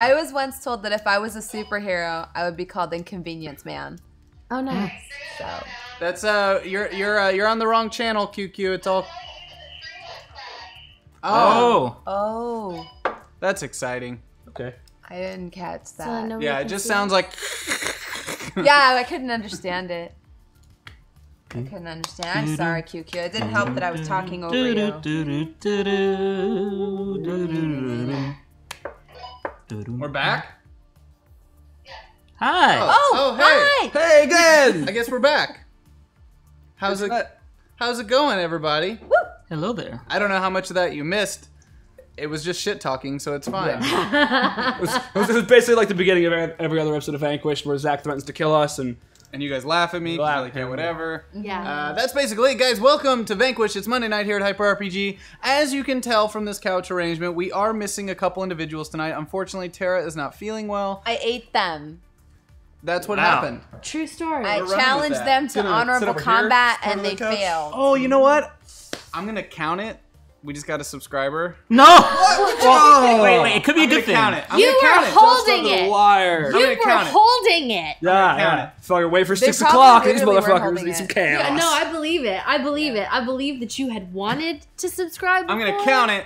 I was once told that if I was a superhero, I would be called Inconvenience Man. Oh, nice. So That's uh, you're you're uh, you're on the wrong channel, QQ. It's all. Oh, Oh. Oh, that's exciting. Okay. I didn't catch that. nobody Yeah, it just see sounds like. yeah, I couldn't understand it. I couldn't understand. I'm sorry, QQ. It didn't help that I was talking over you. We're back. Hi. Oh. oh, Oh, hey. hi! Hey again. I guess we're back. How's it? How's it going, everybody? Hello there. I don't know how much of that you missed. It was just shit talking, so it's fine. It was, it was basically like the beginning of every other episode of Vanquished, where Zac threatens to kill us, and And you guys laugh at me. 'cause Laugh you're like, yeah, whatever. Yeah. Uh, that's basically it, guys. Welcome to Vanquish. It's Monday night here at Hyper RPG. As you can tell from this couch arrangement, we are missing a couple individuals tonight. Unfortunately, Terra is not feeling well. I ate them. That's what Wow. happened. True story. I We're challenged them to Sit over- sit honorable over here, combat, and of they the failed. Oh, you know what? I'm gonna count it. We just got a subscriber. no. Well, oh. wait, wait. It could be a I'm gonna good thing. count it. I'm you were count it. holding The it. liar. I'm You were count it. holding it. Yeah, count yeah. it. Fucking wait for They six o'clock. These literally were motherfuckers need some chaos. Yeah, no, I believe it. I believe it. I believe that you had wanted to subscribe. I'm gonna count it.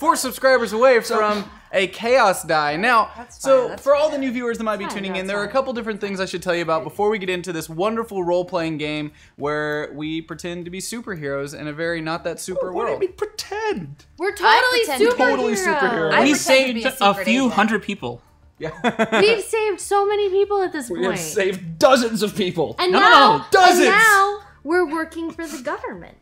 Four subscribers away from a chaos die. Now, That's so that's for all the new viewers that might be tuning that's in, there are a couple different things I should tell you about before we get into this wonderful role-playing game where we pretend to be superheroes in a very not that super What do you world. mean pretend? We're totally pretend superheroes. Totally superhero. I We pretend pretend to saved a a, few agent. hundred people. Yeah. We've saved so many people at this point. We've saved dozens of people. and no, now, no, no, dozens. And now we're working for the government.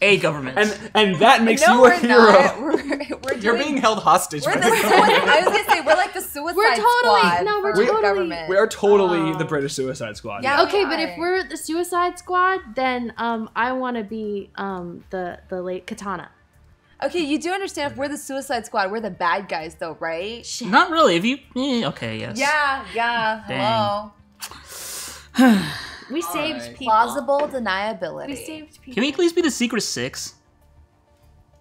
A government. And and that makes no, you we're a hero. not. We're, we're You're being held hostage. We're by the the government. I was gonna say we're like the Suicide We're totally- Squad. no, we're for the totally- government. We are totally Oh. the British Suicide Squad. Yeah. Okay, but if we're the Suicide Squad, then um, I want to be um, the the late Katana. Okay, you do understand if we're the Suicide Squad, we're the bad guys, though, right? Not really. If you, eh, okay, yes. Yeah, yeah. Dang. Hello. We saved right. people. Plausible deniability. We saved people. Can we please be the Secret Six?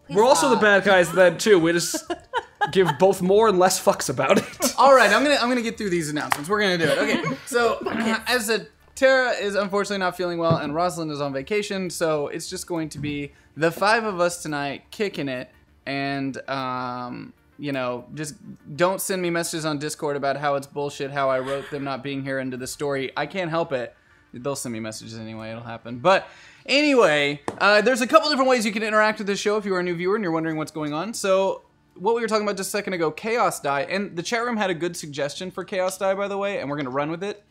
Please We're also the bad guys then too. We just give both more and less fucks about it. All right, I'm gonna I'm gonna get through these announcements. We're gonna do it. Okay, so as a Terra is unfortunately not feeling well, and Rosslyn is on vacation, so it's just going to be the five of us tonight kicking it, and um, you know, just don't send me messages on Discord about how it's bullshit how I wrote them not being here into the story. I can't help it. They'll send me messages anyway. It'll happen. But anyway, uh, there's a couple different ways you can interact with this show if you are a new viewer and you're wondering what's going on. So what we were talking about just a second ago, Chaos Die, and the chat room had a good suggestion for Chaos Die, by the way, and we're gonna run with it.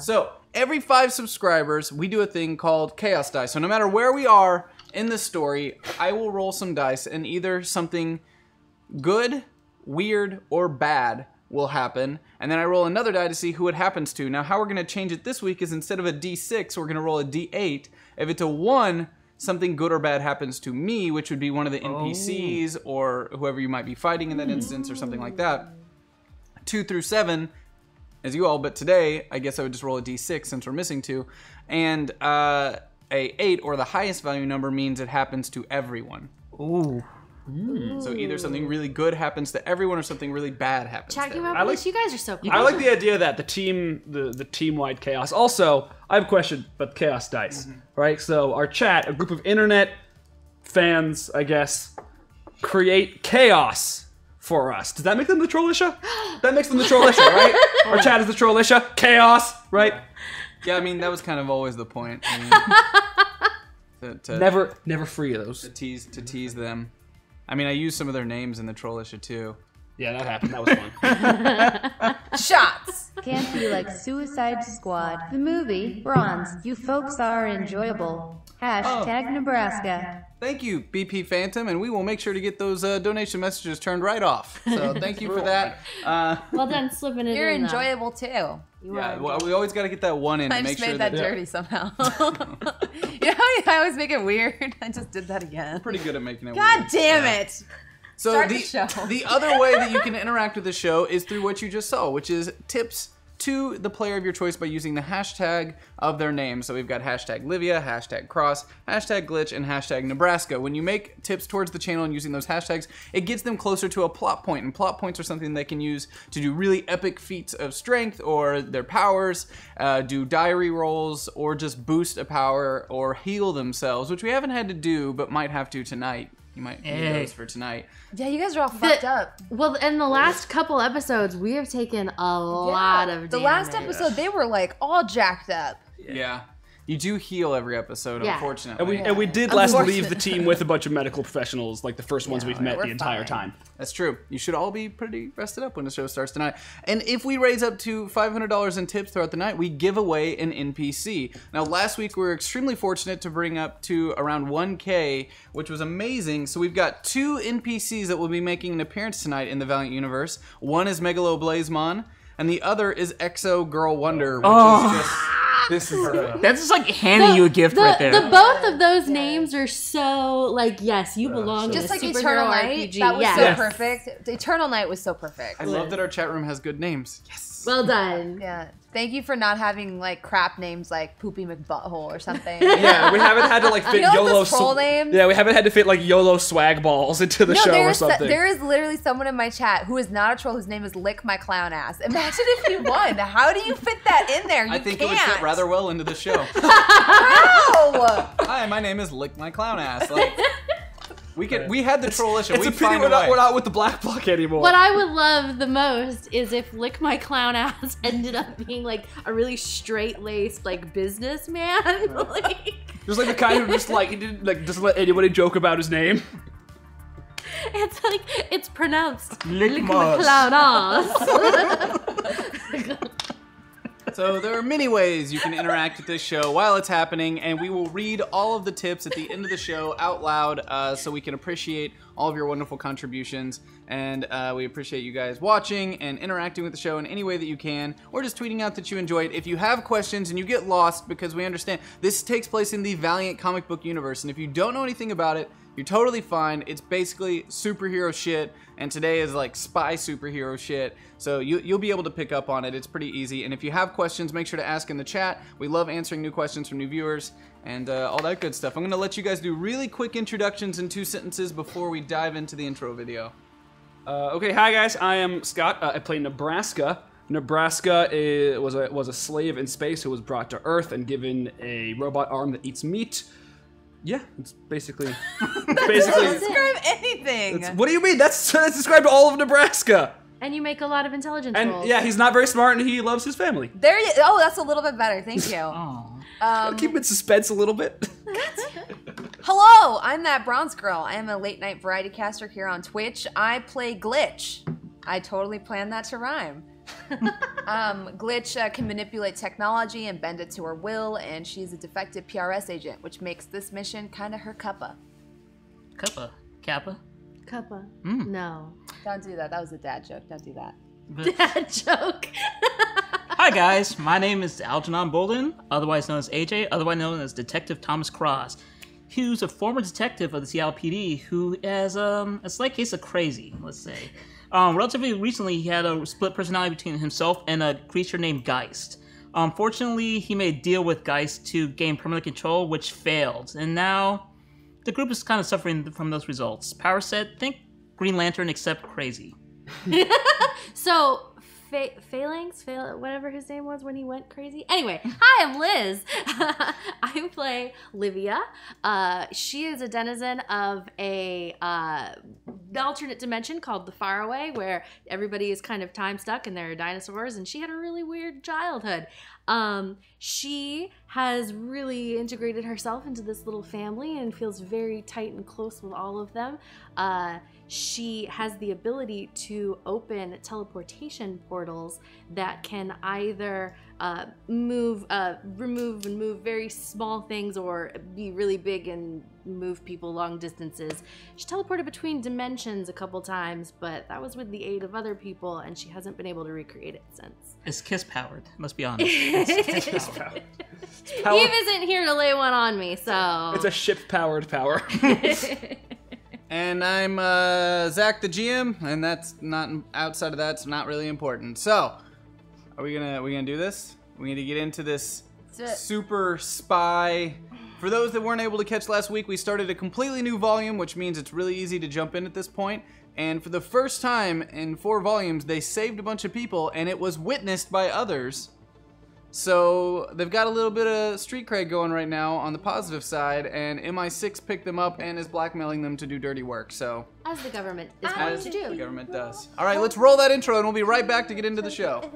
So every five subscribers, we do a thing called Chaos Die. So no matter where we are in the story, I will roll some dice, and either something good, weird, or bad will happen. And then I roll another die to see who it happens to. Now, how we're going to change it this week is instead of a d6, we're going to roll a d8. If it's a 1, something good or bad happens to me, which would be one of the NPCs or whoever you might be fighting in that instance or something like that. 2 through 7, as you all, but today, I guess I would just roll a d6 since we're missing 2. And uh, a 8 or the highest value number means it happens to everyone. Ooh. Mm. So either something really good happens to everyone or something really bad happens Chat to came up I like- You guys are so cool. I like the idea that the team, the the team wide chaos. Also, I have a question about chaos dice. Mm-hmm. Right. So our chat, a group of internet fans, I guess, create chaos for us. Does that make them the Trollisha? that makes them the Trollisha, right? our chat is the Trollisha. Chaos, right? Yeah, I mean that was kind of always the point. I mean, to, to, Never, never free of those. to tease to tease them. I mean, I used some of their names in the Trollisha too. Yeah, that happened. That was fun. Shots. Can't be like Suicide Squad. The movie, Bronze. You folks are enjoyable. Hashtag Nebraska. Thank you, BP Phantom, and we will make sure to get those uh, donation messages turned right off. So thank you for that. Uh, well done, slipping it You're in. though. enjoyable too. You yeah, well, we always got to get that one in to I make just sure made that, that, dirty somehow. you know I always make it weird? I just did that again. pretty good at making it. God weird. damn Yeah. So Start the, the the other way that you can interact with the show is through what you just saw, which is tips to the player of your choice by using the hashtag of their name. So we've got hashtag Livia, hashtag Cross, hashtag Glitch, and hashtag Nebraska. When you make tips towards the channel and using those hashtags, it gets them closer to a plot point, and plot points are something they can use to do really epic feats of strength or their powers, uh, do diary rolls, or just boost a power or heal themselves, which we haven't had to do but might have to tonight. You might need Hey. those for tonight. Yeah, you guys are all fucked up. Well, in the last couple episodes, we have taken a lot of the damage. last episode, they were like all jacked up. Yeah. You do heal every episode, Yeah. unfortunately. And we and we did last leave the team with a bunch of medical professionals, like the first ones we've met the entire fine. time. That's true. You should all be pretty rested up when the show starts tonight. And if we raise up to $500 in tips throughout the night, we give away an NPC. Now, last week we were extremely fortunate to bring up to around 1K, which was amazing. So we've got two NPCs that will be making an appearance tonight in the Valiant universe. One is Megalo Blazemon, and the other is Exo Girl Wonder, which is just. This is. Uh, That's just like handing you a gift the, right there. The both of those names are so like yes, you belong Just in like a superhero Eternal Night, RPG. that was yes. so perfect. Eternal Night was so perfect. I love that our chat room has good names. Yes. Well done. Yeah. Thank you for not having like crap names like Poopy McButthole or something. Yeah, we haven't had to like fit You know, YOLO those troll names? Yeah, we haven't had to fit like YOLO swag balls into the No, show or there's something. there is literally someone in my chat who is not a troll whose name is Lick My Clown Ass. Imagine if you won. How do you fit that in there? You I think can't. it would fit rather well into the show. How? Hi, my name is Lick My Clown Ass. Like, we could, we had the trollish. it's we a pity we're a not, we're not with the black block anymore. What I would love the most is if Lick My Clown Ass ended up being like a really straight laced like businessman. like, Just like the kind who just like he didn't like doesn't let anybody joke about his name. it's like it's pronounced Lick Lick my My Clown Ass. So there are many ways you can interact with this show while it's happening, and we will read all of the tips at the end of the show out loud, uh, so we can appreciate all of your wonderful contributions. And uh, we appreciate you guys watching and interacting with the show in any way that you can, or just tweeting out that you enjoy it. If you have questions and you get lost, because we understand this takes place in the Valiant comic book universe, and if you don't know anything about it, you're totally fine. It's basically superhero shit, and today is like spy superhero shit. So you, you'll be able to pick up on it. It's pretty easy. And if you have questions, make sure to ask in the chat. We love answering new questions from new viewers and uh, all that good stuff. I'm gonna let you guys do really quick introductions in two sentences before we dive into the intro video. Uh, okay, hi guys. I am Scott. Uh, I play Nebraska. Nebraska i was a was a slave in space who was brought to Earth and given a robot arm that eats meat. Yeah, it's basically basically. Describe anything. it's- what do you mean? That's that's described all of Nebraska. and you make a lot of intelligence And rolls. yeah, he's not very smart and he loves his family. there you. Oh, that's a little bit better. Thank you. Aw. Um, Keep him in suspense a little bit. Hello, I'm that bronze girl. I am a late night variety caster here on Twitch. I play Glitch. I totally planned that to rhyme. Um, Glitch uh, can manipulate technology and bend it to her will, and she's a defective PRS agent, which makes this mission kind of her cuppa. Cuppa? Kappa. Cuppa. Mm. No. Don't do that. That was a dad joke. Don't do that. But- That joke. Hi guys, my name is Aljernon Bolden, otherwise known as AJ, otherwise known as Detective Thomas Cross, who's a former detective of the Seattle PD who has um, a slight case of crazy, let's say. Um, relatively recently, he had a split personality between himself and a creature named Geist. Unfortunately, he made a deal with Geist to gain permanent control, which failed, and now the group is kind of suffering from those results. Power set, think Green Lantern except crazy. So, fa- Phalanx, Phal- whatever his name was when he went crazy. Anyway, hi, I'm Liz. I play Livia. Uh, she is a denizen of a uh, alternate dimension called the Faraway, where everybody is kind of time stuck and there are dinosaurs, and she had a really weird childhood. Um, she has really integrated herself into this little family and feels very tight and close with all of them. Uh, she has the ability to open teleportation portals that can either uh, move, uh, remove and move very small things or be really big and move people long distances. She teleported between dimensions a couple times, but that was with the aid of other people, and she hasn't been able to recreate it since. It's kiss powered, let's be honest. Power- Eve isn't here to lay one on me, so. It's a ship powered power. And I'm uh, Zac the GM, and that's not outside of that's not really important. So Are we gonna we gonna do this? We need to get into this super spy. For those that weren't able to catch last week, we started a completely new volume, which means it's really easy to jump in at this point. And for the first time in four volumes, they saved a bunch of people, and it was witnessed by others. So they've got a little bit of street cred going right now on the positive side, and MI6 picked them up and is blackmailing them to do dirty work. So As the government is going to the do. government does. All right, let's roll that intro, and we'll be right back to get into the show.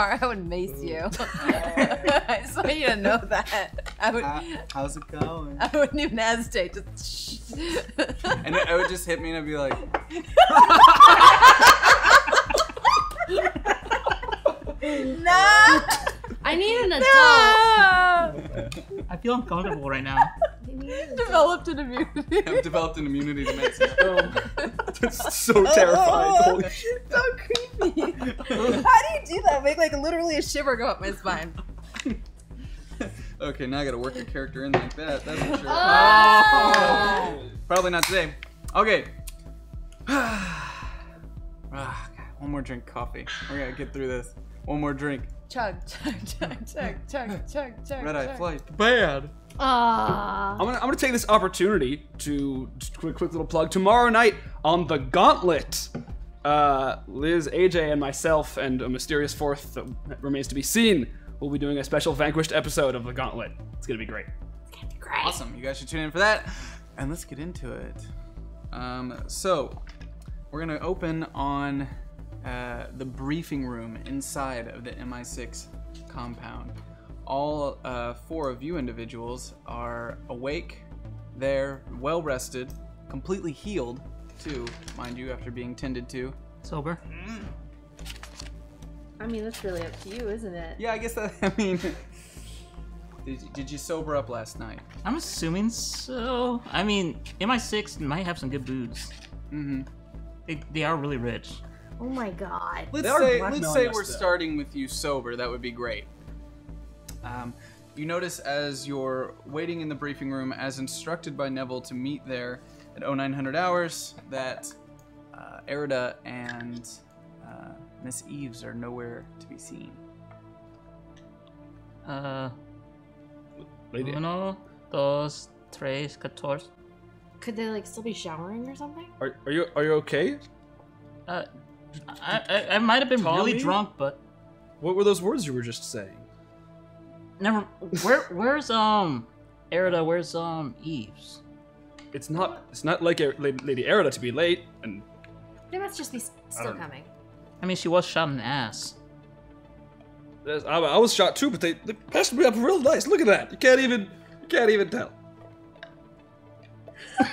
Approached me at a bar, I would mace you. I just want you to know that. I would. How- how's it going? I wouldn't even hesitate. Just. And it, it would just hit me, and I'd be like, no. I need an adult. No. I feel uncomfortable right now. Developed an immunity. I've developed an immunity to mace. That's so terrifying. Holy sh- so creepy. How do you do that? Make like literally a shiver go up my spine. Okay, now I gotta work a character in like that. That's for sure. Oh. Probably not today. Okay. ah, God, one more drink coffee. We're gonna get through this. One more drink. Chug, chug, chug, chug, chug, chug, chug. Red eye chug. flight. Bad. I'm gonna, I'm gonna take this opportunity to just quick, quick little plug. Tomorrow night on the Gauntlet, uh, Liz, AJ, and myself, and a mysterious fourth that remains to be seen, will be doing a special Vanquished episode of the Gauntlet. It's gonna be great. It's gonna be great. Awesome. You guys should tune in for that. And let's get into it. Um, so, we're going to open on uh, the briefing room inside of the MI6 compound. All uh, four of you individuals are awake, they're well rested, completely healed, too, mind you, after being tended to. Sober. I mean, that's really up to you, isn't it? Yeah, I guess that, I mean, did, you- did you sober up last night? I'm assuming so. I mean, MI6 might have some good booze. Mm-hmm. They, they are really rich. Oh my god. Let's They are say, let's say we're though. starting with you sober. That would be great. Um, you notice as you're waiting in the briefing room, as instructed by Neville to meet there at 0900 hours, that uh, Arida and uh, Miss Eaves are nowhere to be seen. Uh, Lady, uno, dos, tres, catorce. Could they like still be showering or something? are, are you are you okay? Uh, I, I, I might have been really drunk, but What were those words you were just saying? Never. Where, where's um, Arida? Where's um, Eaves? It's not it's not like a, Lady, Lady Arida to be late, and They must just be still don't coming. I mean, she was shot in the ass. I, I was shot too, but they, they passed me up real nice. Look at that. You can't even you can't even tell.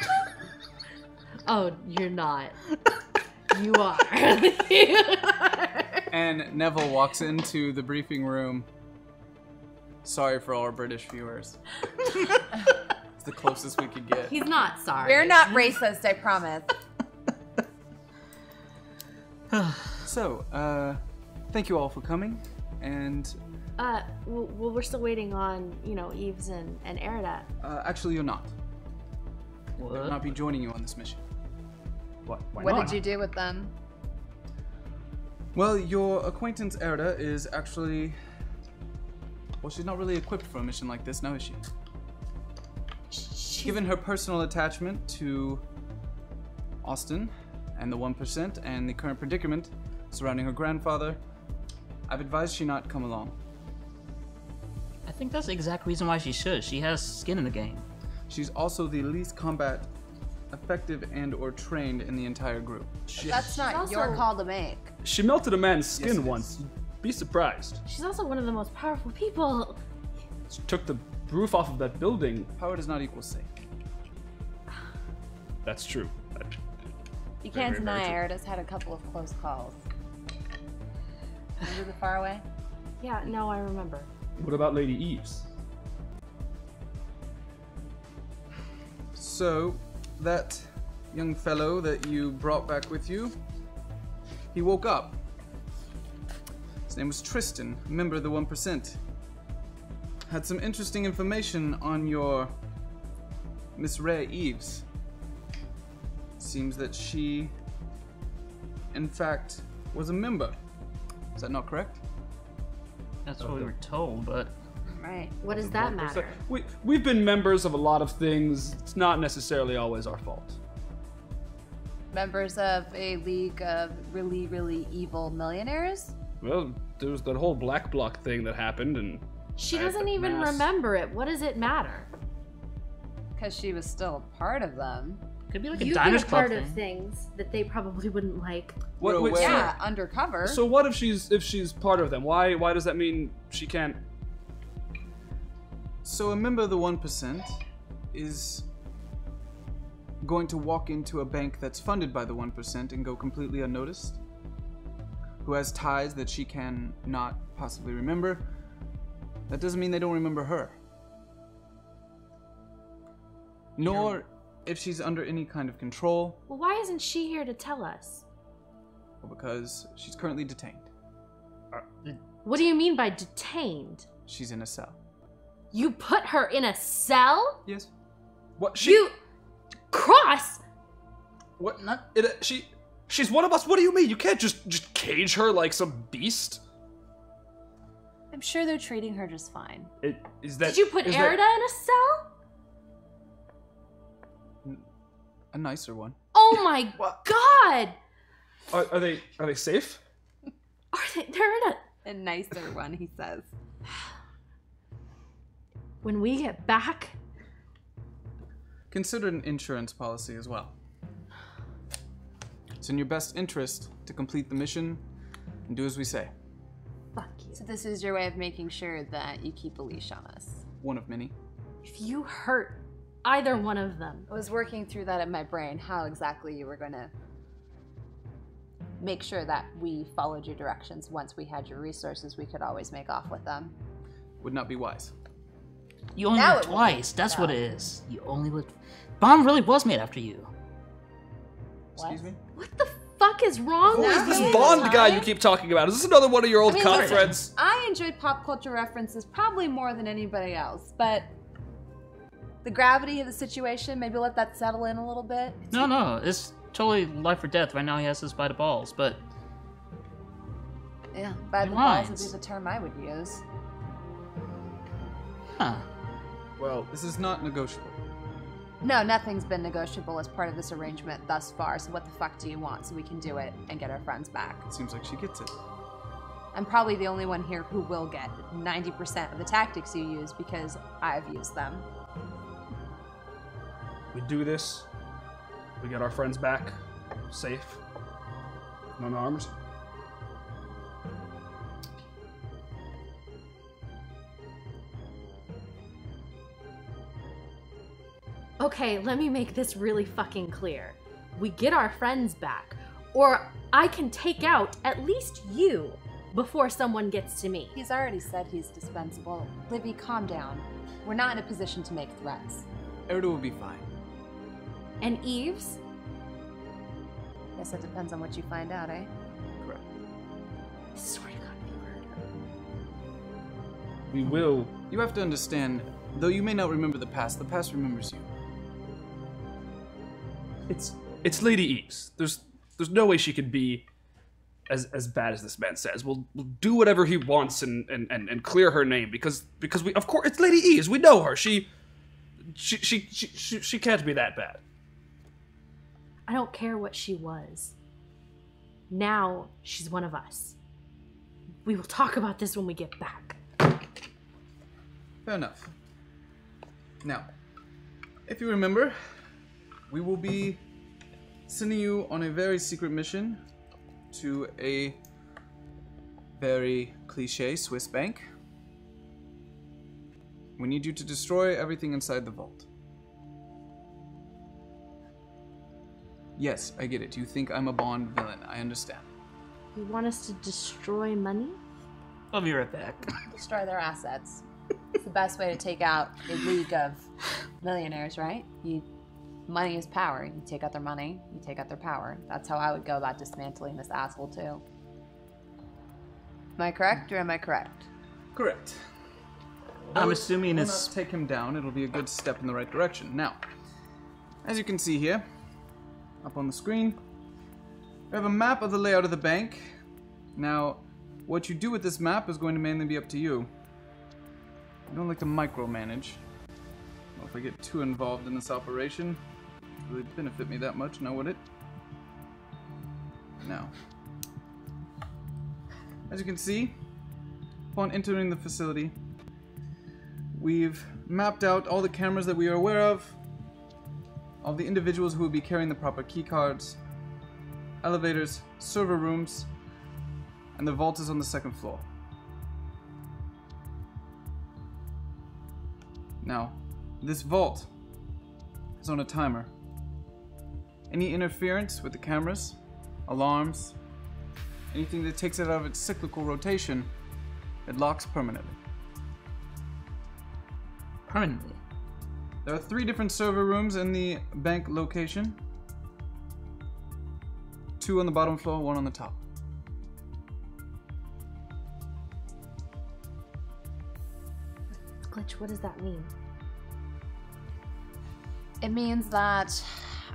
Oh, you're not. you are. And Neville walks into the briefing room. Sorry for all our British viewers. it's the closest we could get. He's not sorry. We're not racist, I promise. So, uh, thank you all for coming. And Uh, well, well, we're still waiting on you know Eaves and and Arida. uh, actually, you're not. I will not be joining you on this mission. What? Why not? What not? did you do with them? Well, your acquaintance Arida is actually. Well, she's not really equipped for a mission like this, now is she? She's, Given her personal attachment to Austin and the 1% and the current predicament surrounding her grandfather, I've advised she not come along. I think that's the exact reason why she should. She has skin in the game. She's also the least combat effective and or trained in the entire group. That's not your call to make. She melted a man's skin it once. Be surprised. She's also one of the most powerful people. She took the roof off of that building. Power does not equal safe. That's true. You can't very, deny very Arida's had a couple of close calls. Remember the far away? Yeah, no, I remember. What about Lady Eaves? So, that young fellow that you brought back with you, he woke up. His name was Tristan, a member of the 1%. Had some interesting information on your Miss Rhea Eaves. Seems that she, in fact, was a member. Is that not correct? That's what we were told, but Right. What does that matter? We, we've been members of a lot of things. It's not necessarily always our fault. Members of a league of really, really evil millionaires? Well, there was that whole black block thing that happened, and She I- doesn't even mass- remember it. What does it matter? Because she was still a part of them. could be like a You've been diners a club part thing. of things that they probably wouldn't like. what? We're wait, so- Yeah, undercover. So what if she's if she's part of them? Why why does that mean she can't? So, a member of the 1% is going to walk into a bank that's funded by the 1% and go completely unnoticed? Who has ties that she can not possibly remember? That doesn't mean they don't remember her. Nor if she's under any kind of control, Well, why isn't she here to tell us? or because she's currently detained. Uh, what do you mean by detained? She's in a cell. You put her in a cell? Yes. What she? You cross? What? Not it, she. She's one of us. What do you mean? You can't just just cage her like some beast. I'm sure they're treating her just fine. It, is that? Did you put is Arida that- in a cell? A nicer one. Oh my god! Are, are they are they safe? Are they? They're in a. A nicer one, he says. When we get back, Consider an insurance policy as well. It's in your best interest to complete the mission and do as we say. fuck you. So this is your way of making sure that you keep a leash on us. One of many. If you hurt either one of them, I was working through that in my brain, how exactly you were gonna make sure that we followed your directions. Once we had your resources, we could always make off with them. Would not be wise. You only Now lived it will twice. That's what it is. You only lived. Bond really was made after you. Excuse me? what the fuck is wrong Who with is this you? Bond guy you keep talking about? Is this another one of your old I mean, cop listen, friends? I enjoyed pop culture references probably more than anybody else, but the gravity of the situation, maybe let that settle in a little bit. No, no, it's totally life or death. Right now, he has us by the balls, but Yeah, by the Your balls lines. would be the term I would use. huh? Well, this is not negotiable. No, nothing's been negotiable as part of this arrangement thus far, so what the fuck do you want so we can do it and get our friends back? It seems like she gets it. I'm probably the only one here who will get 90% of the tactics you use because I've used them. We do this. We get our friends back, safe, and unarmed. Okay, let me make this really fucking clear. We get our friends back, or I can take out at least you before someone gets to me. He's already said he's dispensable. Livy, calm down. We're not in a position to make threats. Arida will be fine. And Eaves? Guess it depends on what you find out, eh? Correct. I swear to God, if you. We will. You have to understand, though you may not remember the past, the past remembers you. It's it's Lady Eaves. There's there's no way she could be as as bad as this man says. We'll, we'll do whatever he wants and, and, and, and clear her name because because we of course it's Lady Eaves. We know her. She she she she, she, she can't be that bad. I don't care what she was. Now she's one of us. We will talk about this when we get back. Fair enough. Now, if you remember, we will be sending you on a very secret mission to a very cliche Swiss bank. We need you to destroy everything inside the vault. Yes, I get it. You think I'm a Bond villain. I understand. You want us to destroy money? I'll be right back. Destroy their assets. It's the best way to take out a league of millionaires, right? You, money is power. You take out their money, you take out their power. That's how I would go about dismantling this asshole too. Am I correct or am I correct? Correct. I'm assuming We'll it's take him down. It'll be a good step in the right direction. Now, as you can see here, up on the screen, we have a map of the layout of the bank. Now, what you do with this map is going to mainly be up to you. I don't like to micromanage. Well, if I get too involved in this operation, it really benefit me that much, now would it? Now, as you can see, upon entering the facility, We've mapped out all the cameras that we are aware of, all the individuals who will be carrying the proper key cards, elevators, server rooms, and the vault is on the second floor. Now, this vault is on a timer. Any interference with the cameras, alarms, anything that takes it out of its cyclical rotation, it locks permanently. permanently. There are three different server rooms in the bank location. Two on the bottom floor, one on the top. Glitch, what does that mean? It means that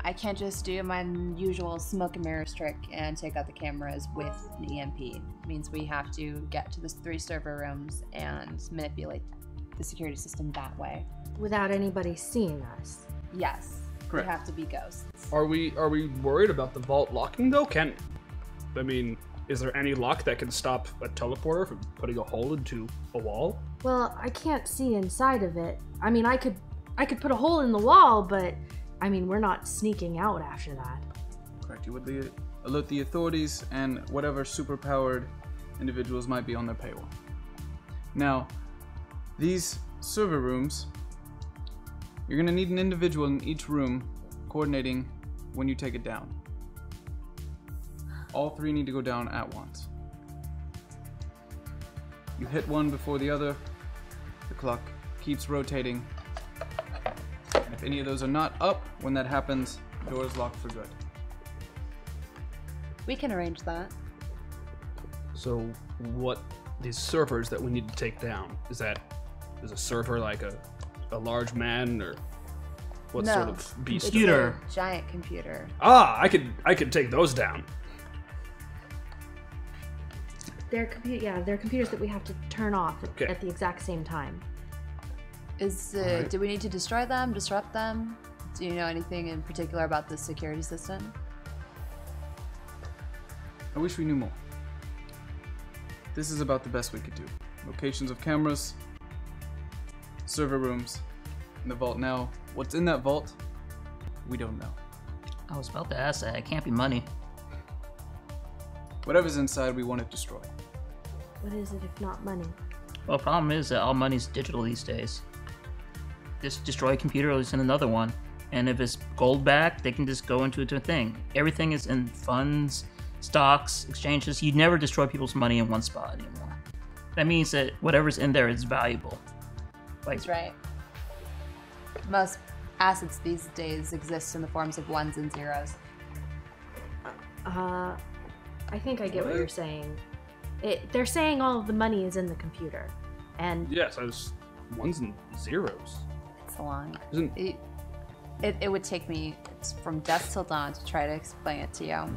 I can't just do my usual smoke and mirrors trick and take out the cameras with an EMP. It means we have to get to the three server rooms and manipulate the security system that way. Without anybody seeing us. Yes, Correct. we have to be ghosts. Are we are we worried about the vault locking though? Can I mean, is there any lock that can stop a teleporter from putting a hole into a wall? Well, I can't see inside of it. I mean, I could I could put a hole in the wall, but I mean, we're not sneaking out after that. Correct. You would le- alert the authorities and whatever superpowered individuals might be on their payroll. Now, these server rooms, you're going to need an individual in each room coordinating when you take it down. All three need to go down at once. You hit one before the other, the clock keeps rotating. And if any of those are not up when that happens, the door is locked for good. We can arrange that. So what these servers that we need to take down is that is a server like a a large man or what No. sort of beast? It's Computer. a giant computer. Ah, I could I could take those down. They're computer, yeah, they're computers that we have to turn off Okay. at the exact same time. Is uh, Alright. do we need to destroy them, disrupt them? Do you know anything in particular about the security system? I wish we knew more. This is about the best we could do. Locations of cameras, server rooms, and the vault. Now, what's in that vault? We don't know. I was about to ask that. It can't be money. Whatever's inside, we want it destroyed. What is it if not money? Well, the problem is that all money's digital these days. Just destroy a computer, or send another one. And if it's gold backed, they can just go into a different thing. Everything is in funds, stocks, exchanges. You never destroy people's money in one spot anymore. That means that whatever's in there is valuable. Like, That's right. Most assets these days exist in the forms of ones and zeros. Uh, I think I get what you're saying. It, they're saying all of the money is in the computer, and Yes, I was ones and zeros. It's long. Isn't It, it, it would take me from dusk till dawn to try to explain it to you.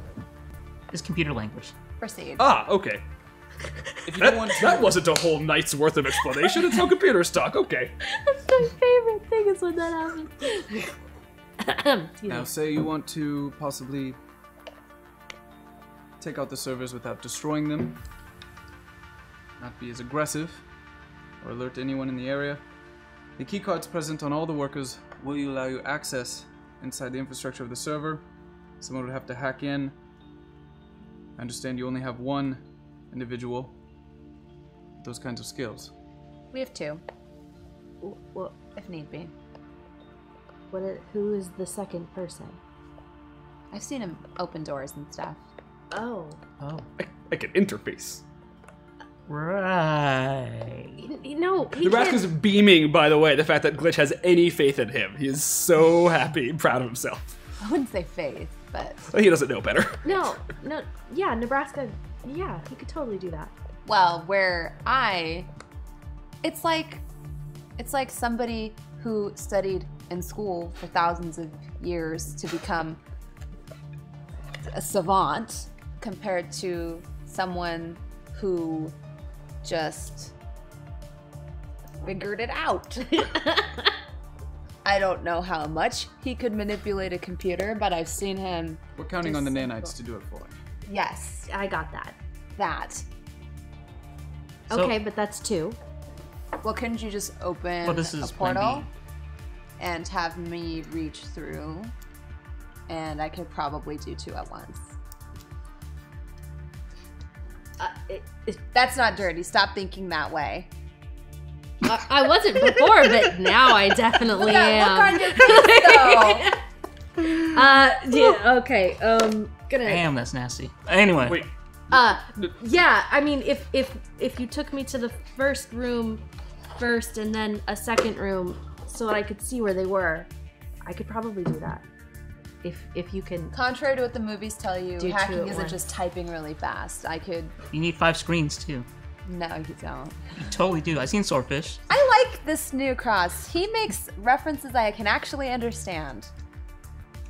it's computer language. Proceed. ah okay. If you That, don't want to, that wasn't a whole night's worth of explanation. It's how computers talk. Okay. that's my favorite thing is when that happens. Now, say you want to possibly take out the servers without destroying them, not be as aggressive, or alert anyone in the area. The keycards present on all the workers will allow you access inside the infrastructure of the server. Someone would have to hack in. I understand you only have one individual with those kinds of skills. We have two, What, if need be. what, i- who is the second person? I've seen him open doors and stuff. Oh. Oh, Like an interface. Right. You know, he Nebraska's can't- beaming, by the way, the fact that Glitch has any faith in him. He is so happy proud of himself. I wouldn't say faith, but Well, he doesn't know better. No, no, yeah, Nebraska, yeah, he could totally do that. well, where I, it's like, it's like somebody who studied in school for thousands of years to become a savant compared to someone who just figured it out. I don't know how much he could manipulate a computer, but I've seen him. We're counting on the nanites to do it for you. Yes, I got that. that. So- okay, but that's two. Well, couldn't you just open Well, this is a plan portal and have me reach through? And I could probably do two at once. Uh, it, it, That's not dirty. Stop thinking that way. I, I wasn't before, but now I definitely Look, at, am. look on your face, though. uh, yeah, okay. Um, gonna. Damn, that's nasty. Anyway, Wait, Uh, yeah. I mean, if if if you took me to the first room first and then a second room so that I could see where they were, I could probably do that. If if you can. Contrary to what the movies tell you, Do hacking isn't once. just typing really fast. I could. you need five screens too. No, you don't. You totally do. I've seen Swordfish. I like this new cross. He makes references I can actually understand.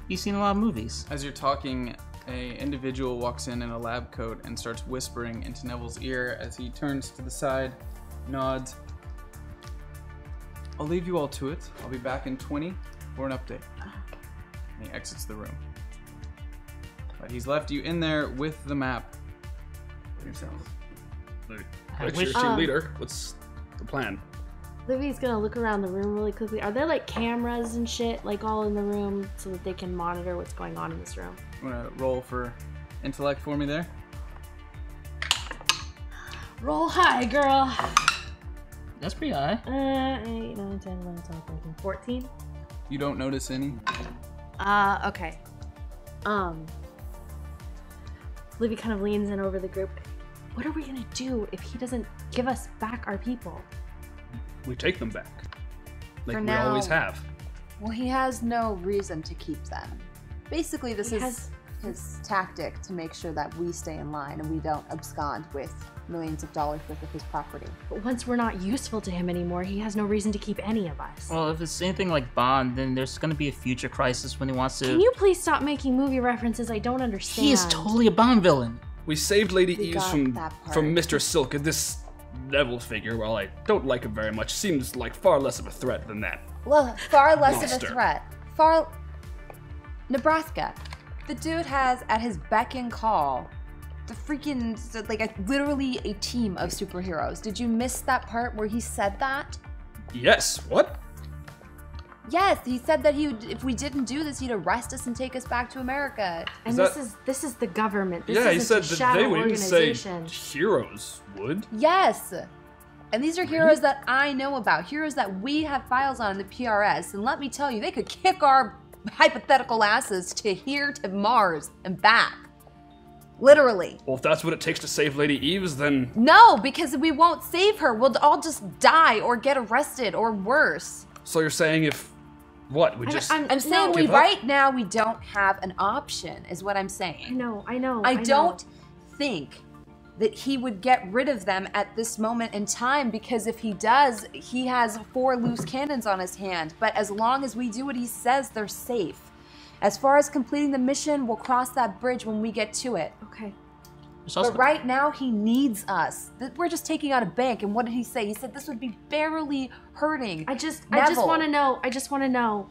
You've seen a lot of movies. As you're talking, a individual walks in in a lab coat and starts whispering into Neville's ear as he turns to the side, nods. I'll leave you all to it. I'll be back in 20 for an update. And he exits the room. But he's left you in there with the map. for yourself. I Glitch, wish- your team Um, leader. What's the plan? Livy's gonna look around the room really quickly. Are there like cameras and shit like all in the room so that they can monitor what's going on in this room? You wanna roll for intellect for me there? Roll high, girl. That's pretty high. Uh, 8, 9, 10, 11, 12, 13, 14. You don't notice any? Uh, okay. Um, Livy kind of leans in over the group. What are we gonna do if he doesn't give us back our people? We take them back. Like For we now. always have. Well, he has no reason to keep them. Basically, this He is has- his tactic to make sure that we stay in line and we don't abscond with millions of dollars worth of his property. But once we're not useful to him anymore, he has no reason to keep any of us. Well, if it's anything like Bond, then there's gonna be a future crisis when he wants to. Can you please stop making movie references? I don't understand. He is totally a Bond villain. We saved Lady We Eaves from from Mr. Silk, and this Neville figure, while I don't like him very much, seems like far less of a threat than that. Well, far less of a threat. Far. Nebraska. The dude has at his beck and call the freaking, like, a, literally a team of superheroes. Did you miss that part where he said that? Yes. What? Yes, he said that he would, if we didn't do this, he'd arrest us and take us back to America. And Is this that- is this is the government. This yeah, he isn't said a that they shadow would say organization. heroes would. Yes. And these are heroes that I know about, heroes that we have files on in the PRS. And let me tell you, they could kick our hypothetical asses to here to Mars and back. Literally. Well, if that's what it takes to save Lady Eaves, then No, because we won't save her. We'll all just die or get arrested or worse. so you're saying if what we I'm- just I'm- I'm saying no, we up? right now we don't have an option, is what I'm I saying. know, I know. I know. don't think that he would get rid of them at this moment in time because if he does, he has four loose cannons on his hand. But as long as we do what he says, they're safe. As far as completing the mission, we'll cross that bridge when we get to it. Okay. There's also But right now, he needs us. We're just taking out a bank. And what did he say? He said this would be barely hurting. I just I just want to know. I just want to know.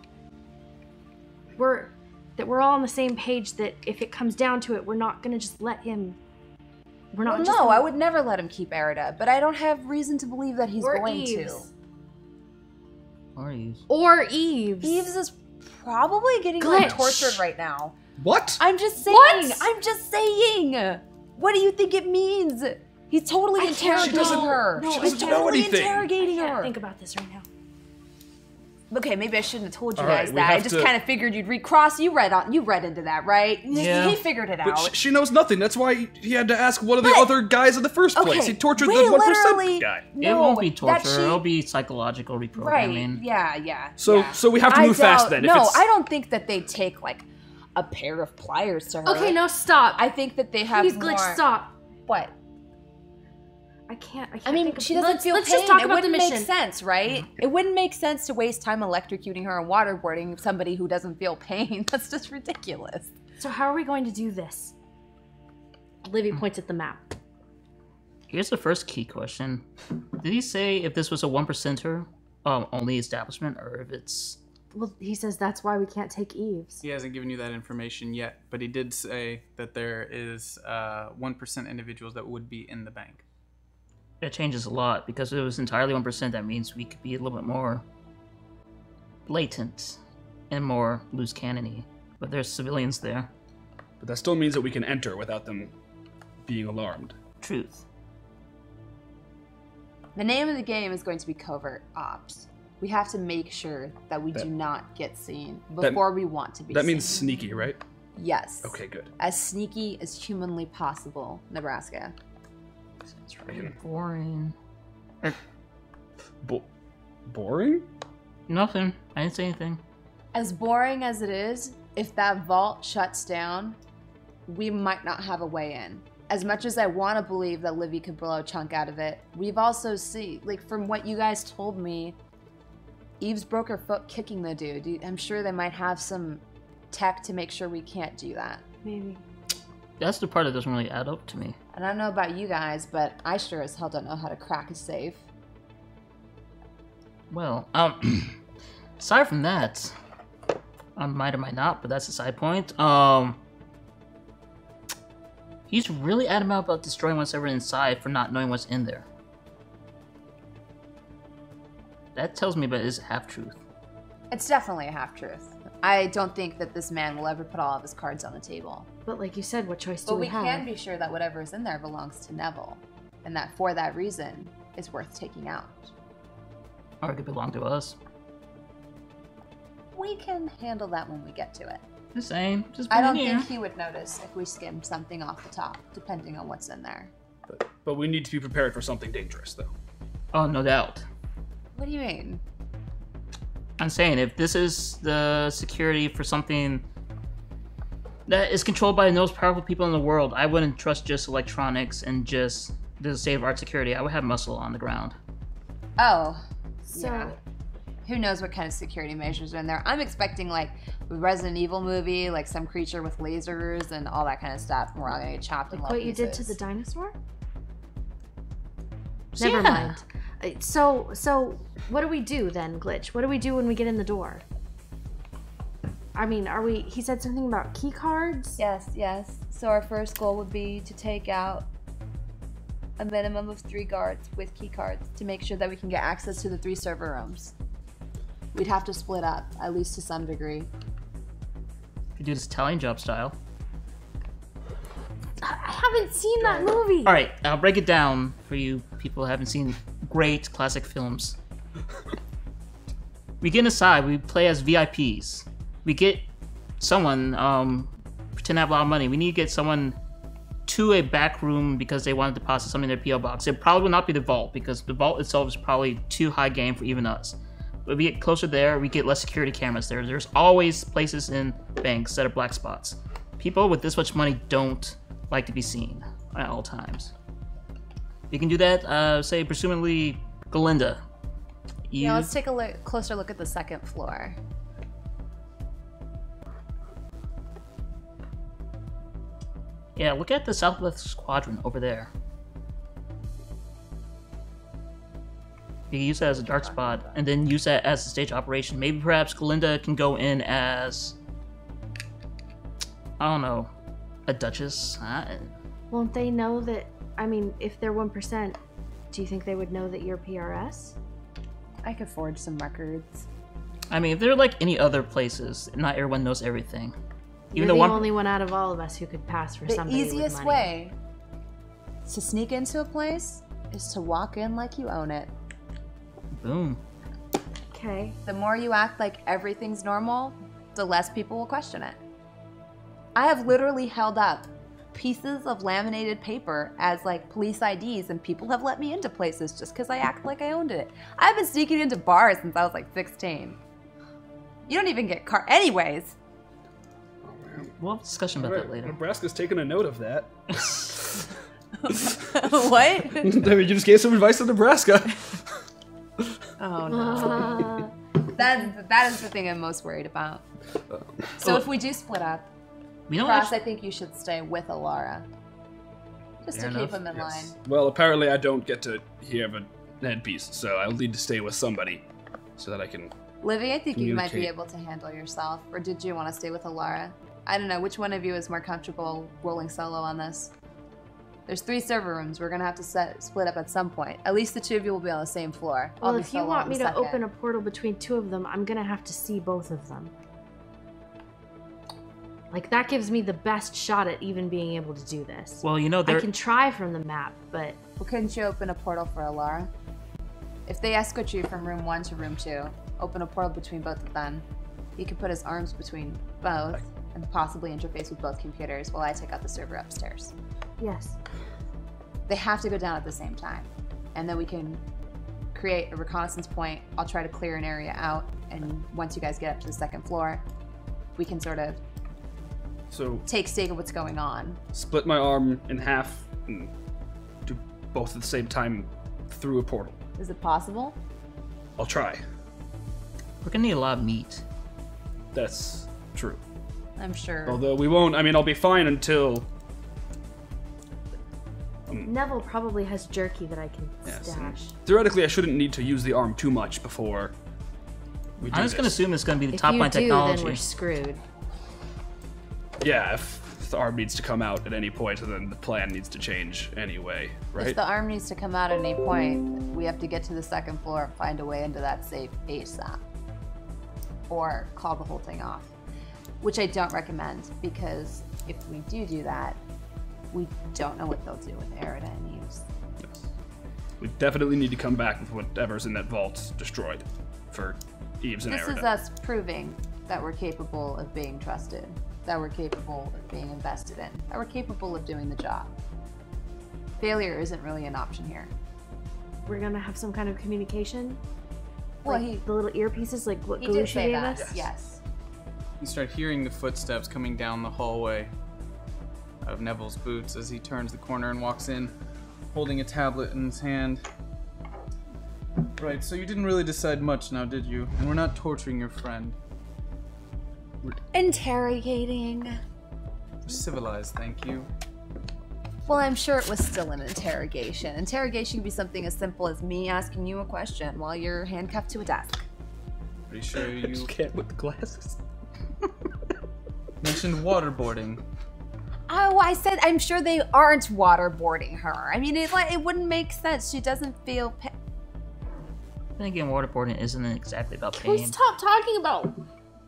we're that we're all on the same page that if it comes down to it, we're not gonna just let him. We're not Well, just no, gonna- I would never let him keep Arida, but I don't have reason to believe that he's or going Eaves. to. Or you. Or Eaves. Eaves is probably getting like tortured right now. What? I'm just saying. What? I'm just saying. What do you think it means? He's totally I can't- interrogating She doesn't- her. no, He's doesn't totally know anything. interrogating I can't her. think about this right now. Okay, maybe I shouldn't have told you All right, guys we that. I just to- kind of figured you'd recross. You read on. You read into that, right? He- Yeah. He figured it But out. sh- she knows nothing. That's why he- he had to ask one of the But- other guys in the first place. Okay, He tortured we the one literally- percent guy. it won't be torture. she- It'll be psychological Right. reprogramming. Yeah. Yeah. So yeah. so we have to move fast doubt- then. If No, it's- I don't think that they take like a pair of pliers to her. Okay, no, stop. I think that they have Please, more. glitch, stop. What? I can't. I can't. I mean, think of- she doesn't let's, feel Let's pain. just talk it about the wouldn't mission. make sense, right? It wouldn't make sense to waste time electrocuting her and waterboarding somebody who doesn't feel pain. That's just ridiculous. So how are we going to do this? Livy points at the map. Here's the first key question: Did he say if this was a one percenter um, only establishment, or if it's Well, he says that's why we can't take Eaves. He hasn't given you that information yet, but he did say that there is uh, 1% individuals that would be in the bank. It changes a lot because if it was entirely one percent, that means we could be a little bit more blatant and more loose cannony. But there's civilians there. But that still means that we can enter without them being alarmed. Truth. The name of the game is going to be Covert Ops. We have to make sure that we That- do not get seen That- before we want to be seen. That means sneaky, right? Yes. Okay, good. As sneaky as humanly possible, Nebraska. It's really boring. Bo- boring? Nothing. I didn't say anything. As boring as it is, if that vault shuts down, we might not have a way in. As much as I want to believe that Livy could blow a chunk out of it, we've also seen, like, from what you guys told me, Eaves broke her foot kicking the dude. I'm sure they might have some tech to make sure we can't do that. Maybe. That's the part that doesn't really add up to me. I don't know about you guys, but I sure as hell don't know how to crack a safe. Well, um, aside from that, I might or might not, but that's a side point. Um, he's really adamant about destroying what's ever inside for not knowing what's in there. That tells me that it's a half truth. It's definitely a half truth. I don't think that this man will ever put all of his cards on the table. But like you said, what choice do But we, we have? can be sure that whatever is in there belongs to Neville, and that for that reason, is worth taking out. Or it could belong to us. We can handle that when we get to it. The same. Just I don't here. think he would notice if we skimmed something off the top, depending on what's in there. But, but we need to be prepared for something dangerous, though. Oh, no doubt. What do you mean? I'm saying if this is the security for something that is controlled by the most powerful people in the world, I wouldn't trust just electronics and just the state of art security. I would have muscle on the ground. Oh, So yeah. Who knows what kind of security measures are in there? I'm expecting like a Resident Evil movie, like some creature with lasers and all that kind of stuff, and we're all gonna get chopped like little what you did to the dinosaur? Never yeah. mind. Uh, So so what do we do then, Glitch? What do we do when we get in the door? I mean, are we? He said something about key cards. Yes, yes. So our first goal would be to take out a minimum of three guards with key cards to make sure that we can get access to the three server rooms. We'd have to split up, at least to some degree. If you do this Italian job style. I haven't seen that movie. All right, I'll break it down for you people who haven't seen great classic films. we get inside, we play as VIPs. We get someone, um, pretend to have a lot of money. We need to get someone to a back room because they want to deposit something in their PO box. It probably will not be the vault because the vault itself is probably too high game for even us. But we get closer there, we get less security cameras there. There's always places in banks that are black spots. People with this much money don't like to be seen at all times. You can do that, uh, say, presumably, Galinda. You, Yeah, let's take a look, closer look at the second floor. Yeah, look at the southwest quadrant over there. You can use that as a dark spot, and then use that as a stage operation. Maybe perhaps Galinda can go in as I don't know, a duchess. I, Won't they know that? I mean, if they're one percent, do you think they would know that you're PRS? I could forge some records. I mean, if they're like any other places, not everyone knows everything. You're Even the one, only one out of all of us who could pass for The somebody with easiest money. way to sneak into a place is to walk in like you own it. boom. Okay. The more you act like everything's normal, the less people will question it. I have literally held up pieces of laminated paper as like police IDs, and people have let me into places just because I act like I owned it. I've been sneaking into bars since I was like 16. You don't even get car. Anyways, We'll have a discussion about that later. Nebraska's taking a note of that. what? I mean, you just gave some advice to Nebraska. Oh no. Uh, That, that is the thing I'm most worried about. So if we do split up, We know Cross, actually, I think you should stay with Alara. Just Fair to keep enough. him in line. Well, apparently I don't get to have a headpiece, so I'll need to stay with somebody so that I can. Livy, I think you might be able to handle yourself. Or did you want to stay with Alara? I don't know. Which one of you is more comfortable rolling solo on this? There's three server rooms. We're gonna have to set split up at some point. At least the two of you will be on the same floor. I'll well, if you want me to second. open a portal between two of them, I'm gonna have to see both of them. Like that gives me the best shot at even being able to do this. well, you know, I can try from the map, but Well, couldn't you open a portal for Alara? If they escort you from room one to room two, open a portal between both of them. He could put his arms between both and possibly interface with both computers while I take out the server upstairs. yes. They have to go down at the same time. And then we can create a reconnaissance point. I'll try to clear an area out. And once you guys get up to the second floor, we can sort of So take stake of what's going on. split my arm in half and do both at the same time through a portal. Is it possible? I'll try. We're gonna need a lot of meat. That's true. I'm sure. Although we won't. I mean, I'll be fine until. Um, Neville probably has jerky that I can Yes, stash. Theoretically, I shouldn't need to use the arm too much before we do I'm just gonna assume it's gonna be the If top you line do, technology. then we're screwed. Yeah, if the arm needs to come out at any point, then the plan needs to change anyway, right? If the arm needs to come out at any point, we have to get to the second floor and find a way into that safe ASAP. Or call the whole thing off. Which I don't recommend because if we do do that, we don't know what they'll do with Arida and Eaves. Yes. We definitely need to come back with whatever's in that vault destroyed for Eaves and This is us proving that we're capable of being trusted, that we're capable of being invested in, that we're capable of doing the job. Failure isn't really an option here. We're gonna have some kind of communication. Well, like he, the little earpieces, like what he Galusha did say gave that. us. Yes. You start hearing the footsteps coming down the hallway out of Neville's boots as he turns the corner and walks in, holding a tablet in his hand. Right, so you didn't really decide much now, did you? And we're not torturing your friend. Interrogating. We're civilized, thank you. Well, I'm sure it was still an interrogation. Interrogation can be something as simple as me asking you a question while you're handcuffed to a desk. Pretty sure you Can't with the glasses. Mentioned waterboarding. Oh, I said I'm sure they aren't waterboarding her. I mean, it like it wouldn't make sense. She doesn't feel. Pa- Then again, waterboarding isn't exactly about Can we pain. stop talking about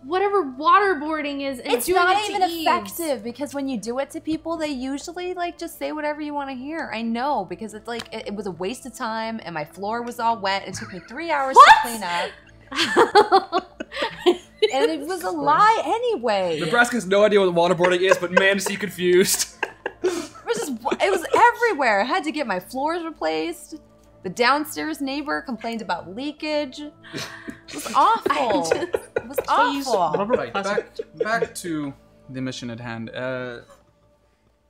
whatever waterboarding is? And it's doing not it even Eaves? effective because when you do it to people, they usually like just say whatever you want to hear. I know because it's like it, it was a waste of time, and my floor was all wet. It took me three hours What? to clean up, and it was a lie anyway. Nebraska has no idea what waterboarding is, but man, is he confused. It was just it was everywhere. I had to get my floors replaced. The downstairs neighbor complained about leakage. It was awful. It was awful. Rubber Right, back, back to the mission at hand. Uh,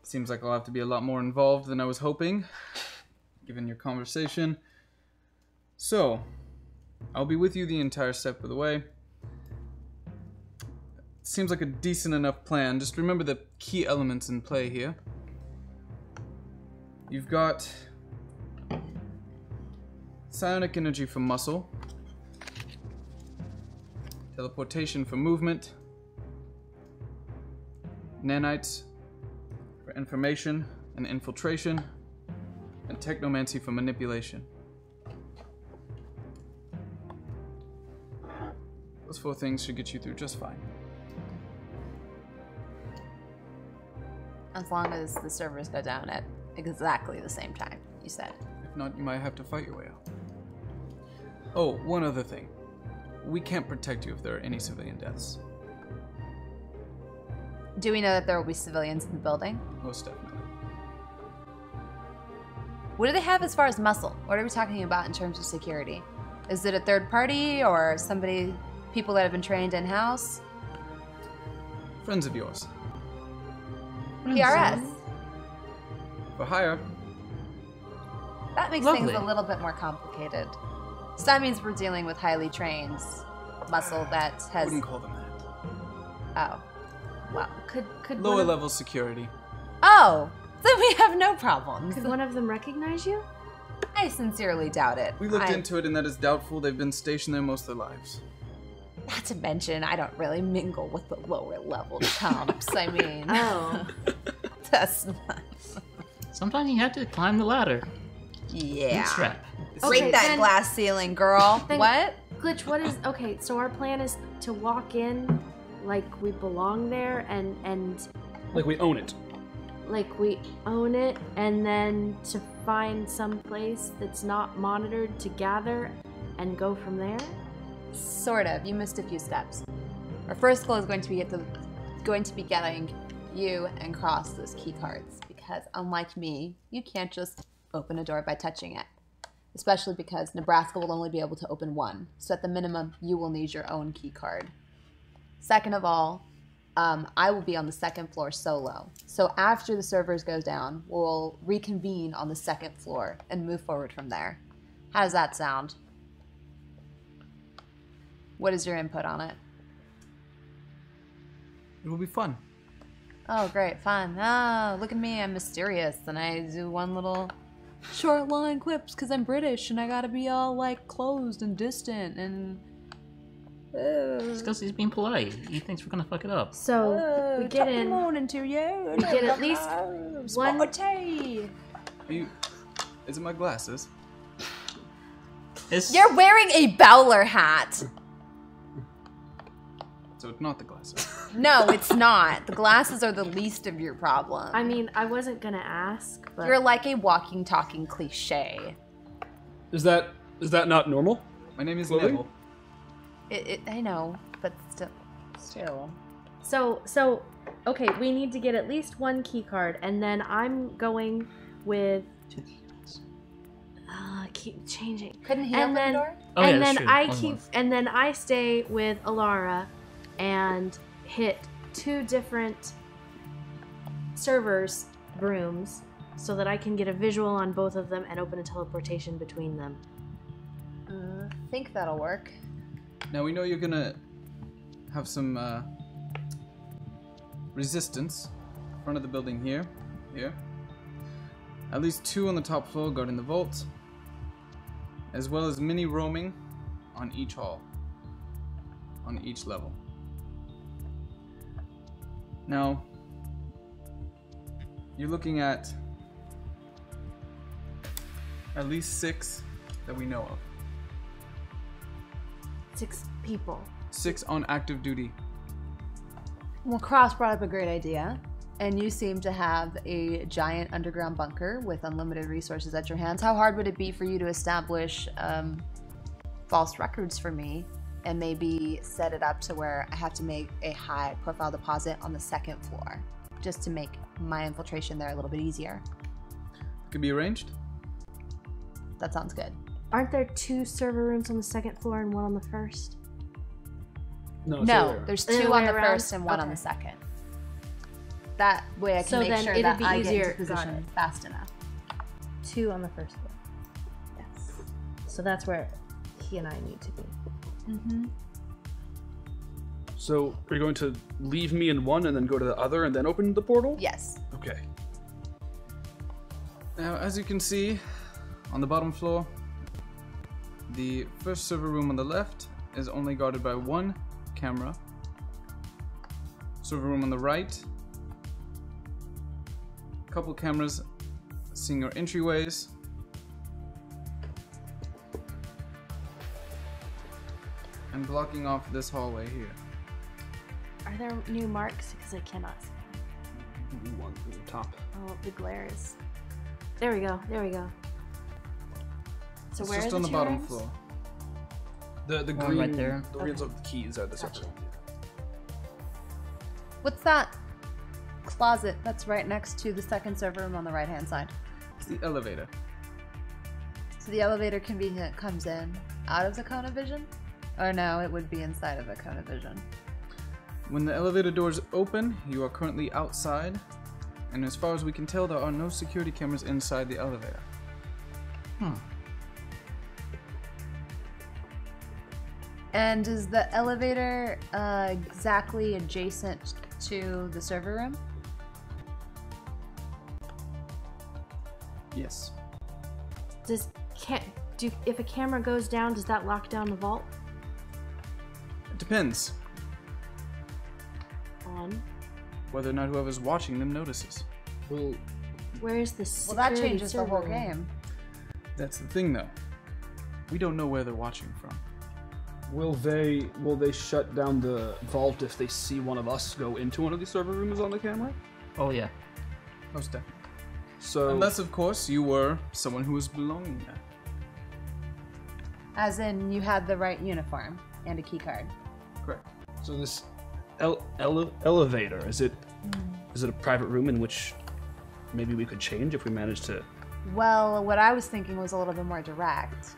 seems like I'll have to be a lot more involved than I was hoping, given your conversation. So, I'll be with you the entire step of the way. Seems like a decent enough plan. Just remember the key elements in play here. You've got psionic energy for muscle, teleportation for movement, nanites for information and infiltration, and technomancy for manipulation. Those four things should get you through just fine. As long as the servers go down at exactly the same time, you said. If not, you might have to fight your way out. Oh, one other thing. We can't protect you if there are any civilian deaths. Do we know that there will be civilians in the building? Most definitely. What do they have as far as muscle? What are we talking about in terms of security? Is it a third party or somebody, people that have been trained in house? Friends of yours. PRS. For hire, That makes Lovely. things a little bit more complicated. So that means we're dealing with highly trained muscle that I has. wouldn't call them that. Oh. Well, could could Lower one of, level security. Oh! Then we have no problems. could one of them recognize you? I sincerely doubt it. We looked I- into it and that is doubtful. They've been stationed there most of their lives. Not to mention, I don't really mingle with the lower level chumps. I mean, Oh, that's not. Sometimes you have to climb the ladder. Yeah. Strap. Break Okay, that then- glass ceiling, girl. Then- what? glitch. What is okay? So our plan is to walk in like we belong there, and and Like we own it. like we own it, and then to find some place that's not monitored to gather, and go from there. Sort of. You missed a few steps. Our first goal is going to be the, going to be getting you and Cross those key cards because unlike me, you can't just open a door by touching it. Especially because Nebraska will only be able to open one. So at the minimum, you will need your own key card. Second of all, um, I will be on the second floor solo. So after the servers go down, we'll reconvene on the second floor and move forward from there. How does that sound? What is your input on it? It will be fun. Oh, great, fun. Oh, look at me, I'm mysterious, and I do one little short line clips because I'm British and I gotta be all like closed and distant and. Uh. It's because he's being polite. He thinks we're gonna fuck it up. So uh, we get in. morning to you. We get at least one. tea. Are you. Is it my glasses? It's, You're wearing a bowler hat. So it's not the glasses. No, it's not. The glasses are the least of your problem. I mean, I wasn't gonna ask, but You're like a walking, talking cliche. Is that is that not normal? My name is Clothing? Neville. It, it, I know, but still, still. So, so, okay, we need to get at least one key card, and then I'm going with. Uh, keep changing. Couldn't he And open then- the door? Oh, yeah, and that's then true. I Only keep, one. and then I stay with Alara, and hit two different servers rooms, so that I can get a visual on both of them and open a teleportation between them. Uh, I think that'll work. Now we know you're gonna have some uh, resistance in front of the building here. Here. At least two on the top floor guarding the vault, as well as many roaming on each hall, on each level. Now, you're looking at at least six that we know of. Six people. Six on active duty. Well, Cross brought up a great idea, and you seem to have a giant underground bunker with unlimited resources at your hands. How hard would it be for you to establish um, false records for me and maybe set it up to where I have to make a high profile deposit on the second floor just to make my infiltration there a little bit easier? Could be arranged. That sounds good. Aren't there two server rooms on the second floor and one on the first? No, no, there's two on the around? first and one on the second. That way I can So make then sure it'd that be I easier- get into position fast enough. Two on the first floor. Yes. So that's where he and I need to be. Mm-hmm. So are you going to leave me in one and then go to the other and then open the portal? Yes. Okay. Now, as you can see, on the bottom floor, the first server room on the left is only guarded by one camera. Server room on the right a couple cameras seeing your entryways. And blocking off this hallway here. Are there new marks? Because I cannot see. One from the top. Oh, the glare is. There we go. There we go. So it's where just are on the the bottom rooms? floor. The the One green right there. The greens of the keys are the separate. What's that closet that's right next to the second server room on the right hand side? It's the elevator. So the elevator convenient comes in out of the cone of vision? Or no, it would be inside of the cone of vision. When the elevator doors open, you are currently outside, and as far as we can tell, there are no security cameras inside the elevator. Hmm. And is the elevator uh, exactly adjacent to the server room? Yes. Does can do if a camera goes down? Does that lock down the vault? It depends On whether or not whoever's watching them notices. Will where is the Well, that changes the whole game. That's the thing, though. We don't know where they're watching from. will they will they shut down the vault if they see one of us go into one of these server rooms on the camera? Oh yeah. Most definitely. So Unless, of course, you were someone who was belonging there. As in, you had the right uniform and a key card. Correct. so this ele- ele- elevator is it is it a private room in which maybe we could change if we manage to Well, what I was thinking was a little bit more direct.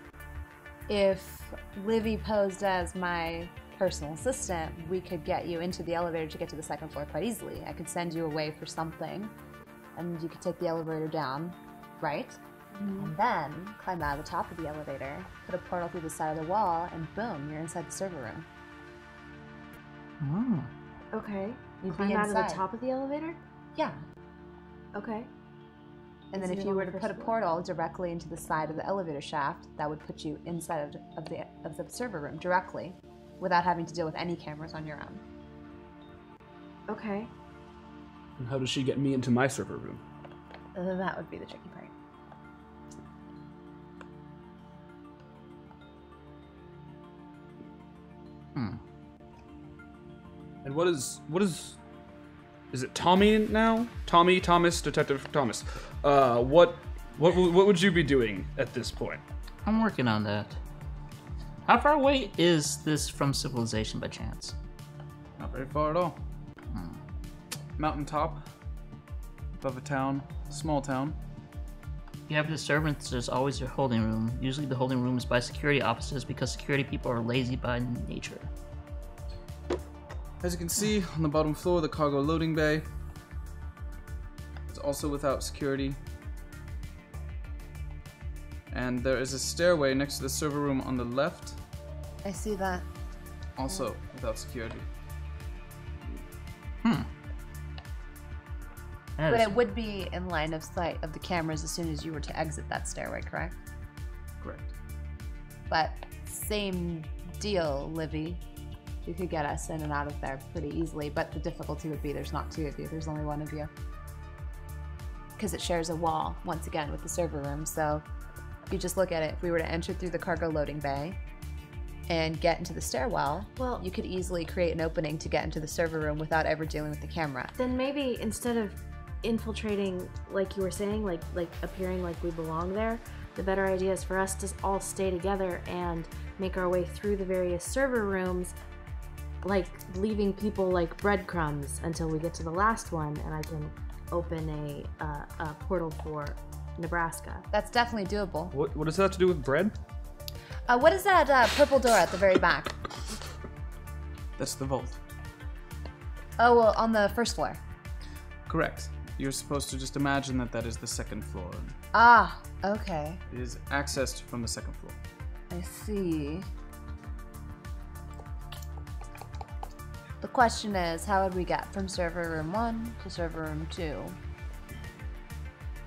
If Livy posed as my personal assistant, we could get you into the elevator to get to the second floor quite easily. I could send you away for something, and you could take the elevator down, right? Mm-hmm. And then climb out of the top of the elevator, put a portal through the side of the wall, and boom, you're inside the server room. Oh. Okay. You'd Climb be out of inside. the top of the elevator. Yeah. Okay. And then Isn't if you were to first put a portal directly into the side of the elevator shaft, that would put you inside of, of the of the server room directly, without having to deal with any cameras on your own. Okay. and how does she get me into my server room? Uh, that would be the tricky part. Hmm. And what is what is is it Tommy now? Tommy Thomas Detective Thomas. Uh what what what would you be doing at this point? I'm working on that. How far away is this from civilization by chance? Not very far at all. Mountaintop, above a town, small town. You have the servants, there's always your holding room. Usually the holding room is by security officers because security people are lazy by nature. As you can see on the bottom floor, the cargo loading bay. It's also without security. And there is a stairway next to the server room on the left, I see that. also without security. That But is- it would be in line of sight of the cameras as soon as you were to exit that stairway, correct? Correct. But same deal, Livy. You could get us in and out of there pretty easily, but the difficulty would be there's not two of you, there's only one of you. Because it shares a wall, once again, with the server room. So if you just look at it, if we were to enter through the cargo loading bay and get into the stairwell, Well- you could easily create an opening to get into the server room without ever dealing with the camera. Then maybe instead of infiltrating, like you were saying, like like appearing like we belong there, the better idea is for us to all stay together and make our way through the various server rooms, like leaving people like breadcrumbs until we get to the last one, and I can open a uh, a portal for Nebraska. That's definitely doable. What what does that have to do with bread? Uh, what is that uh, purple door at the very back? That's the vault. Oh, well, on the first floor. Correct. You're supposed to just imagine that that is the second floor. Ah, okay. It is accessed from the second floor. I see. The question is, how would we get from server room 1 to server room 2?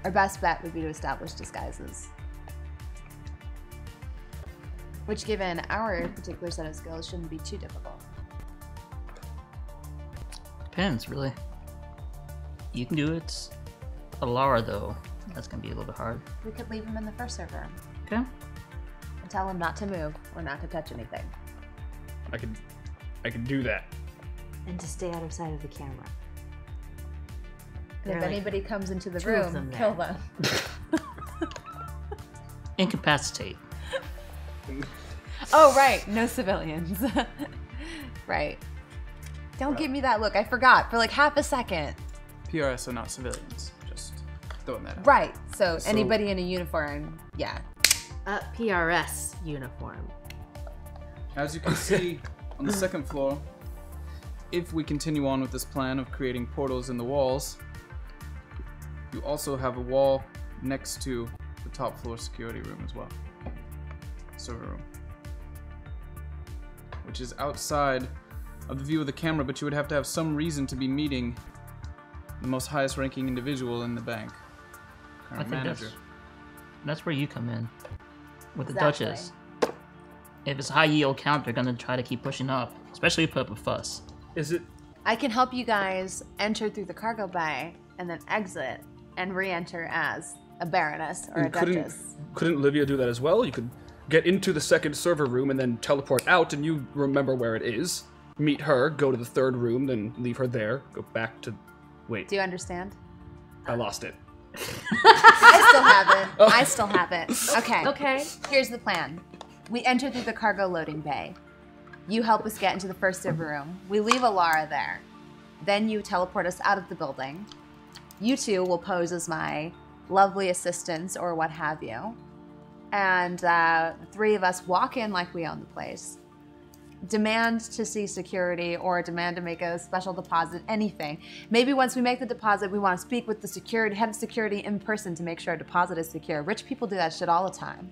Our best bet would be to establish disguises. Which, given our particular set of skills, shouldn't be too difficult. Depends, really. You can do it. Alara though. That's gonna be a little bit hard. We could leave him in the first server room Okay. and tell him not to move or not to touch anything. I could, I could do that. And to stay out of sight of the camera. And if like, anybody comes into the room, them kill them. Incapacitate. Oh, right. No civilians. right. Don't give me that look. I forgot for like half a second. PRS are not civilians. Just throwing that out. Right. So, So- anybody in a uniform, yeah. Uh, PRS uniform. As you can see on the second floor, if we continue on with this plan of creating portals in the walls, you also have a wall next to the top floor security room as well. Server room. Which is outside of the view of the camera, but you would have to have some reason to be meeting the most highest ranking individual in the bank. I Current think manager. that's that's where you come in. With the Duchess. If it's a high yield count, they're gonna try to keep pushing up. Especially if you put up a fuss. Is it? I can help you guys enter through the cargo bay and then exit and re-enter as a baroness or a couldn't, duchess. couldn't Livia do that as well? You could get into the second server room and then teleport out, and you remember where it is. Meet her, go to the third room, then leave her there. Go back to. Wait, Do you understand? I lost it. I still have it. Oh. I still have it. Okay. Okay. Here's the plan. We enter through the cargo loading bay. You help us get into the first server room. We leave Alara there. Then you teleport us out of the building. You two will pose as my lovely assistants or what have you. And uh, three of us walk in like we own the place. Demand to see security or demand to make a special deposit, anything. Maybe once we make the deposit, we want to speak with the security head of security in person to make sure our deposit is secure. Rich people do that shit all the time.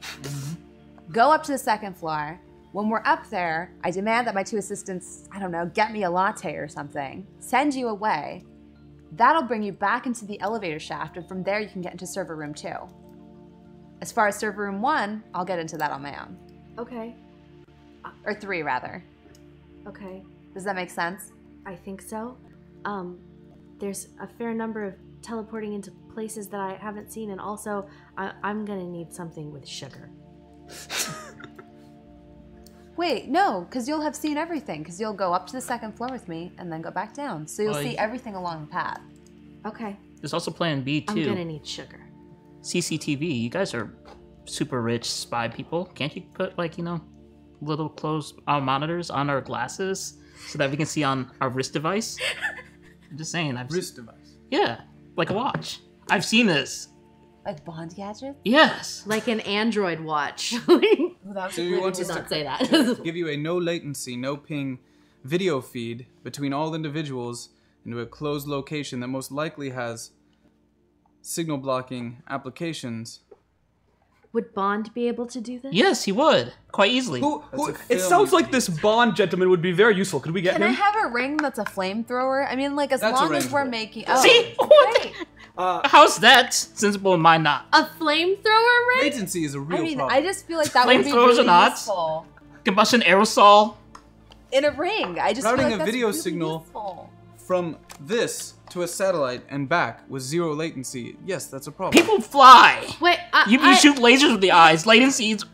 Go up to the second floor. When we're up there, I demand that my two assistants, I don't know, get me a latte or something, send you away. That'll bring you back into the elevator shaft, and from there you can get into server room two. As far as server room one, I'll get into that on my own. Okay. Or three, rather. Okay. Does that make sense? I think so. Um, there's a fair number of teleporting into places that I haven't seen, and also I- I'm gonna need something with sugar. Wait, no, because you'll have seen everything, because you'll go up to the second floor with me and then go back down. So you'll see you- everything along the path. Okay. There's also plan B I'm too. gonna need sugar. CCTV. You guys are super rich spy people. Can't you put like you know, little closed uh, monitors on our glasses so that we can see on our wrist device? I'm just saying. I've Wrist device. yeah, like a watch. I've seen this. Like Bond gadgets? Yes. Like an Android watch. So you want to not say that. give you a no latency, no ping video feed between all individuals into a closed location that most likely has signal blocking applications. Would Bond be able to do this? Yes, he would quite easily. Who, who, it sounds like this Bond gentleman would be very useful. Could we get Can I have a ring that's a flamethrower? I mean, like, as That's long as we're making. Oh, See? What? Great. How's that sensible and mine not? A flamethrower ring? Latency is a real I mean, problem. I just feel like that would be Flamethrowers really not? useful Combustion aerosol. in a ring. I just Routing feel like a that's video really signal. useful. From this to a satellite and back with zero latency, yes, that's a problem. People fly. Wait, I, You, you I, shoot lasers with the eyes. Latency Latencies.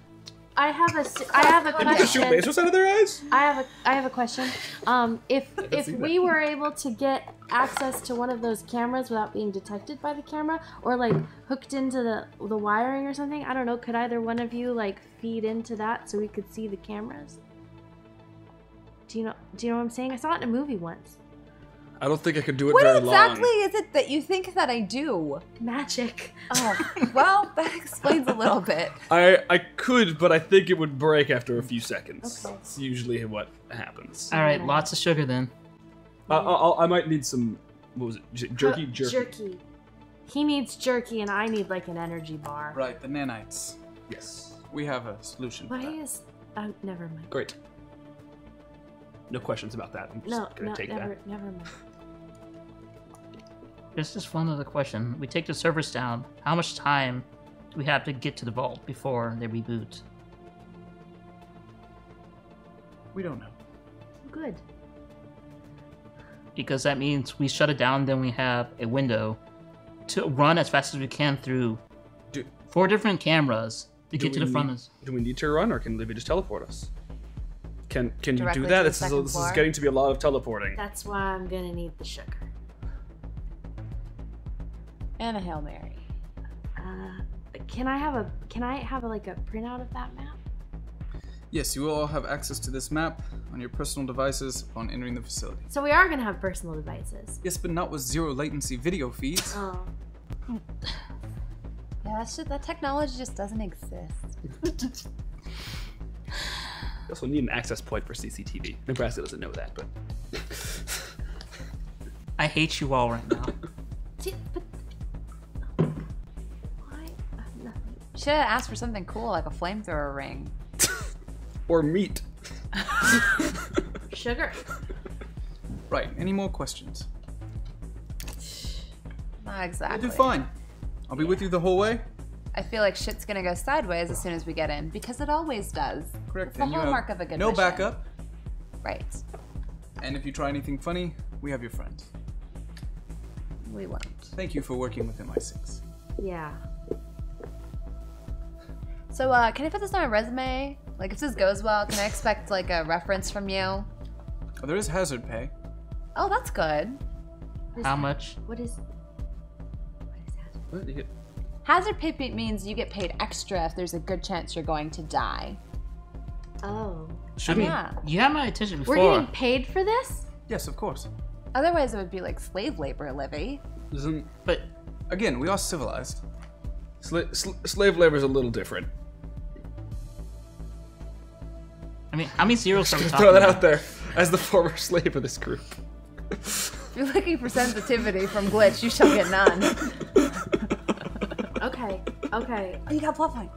I have a, I have a People just shoot question. lasers out of their eyes? I have a, I have a question. Um, if if we were able to get access to one of those cameras without being detected by the camera, or like hooked into the the wiring or something, I don't know. Could either one of you like feed into that so we could see the cameras? Do you know? Do you know what I'm saying? I saw it in a movie once. I don't think I could do it What very exactly long. is it that you think that I do? Magic. Oh, well, that explains a little bit. I, I could, but I think it would break after a few seconds. Okay. It's usually what happens. All right, lots of sugar then. Uh, I'll, I might need some. What was it? J- jerky? Uh, Jerky. jerky. He needs jerky, and I need like an energy bar. Right, the nanites. Yes. We have a solution for Why that. is? Uh, never mind. Great. No questions about that. I'm just No, gonna no, take never, that. never mind. There's just one other question. We take the servers down. How much time do we have to get to the vault before they reboot? We don't know. Good. Because that means we shut it down, then we have a window to run as fast as we can through Do- four different cameras to get to the front need- of us. Do we need to run, or can Livy just teleport us? Can Can you do that? This is, second this is getting to be a lot of teleporting. That's why I'm gonna need the sugar. And a Hail Mary. Uh, can I have a can I have a, like a printout of that map? Yes, you will all have access to this map on your personal devices upon entering the facility. So we are gonna have personal devices. Yes, but not with zero latency video feeds. Oh. Yeah, that shit, that technology just doesn't exist. We also need an access point for CCTV. Nebraska doesn't know that, but I hate you all right now. Why? Should have asked for something cool like a flamethrower ring. or meat. Sugar. Right, any more questions? Not exactly. You'll exactly. do fine. I'll be with you the whole way. I feel like shit's gonna go sideways as soon as we get in because it always does. Correct. It's the and hallmark of a good no mission. backup. Right. And if you try anything funny, we have your friend. We won't. Thank you for working with MI6. Yeah. So, uh, can I put this on my resume? Like, if this goes well, can I expect like a reference from you? Oh, there is hazard pay. Oh, that's good. How much? What is? What? You get- Hazard pay means you get paid extra if there's a good chance you're going to die. Oh. Shouldn't Yeah. You had my attention before. We're getting paid for this? Yes, of course. Otherwise, it would be like slave labor, Livy. isn't But Again, we are civilized. sla- sl- slave labor is a little different? I mean, how many zeros are we talking Throw that about? out there as the former slave of this group. If you're looking for sensitivity from Glitch, you shall get none. Okay. Okay. Oh, you got plot point.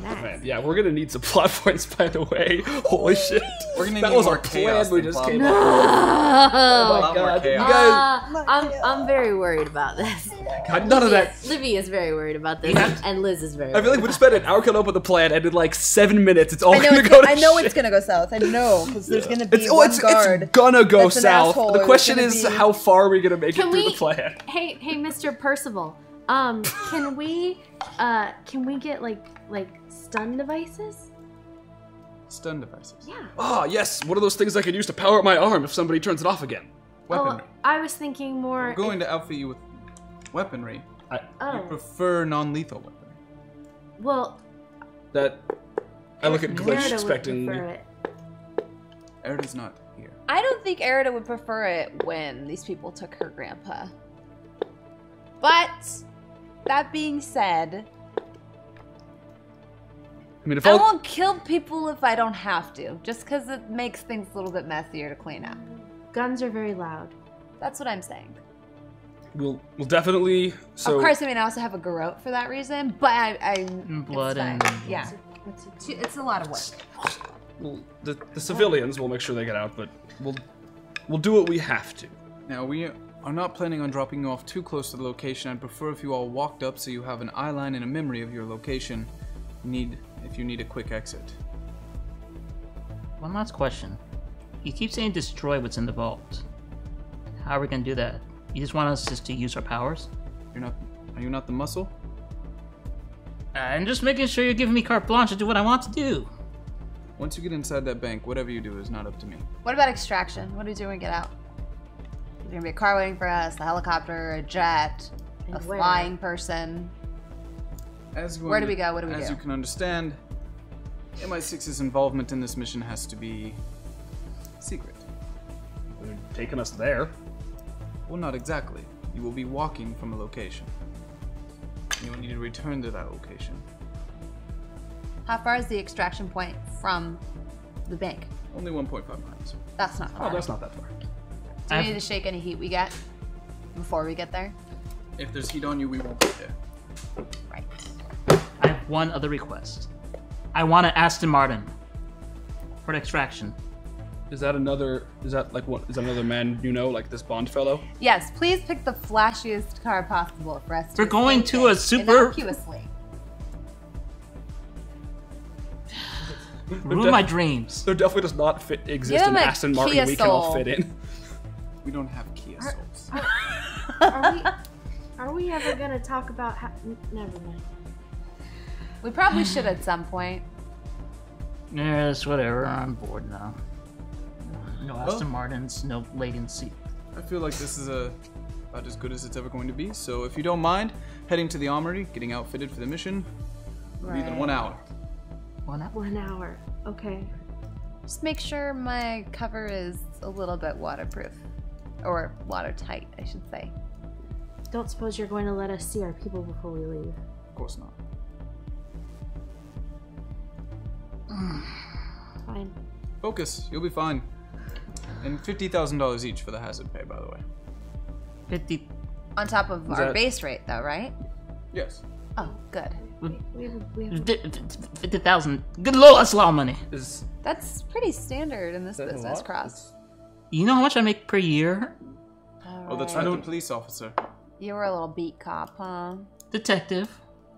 Nice. Man, yeah, we're gonna need some plot points, by the way. Holy shit! We're gonna that need was more a plan we just came points. up. with. Oh, Oh my god, you guys! Uh, I'm I'm very worried about this. God, none of that. Livy is very worried about this, and Liz is very. I feel like we just spent an hour coming up with a plan, and in like seven minutes, it's all I know, gonna it's, go to I know shit. it's gonna go south. I know because there's gonna be It's, oh, one it's, guard. it's gonna go that's south. asshole. The question is, be- how far are we gonna make Can it through we? the plan? Hey, hey, Mr. Percival. Um, can we, uh, can we get like like stun devices? Stun devices. Yeah. Ah, yes, one of those things I can use to power up my arm if somebody turns it off again. Weaponry. Oh, I was thinking more. We're going to outfit you with weaponry. You oh, prefer non-lethal weaponry. well, That I look at Merida Glitch would expecting. prefer it. Arida's not here. I don't think Arida would prefer it when these people took her grandpa. But that being said, I mean, if I all, won't kill people if I don't have to, just because it makes things a little bit messier to clean up. Guns are very loud. That's what I'm saying. we'll we'll definitely. So of course, I mean, I also have a garrote for that reason, but I, I Blood it's and- fine. yeah, What's it? It's- it's a lot of work. we'll- the the civilians will make sure they get out, but we'll we'll do what we have to. Now, we are not planning on dropping you off too close to the location. I'd prefer if you all walked up so you have an eye line and a memory of your location. Need if you need a quick exit. One last question. You keep saying destroy what's in the vault. How are we gonna do that? You just want us just to use our powers? You're not. Are you not the muscle? Uh, I'm just making sure you're giving me carte blanche to do what I want to do. Once you get inside that bank, whatever you do is not up to me. What about extraction? What do we do when we get out? There's gonna be a car waiting for us, a helicopter, a jet, a where? flying person. As you Where do we go? What do we as do? you can understand, MI6's involvement in this mission has to be secret. They're taking us there. Well, not exactly. You will be walking from a location. You will need to return to that location. How far is the extraction point from the bank? Only 1.5 miles. That's not oh, far. Oh, that's not that far. do we I've- need to shake any heat we get before we get there? If there's heat on you, we won't be there. Right. I have one other request. I want an Aston Martin for the extraction. Is that another? Is that like what? Is that another man you know, like this Bond fellow? Yes, please pick the flashiest car possible for us We're going to a in super- innocuously. Ruin my dreams. There definitely does not fit exist Give an Aston Martin Kia we can all fit in. We don't have Kia Souls. Are we? Are we ever gonna talk about? How, never mind. We probably should at some point. Yes, whatever. I'm bored now. No Aston Well- Martins, no latency. I feel like this is a about as good as it's ever going to be. So if you don't mind heading to the armory, getting outfitted for the mission, we'll leave in one hour. One hour. One hour. Okay. Just make sure my cover is a little bit waterproof. Or watertight, I should say. Don't suppose you're going to let us see our people before we leave. Of course not. Fine. Focus. You'll be fine. And fifty thousand dollars each for the hazard pay, by the way. 50. On top of our that- base rate, though, right? Yes. Oh, good. We have, a, we have a, 50,000. Good lord, that's a lot of money. Is That's pretty standard in this that a business, lot? Cross. You know how much I make per year? Oh, that's right. The police officer. You were a little beat cop, huh? Detective.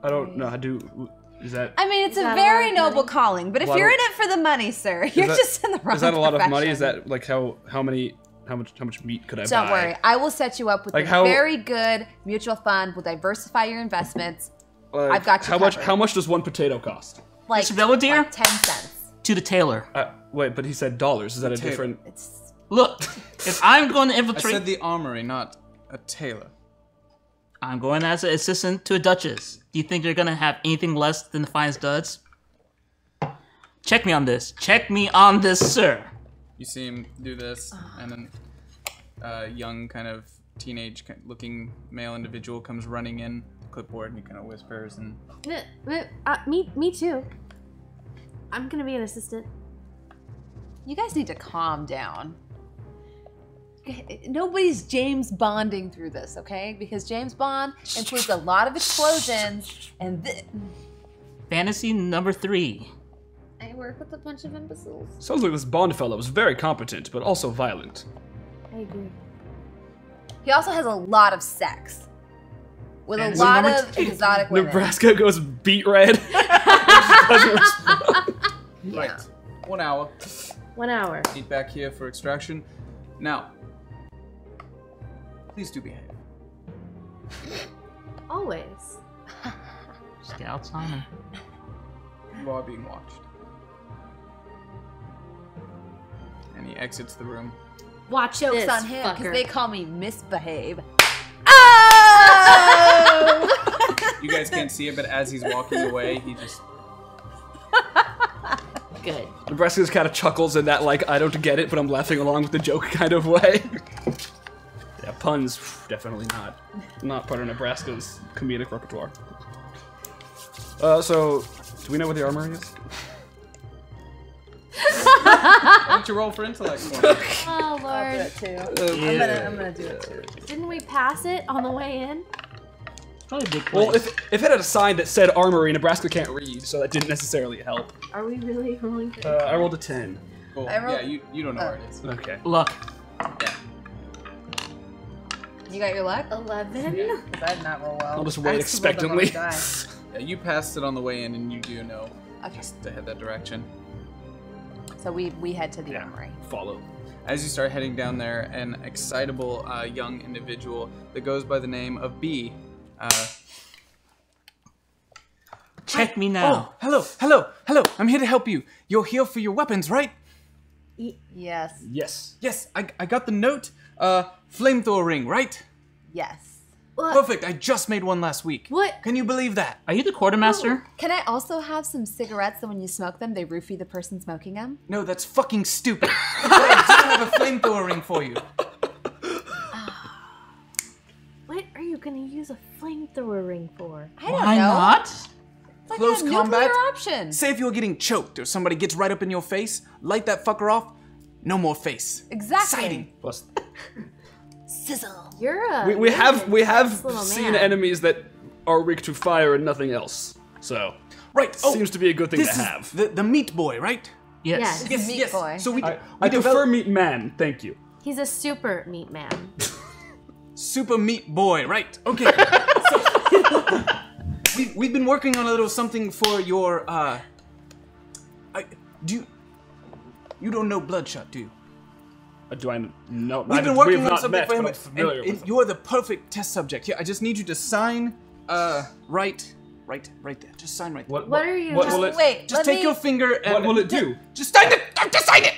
I don't know I to. Is that I mean, it's a that a very noble money? calling, but if you're of- in it for the money, sir, you're that- just in the wrong is that a lot of money? Is that like how how many how much how much meat could I Don't buy? worry, I will set you up with Like a how- very good mutual fund. We'll diversify your investments. Like, I've got you how much how much does one potato cost? Like, Mr. Belvedere? like ten cents. To the tailor. Uh, wait, but he said dollars. Is that a Potato. different? It's Look, if I'm going to I infiltrate, said the armory, not a tailor. I'm going as an assistant to a duchess. Do you think you're gonna have anything less than the finest duds? Check me on this. Check me on this, sir. You see him do this, and then a young, kind of teenage-looking male individual comes running in, clipboard, and he kind of whispers, and Uh, uh, uh, me, me too. I'm gonna be an assistant. you guys need to calm down. Nobody's James Bonding through this, okay? Because James Bond includes a lot of explosions, and th- Fantasy number three. I work with a bunch of imbeciles. Sounds like this Bond fellow is very competent, but also violent. I agree. He also has a lot of sex. With a lot number of exotic women. Nebraska goes beat red. Doesn't. Yeah. right, one hour. One hour. Meet back here for extraction. Now, please do behave. Always. Scouts honor. You are being watched. And he exits the room. Watch Jokes this, on him, because fucker. they call me misbehave. Oh! You guys can't see it, but as he's walking away, he just Good. Nebraska just kind of chuckles in that like I don't get it, but I'm laughing along with the joke kind of way. Yeah, puns definitely not not part of Nebraska's comedic repertoire. Uh, so do we know what the armory is? Why don't you roll for intellect for me? Oh lord. too. I'm gonna, I'm gonna do it too. Didn't we pass it on the way in? Probably a big place. Well, if if it had a sign that said armory, Nebraska can't read, so that didn't necessarily help. Are we really rolling? Uh, I rolled a ten. Cool. I rolled- Yeah, you, you don't know where it is. Okay. Look, Yeah. You got your luck? Eleven. Because I did not roll well. I'll just I wait just rolled the wrong expectantly. die. Yeah, you passed it on the way in, and you do know Okay. just to head that direction. So we we head to the Yeah. armory. Follow. As you start heading down there, an excitable uh, young individual that goes by the name of B. Uh, check me oh, now. hello, hello, hello! I'm here to help you. You're here for your weapons, right? Yes. Yes. Yes, I, I got the note. Uh, flamethrower ring, right? Yes. Perfect. I just made one last week. What? Can you believe that? Are you the quartermaster? Can I also have some cigarettes that when you smoke them, they roofie the person smoking them? No, that's fucking stupid. I do have a flamethrower ring for you. What are you gonna use a flamethrower ring for? I don't Why know. not? Like Close a combat? option. Say if you're getting choked or somebody gets right up in your face, light that fucker off. No more face. Exactly. Exciting. Plus, Sizzle. You're a. we, we have we have seen man. enemies that are weak to fire and nothing else. So Right. Oh, seems to be a good thing this to is have. the the meat boy, right? Yes. Yes. Yes, meat yes. boy. So we, I, we I prefer meat man. Thank you. He's a super meat man. super meat boy, right? Okay. so, we we've been working on a little something for your uh. I, do you you don't know Bloodshot, do you? Uh, Do I know? We've been working have on something met, for him, but I'm familiar and, and with you're the perfect test subject. Here, I just need you to sign, uh, right, right, right there. Just sign right there. What, What are you- What Just will it? Wait, Just take me, your finger and What will it do? Just sign it. Just sign it.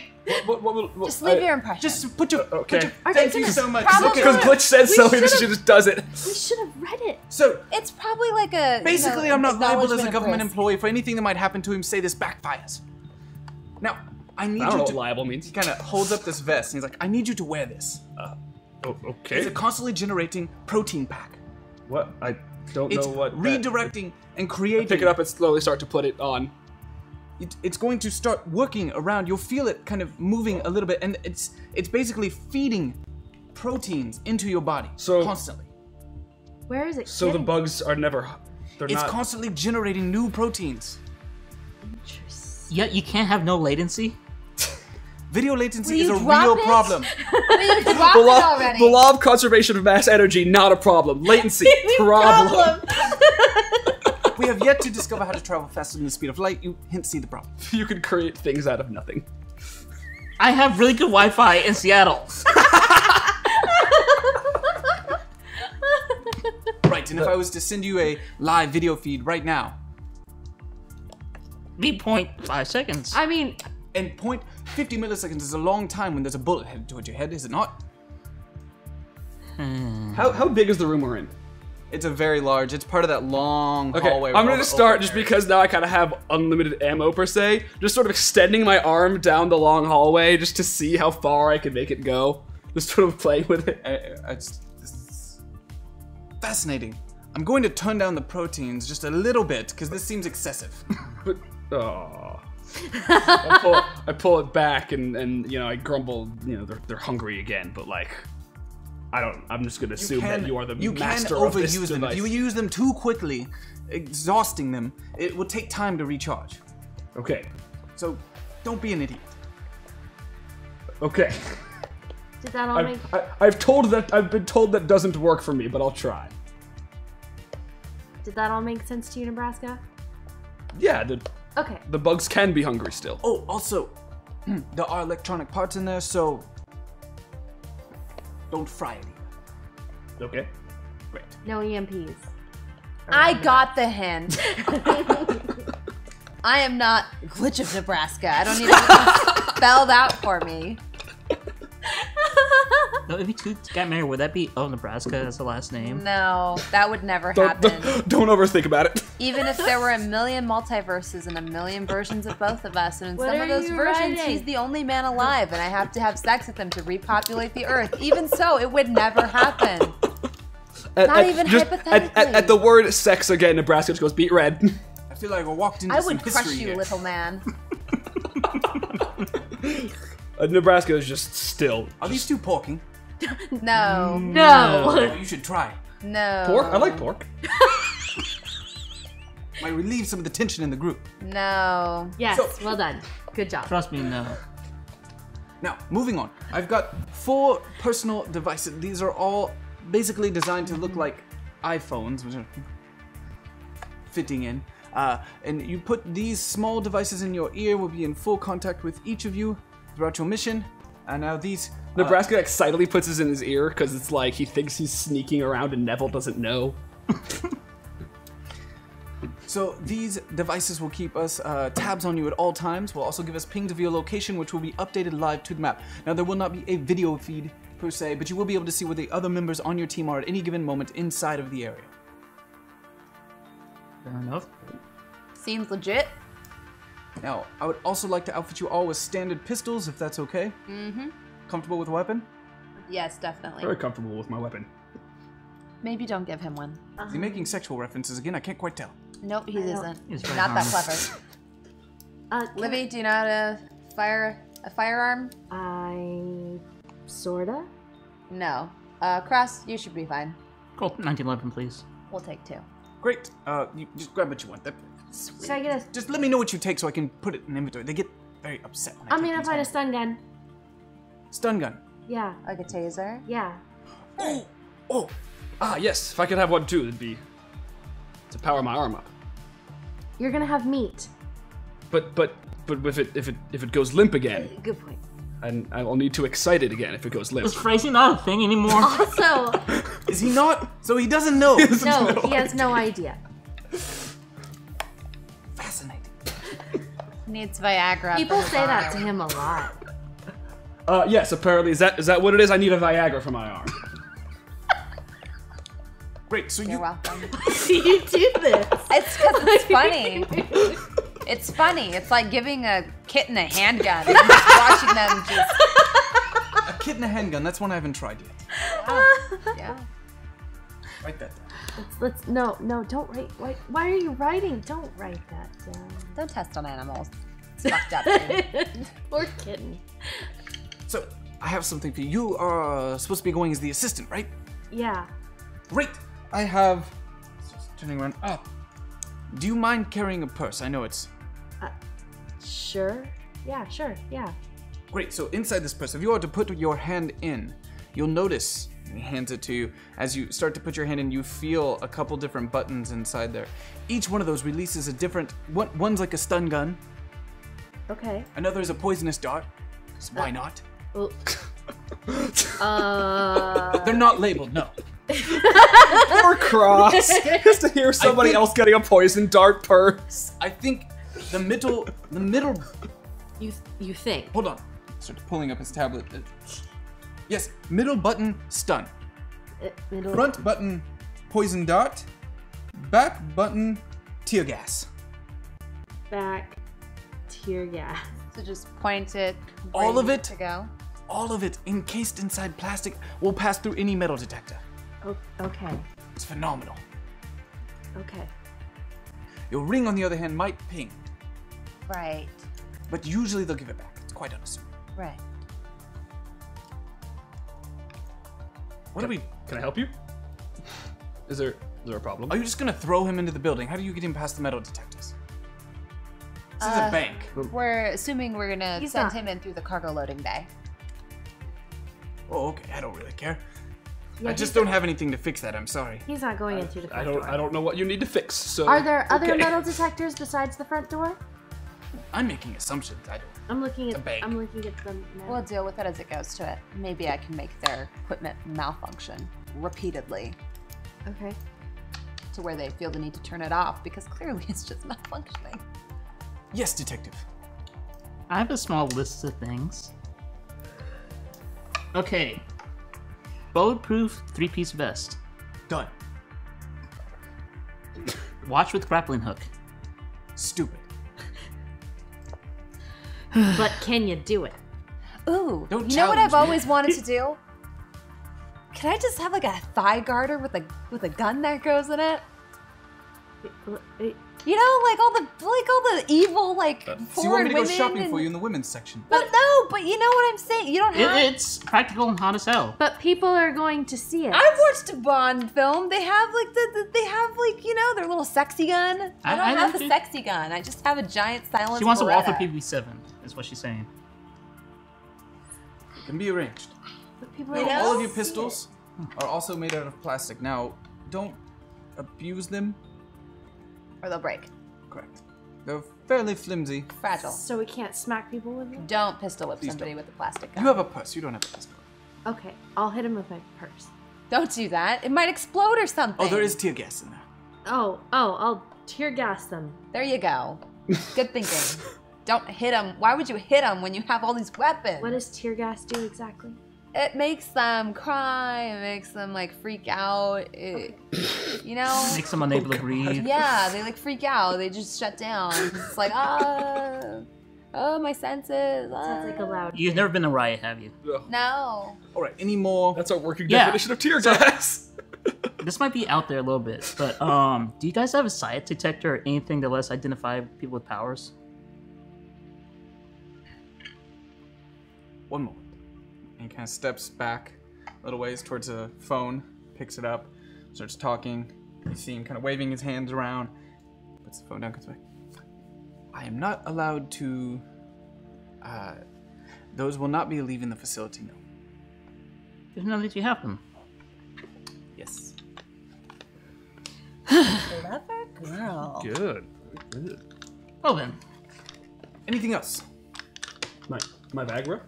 What, what will, what, just leave I- your impression. Just put your. okay. Put your Our thank you so much. probably- Okay. Because Glitch said so, We and she just does it. We should have read it. So it's probably like a you basically, know, I'm not liable as a government risk. employee for anything that might happen to him. Say this backfires. Now, I need I don't know you what to. liable means. He kind of holds up this vest and he's like, "I need you to wear this. Oh, It's a constantly generating protein pack. What? I don't It's know what. that- redirecting and creating. Pick it up and slowly start to put it on. it, it's going to start working around. You'll feel it kind of moving a little bit, and it's it's basically feeding proteins into your body So- constantly. Where is it? So the getting? bugs are never. They're It's not. constantly generating new proteins. Yeah, you can't have no latency. Video latency is a real it? problem. We dropped the it law, already. the law of conservation of mass energy, not a problem. Latency, problem. we have yet to discover how to travel faster than the speed of light. You hint see the problem. You can create things out of nothing. I have really good Wi-Fi in Seattle. Right, and if I was to send you a live video feed right now, Be point five seconds. I mean, and point 50 milliseconds is a long time when there's a bullet headed towards your head, is it not? How, how big is the room we're in? It's a very large. It's part of that long Okay, hallway. I'm gonna start just because now I kind of have unlimited ammo per se. Just sort of extending my arm down the long hallway just to see how far I can make it go. Just sort of playing with it. Uh, it's, fascinating. I'm going to turn down the proteins just a little bit because this seems excessive. But oh, I, pull, I pull it back and and you know I grumble. You know they're they're hungry again, but like I don't. I'm just gonna assume that you are the you master can of this overuse them. device. If you use them too quickly, exhausting them, it will take time to recharge. okay, So don't be an idiot. okay. did that all make? I've, I, I've told that I've been told that doesn't work for me, but I'll try. Did that all make sense to you, Nebraska? Yeah, the Okay. the bugs can be hungry still. Oh, also, there are electronic parts in there, so don't fry it. either. Okay. Great. No EMPs. I got the hint. I am not Glitch of Nebraska. I don't need it spelled out for me. No, if you two got married, would that be Oh Nebraska as the last name? No, that would never Don't, happen. don't, don't overthink about it. Even if there were a million multiverses and a million versions of both of us, and in What some of those versions, writing? he's the only man alive, and I have to have sex with him to repopulate the Earth. Even so, it would never happen. At, Not at- even just At, at, hypothetically. at the word sex again, Nebraska just goes beat red. I feel like I walked into I some would crush you, here. little man. Uh, Nebraska is just still. Are these two porking? No, No. Oh, you should try. no. Pork? I like pork. Might relieve some of the tension in the group. No. yes. So- well done. Good job. Trust me, no. Now, moving on. I've got four personal devices. These are all basically designed to look like iPhones, which are fitting in. Uh, and you put these small devices in your ear, will be in full contact with each of you throughout your mission. And now these. uh, Nebraska excitedly puts his in his ear because it's like he thinks he's sneaking around and Neville doesn't know. So these devices will keep us uh, tabs on you at all times. Will also give us pings of your location, which will be updated live to the map. Now there will not be a video feed per se, but you will be able to see where the other members on your team are at any given moment inside of the area. Fair enough. Seems legit. Now I would also like to outfit you all with standard pistols, if that's okay. Mm-hmm. Comfortable with a weapon? Yes, definitely. Very comfortable with my weapon. Maybe don't give him one. Is he making sexual references again? I can't quite tell. Nope, he don't- isn't. He's very Not that clever. Uh, can Livy, do you know how to fire a firearm? I sorta. No. Uh, Cross, you should be fine. Cool. 1911, please. We'll take two. Great. Uh, you just grab what you want. That, Should I get a? just let me know what you take so I can put it in inventory. They get very upset when I I'm take gonna things find a stun gun. stun gun. Yeah. Like a taser? Yeah. Oh, oh. Ah, yes. If I could have one too, it'd be to power my arm up. You're gonna have meat. But but but if it if it if it goes limp again, Good point. and I will need to excite it again if it goes limp. Is limp. phrasing not a thing anymore? Also, Is he not? So he doesn't know. no, he has no idea. Needs Viagra. People for his say that to him a lot. Uh, yes, apparently is that is that what it is? I need a Viagra for my arm. Great. So You're you welcome. you do this. It's because it's funny. It's funny. It's like giving a kitten a handgun and just watching them just. a kitten a handgun. That's one I haven't tried yet. Yeah. Write that down. Let's, let's no no don't write. Why, why are you writing? Don't write that down. Don't test on animals. It's fucked up. Poor kitten. So I have something for you. You are supposed to be going as the assistant, right? Yeah. Great. I have. Just turning around. Oh. Do you mind carrying a purse? I know it's uh, Sure. Yeah. Sure. Yeah. Great. So inside this purse, if you are to put your hand in, you'll notice. And he hands it to you. As you start to put your hand in, you feel a couple different buttons inside there. Each one of those releases a different. One, one's like a stun gun. Okay. Another is a poisonous dart. 'cause why not? Well, uh. They're not labeled. No. Poor Cross. Just to hear somebody think- else getting a poison dart purse. I think the middle. The middle. You you think? Hold on. Start pulling up his tablet. Uh, Yes. Middle button stun. Uh, middle- Front button poison dart. Back button tear gas. back tear gas. So just point it. All of it? to go. All of it encased inside plastic will pass through any metal detector. Oh, okay. It's phenomenal. Okay. Your ring, on the other hand, might ping, Right. but usually they'll give it back. It's quite unassuming. Right. What are we? Can I help you? Is there is there a problem? Are you just gonna throw him into the building? How do you get him past the metal detectors? This is Uh, a bank. We're assuming we're gonna He's send not- him in through the cargo loading bay. Oh, okay. I don't really care. Yeah, I just don't have anything to fix that. I'm sorry. He's not going into the front I don't door. I don't know what you need to fix. So Are there other okay. metal detectors besides the front door? I'm making assumptions. I don't. I'm looking at. bank. I'm looking at them now. We'll deal with it as it goes to it. Maybe I can make their equipment malfunction repeatedly Okay. to where they feel the need to turn it off because clearly it's just malfunctioning. Yes, detective. I have a small list of things. Okay. Bulletproof three piece vest. Done. Watch with grappling hook. Stupid. But can you do it? Ooh, Don't you know what I've me. always wanted to do? Can I just have like a thigh garter with a with a gun that goes in it? You know, like all the like all the evil like uh, So you want foreign me to go women. shopping and- for you in the women's section? But no, but you know what I'm saying. You don't It, have. it's practical and hot as hell. But people are going to see it. I've watched a Bond film. They have like the, the they have like you know their little sexy gun. I, I- don't I have know a too. sexy gun. I just have a giant silent. She wants to wall for PB7, is what she's saying. It can be arranged. But people You know? All of your pistols are also made out of plastic. Now, don't abuse them. Or they'll break. Correct. They're fairly flimsy. Fragile. So we can't smack people with them. Don't pistol whip Please somebody don't. with a plastic gun. You have a purse. You don't have a pistol. Okay, I'll hit him with my purse. Don't do that. It might explode or something. Oh, there is tear gas in there. Oh, oh, I'll tear gas them. There you go. Good thinking. Don't hit them. Why would you hit them when you have all these weapons? What does tear gas do exactly? It makes them cry. It makes them like freak out. It, you know. Makes them unable to breathe. Yeah, they like freak out. They just shut down. It's like ah, oh my senses. Sounds like a ah." loud. You've never been a Riot, have you? No. All right. Any more? That's our working Yeah. definition of tear gas. This might be out there a little bit, but um, do you guys have a science detector or anything that lets identify people with powers? One moment. And he kind of steps back a little ways towards a phone, picks it up, starts talking. You see him kind of waving his hands around, puts the phone down, comes back. I am not allowed to. Uh, those will not be leaving the facility, no. There's no that you have them. Yes. Clever girl. Good. Good. Well then, Anything else? My my Viagra.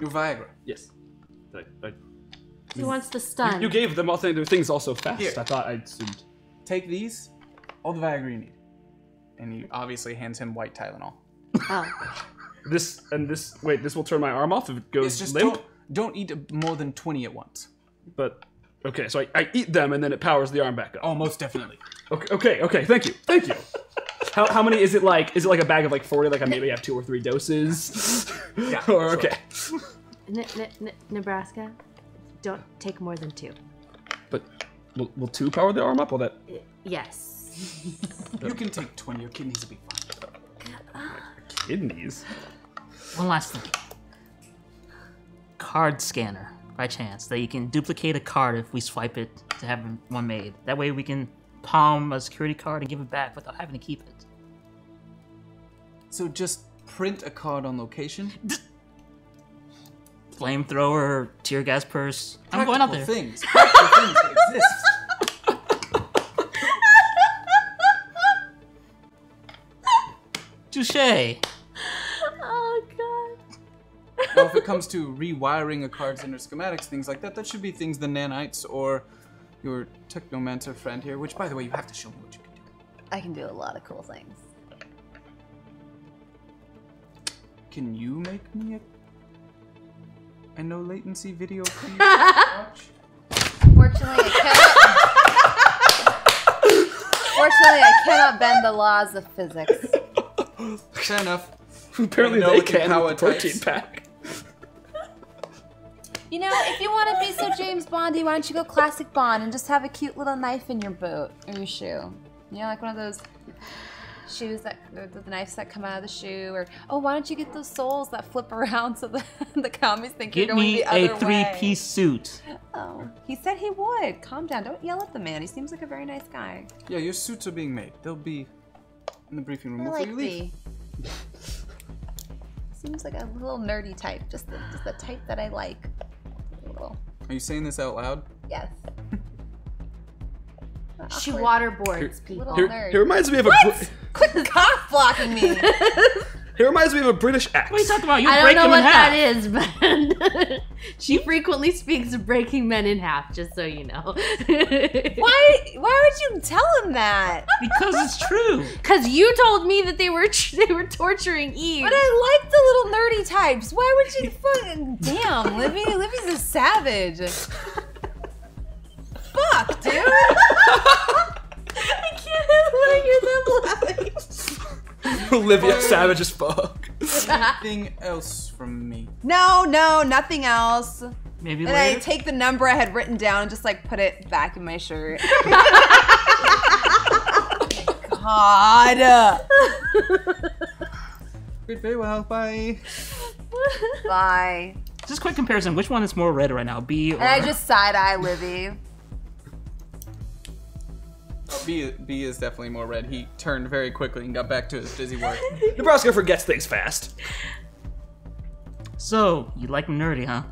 Your Viagra. Yes. I, I, He wants the stun. you gave them all things, their things also fast. Here. I thought I assumed. Take these, all the Viagra you need. And he obviously hands him white Tylenol. Oh. This and this. Wait, this will turn my arm off if it goes It's just limp. don't don't eat more than twenty at once. But okay, so I, I eat them and then it powers the arm back up. Oh, most definitely. Okay, okay, okay. Thank you, thank you. How, how many is it like? Is it like a bag of like forty? Like I maybe have two or three doses. Yeah, or okay. N- N- N- Nebraska, don't take more than two. But will, will two power the arm up? Will that? Uh, yes. You can take twenty. Your kidneys will be fine. Kidneys. One last thing. Card scanner, by chance, that you can duplicate a card if we swipe it to have one made. That way we can palm a security card and give it back without having to keep it. So just print a card on location. Flamethrower, tear gas purse. I'm going out there. Practical Things. Practical things exist. Touche. Oh god. Now, if it comes to rewiring a card's inner schematics, things like that, that should be things the nanites or your technomancer friend here. Which, by the way, you have to show me what you can do. I can do a lot of cool things. Can you make me a a no latency video, please? Watch? Fortunately, I cannot. Fortunately, I cannot bend the laws of physics. Fair enough. Apparently know they can power with the protein types. pack. You know, if you want to be so James Bondy, why don't you go classic Bond and just have a cute little knife in your boot or your shoe? You know, like one of those shoes that the, the knives that come out of the shoe, or oh, why don't you get those soles that flip around so the the commies think Get you're going me the other a three-piece suit. Oh, he said he would. Calm down. Don't yell at the man. He seems like a very nice guy. Yeah, your suits are being made. They'll be in the briefing room I before like you leave. the. Seems like a little nerdy type, just the, just the type that I like. A little, Are you saying this out loud? yes. She Awkward waterboards people. Little Here, nerd. reminds me of a. What? Br- Quit cock blocking me. He reminds me of a British axe. What are you talking about? You I break don't know them in what half. that is, but she frequently speaks of breaking men in half, just so you know. Why? Why would you tell him that? Because it's true. Because you told me that they were they were torturing Eve. But I like the little nerdy types. Why would you fucking damn Livy? Livy's a savage. Fuck, dude. I can't handle hear them laughing. Olivia Savage as fuck. Anything else from me? No, no, nothing else. Maybe And I take the number I had written down and just like put it back in my shirt. God. Great, very well. Bye. Bye. Just quick comparison. Which one is more red right now? B or And I just side eye Livy. B, B is definitely more red. He turned very quickly and got back to his busy work. Nebraska forgets things fast. So you like them nerdy, huh?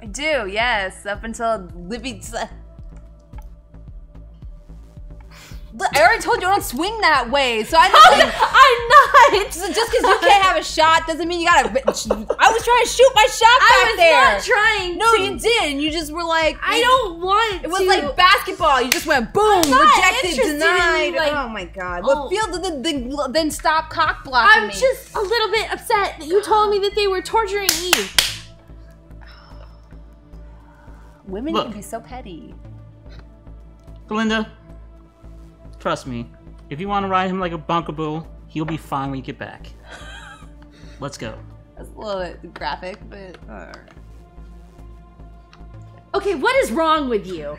I do, yes. Up until Livy. I already told you I don't swing that way, so I just like, I'm not. so just because you can't have a shot doesn't mean you gotta. I was trying to shoot my shot back there. I was there. not trying. no, to. you did, and you just were like, I don't want. It was to. like basketball. You just went boom, not rejected, interested in, denied. like- oh my god. Oh. Well, field then, then, then stop cock blocking I'm me. just a little bit upset that you told me that they were torturing Eve. Women Look. can be so petty. Belinda, trust me. If you want to ride him like a bunker bull, he'll be fine when you get back. Let's go. That's a little bit graphic, but. Okay, what is wrong with you?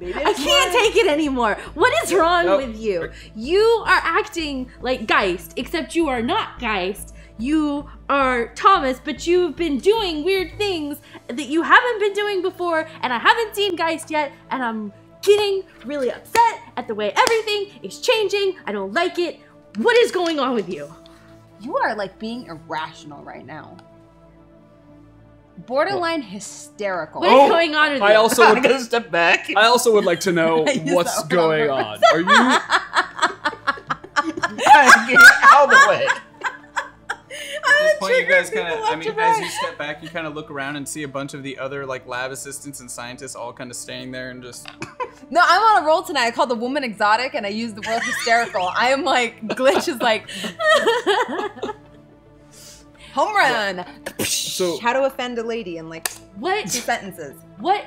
I can't take it anymore. What is wrong Nope. with you? You are acting like Geist, except you are not Geist. You are Thomas, but you've been doing weird things that you haven't been doing before, and I haven't seen Geist yet, and I'm getting really upset at the way everything is changing. I don't like it. What is going on with you? You are like being irrational right now. Borderline hysterical. What is Oh, going on with I you? also I'm would. gonna step back. I also would like to know used what's that one on going on. Are you? Get out of the way. I was point, you guys kind of, I mean, as you step back, you kind of look around and see a bunch of the other like lab assistants and scientists all kind of standing there and just. No, I'm on a roll tonight. I called the woman exotic and I used the word hysterical. I am like, Glitch is like, home run. So- How to offend a lady in like two What? sentences. What?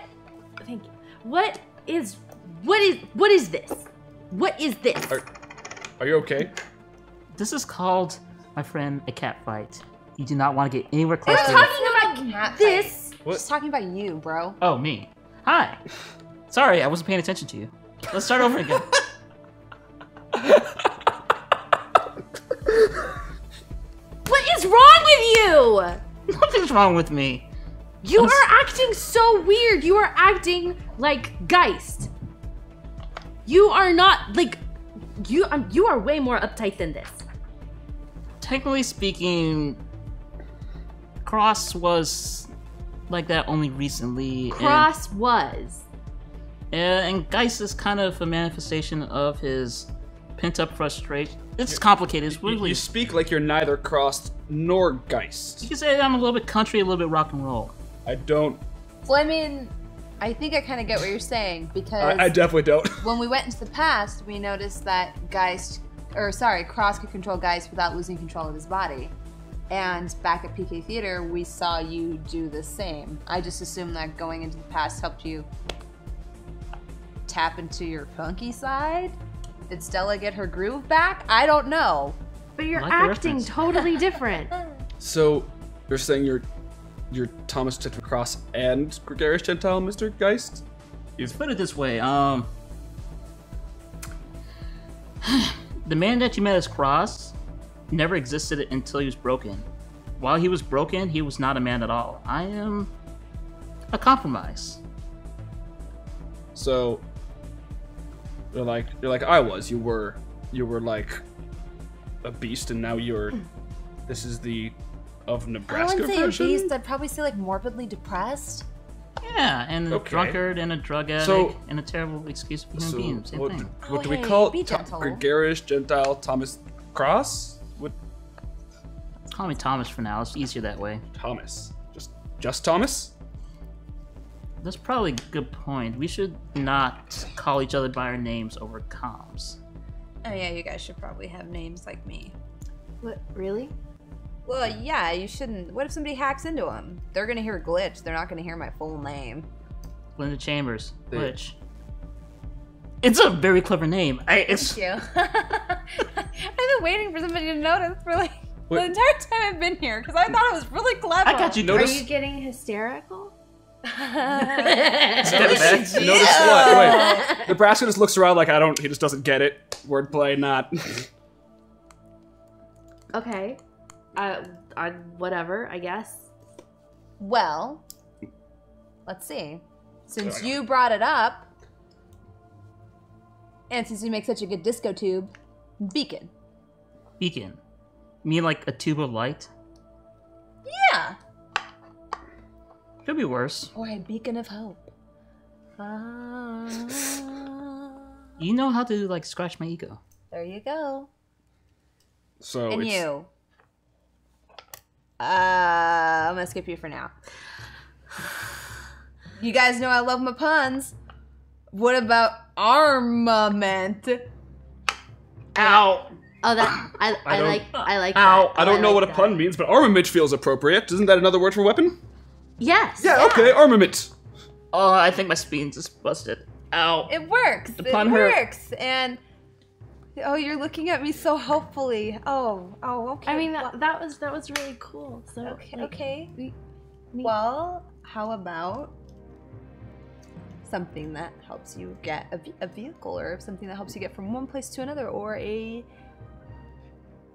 Thank you. What is? What is? What is this? What is this? Are, are you okay? This is called, my friend, a cat fight. You do not want to get anywhere close I'm to it. talking about Cat this. What? Just talking about you, bro. Oh, me. Hi. Sorry, I wasn't paying attention to you. Let's start over again. What is wrong with you? Nothing's wrong with me. You are acting so weird. You are acting like Geist. You are not like you. Um, you are way more uptight than this. Technically speaking, Cross was like that only recently. and- Cross was. And, and Geist is kind of a manifestation of his pent up frustration. It's complicated. It's You, really. you speak like you're neither Crossed nor Geist. You can say I'm a little bit country, a little bit rock and roll. I don't. Well, I mean, I think I kind of get what you're saying because I, I definitely don't. when we went into the past, we noticed that Geist, or sorry, Cross could control Geist without losing control of his body. And back at PK Theater, we saw you do the same. I just assumed that going into the past helped you tap into your funky side. Did Stella get her groove back? I don't know. But you're like acting totally different. So you're saying you're you're Thomas Tether Cross and Gregarious Gentile, Mr. Geist? Let's put it this way. Um, the man that you met as Cross never existed until he was broken. While he was broken, he was not a man at all. I am a compromise. So you're like you're like I was. You were you were like a beast, and now you're. This is the of Nebraska I Nebraska wouldn't say a beast. I'd probably say like morbidly depressed. Yeah, and a Okay. drunkard and a drug addict So- and a terrible excuse for human So being. Same what, thing. what do Oh, we hey, call be Gregarious Gentile Thomas Cross? What Call me Thomas for now. It's easier that way. Thomas? Just just Thomas? That's probably a good point. We should not call each other by our names over comms. Oh yeah, you guys should probably have names like me. what? Really? Well, yeah, you shouldn't. What if somebody hacks into them? They're gonna hear glitch. They're not gonna hear my full name. Glinda Chambers, They- which it's a very clever name. I, it's you. I've been waiting for somebody to notice for like the entire time I've been here because I thought it was really clever. I got you. Noticed Are you getting hysterical? Step back. notice what? Wait. Nebraska just looks around like I don't he just doesn't get it. Wordplay not Okay. Uh, I, whatever. I guess. Well, let's see. Since you brought it up, and since you make such a good disco tube, beacon. Beacon. You mean like a tube of light? Yeah. Could be worse. Or a beacon of hope. Ah. You know how to like scratch my ego. there you go. So and it's, you. Uh, I'm gonna skip you for now. You guys know I love my puns. What about armament? Ow! Oh, that I, I, don't- like. I like. Ow, that. I don't know like what a that. pun means, but armament feels appropriate. Isn't that another word for weapon? Yes. Yeah, okay, armament. Oh, I think my spine just busted. Ow! It works. The it pun hurt. works. And oh, you're looking at me so hopefully. Oh, oh, okay. I mean, well- that, that was that was really cool. So okay, like, okay. we- we- Well, how about something that helps you get a, a vehicle, or something that helps you get from one place to another, or a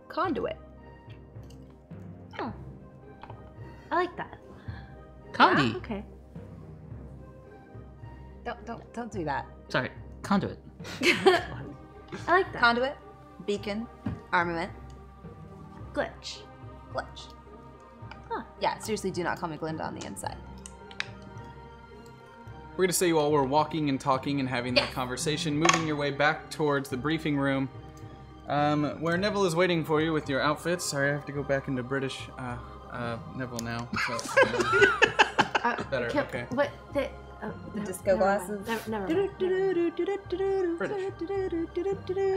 conduit? Oh. I like that. Condi. Okay. Don't, don't, don't do that. Sorry, conduit. I like that. Conduit, beacon, armament, Glitch. glitch. Huh. Yeah, seriously, do not call me Glinda on the inside. We're gonna say you all were walking and talking and having that conversation, moving your way back towards the briefing room. Um, where Neville is waiting for you with your outfits. Sorry, I have to go back into British uh, uh, Neville now. So, Uh, Better, okay. What? The, oh, the disco glasses? Never, never mind.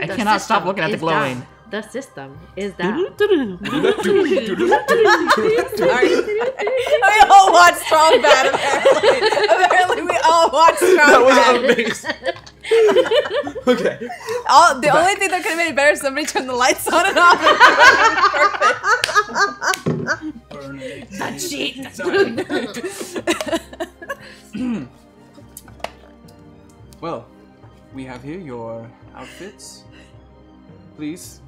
I The cannot stop looking at the is glowing. that. The system is that. Sorry. we all watched Strong Bad, apparently. apparently, we all watched Strong That Bad. was amazing. okay. All, the only thing that could have made it better is somebody turned the lights on and off. Perfect. we have here your outfits. Please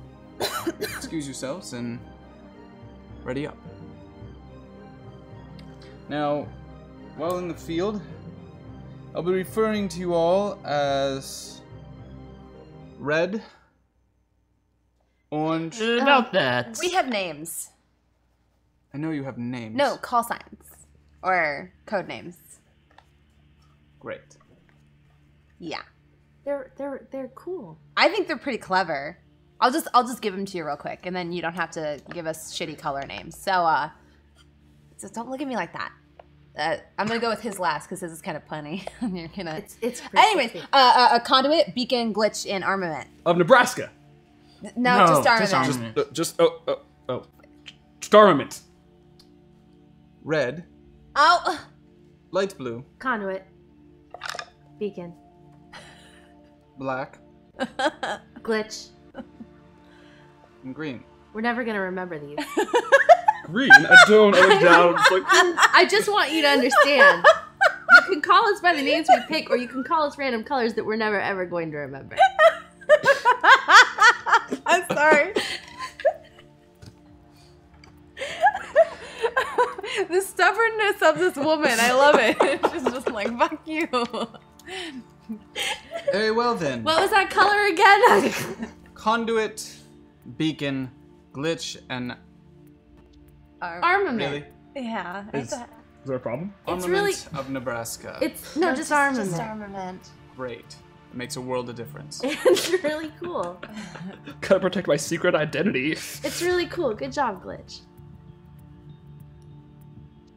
excuse yourselves and ready up. Now, while in the field, I'll be referring to you all as red, orange. Oh, about that. we have names. I know you have names. No, call signs. Or code names. Great. Yeah. They're they're they're cool. I think they're pretty clever. I'll just I'll just give them to you real quick, and then you don't have to give us shitty color names. So uh, so don't look at me like that. Uh, I'm gonna go with his last because his is kind of punny. and you're gonna. It's it's. Anyways, uh, uh, a conduit, beacon, glitch, and armament. Of Nebraska. No, No, just armament. just armament. Uh, just oh oh oh. Starmament. Red, Oh, light blue, conduit, beacon, black, glitch. and green. We're never gonna remember these. Green. I don't. I look down. It's like I just want you to understand. You can call us by the names we pick, or you can call us random colors that we're never ever going to remember. I'm sorry. the stubbornness of this woman, I love it. She's just like, fuck you. Very well then. What was that color again? Conduit, beacon, glitch, and Armament. really Yeah. is, is there a problem? It's armament really- of Nebraska. It's no, just armament. Just armament. great. It makes a world of difference. it's really cool. Gotta protect my secret identity. It's really cool. Good job, glitch.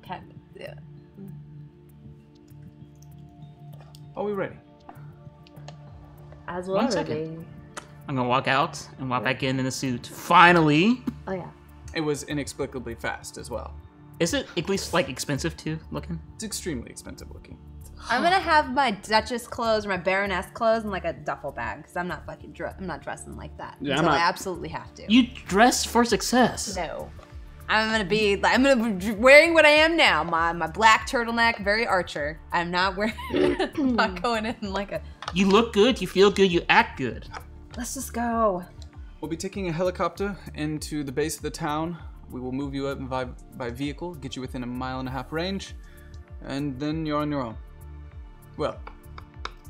Kind of, yeah. Are we ready? As One well. second. I'm gonna walk out and walk back in in a suit. Finally. Oh yeah. It was inexplicably fast as well. Is it at least like expensive too looking? It's extremely expensive looking. I'm gonna have my Duchess clothes or my Baroness clothes and like a duffel bag because I'm not fucking dre- I'm not dressing like that Yeah, I'm until I not- absolutely have to. You dress for success. No. I'm gonna be I'm gonna be wearing what I am now. My my black turtleneck, very archer. I'm not wearing I'm not going in like a You look good, you feel good, you act good. let's just go. We'll be taking a helicopter into the base of the town. We will move you up by, by vehicle, get you within a mile and a half range, and then you're on your own. Well,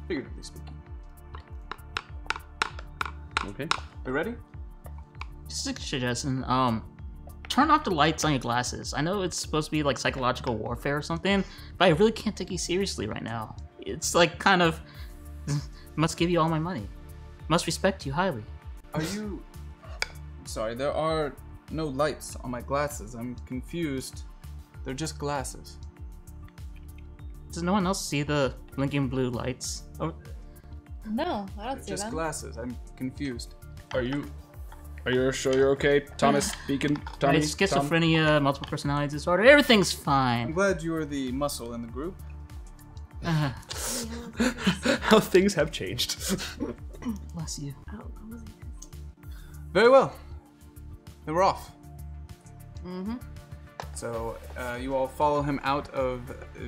figuratively speaking. Okay. We ready? Just a suggestion, um, turn off the lights on your glasses. I know it's supposed to be like psychological warfare or something, but I really can't take you seriously right now. It's like kind of must give you all my money. Must respect you highly. Are you. Sorry, there are no lights on my glasses. I'm confused. They're just glasses. Does no one else see the blinking blue lights? Oh, No, I don't They're just glasses. I'm confused. Are you? Are you sure you're okay, Thomas Beacon? Tommy? it's Tom? schizophrenia, multiple personality disorder. Everything's fine. I'm glad you are the muscle in the group. Uh, How things have changed. bless you. Very well. Then we're off. Mm-hmm. So uh, you all follow him out of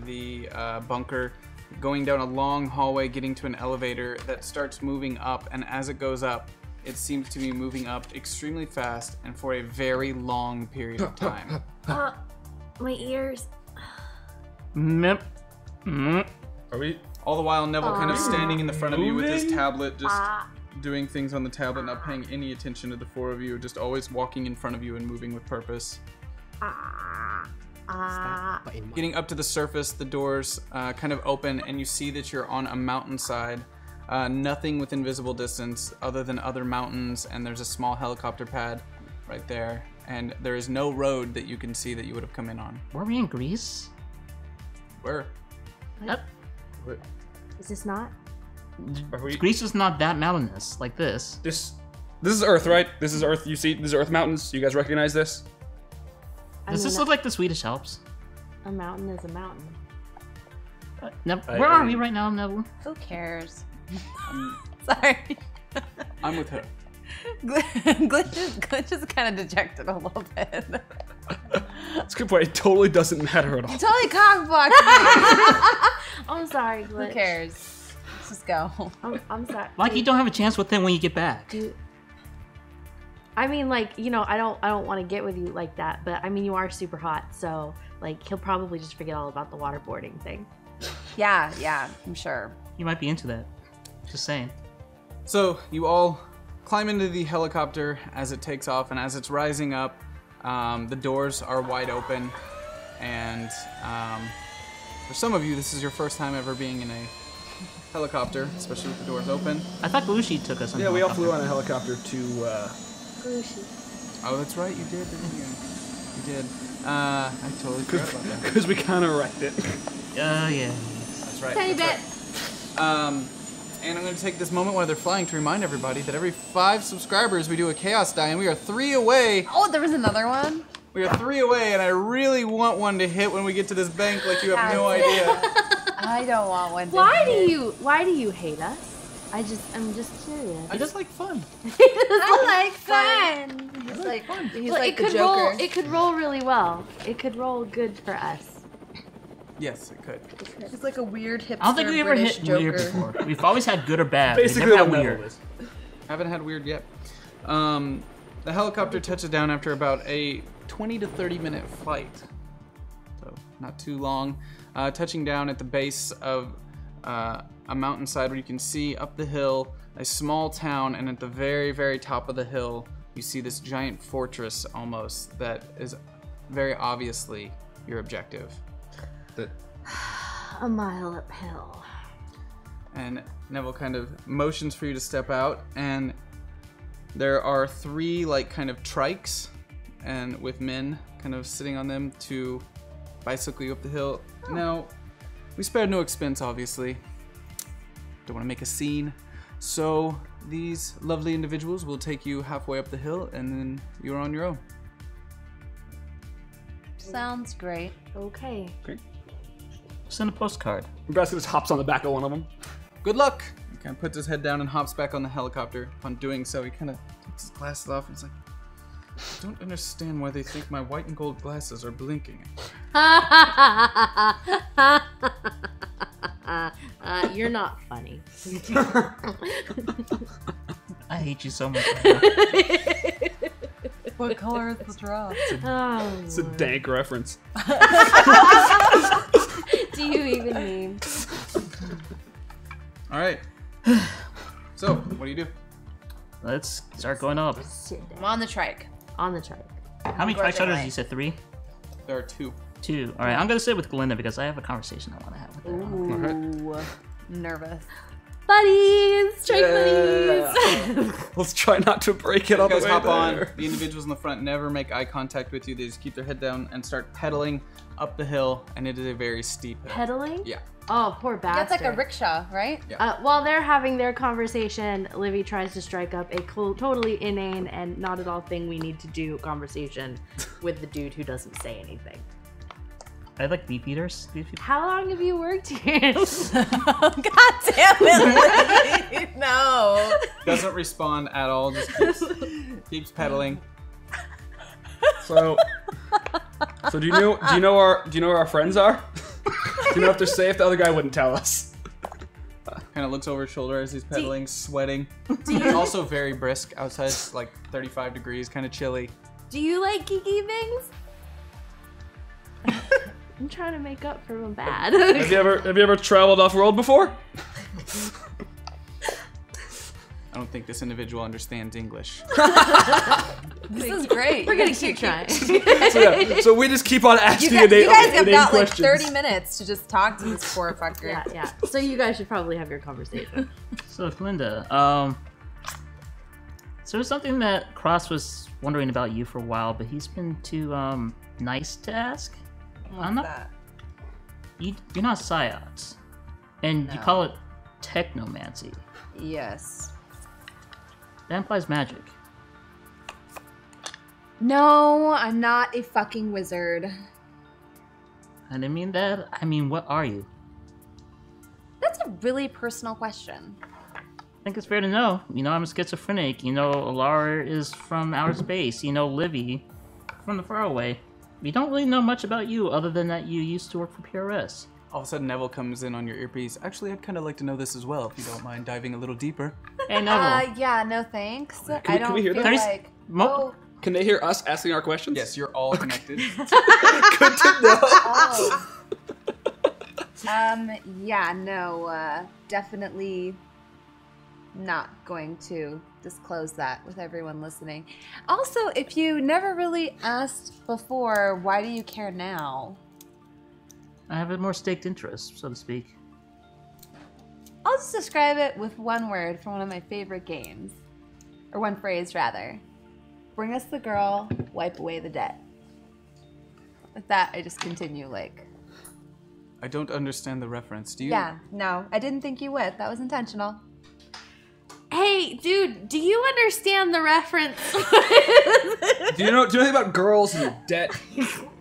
the uh, bunker, going down a long hallway, getting to an elevator that starts moving up. And as it goes up, it seems to be moving up extremely fast and for a very long period of time. Uh, my ears. Mep. Mm. Are we? All the while, Neville kind of standing in the front of you with his tablet, just doing things on the tablet, not paying any attention to the four of you, just always walking in front of you and moving with purpose. Ah. Getting up to the surface, the doors uh, kind of open, and you see that you're on a mountainside Uh, nothing within visible distance other than other mountains, and there's a small helicopter pad right there. And there is no road that you can see that you would have come in on. Were we in Greece? Where? Yep. Is this not? Are we- Greece is not that mountainous like this. This this is Earth, right? This is Earth. You see, this is Earth mountains. You guys recognize this? I Does mean, this look like the Swedish Alps? a mountain is a mountain. Uh, Nev- I- where are I- we right now, Neville? Who cares? I'm, Sorry. I'm with her. Glitch is, Glitch is kind of dejected a little bit. It's a good point. It totally doesn't matter at all. totally cockblocked. I'm sorry, Who cares? Let's just go. I'm, I'm sorry. Like you don't have a chance with them when you get back. Do I mean like you know I don't I don't want to get with you like that, but I mean you are super hot, so like he'll probably just forget all about the waterboarding thing. Yeah, yeah, I'm sure. You might be into that. Just saying. So you all climb into the helicopter as it takes off, and as it's rising up, um, the doors are wide open. And um, for some of you, this is your first time ever being in a helicopter, especially with the doors open. I thought Belushi took us on. Yeah, we all flew on a helicopter to. Uh, Oh, that's right, you did, didn't you? You did. Uh, I totally forgot about that. because we kind of wrecked it. Uh, yeah. That's right. Tiny that's bit. right. Um, and I'm going to take this moment while they're flying to remind everybody that every five subscribers we do a chaos die, and we are three away Oh, there was another one? We are three away, and I really want one to hit when we get to this bank. Like you have no idea. I don't want one. to Why do hit. you why do you hate us? I just I'm just curious. I just like fun. I like fun. He's like, fun. he's Well, like it the could Joker. roll it could roll really well. It could roll good for us. Yes, it could. It's like a weird hipster I don't think we ever British hit Joker. weird before. We've always had good or bad. Basically, we've never had weird. Haven't had weird yet. Um, the helicopter touches down after about a 20 to 30 minute flight, so not too long. Uh, touching down at the base of uh, a mountainside where you can see up the hill a small town, and at the very, very top of the hill, you see this giant fortress almost that is very obviously your objective. That- A mile uphill. and Neville kind of motions for you to step out, and there are three like kind of trikes, and with men kind of sitting on them to bicycle you up the hill. Oh. Now, we spared no expense, obviously. Don't want to make a scene, so these lovely individuals will take you halfway up the hill, and then you're on your own. Sounds great. Okay. Send a postcard. Nebraska just hops on the back of one of them. Good luck! He kind of puts his head down and hops back on the helicopter. Upon doing so, he kind of takes his glasses off and he's like, I don't understand why they think my white and gold glasses are blinking. uh, you're not funny. I hate you so much. Right. What color is the drop? Oh, It's a dank reference. do you even mean? All right. So, what do you do? Let's start going up. I'm on the trike. On the trike. How many trike track the shutters? You said three. There are two. Two. All right. I'm gonna sit with Glinda because I have a conversation I want to have with her. Ooh, nervous. Buddies! Trike buddies! Let's try not to break it up. guys way hop on. The individuals in the front never make eye contact with you. They just keep their head down and start pedaling up the hill, and it is a very steep hill. Pedaling? Yeah. Oh, poor bastard. That's like a rickshaw, right? Uh, while they're having their conversation, Livy tries to strike up a co- totally inane and not at all thing we need to do conversation with the dude who doesn't say anything. I like beef eaters. Beef eaters. How long have you worked here? God damn it! Lily. no. Doesn't respond at all. Just keeps, keeps pedaling. So, so do you know? Do you know our? Do you know where our friends are? do you know if they're safe? The other guy wouldn't tell us. Kind of looks over his shoulder as he's pedaling, sweating. It's also very brisk outside. It's like 35 degrees, kind of chilly. do you like geeky things? I'm trying to make up for my bad. Have you ever? Have you ever traveled off world before? I don't think this individual understands English. This is great. We're gonna keep trying. So, yeah, so we just keep on asking You asking guys, inane, you guys have inane got like 30 minutes to just talk to this poor fucker. yeah, yeah. So you guys should probably have your conversation. So, Glinda, um, so there's something that Cross was wondering about you for a while, but he's been too um nice to ask. I'm not. That. You, you're not psiots, and you call it technomancy. Yes. That implies magic. No, I'm not a fucking wizard. I didn't mean that. I mean, what are you? That's a really personal question. I think it's fair to know. You know, I'm a schizophrenic. You know, Alara is from outer space. You know, Livy from the faraway. We don't really know much about you other than that you used to work for PRS. All of a sudden, Neville comes in on your earpiece. Actually, I'd kind of like to know this as well, if you don't mind diving a little deeper. Hey, Neville. Uh, yeah, no thanks. we- I can don't we hear feel that? like. Mo- Can they hear us asking our questions? Yes, you're all connected. Good to know. Oh. um. Yeah. No. Uh, definitely not going to disclose that with everyone listening. Also, if you never really asked before, why do you care now? I have a more staked interest, so to speak. I'll just describe it with one word from one of my favorite games, or one phrase rather. Bring us the girl, wipe away the debt. With that, I just continue like. I don't understand the reference. Do you? Yeah, no, I didn't think you would. That was intentional. hey, dude, do you understand the reference? Do you know? Do you know anything about girls and debt?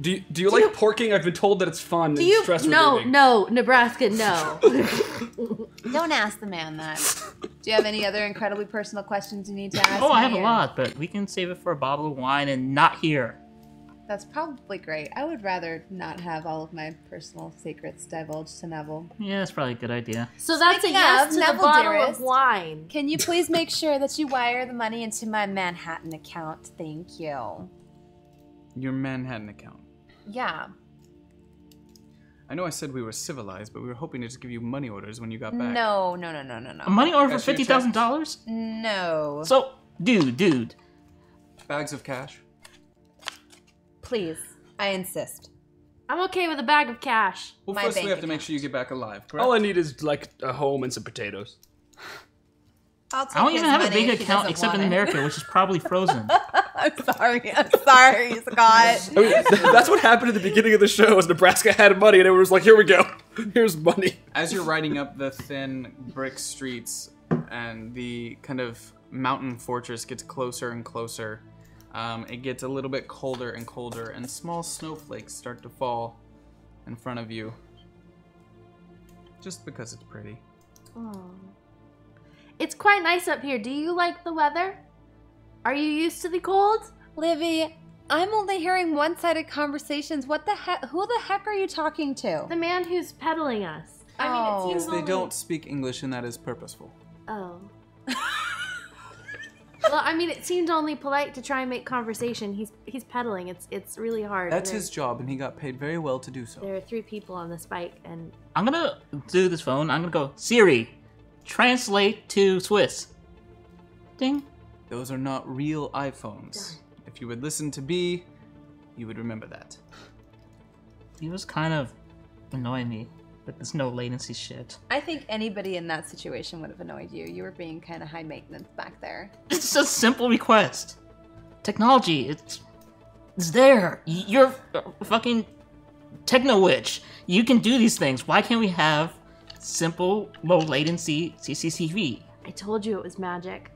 Do you, do you like porking? I've been told that it's fun do and you? stress No, relieving. no, Nebraska, no. Don't ask the man that. Do you have any other incredibly personal questions you need to ask? Oh, I me, have a lot, but we can save it for a bottle of wine and not here. That's probably great. I would rather not have all of my personal secrets divulged to Neville. Yeah, that's probably a good idea. So that's Speaking a yes of, to the bottle dearest. of wine. Can you please make sure that you wire the money into my Manhattan account? Thank you. Your Manhattan account. Yeah. I know I said we were civilized, but we were hoping to just give you money orders when you got back. No, no, no, no, no, A no. money order for Cashier fifty thousand dollars? No. So, dude, dude, Bags of cash. Please, I insist. I'm okay with a bag of cash. Well, My first we bank have to make account. sure you get back alive, correct? All I need is like a home and some potatoes. I'll take I don't even have a money bank account except in. America, which is probably frozen. I'm sorry. I'm sorry, Scott. I mean, th- that's what happened at the beginning of the show. Is Nebraska had money and it was like, here we go, here's money. As you're riding up the thin brick streets and the kind of mountain fortress gets closer and closer, um, it gets a little bit colder and colder, and small snowflakes start to fall in front of you. Just because it's pretty. Oh. It's quite nice up here. Do you like the weather? Are you used to the cold? Livy, I'm only hearing one-sided conversations. What the heck? Who the heck are you talking to? The man who's peddling us. I mean, Oh. it seems Yes, they only- don't speak English, and that is purposeful. Oh. well, I mean, it seemed only polite to try and make conversation. He's he's peddling. It's it's really hard. That's There- his job, and he got paid very well to do so. There are three people on this bike, and I'm gonna do this phone. I'm gonna go Siri, translate to Swiss. Ding. Those are not real iPhones. If you would listen to B, you would remember that. He was kind of annoying me with this no latency shit. I think anybody in that situation would have annoyed you. You were being kind of high maintenance back there. It's a simple request. Technology, it's it's there. You're a fucking techno witch. You can do these things. Why can't we have simple, low latency CCTV? I told you it was magic.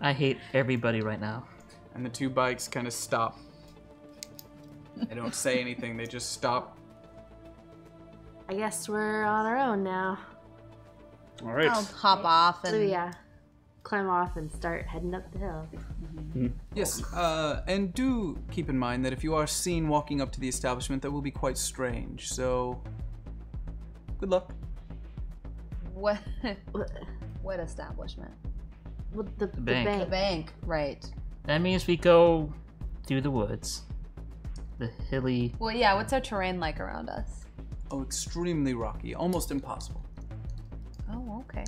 I hate everybody right now. And the two bikes kind of stop. They don't say anything, they just stop. I guess we're on our own now. All right. I'll hop off and Olivia, climb off and start heading up the hill. Yes, uh, and do keep in mind that if you are seen walking up to the establishment, that will be quite strange. So, good luck. what? what establishment? Well, the, the bank. bank. The bank, right? That means we go through the woods. The hilly. Well, yeah. What's our terrain like around us? oh, extremely rocky, almost impossible. Oh, okay.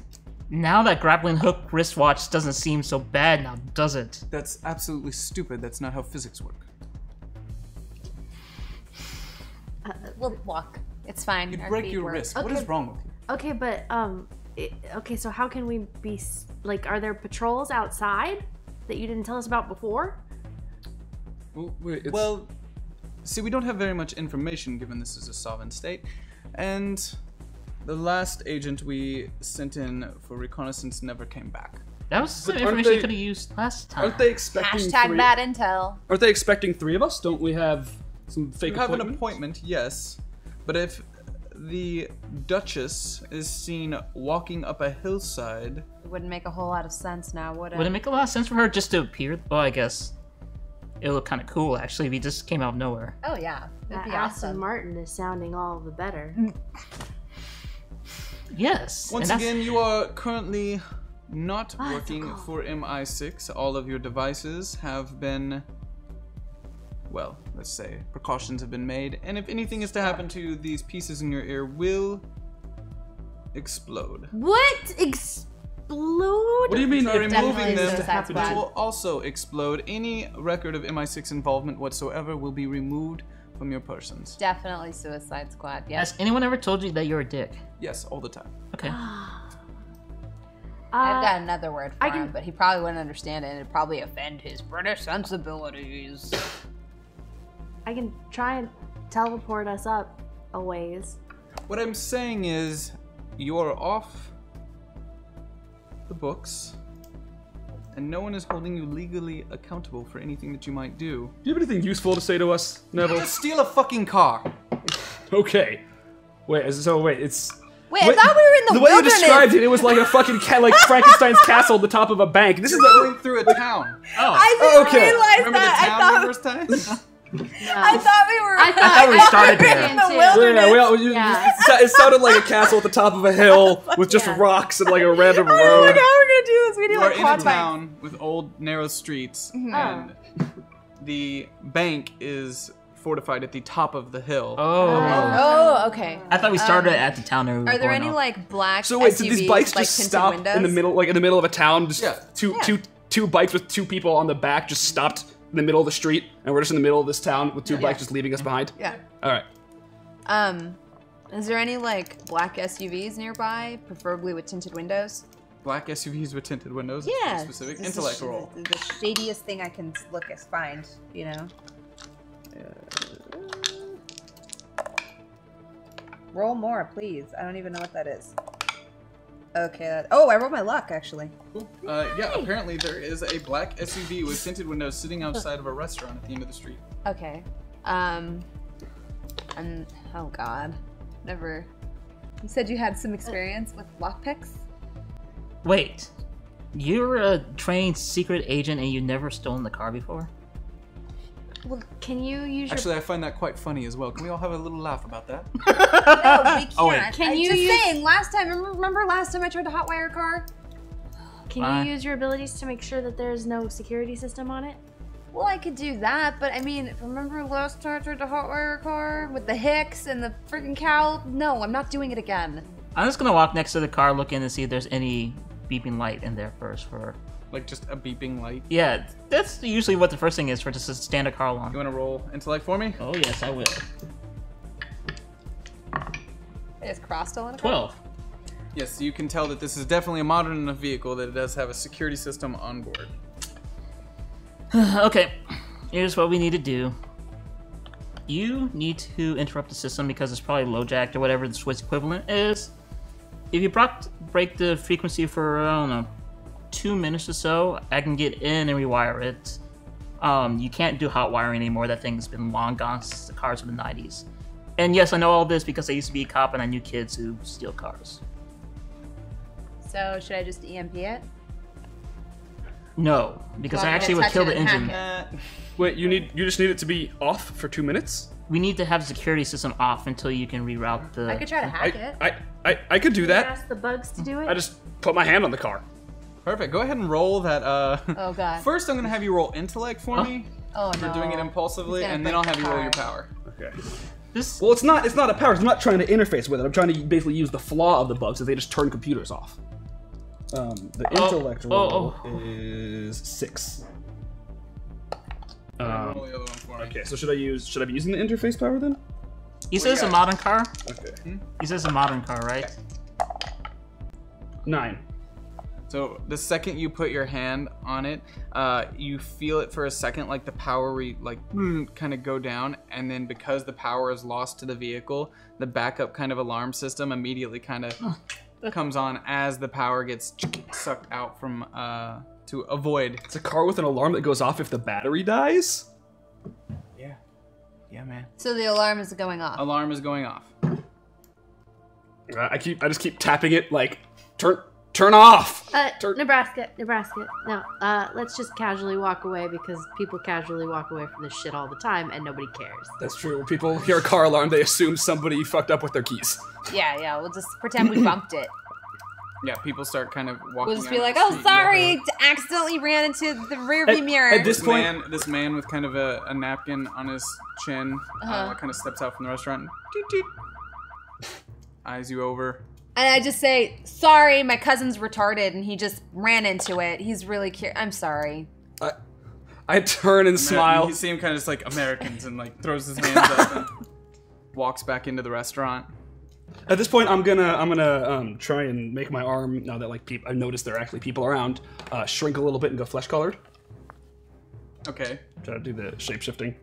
Now that grappling hook wristwatch doesn't seem so bad now, does it? That's absolutely stupid. That's not how physics work. Uh, We'll walk. It's fine. You'd break your work. wrist. What Okay. is wrong with you? Okay, but um, it, okay. So how can we be like? Are there patrols outside that you didn't tell us about before? Well, wait, it's, Well, see, we don't have very much information given this is a sovereign state, and the last agent we sent in for reconnaissance never came back. That was some But aren't information you they- could have used last time. aren't they expecting Hashtag three? bad intel. Aren't they expecting three of us? Don't we have some fake You have an appointment, yes, but if the Duchess is seen walking up a hillside, It wouldn't make a whole lot of sense now, would it? Would it make a lot of sense for her just to appear? Well, I guess it would look kind of cool actually if he just came out of nowhere. oh yeah, it'd That be Aston awesome. Martin is sounding all the better. Yes. Once again, you are currently not ah, it's working for MI6. All of your devices have been, well, let's say, precautions have been made. And if anything is to happen to you, these pieces in your ear, will explode. What explode? What do you mean? Try if removing definitely them, suicide it squad. will also explode. Any record of MI6 involvement whatsoever will be removed from your persons. Definitely Suicide Squad. Yes. Has anyone ever told you that you're a dick? Yes, all the time. Okay. I've Uh, got another word for I can- him, but he probably wouldn't understand it, and it'd probably offend his British sensibilities. I can try and teleport us up a ways. What I'm saying is, you're off the books, and no one is holding you legally accountable for anything that you might do. Do you have anything useful to say to us, Neville? Just steal a fucking car. okay. Wait. So wait. It's. Wait, I thought we were in the, The way you described it, it was like a fucking ca- like Frankenstein's castle at the top of a bank. This is You're a, going through a town. Oh, I didn't oh, Okay. realize Remember the town I we thought, first time? I thought we were. I thought, I thought we started we were there. in the Too. wilderness. yeah, we all, you- Yeah. it it sounded like a castle at the top of a hill with just Yeah. rocks and like a random I was road. like, how are we gonna do this? We do You like are in a quad bikes. town with old, narrow streets, and the bank is fortified at the top of the hill. oh. Oh, okay. I thought we started Um, at the town. and we Are there any up. like black So wait, SUVs, did these bikes like just tinted stop windows? in the middle, like in the middle of a town? Just Yeah. two, Yeah. two, two bikes with two people on the back just stopped in the middle of the street, and we're just in the middle of this town with two Yeah. bikes just leaving us behind. Yeah. All right. Um, is there any like black SUVs nearby, preferably with tinted windows? Black SUVs with tinted windows. Yeah. pretty Specific. This is Intellect sh- roll. The, the shadiest thing I can look as find, you know. Roll more, please. I don't even know what that is. Okay. That, oh, I rolled my luck actually. Uh, yeah, apparently there is a black SUV with tinted windows sitting outside of a restaurant at the end of the street. Okay. Um. And oh god, never. You said you had some experience with lockpicks. Wait, you're a trained secret agent and you never stolen the car before? Well, can you use your Actually, I find that quite funny as well. Can we all have a little laugh about that? No, we can't. Oh, wait. Can I'm you just use- saying? Last time, remember, remember last time I tried to hotwire a car? can Fine. you use your abilities to make sure that there's no security system on it? Well, I could do that, but I mean, remember last time I tried to hotwire a car with the Hicks and the freaking cow? No, I'm not doing it again. I'm just gonna walk next to the car, look in and see if there's any beeping light in there first. For Like just a beeping light. yeah, that's usually what the first thing is for just to stand a standard car alarm. You want to roll intellect for me? Oh yes, I will. I just crossed all in a Twelve. Yes, you can tell that this is definitely a modern enough vehicle that it does have a security system on board. okay, here's what we need to do. You need to interrupt the system because it's probably LoJacked or whatever the Swiss equivalent is. If you break the frequency for I don't know two minutes or so, I can get in and rewire it. Um, you can't do hot wiring anymore. That thing's been long gone since the cars of the 90s. And yes, I know all this because I used to be a cop and I knew kids who steal cars. So should I just EMP it? No, because Well, I actually would kill the engine. hack Wait, you need you just need it to be off for two minutes? We need to have the security system off until you can reroute the. I could try to hack I, it. I, I I could do that. Ask the bugs to do it. I just put my hand on the car. Perfect. Go ahead and roll that. Uh, Oh god. First, I'm gonna have you roll intellect for Huh? me. oh no. You're doing it impulsively, and then I'll have you roll your power. Okay. This Well, it's not. It's not a power. I'm not trying to interface with it. I'm trying to basically use the flaw of the bug, so they just turn computers off. Um, the Oh, intellect oh, roll oh. is six. Um, the other one for me. okay, so should I use? Should I be using the interface power then? you said it's a modern car. Okay. You said it's a modern car, right? Nine. So the second you put your hand on it, uh, you feel it for a second, like the power re- like kind of go down, and then because the power is lost to the vehicle, the backup kind of alarm system immediately kind of comes on as the power gets sucked out from uh, to avoid. It's a car with an alarm that goes off if the battery dies. Yeah, yeah, man. So the alarm is going off. Alarm is going off. I keep. I just keep tapping it like turn turn off. Uh, Tur- Nebraska, Nebraska. No, uh, let's just casually walk away because people casually walk away from this shit all the time and nobody cares. That's true. When people hear a car alarm, they assume somebody fucked up with their keys. Yeah, yeah. We'll just pretend we bumped it. Yeah, people start kind of walking. We'll just be like, "Oh, sorry, accidentally ran into the rearview At- mirror." at this This point- man, this man with kind of a, a napkin on his chin, uh Uh-huh. kind of steps out from the restaurant. Toot, toot. Eyes you over. And I just say, "Sorry, my cousin's retarded, and he just ran into it. He's really cute. I'm sorry." I, I turn and smile. You see him kind of just like Americans and like throws his hands up and walks back into the restaurant. At this point, I'm gonna I'm gonna um, try and make my arm now that like peop I noticed there are actually people around, uh, shrink a little bit and go flesh colored. Okay. Try to do the shape shifting.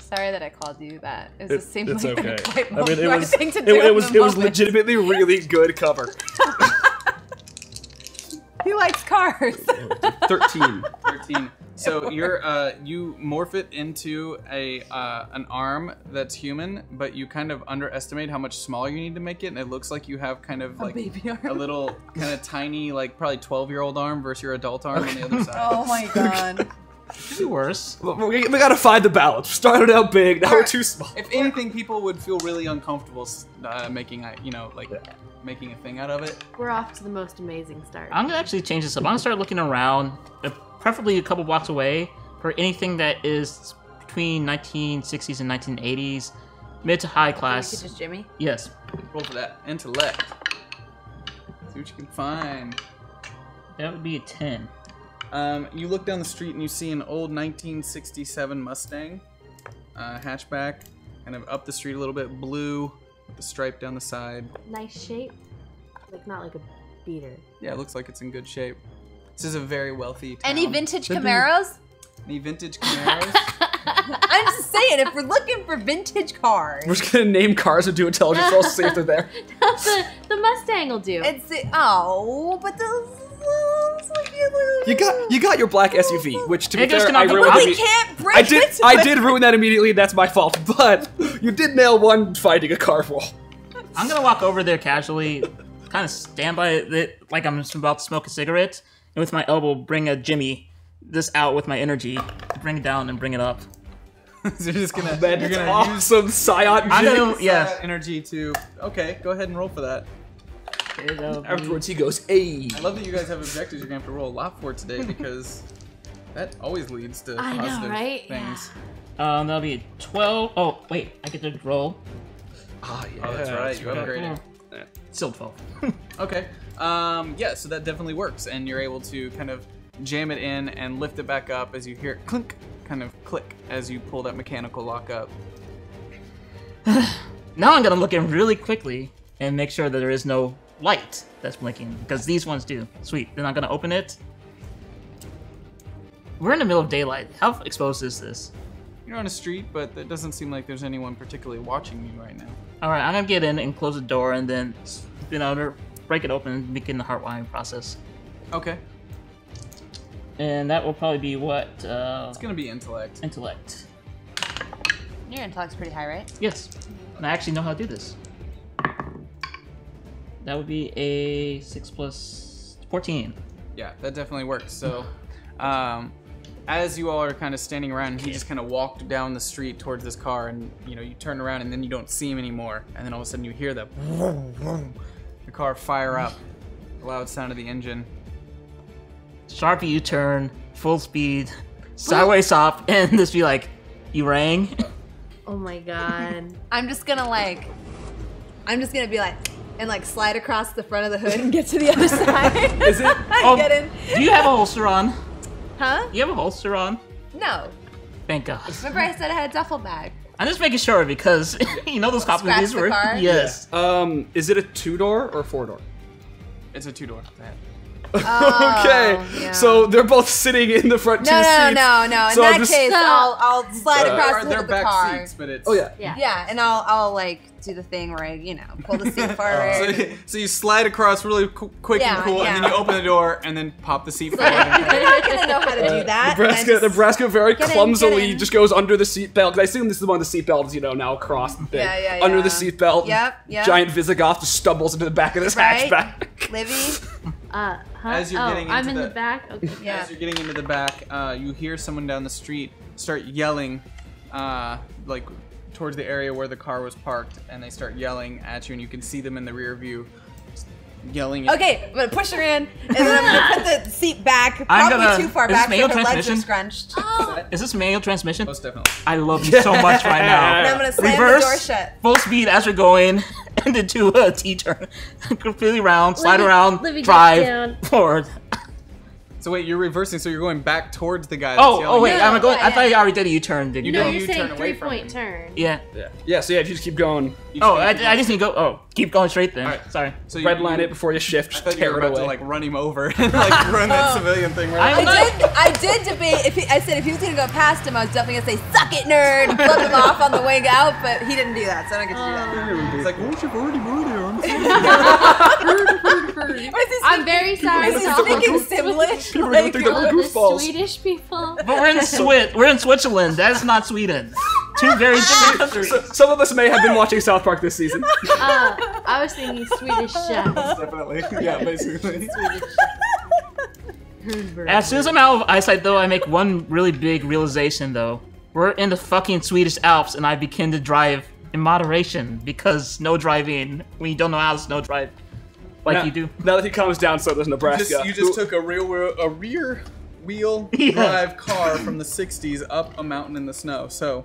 Sorry that I called you that. It, It, just seemed it's like okay. the quite I mean, it right was thing to it, do it in was the it was legitimately really good cover. He likes cars. Thirteen. Thirteen. So you're uh you morph it into a uh, an arm that's human, but you kind of underestimate how much smaller you need to make it, and it looks like you have kind of like baby arm. a little kind of tiny, like probably twelve year old arm versus your adult arm on the other side. oh my god. Could be worse. we, we gotta find the balance. We started out big, now we're too small. If anything, people would feel really uncomfortable uh, making a you know like making a thing out of it. We're off to the most amazing start. I'm gonna actually change this up. I'm gonna start looking around, uh, preferably a couple blocks away, for anything that is between 1960s and 1980s, mid to high You could class. just Jimmy. Yes. Roll for that intellect. See what you can find. That would be a 10. Um, you look down the street and you see an old 1967 Mustang uh, hatchback, kind of up the street a little bit, blue, with the stripe down the side. Nice shape, like not like a beater. Yeah, it looks like it's in good shape. This is a very wealthy town. Any vintage That'd Camaros? Any vintage Camaros? I'm just saying, if we're looking for vintage cars, We're just gonna name cars and do intelligence rolls to see if they're there. the, the Mustang will do. it's the, oh, but the You got you got your black SUV, which to be fair, I not- ruined. We can't break I did into I did ruin that immediately. That's my fault. But you did nail one finding a car roll. I'm gonna walk over there casually, kind of stand by it like I'm just about to smoke a cigarette, and with my elbow bring a Jimmy this out with my energy, bring it down and bring it up. so you're just gonna, Man, you're gonna use awesome, Scion. I'm gonna that energy to. Okay, go ahead and roll for that. Afterwards, he goes, "Hey." I love that you guys have objectives you're gonna have to roll a lot for today because that always leads to I know, right? things. Um, that'll be a 12. Oh wait, I get to roll. Ah, yeah, Oh, that's right. You upgraded. Still 12. Okay. Um, yeah, so that definitely works, and you're able to kind of jam it in and lift it back up as you hear it clink, kind of click as you pull that mechanical lock up. Now I'm gonna look in really quickly and make sure that there is no light that's blinking because these ones do. Sweet. they're not gonna open it. We're in the middle of daylight. How exposed is this? You're on a street, but it doesn't seem like there's anyone particularly watching you right now. All right, I'm gonna get in and close the door and then, you know, break it open and begin the heart wiring process. Okay. And that will probably be what uh, It's gonna be intellect. intellect. Your intellect's pretty high, right? Yes, and I actually know how to do this. That would be a six plus fourteen. Yeah, that definitely works. So, um, as you all are kind of standing around, he just kind of walked down the street towards this car, and you know, you turn around and then you don't see him anymore, and then all of a sudden you hear the vroom, vroom, the car fire up, the loud sound of the engine. Sharp U turn, full speed, sideways off, and this be like, you rang. Oh my god. I'm just gonna like, I'm just gonna be like, and like slide across the front of the hood and get to the other side. Is it? Oh, get in? Do you have a holster on? Huh? You have a holster on? No. Thank God. Remember I said I had a duffel bag. I'm just making sure because you know those cop Scratch movies the were. car? Yes. Um, is it a two door or four door? It's a two door. Oh, okay, yeah. so they're both sitting in the front two No, no, seats. no, no. In So that just- case, I'll I'll slide Uh, across the hood of the back car. seats, but it's Oh yeah. Yeah. Yeah, and I'll I'll like do the thing where I you know pull the seat forward. So, so you slide across really qu- quick Yeah, and cool, and then you open the door and then pop the seat forward. I'm not gonna know how to do that. Nebraska, Nebraska very Get clumsily get in. just goes under the seatbelt. Because I assume this is one of the seatbelts, you know, now across the thing. Yeah, yeah, Under the yeah. seatbelt. Yep, yep. Giant Visigoth just stumbles into the back of this Right? hatchback. Livy. Uh, huh? As you're oh, getting I'm in the, the- back. Okay. Yeah. As you're getting into the back, uh, you hear someone down the street start yelling, uh, like towards the area where the car was parked, and they start yelling at you, and you can see them in the rear view, yelling. At Okay, I'm gonna push her in, and then I'm gonna put the seat back, I'm probably gonna- too far is this back, so manual her legs are transmission? scrunched. Oh. Is this manual transmission? Most definitely. I love you so much right now. And I'm gonna slam Reverse, the door shut. full speed as we're going, and then a T-turn, completely round, slide Livy- around, Livy, get drive down. forward. So wait, you're reversing, so you're going back towards the guy. That's Oh, yelling oh wait, at I'm going. yeah, I thought you already did a U-turn. Did you? No, No, you're you saying turn away three from point turn. Yeah. Yeah. yeah, so yeah, you just keep going. You Oh, I, I just need to go. Oh, keep going straight then. Alright. Sorry. So you, Redline you, it before you shift. I Just thought you were it about to like run him over and like run that oh. civilian thing right. I'm I did. I did debate. If he, I said if he was gonna go past him, I was definitely gonna say "suck it, nerd" and flip him off on the way out. But he didn't do that, so I don't get to do that. Oh. It's like, oh, you've already murdered him. Why is he I'm very sorry Is he speaking the, Simlish? People Like, don't think all that the we're goofballs. Swedish people. But we're in Swi- We're in Switzerland. That's not Sweden. Two very different countries. So- some of us may have been watching South Park this season. Uh, I was thinking Swedish chef. Definitely. Yeah, basically. As soon as I'm out of eyesight, though, I make one really big realization, though. We're in the fucking Swedish Alps, and I begin to drive in moderation because snow driving when you don't know how to snow drive like now, you do. Now that he calms down, so does Nebraska. Just, you just took a rear a rear wheel Yeah. drive car from the 60s up a mountain in the snow. So,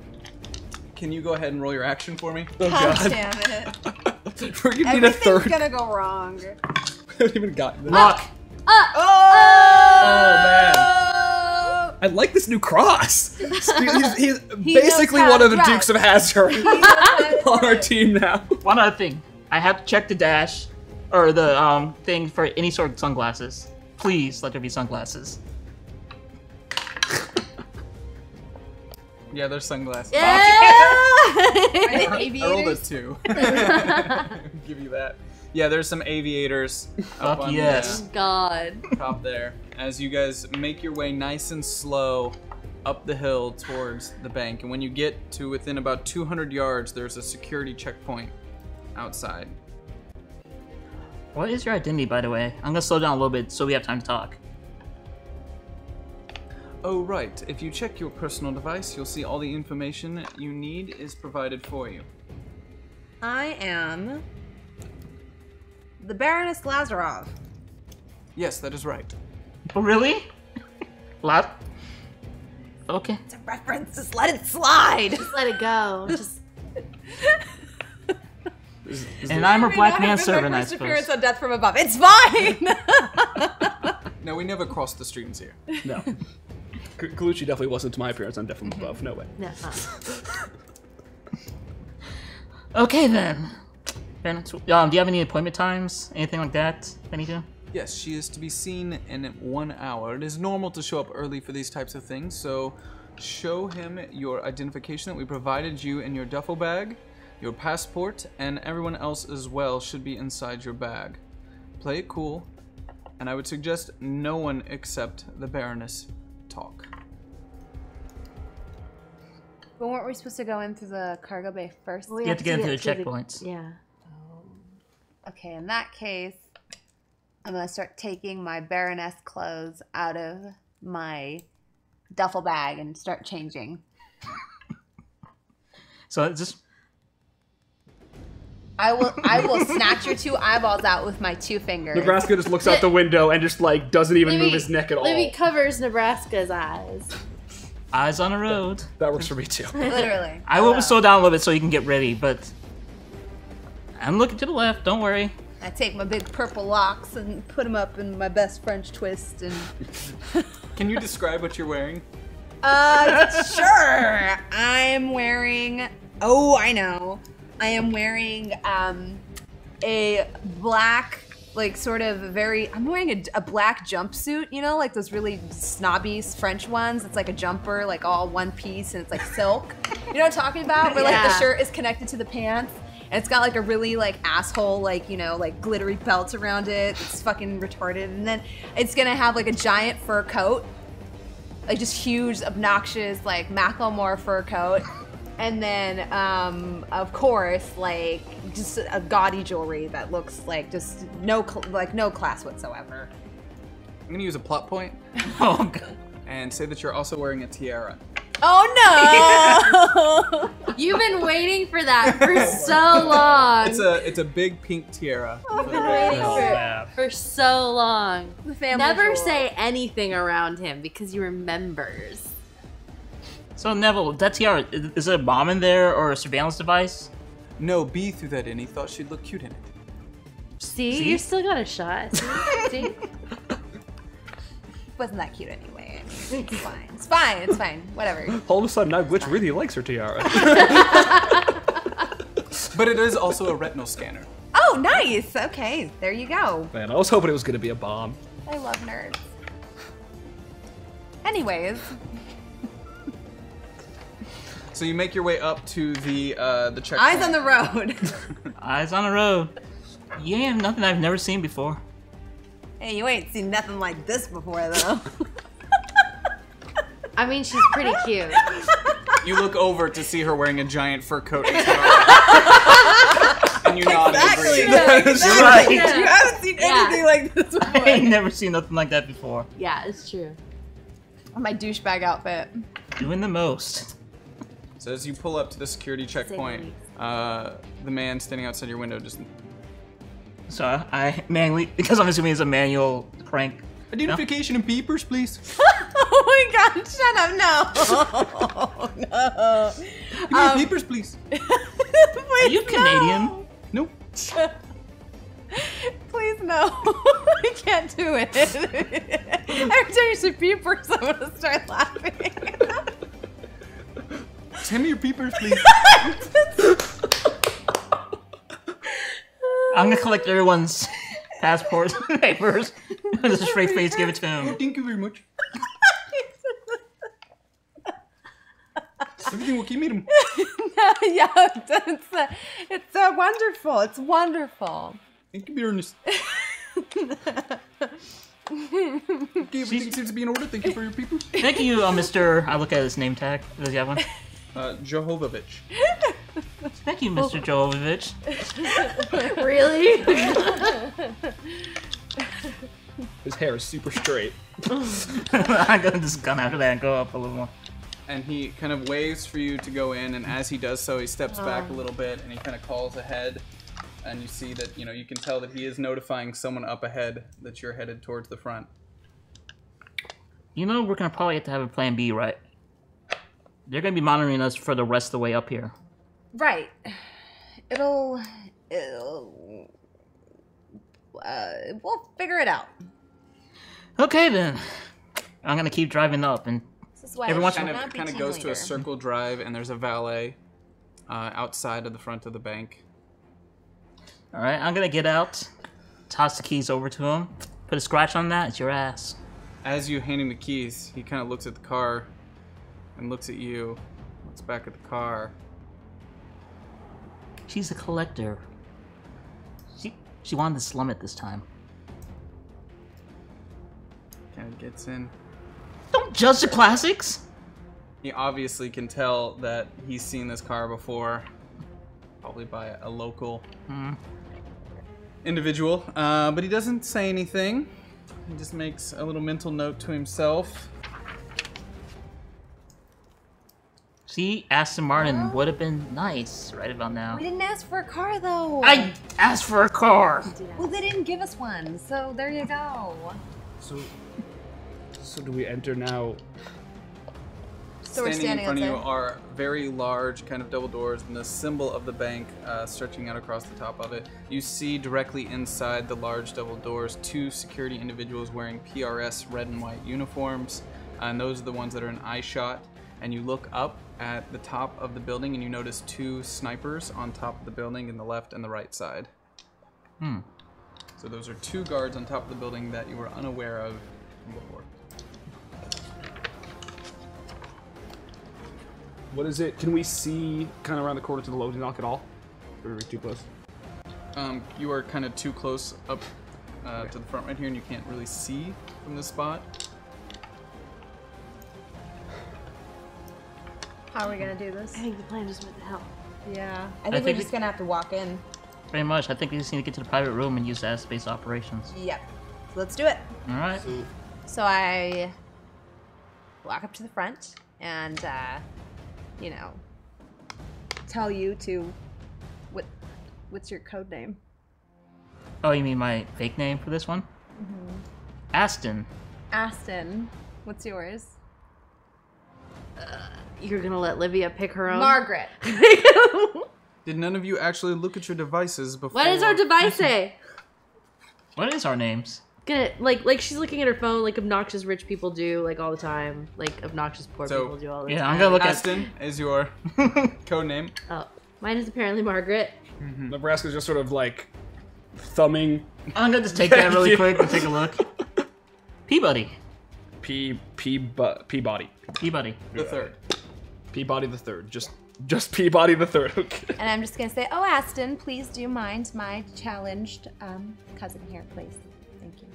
can you go ahead and roll your action for me? Oh God god. damn it! We're gonna need a Everything's third. gonna go wrong. we haven't even gotten there. Luck. Oh, man. I like this new cross. he's he's He basically one of the to. Dukes of Hazzard on our team now. One other thing. I have to check the dash or the um thing for any sort of sunglasses. Please let there be sunglasses. Yeah, there's sunglasses. Are they I rolled a two. Give you that. Yeah, there's some aviators up Fuck on yes. Uh, God. top there. As you guys make your way nice and slow up the hill towards the bank, and when you get to within about 200 yards, there's a security checkpoint outside. What is your identity, by the way? I'm gonna slow down a little bit so we have time to talk. Oh, right. If you check your personal device, you'll see all the information you need is provided for you. I am the Baroness Lazarov. Yes, that is right. Oh, really? Loud? Okay. It's a reference. Just let it slide. Just let it go. Just And I'm a black man have been servant, I first appearance suppose. on Death from Above. It's fine. No, we never crossed the streams here. No. K- Colucci definitely wasn't to my appearance on Death from Above. No way. no. uh, Okay then. Ben, um, do you have any appointment times? Anything like that? I need to? Yes, she is to be seen in one hour. It is normal to show up early for these types of things, so show him your identification that we provided you in your duffel bag. Your passport and everyone else as well should be inside your bag. Play it cool, and I would suggest no one except the Baroness but weren't we supposed to go in through the cargo bay first? we You have to get into the to checkpoints. yeah. Um, okay, in that case, I'm gonna start taking my Baroness clothes out of my duffel bag and start changing. So it's just I will I will snatch your two eyeballs out with my two fingers. Nebraska just looks out the window and just like doesn't even Libby, move his neck at all. Libby covers Nebraska's eyes. Eyes on the road. That works for me too. Literally. I will slow down a little bit so you can get ready, but I'm looking to the left. Don't worry. I take my big purple locks and put them up in my best French twist and. Can you describe what you're wearing? Uh, sure. I'm wearing. Oh, I know. I am wearing um, a black, like sort of very. I'm wearing a, a black jumpsuit. You know, like those really snobby French ones. It's like a jumper, like all one piece, and it's like silk. You know what I'm talking about? Where like the shirt is connected to the pants. And it's got like a really like asshole like you know like glittery belt around it. It's fucking retarded. And then it's gonna have like a giant fur coat like just huge, obnoxious, like Macklemore fur coat, and then um, of course like just a gaudy jewelry that looks like just no cl- like no class whatsoever. I'm gonna use a plot point Oh, God. and say that you're also wearing a tiara. Oh no! You've been waiting for that for so long. It's a it's a big pink tiara. I've been waiting for, man. for so long. The family Never jewel. say anything around him because he remembers. So Neville, that tiara, is is it a bomb in there or a surveillance device? No, B threw that in. He thought she'd look cute in it. See, See? you still got a shot. See? wasn't that cute anyway. I mean, it's fine. It's fine. It's fine. Whatever. All of a sudden, now Glitch really likes her tiara. But it is also a retinal scanner. Oh, nice. Okay, there you go. Man, I was hoping it was gonna be a bomb. I love nerds. Anyways, So you make your way up to the uh, the checkpoint. eyes on the road. Eyes on the road. Yeah, nothing I've never seen before. hey, you ain't seen nothing like this before, though. I mean, she's pretty cute. You look over to see her wearing a giant fur coat and tiara. and you nod and agree. right. You haven't seen Yeah. anything like this I ain't never seen nothing like that before. Yeah, it's true. My douchebag outfit. Doing the most. So as you pull up to the security checkpoint, uh, the man standing outside your window just So I manually, because I'm assuming it's a manual crank. identification and peepers, please. oh my god, shut up, no. no. Give me your peepers, please. Are you Canadian? Nope. Please no. I can't do it. Every time you say peepers, I'm gonna start laughing. Hand me your peepers, please. I'm gonna collect everyone's passports and papers. With a straight face, give it to him. Thank you very much. Everything will keep me. them. yeah, it's, uh, it's uh, wonderful. It's wonderful. Thank you, Ernest. okay, everything seems to be in order. Thank you for your peepers. Thank you, uh, Mr. I look at his name tag. Does he have one? Uh, Jehovovich. Thank you, Mr. Jovovich. Really? His hair is super straight. I'm gonna just gun after that and go up a little more. And he kind of waves for you to go in, and as he does so, he steps back a little bit and he kind of calls ahead. And you see that, you know, you can tell that he is notifying someone up ahead that you're headed towards the front. You know, we're gonna probably have to have a plan B, right? They're gonna be monitoring us for the rest of the way up here. Right. It'll. it'll uh, we'll figure it out. Okay then. I'm gonna keep driving up and This is why Every once in Kind not of, kind of team goes to a circle drive, and there's a valet uh, outside of the front of the bank. Alright, I'm gonna get out, toss the keys over to him, put a scratch on that, it's your ass. As you hand him the keys, he kind of looks at the car and looks at you, looks back at the car. She's a collector. She she wanted to slum it this time. Kind of gets in. Don't judge the classics! He obviously can tell that he's seen this car before, probably by a local individual. Uh, but he doesn't say anything. He just makes a little mental note to himself. See, Aston Martin would have been nice right about now. We didn't ask for a car though. I asked for a car! Well, they didn't give us one, so there you go. So, so do we enter now? we're standing, standing in front of you are very large, kind of double doors, and the symbol of the bank uh, stretching out across the top of it. You see directly inside the large double doors two security individuals wearing PRS red and white uniforms, and those are the ones that are in eye shot. And you look up at the top of the building, and you notice two snipers on top of the building in the left and the right side. Hmm. So those are two guards on top of the building that you were unaware of before. What is it? Can we see kind of around the corner to the loading dock at all? Or are we too close? Um, you are kind of too close up uh, to the front right here, and you can't really see from this spot. How are we gonna do this? I think the plan just went to hell. Yeah. I I think we're just gonna have to walk in. Pretty much. I think we just need to get to the private room and use that as space operations. Yep. Let's do it. All right. So I walk up to the front and, uh, you know, tell you to. What? What's your code name? Oh, you mean my fake name for this one? Aston. Aston. What's yours? You're gonna let Livia pick her own. Margaret. Did none of you actually look at your devices before? what does our device say? What is our names? Gonna like like she's looking at her phone like obnoxious rich people do like all the time like obnoxious poor So- people do all the Yeah, time. I'm gonna look at. Aston is your code name. Oh, mine is apparently Margaret. Mm-hmm. Nebraska's just sort of like thumbing I'm gonna just take that Thank really quick and take a look. Peabody. P P bu- Peabody. Peabody. The third. Peabody the third. Just just Peabody the third. Okay. And I'm just gonna say, oh, Aston, please do mind my challenged um, cousin here, please. Thank you.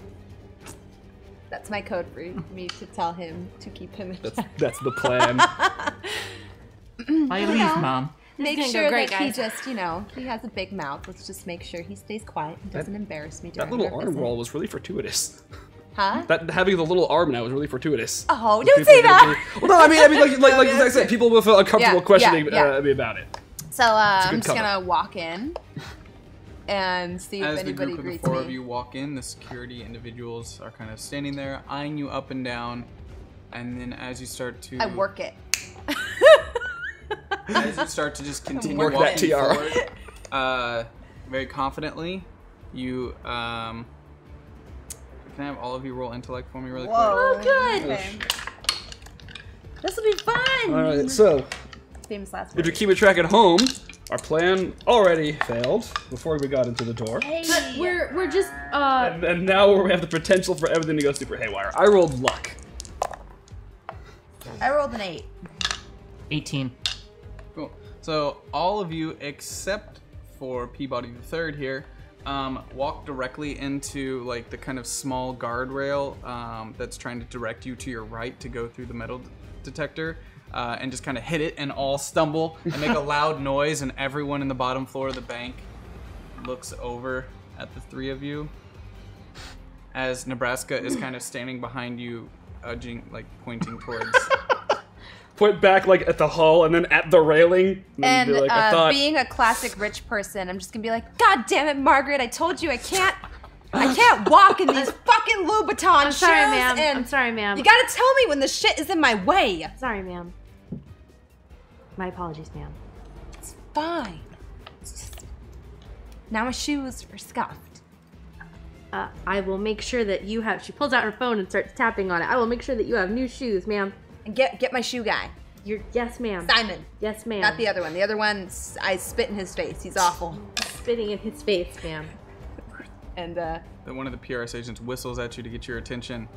That's my code for me to tell him to keep him in That's check. that's the plan. I leave, mom. Make sure great, that he just, you know, he has a big mouth. Let's just make sure he stays quiet and doesn't embarrass me during that little our arm roll was really fortuitous. Huh? That having the little arm now was really fortuitous. Oh, don't say that. be- well, no, I mean, I mean, like, like, like, like I said, people will feel uncomfortable Yeah, questioning yeah, yeah. Uh, me about it. So uh, a I'm just cover. gonna walk in and see if anybody greets me. As the anybody group of the four me. of you walk in, the security individuals are kind of standing there, eyeing you up and down. And then as you start to I work it. as you start to just continue Work walking that tiara. forward, uh, very confidently, you um, can I have all of you roll intellect for me really Whoa. Oh, good. Okay. This will be fun. All right, so Famous last if words. you're keeping track at home, our plan already failed before we got into the door. But we're we're just uh And, and now we have the potential for everything to go super haywire. I rolled luck. I rolled an eight. 18. Cool. So all of you except for Peabody the third here. Um, walk directly into like the kind of small guardrail um, that's trying to direct you to your right to go through the metal detector, uh, and just kind of hit it and all stumble and make a loud noise, and everyone in the bottom floor of the bank looks over at the three of you as Nebraska is kind of standing behind you, edging, like pointing towards. Point back like at the hull and then at the railing. And, And be like, I uh, thought. being a classic rich person, I'm just gonna be like, God damn it, Margaret! I told you I can't, I can't walk in these fucking Louboutin I'm sorry, shoes, ma'am. And I'm sorry, ma'am. You gotta tell me when the shit is in my way. Sorry, ma'am. My apologies, ma'am. Fine. It's just- Now my shoes are scuffed. Uh, I will make sure that you have. She pulls out her phone and starts tapping on it. I will make sure that you have new shoes, ma'am. And get get my shoe guy, You're yes, ma'am. Simon. Yes, ma'am. Not the other one. The other one, I spit in his face. He's awful. spitting in his face, ma'am. And uh, that one of the PRS agents whistles at you to get your attention.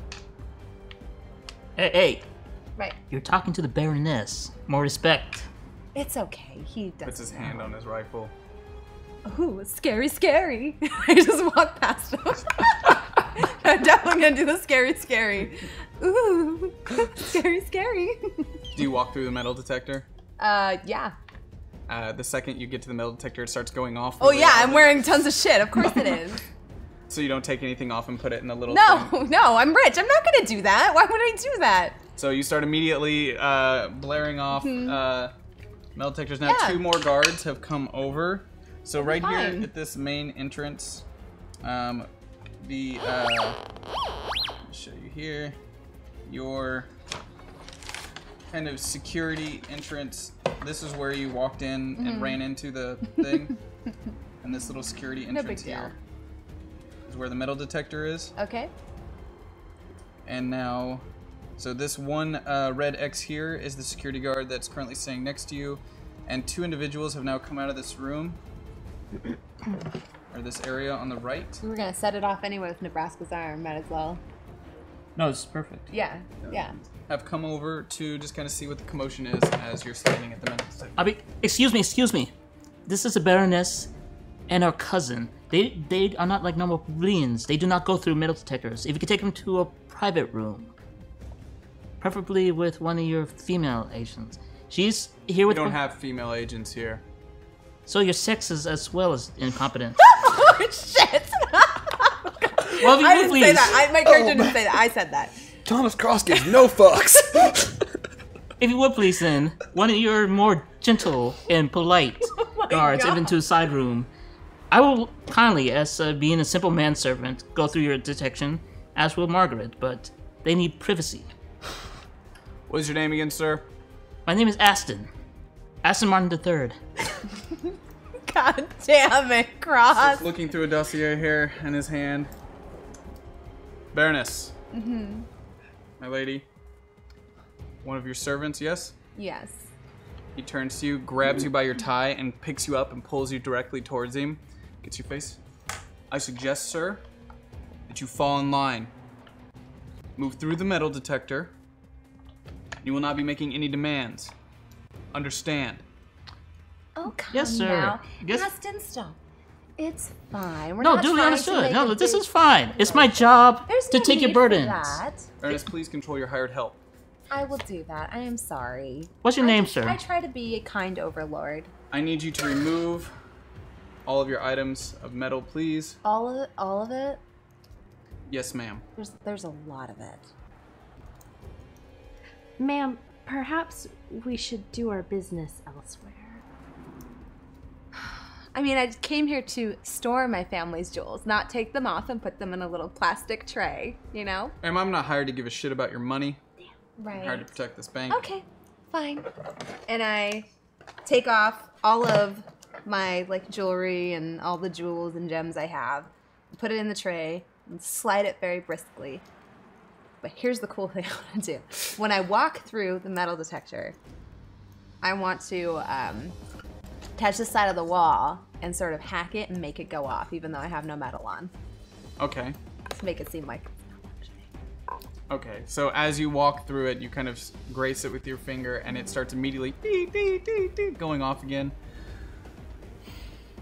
Hey, hey, right, you're talking to the Baroness. More respect. it's okay. He does. Puts his hand on his rifle. Ooh, scary, scary. I just walked past him. I'm definitely gonna do the scary, scary. Ooh, scary, scary. Do you walk through the metal detector? Uh, yeah. Uh, the second you get to the metal detector, it starts going off. Oh yeah, I'm wearing tons of shit. Of course it is. So you don't take anything off and put it in the little. No, thing. no, I'm rich. I'm not gonna do that. Why would I do that? So you start immediately uh, blaring off uh, metal detectors. Now. Yeah. two more guards have come over. So right here at this main entrance, um, the uh, show you here. Your kind of security entrance. This is where you walked in Mm-hmm. and ran into the thing. and this little security No entrance deal. here is where the metal detector is. Okay. And now, so this one uh, red X here is the security guard that's currently standing next to you, and two individuals have now come out of this room, or this area on the right. We were gonna set it off anyway with Nebraska's arm. Might as well. No, it's perfect. Yeah. Yeah. Have come over to just kind of see what the commotion is as you're standing at the metal detector. I mean, excuse me, excuse me. This is a baroness and her cousin. They they are not like normal plebeians. They do not go through metal detectors. If you could take them to a private room, preferably with one of your female agents. She's here with. We with. don't have female agents here. So your sex is as well as incompetent. oh shit! well, you I didn't please. say that. I, my character didn't say that. I said that. Thomas Cross gives no fucks. If you would please, then one of your more gentle and polite guards God. to a side room. I will kindly, as uh, being a simple manservant, go through your detection, as will Margaret. But they need privacy. What is your name again, sir? My name is Aston. Aston Martin III. God damn it, Cross. Looking through a dossier here in his hand. Baroness. Mm-hmm. My lady. One of your servants, yes? Yes. He turns to you, grabs you by your tie, and picks you up and pulls you directly towards him. Gets your face. I suggest, sir, that you fall in line. Move through the metal detector. You will not be making any demands. Understand. Oh, come Yes, sir. now. Yes- Aston, stop. It's fine. We're No, not duly understood. No, this big- is fine. It's my job There's to no take your burdens. Ernest, please control your hired help. I will do that. I am sorry. What's your I name, sir? I try to be a kind overlord. I need you to remove all of your items of metal, please. All of it. All of it. Yes, ma'am. There's there's a lot of it. Ma'am, perhaps we should do our business elsewhere. I mean, I came here to store my family's jewels, not take them off and put them in a little plastic tray. You know? Ma'am, I'm not hired to give a shit about your money. Right. I'm hired to protect this bank. Okay, fine. And I take off all of my like jewelry and all the jewels and gems I have, put it in the tray, and slide it very briskly. But here's the cool thing I want to do. When I walk through the metal detector, I want to um, touch the side of the wall and sort of hack it and make it go off, even though I have no metal on, Okay. to make it seem like Okay, so as you walk through it, you kind of s- grace it with your finger, and it starts immediately dee, dee, dee, dee, going off again.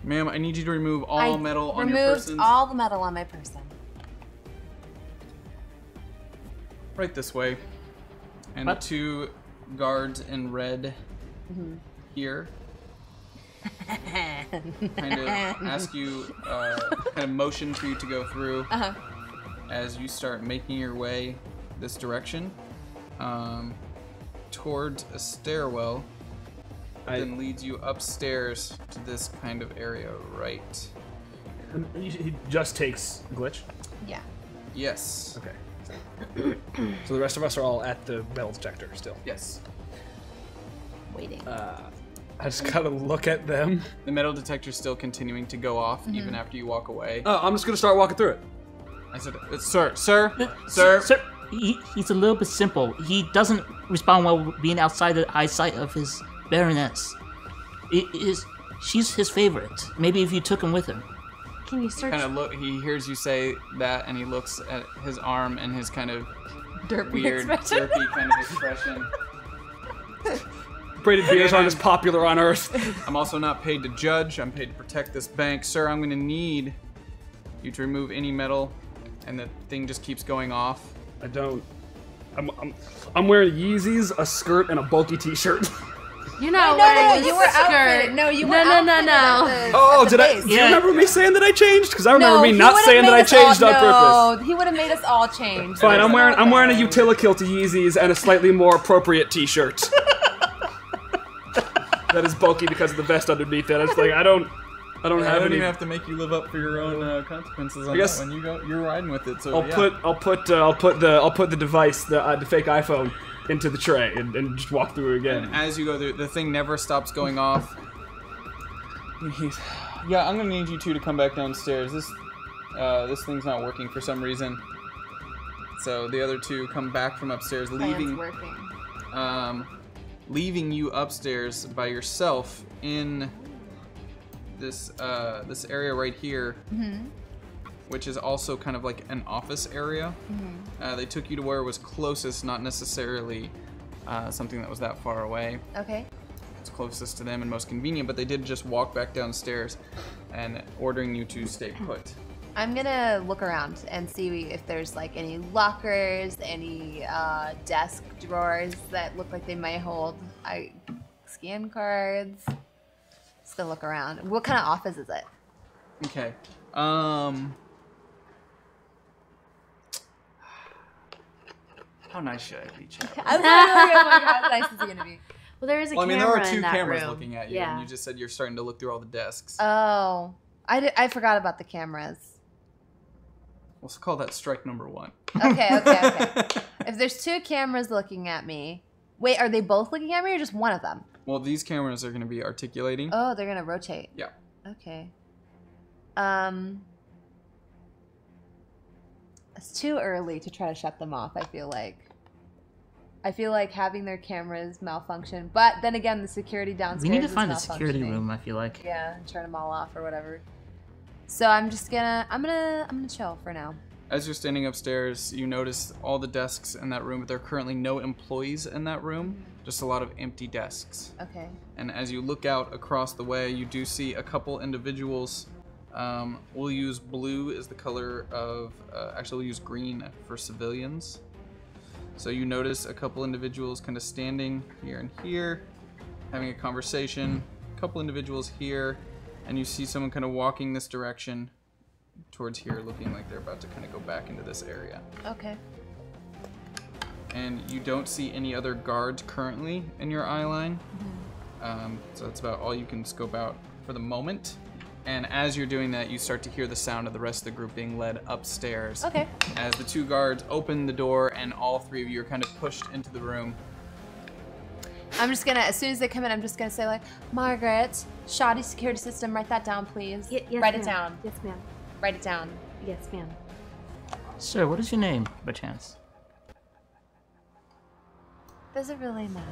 Ma'am, I need you to remove all I metal on your removed person. all the metal on my person. Right this way. And What? the two guards in red Mm-hmm. here kind of ask you, uh, kind of motion for you to go through Uh-huh. as you start making your way this direction um, towards a stairwell. I- then leads you upstairs to this kind of area right. he he just takes GliCh. Yeah. Yes. Okay. so the rest of us are all at the metal detector still. Yes. Waiting. I just gotta look at them. The metal detector's still continuing to go off mm-hmm. even after you walk away. Oh, I'm just gonna start walking through it. I said, uh, "Sir, sir, uh, Sir, sir." sir he, he's a little bit simple. He doesn't respond well being outside the eyesight of his baroness. It is, she's his favorite. Maybe if you took him with him. Can you search? Kind of look. He hears you say that, and he looks at his arm and his kind of Derpy weird, expression. derpy kind of expression. Braided beers aren't as popular on Earth. I'm also not paid to judge. I'm paid to protect this bank, sir. I'm going to need you to remove any metal, and the thing just keeps going off. I don't. I'm, I'm, I'm wearing Yeezys, a skirt, and a bulky T-shirt. You're not No, no, wearing no, you were skirt. outfitted. No, you were No, no, no, no. the- Oh, did I? Do you Yeah. remember me saying that I changed? Because I remember No, me not saying that I us all- changed on purpose. No, he would have made us all change. Fine, I'm wearing I'm wearing a way. Utilikilt Yeezys and a slightly more appropriate T-shirt. that is bulky because of the vest underneath it. It's like I don't, I don't I have don't any. even have to make you live up for your own uh, consequences on I guess- that one. You go, you're riding with it. So I'll yeah. put I'll put uh, I'll put the I'll put the device the uh, the fake iPhone into the tray and, and just walk through again. And as you go through, the thing never stops going off. Yeah, I'm gonna need you two to come back downstairs. This, uh, this thing's not working for some reason. So the other two come back from upstairs, Plan's leaving, working. um, leaving you upstairs by yourself in this uh, this area right here, which is also kind of like an office area. Uh, they took you to where it was closest, not necessarily uh, something that was that far away. Okay. It's closest to them and most convenient, but they did just walk back downstairs and ordering you to stay put. I'm gonna look around and see if there's like any lockers, any uh, desk drawers that look like they might hold I scan cards. Just gonna look around. What kind of office is it? Okay. Um. How nice should I be, Chad? I'm like, oh my god, how nice is it gonna be? Well, there is a Well, I mean, there are two cameras room. looking at you, Yeah. and you just said you're starting to look through all the desks. Oh, I, di- I forgot about the cameras. We'll call that strike number one. Okay, okay, okay. if there's two cameras looking at me, wait, are they both looking at me or just one of them? well, these cameras are going to be articulating. Oh, they're gonna rotate. Yeah. Okay. Um. It's too early to try to shut them off. I feel like. I feel like having their cameras malfunction, but then again, the security downstairs. We need to find a security room. I feel like. Yeah, and turn them all off or whatever. So I'm just gonna, I'm gonna, I'm gonna chill for now. As you're standing upstairs, you notice all the desks in that room, but there are currently no employees in that room, just a lot of empty desks. Okay. And as you look out across the way, you do see a couple individuals. Um, we'll use blue as the color of. Uh, actually, we'll use green for civilians. So you notice a couple individuals kind of standing here and here, having a conversation. A couple individuals here, and you see someone kind of walking this direction towards here, looking like they're about to kind of go back into this area. Okay. And you don't see any other guards currently in your eye line. Um, so that's about all you can scope out for the moment. And as you're doing that, you start to hear the sound of the rest of the group being led upstairs. Okay. As the two guards open the door, and all three of you are kind of pushed into the room. I'm just gonna, as soon as they come in, I'm just gonna say like, Margaret, shoddy security system. Write that down, please. Y- yes, Write it down. Yes, ma'am. Write it down. Yes, ma'am. Sir, what is your name, by chance? Does it really matter?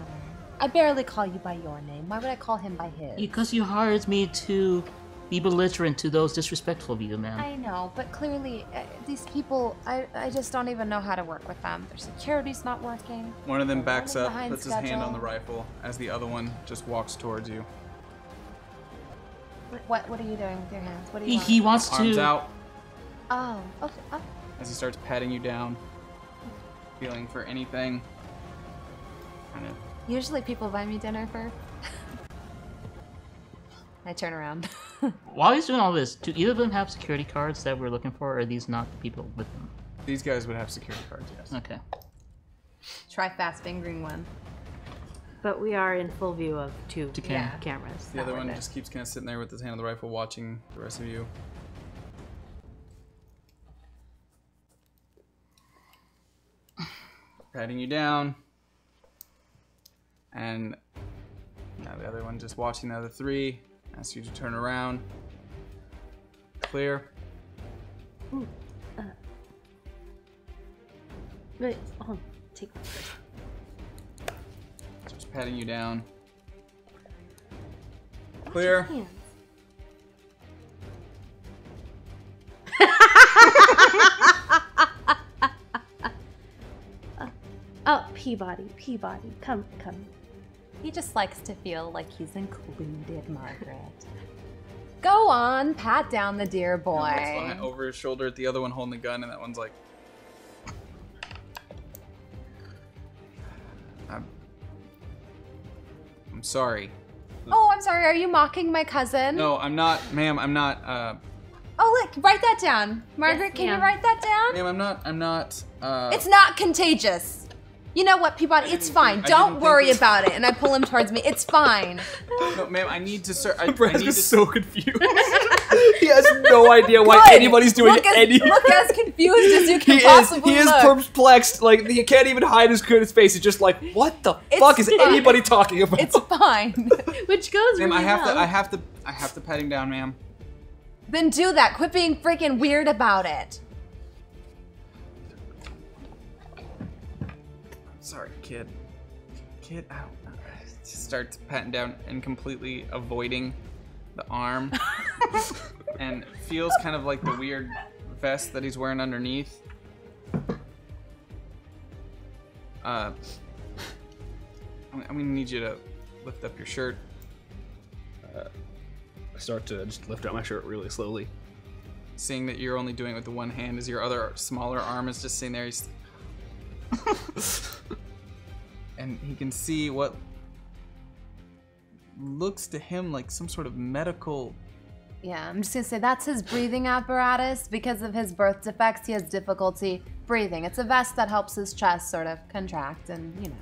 I barely call you by your name. Why would I call him by his? Because you hired me to be belligerent to those disrespectful of you, ma'am. I know, but clearly uh, these people, I, I just don't even know how to work with them. Their security's not working. One of them backs up, behind puts his hand on the rifle, as the other one just walks towards you. What What are you doing with your hands? What do you He, want? he wants Arms to. out, Oh, okay. Oh. as he starts patting you down, feeling for anything. Kind of Usually people buy me dinner first. I turn around. While he's doing all this, do either of them have security cards that we're looking for, or are these not the people with them? These guys would have security cards, yes. Okay. Try fast fingering one. But we are in full view of two To cam. cameras. The other one it. just keeps kind of sitting there with his hand on the rifle, watching the rest of you. Patting you down. And now the other one just watching the other three. Asks you to turn around. Clear. Uh. Wait, hold on. Take Just patting you down. Clear. Uh, oh, Peabody, Peabody, come, come. He just likes to feel like he's included, Margaret. Go on, pat down the dear One looks boy. behind- over his shoulder at the other one holding the gun, and that one's like. I'm. I'm sorry. Oh, I'm sorry. Are you mocking my cousin? No, I'm not, ma'am. I'm not. Uh, Oh, look, write that down. Margaret, Yes, can you write that down? ma'am, I'm not. I'm not. Uh, It's not contagious. You know what, Peabody? It's fine. think- Don't worry think- about it. And I pull him towards me. It's fine. No, ma'am, I need to search. I, I need to so confused. he has no idea why Good. anybody's doing look as, any. Look as confused as you can he is. possibly He is perplexed. Like he can't even hide his his face. He's just like, what the It's fuck is fine. anybody talking about? it's fine. Which goes Ma'am, really I have well. to. I have to. I have to pat him down, ma'am. then do that. Quit being freaking weird about it. Sorry, kid. Kid, ow. Just starts patting down and completely avoiding the arm, and feels kind of like the weird vest that he's wearing underneath. Uh, I'm, gonna need you to lift up your shirt. Uh, I start to just lift out my shirt really slowly. Seeing that you're only doing it with the one hand, as your other smaller arm is just sitting there. He's and he can see what looks to him like some sort of medical. Yeah, I'm just gonna say that's his breathing apparatus. Because of his birth defects, he has difficulty breathing. It's a vest that helps his chest sort of contract, and you know,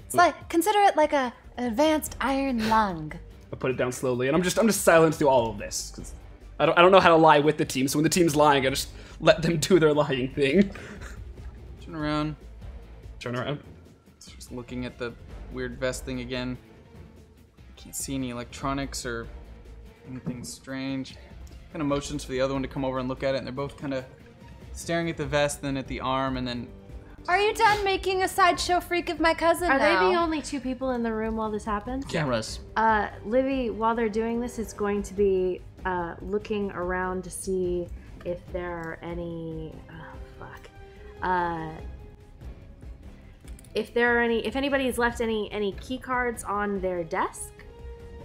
it's like consider it like a an advanced iron lung. I put it down slowly, and I'm just I'm just silent through all of this because I don't I don't know how to lie with the team. So when the team's lying, I just let them do their lying thing. Turn around, Turn around. just looking at the weird vest thing again. Can't see any electronics or anything strange. Kind of motions for the other one to come over and look at it, and they're both kind of staring at the vest, then at the arm, and then Are you done making a sideshow freak of my cousin Are now? they the only two people in the room while this happens? Cameras. Uh, Livy, while they're doing this, is going to be uh, looking around to see if there are any. Fuck. Uh, if there are any, if anybody has left any any key cards on their desk,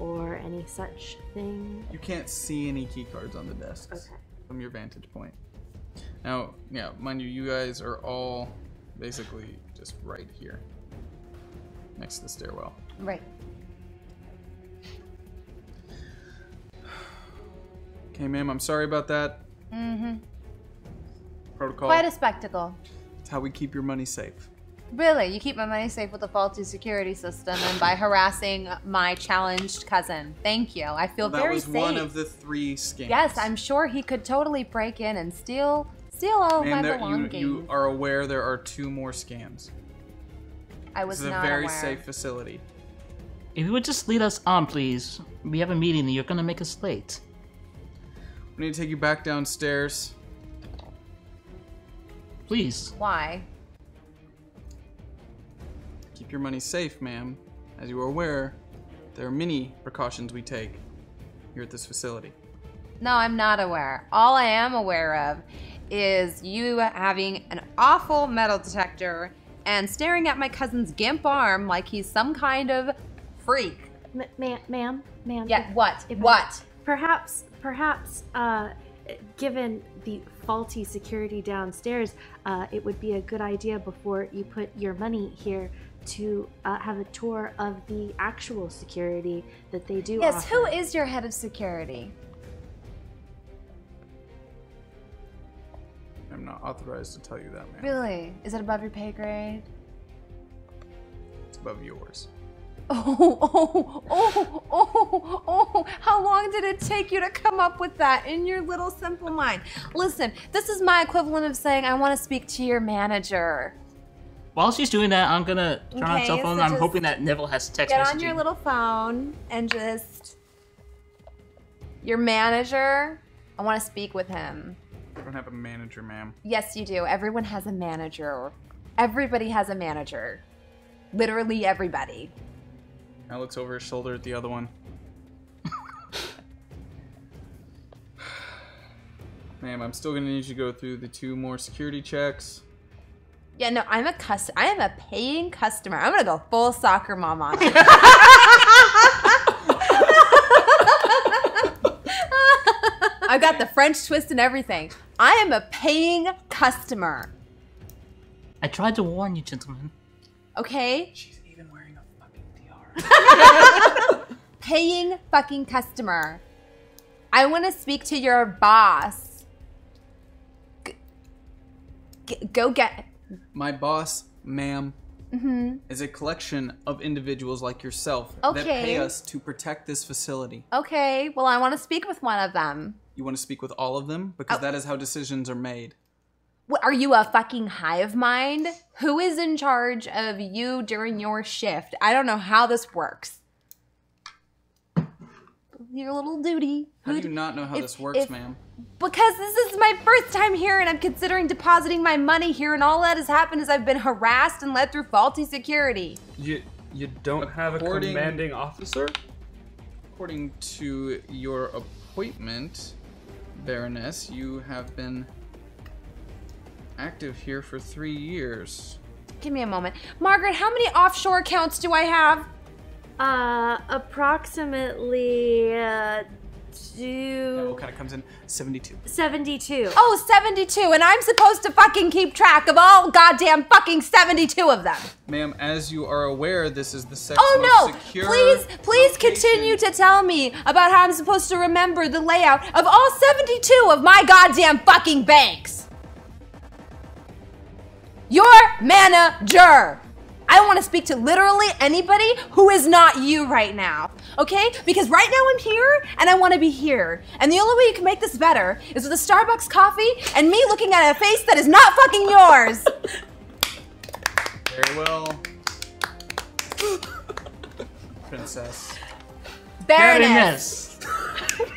or any such thing. you can't see any key cards on the desks. Okay. from your vantage point. Now, yeah, mind you, you guys are all basically just right here, next to the stairwell. Right. Okay, ma'am, I'm sorry about that. Mm-hmm. Protocol. Quite a spectacle. it's how we keep your money safe. Really, you keep my money safe with a faulty security system and by harassing my challenged cousin. Thank you. I feel that very was one of the three scams. Yes, I'm sure he could totally break in and steal steal all of my And there, you, belongings. you are aware there are two more scams. I was This is a very aware. safe facility. If you would just lead us on, please. We have a meeting and you're gonna make us late. We need to take you back downstairs. Please. Why? Keep your money safe, ma'am. As you are aware, there are many precautions we take here at this facility. No, I'm not aware. All I am aware of is you having an awful metal detector and staring at my cousin's gimp arm like he's some kind of freak. M- ma'am, ma'am, ma'am. Yeah, what? If What? Perhaps, perhaps, uh, given the faulty security downstairs, uh, it would be a good idea before you put your money here to uh, have a tour of the actual security that they do. Yes, offer. who is your head of security? I'm not authorized to tell you that, ma'am. Really? Is it above your pay grade? It's above yours. Oh, oh, oh, oh, oh, how long did it take you to come up with that in your little simple mind? Listen, this is my equivalent of saying, I want to speak to your manager. While she's doing that, I'm gonna turn on Okay, cell phone. so I'm hoping that Neville has text Get messaging. on your little phone and just. Your manager, I want to speak with him. I don't have a manager, ma'am. Yes, you do. Everyone has a manager. Everybody has a manager. Literally everybody. Now looks over his shoulder at the other one. Ma'am, I'm still gonna need you to go through the two more security checks. Yeah, no, I'm a cus- I am a paying customer. I'm gonna go full soccer mom on it. I got the French twist and everything. I am a paying customer. I tried to warn you, gentlemen. Okay? She's Paying fucking customer. I want to speak to your boss. G- go get My boss, ma'am, mm-hmm. is a collection of individuals like yourself that pay us to protect this facility. Okay, well, I want to speak with one of them. You want to speak with all of them because Oh. that is how decisions are made. What, are you a fucking hive mind? Who is in charge of you during your shift? I don't know how this works. Your little duty. How do you not know how if- this works, if- ma'am? Because this is my first time here and I'm considering depositing my money here, and all that has happened is I've been harassed and led through faulty security. You you don't have a commanding officer? According to your appointment, Baroness, you have been active here for three years. Give me a moment. Margaret, how many offshore accounts do I have? Uh, approximately uh, That kind of comes in 72. 72. Oh, 72, and I'm supposed to fucking keep track of all goddamn fucking 72 of them. Ma'am, as you are aware, this is the sex Oh no! secure Please, please location. continue to tell me about how I'm supposed to remember the layout of all 72 of my goddamn fucking banks. Your manager. I want to speak to literally anybody who is not you right now. Okay? Because right now I'm here and I want to be here. And the only way you can make this better is with a Starbucks coffee and me looking at a face that is not fucking yours. Very well. Princess. Baroness. Baroness.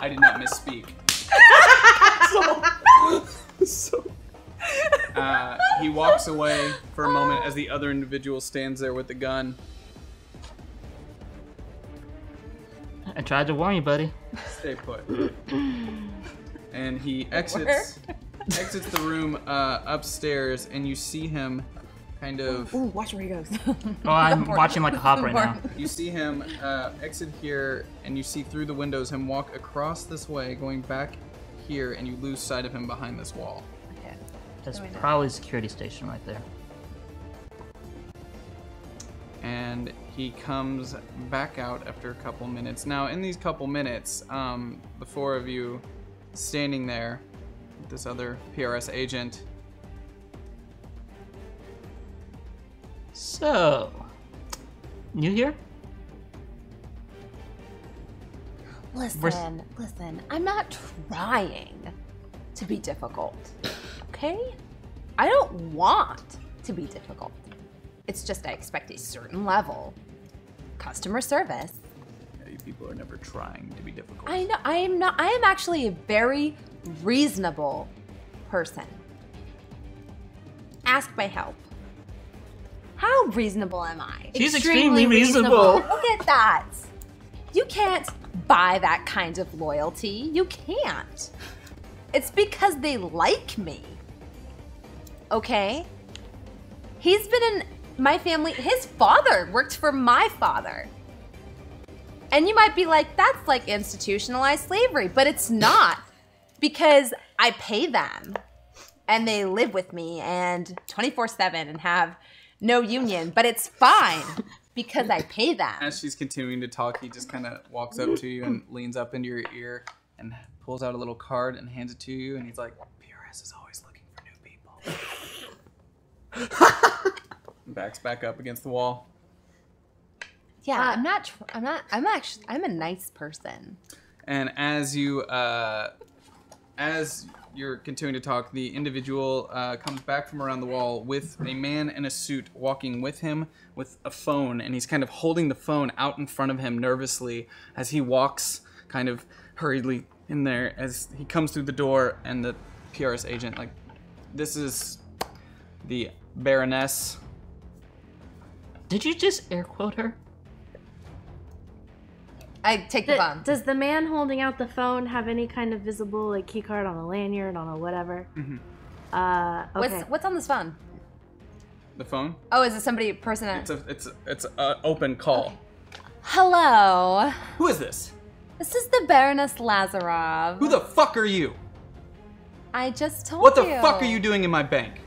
I did not misspeak. Uh, he walks away for a moment as the other individual stands there with the gun. I tried to warn you, buddy. Stay put. and he exits exits the room uh, upstairs, and you see him kind of Ooh, watch where he goes. Oh, I'm watching like a hawk right now. you see him uh, exit here, and you see through the windows him walk across this way, going back here, and you lose sight of him behind this wall. That's probably a security station right there. and he comes back out after a couple minutes. Now, in these couple minutes, um, the four of you standing there with this other PRS agent, So, new here? Listen, listen, I'm not trying to be difficult, okay? I don't want to be difficult. It's just I expect a certain level. Customer service. yeah, you people are never trying to be difficult. I know I am not I am actually a very reasonable person. Ask my help. How reasonable am I? She's extremely reasonable. Look at that. You can't buy that kind of loyalty. You can't. It's because they like me. Okay? He's been in my family. His father worked for my father. And you might be like, that's like institutionalized slavery, but it's not because I pay them and they live with me and 24 7 and have no union, but it's fine because I pay them. As she's continuing to talk, he just kind of walks up to you and leans up into your ear and pulls out a little card and hands it to you, and he's like, PRS is always looking for new people. Backs back up against the wall. Yeah, I'm not, tr- I'm not, I'm actually, I'm a nice person. And as you, uh, as you're continuing to talk, the individual uh, comes back from around the wall with a man in a suit walking with him with a phone, and he's kind of holding the phone out in front of him nervously as he walks kind of hurriedly in there as he comes through the door, and the PRS agent, like, this is the Baroness. Did you just air quote her? I take the Th- phone. does the man holding out the phone have any kind of visible like key card on a lanyard on a whatever? Mm-hmm. Uh, okay. What's what's on this phone? The phone? Oh, is it somebody person? It's a, it's, a, it's a open call. Hello, Who is this? this is the Baroness Lazarov. Who the fuck are you? I just told you. What the you. fuck are you doing in my bank?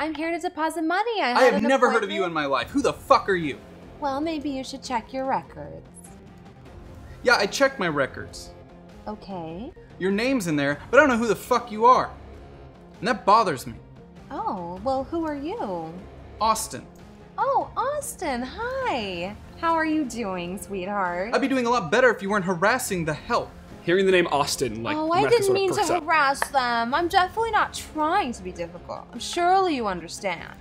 I'm here to deposit money. I, I have never heard of you in my life. Who the fuck are you? Well, maybe you should check your records. Yeah, I checked my records. Okay. Your name's in there, but I don't know who the fuck you are. And that bothers me. Oh, well, who are you? Austin. Oh, Austin, hi. How are you doing, sweetheart? I'd be doing a lot better if you weren't harassing the help. Hearing the name Austin, like oh, I Nebraska didn't sort of mean to up. harass them. I'm definitely not trying to be difficult. I'm Surely you understand.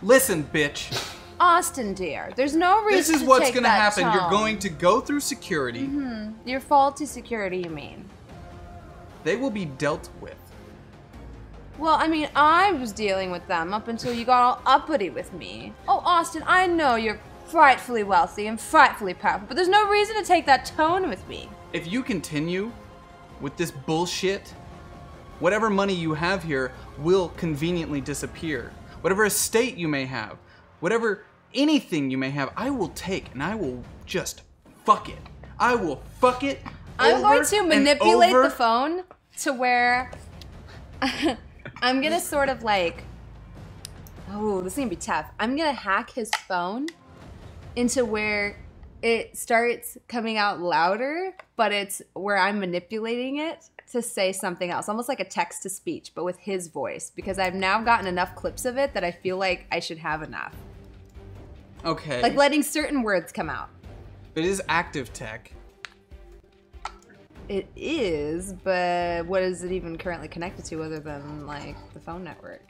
Listen, bitch. Austin, dear, there's no reason to. This is to what's take gonna that happen. You're going to go through security. Hmm. Your faulty security, you mean? They will be dealt with. Well, I mean, I was dealing with them up until you got all uppity with me. Oh, Austin, I know you're frightfully wealthy and frightfully powerful, but there's no reason to take that tone with me. If you continue with this bullshit, whatever money you have here will conveniently disappear. Whatever estate you may have, whatever anything you may have, I will take and I will just fuck it. I will fuck it. I'm going to manipulate the phone to where I'm gonna sort of like, oh, this is gonna be tough. I'm gonna hack his phone into where it starts coming out louder, but it's where I'm manipulating it to say something else, almost like a text to speech, but with his voice, because I've now gotten enough clips of it that I feel like I should have enough. Okay. Like letting certain words come out. it is active tech. It is, but what is it even currently connected to other than like the phone network?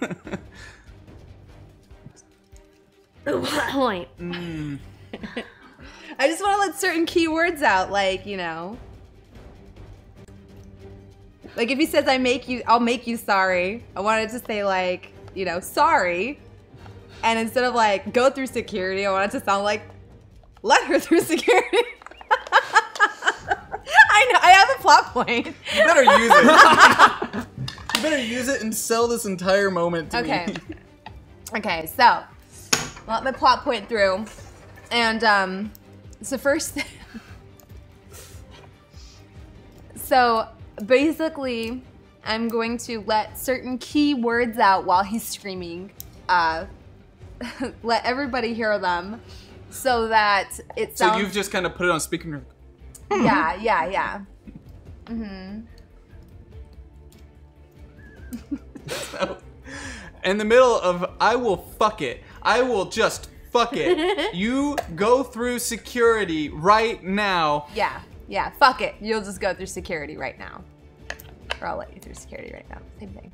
What point. Mm. I just want to let certain keywords out, like you know, like if he says "I make you," I'll make you sorry. I wanted to say like you know sorry, and instead of like go through security, I wanted to sound like let her through security. I know I have a plot point. You better use it. you better use it and sell this entire moment to Okay. me. Okay, Okay. so let my plot point through, and um, so first, so basically, I'm going to let certain key words out while he's screaming. Uh, let everybody hear them, so that it sounds. So you've just kind of put it on speaker. Hmm. yeah, yeah, yeah. Mm-hmm. So, in the middle of I will fuck it. I will just fuck it. you go through security right now. Yeah, yeah. Fuck it. You'll just go through security right now, or I'll let you through security right now. Same thing.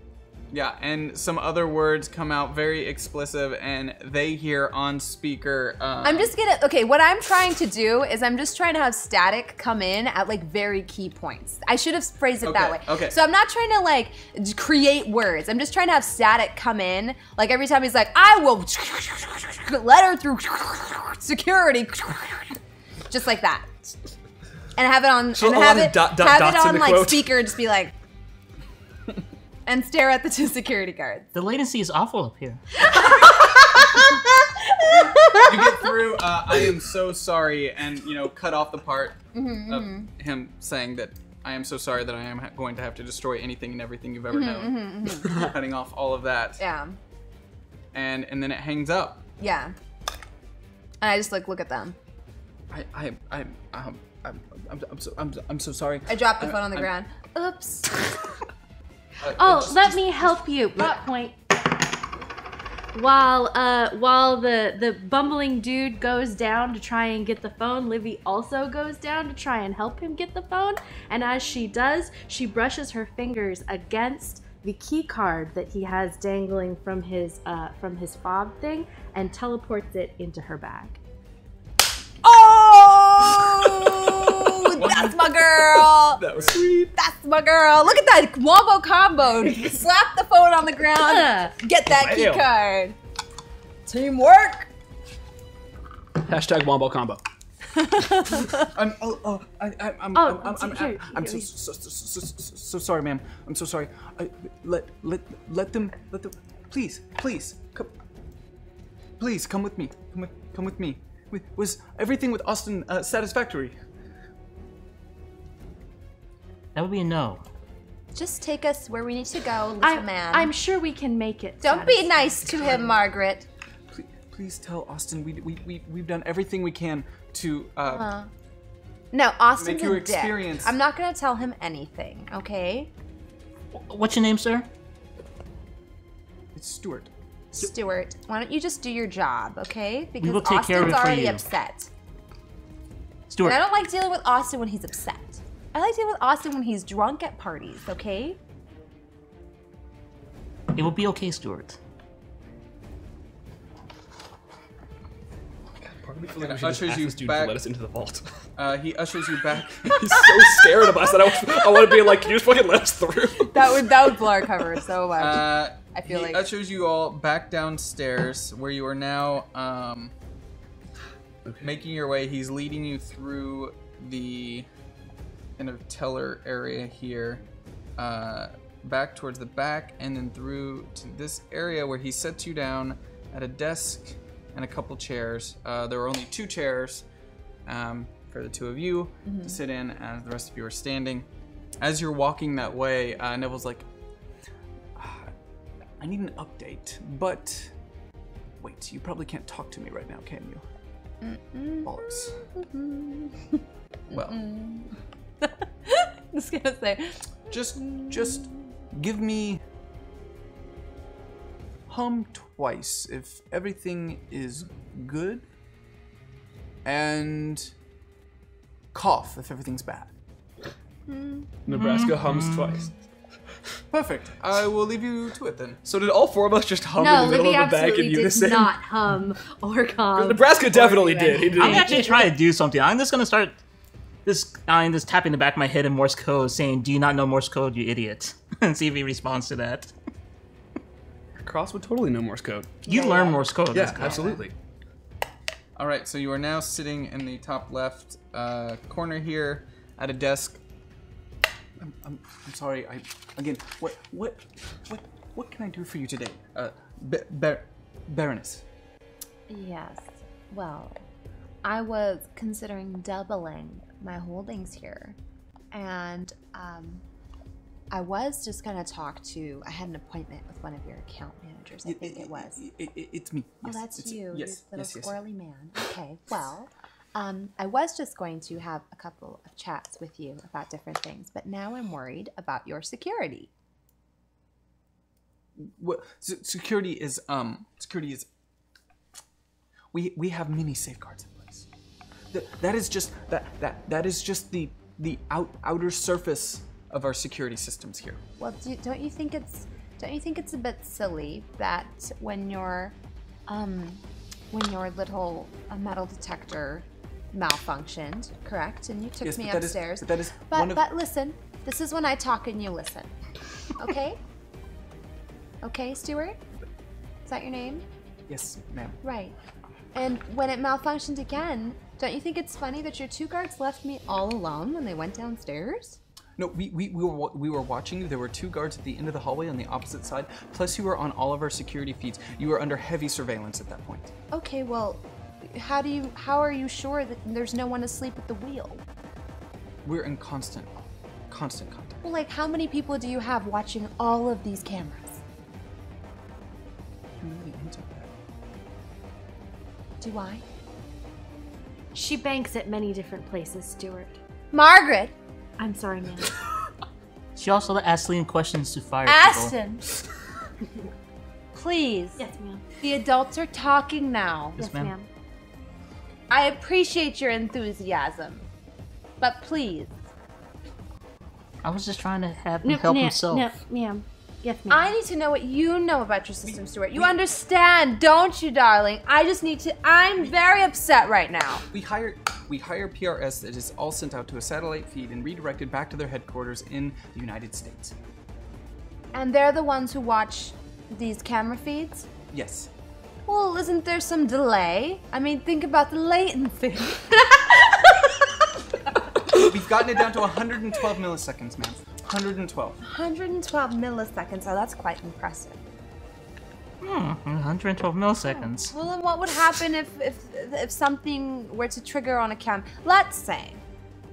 Yeah, and some other words come out very explicit, and they hear on speaker. Uh, I'm just gonna okay. What I'm trying to do is I'm just trying to have static come in at like very key points. I should have phrased it that way. okay. So I'm not trying to like create words. I'm just trying to have static come in. Like every time he's like, I will let her through security, just like that, and have it on So and have it dot, dot, have it on like quote. speaker. Just be like. And stare at the two security guards. The latency is awful up here. you get through. Uh, I am so sorry, and you know, cut off the part Mm-hmm, of him saying that I am so sorry that I am ha- going to have to destroy anything and everything you've ever known. Cutting off all of that, Mm-hmm, Yeah, and and then it hangs up. yeah. And I just like look at them. I I I um, I'm, I'm, I'm so I'm, I'm so sorry. I drop the phone on the I'm- ground. Oops. Uh, Oh, just- let just- me help you. Plot point. While uh while the the bumbling dude goes down to try and get the phone, Livy also goes down to try and help him get the phone. And as she does, she brushes her fingers against the key card that he has dangling from his uh from his fob thing and teleports it into her bag. Oh, that's my girl. That was sweet. That's my girl. Look at that wombo combo. Slap the phone on the ground. Get that key Wow. card. Teamwork. Hashtag wombo combo. I'm oh, oh I, I, I'm Oh, I'm, I'm, I'm, I'm so, here. so, so, so, so, so sorry, ma'am. I'm so sorry. I, let let let them let them please please come please come with me. Come with come with me. Was everything with Austin uh, satisfactory? That would be a no. Just take us where we need to go, little I'm, man. I'm sure we can make it. Don't be nice to him, Margaret. Please, please tell Austin we, we, we, we've done everything we can to uh, Uh, no, Austin's Make your a dick. experience- I'm not gonna tell him anything, okay? What's your name, sir? it's Stuart. Stuart, why don't you just do your job, okay? Because will take Austin's care of it for already you. upset. Stuart. And I don't like dealing with Austin when he's upset. I like to dealing with Austin when he's drunk at parties, okay? It will be okay, Stuart. Part of me like And should just ushers ask you this dude back- to let us into the vault. Uh, he ushers you back. He's so scared of us that I, want to be like, can you just fucking let us through? That would that would blow our cover so much. Uh, I feel he like- ushers you all back downstairs where you are now um, making your way. He's leading you through the kind of teller area here, uh, back towards the back, and then through to this area where he sets you down at a desk and a couple chairs. Uh, there are only two chairs um, for the two of you to sit in, as the rest of you are standing. As you're walking that way, uh, Neville's like, I need an update, but wait, you probably can't talk to me right now, can you? Bollocks. well, just gonna say, just just give me hum twice if everything is good, and cough if everything's bad. Hmm. Nebraska hums twice. Perfect. I will leave you to it then. So did all four of us just hum No, in the middle Livy of a bag in absolutely did unison? not hum or cough. Nebraska definitely did. He did. I'm actually trying to do something. I'm just gonna start this. I'm just tapping the back of my head in Morse code, saying, "Do you not know Morse code, you idiot?" and see if he responds to that. Cross would totally know Morse code. You learn Morse code. Yeah, this absolutely. All right, so you are now sitting in the top left uh, corner here at a desk. I'm, I'm, I'm sorry. I again. What what what what can I do for you today, uh, Ba- Bar- Baroness? yes. Well, I was considering doubling my holdings here, and um, I was just gonna talk to. I had an appointment with one of your account managers. I think it was. It, it, it's me. Oh, Yes, that's you, Yes, you little yes, squirrely man. Okay, well, um, I was just going to have a couple of chats with you about different things, but now I'm worried about your security. What, se- security is um security is. We we have many safeguards. Th- that is just that that that is just the the out, outer surface of our security systems here. Well, do, don't you think it's don't you think it's a bit silly that when your um when your little uh, metal detector malfunctioned, correct, and you took Yes, me but that is- upstairs. but that is but, but listen, this is when I talk and you listen. Okay? okay, Stuart? Is that your name? Yes, ma'am. Right. And when it malfunctioned again, don't you think it's funny that your two guards left me all alone when they went downstairs? No, we, we, we, were, we were watching you. There were two guards at the end of the hallway on the opposite side. Plus, you were on all of our security feeds. You were under heavy surveillance at that point. Okay, well, how do you how are you sure that there's no one asleep at the wheel? We're in constant, constant contact. Well, like how many people do you have watching all of these cameras? You know the answer to that. Do I? She banks at many different places, Stuart. Margaret, I'm sorry, ma'am. She also asked leading questions to fire people. Aston. Please. yes, ma'am. The adults are talking now. Yes, Yes, ma'am. ma'am. I appreciate your enthusiasm. But please, I was just trying to have him No, help ma'am, himself. No, ma'am. Yes, ma'am. I need to know what you know about your system, Stuart. You understand, don't you, darling? I just need to. I'm very upset right now. We hire we hire PRS that is all sent out to a satellite feed and redirected back to their headquarters in the United States. And they're the ones who watch these camera feeds? Yes. Well, isn't there some delay? I mean, think about the latency. We've gotten it down to 112 milliseconds, ma'am. 112. 112 milliseconds. Oh, that's quite impressive. Hmm, 112 milliseconds. Well, then what would happen if if if something were to trigger on a cam? Let's say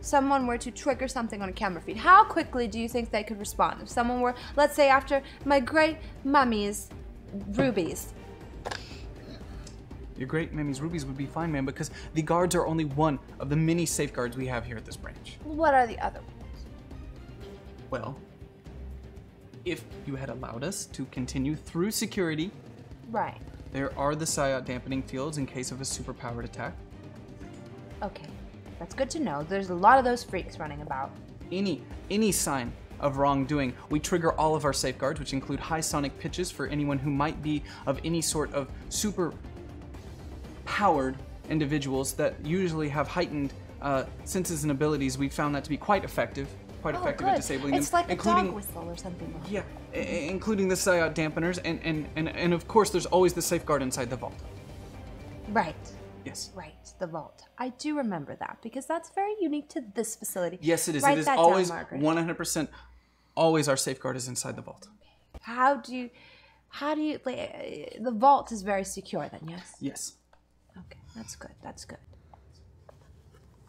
someone were to trigger something on a camera feed. How quickly do you think they could respond? If someone were, let's say, after my great mummy's rubies. Your great Mammy's rubies would be fine, ma'am, because the guards are only one of the many safeguards we have here at this branch. What are the other ones? Well, if you had allowed us to continue through security, Right. there are the Psiot dampening fields in case of a superpowered attack. Okay. That's good to know. There's a lot of those freaks running about. Any any sign of wrongdoing, we trigger all of our safeguards, which include high sonic pitches for anyone who might be of any sort of super powered individuals that usually have heightened uh, senses and abilities. We found that to be quite effective, quite Oh, effective good. at disabling it's them, like a including dog whistle or something. like yeah, including the Psiot dampeners, and, and and and of course, there's always the safeguard inside the vault. Right. Yes. Right. The vault. I do remember that because that's very unique to this facility. Yes, it is. Write it is down, always Margaret. 100%. Always our safeguard is inside the vault. How do you? How do you? Like, uh, the vault is very secure. Then yes. Yes. Okay. That's good. That's good.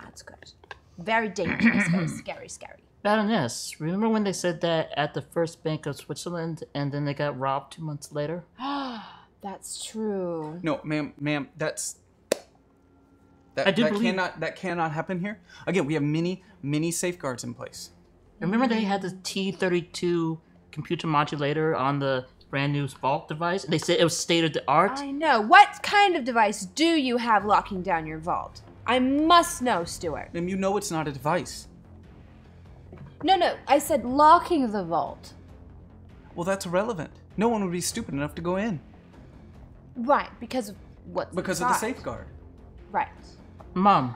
That's good. Very dangerous. very scary. Scary. Baroness, remember when they said that at the first Bank of Switzerland and then they got robbed two months later? That's true. No, ma'am, ma'am, that's that, I do that believe- cannot that cannot happen here. Again, we have many many safeguards in place. Remember they had the T32 computer modulator on the brand new Vault device? They said it was state of the art. I know. What kind of device do you have locking down your vault? I must know, Stuart. Ma'am, you know it's not a device. No, no. I said locking the vault. Well, that's irrelevant. No one would be stupid enough to go in Right. Because of what's because of the safeguard. Right. Mom,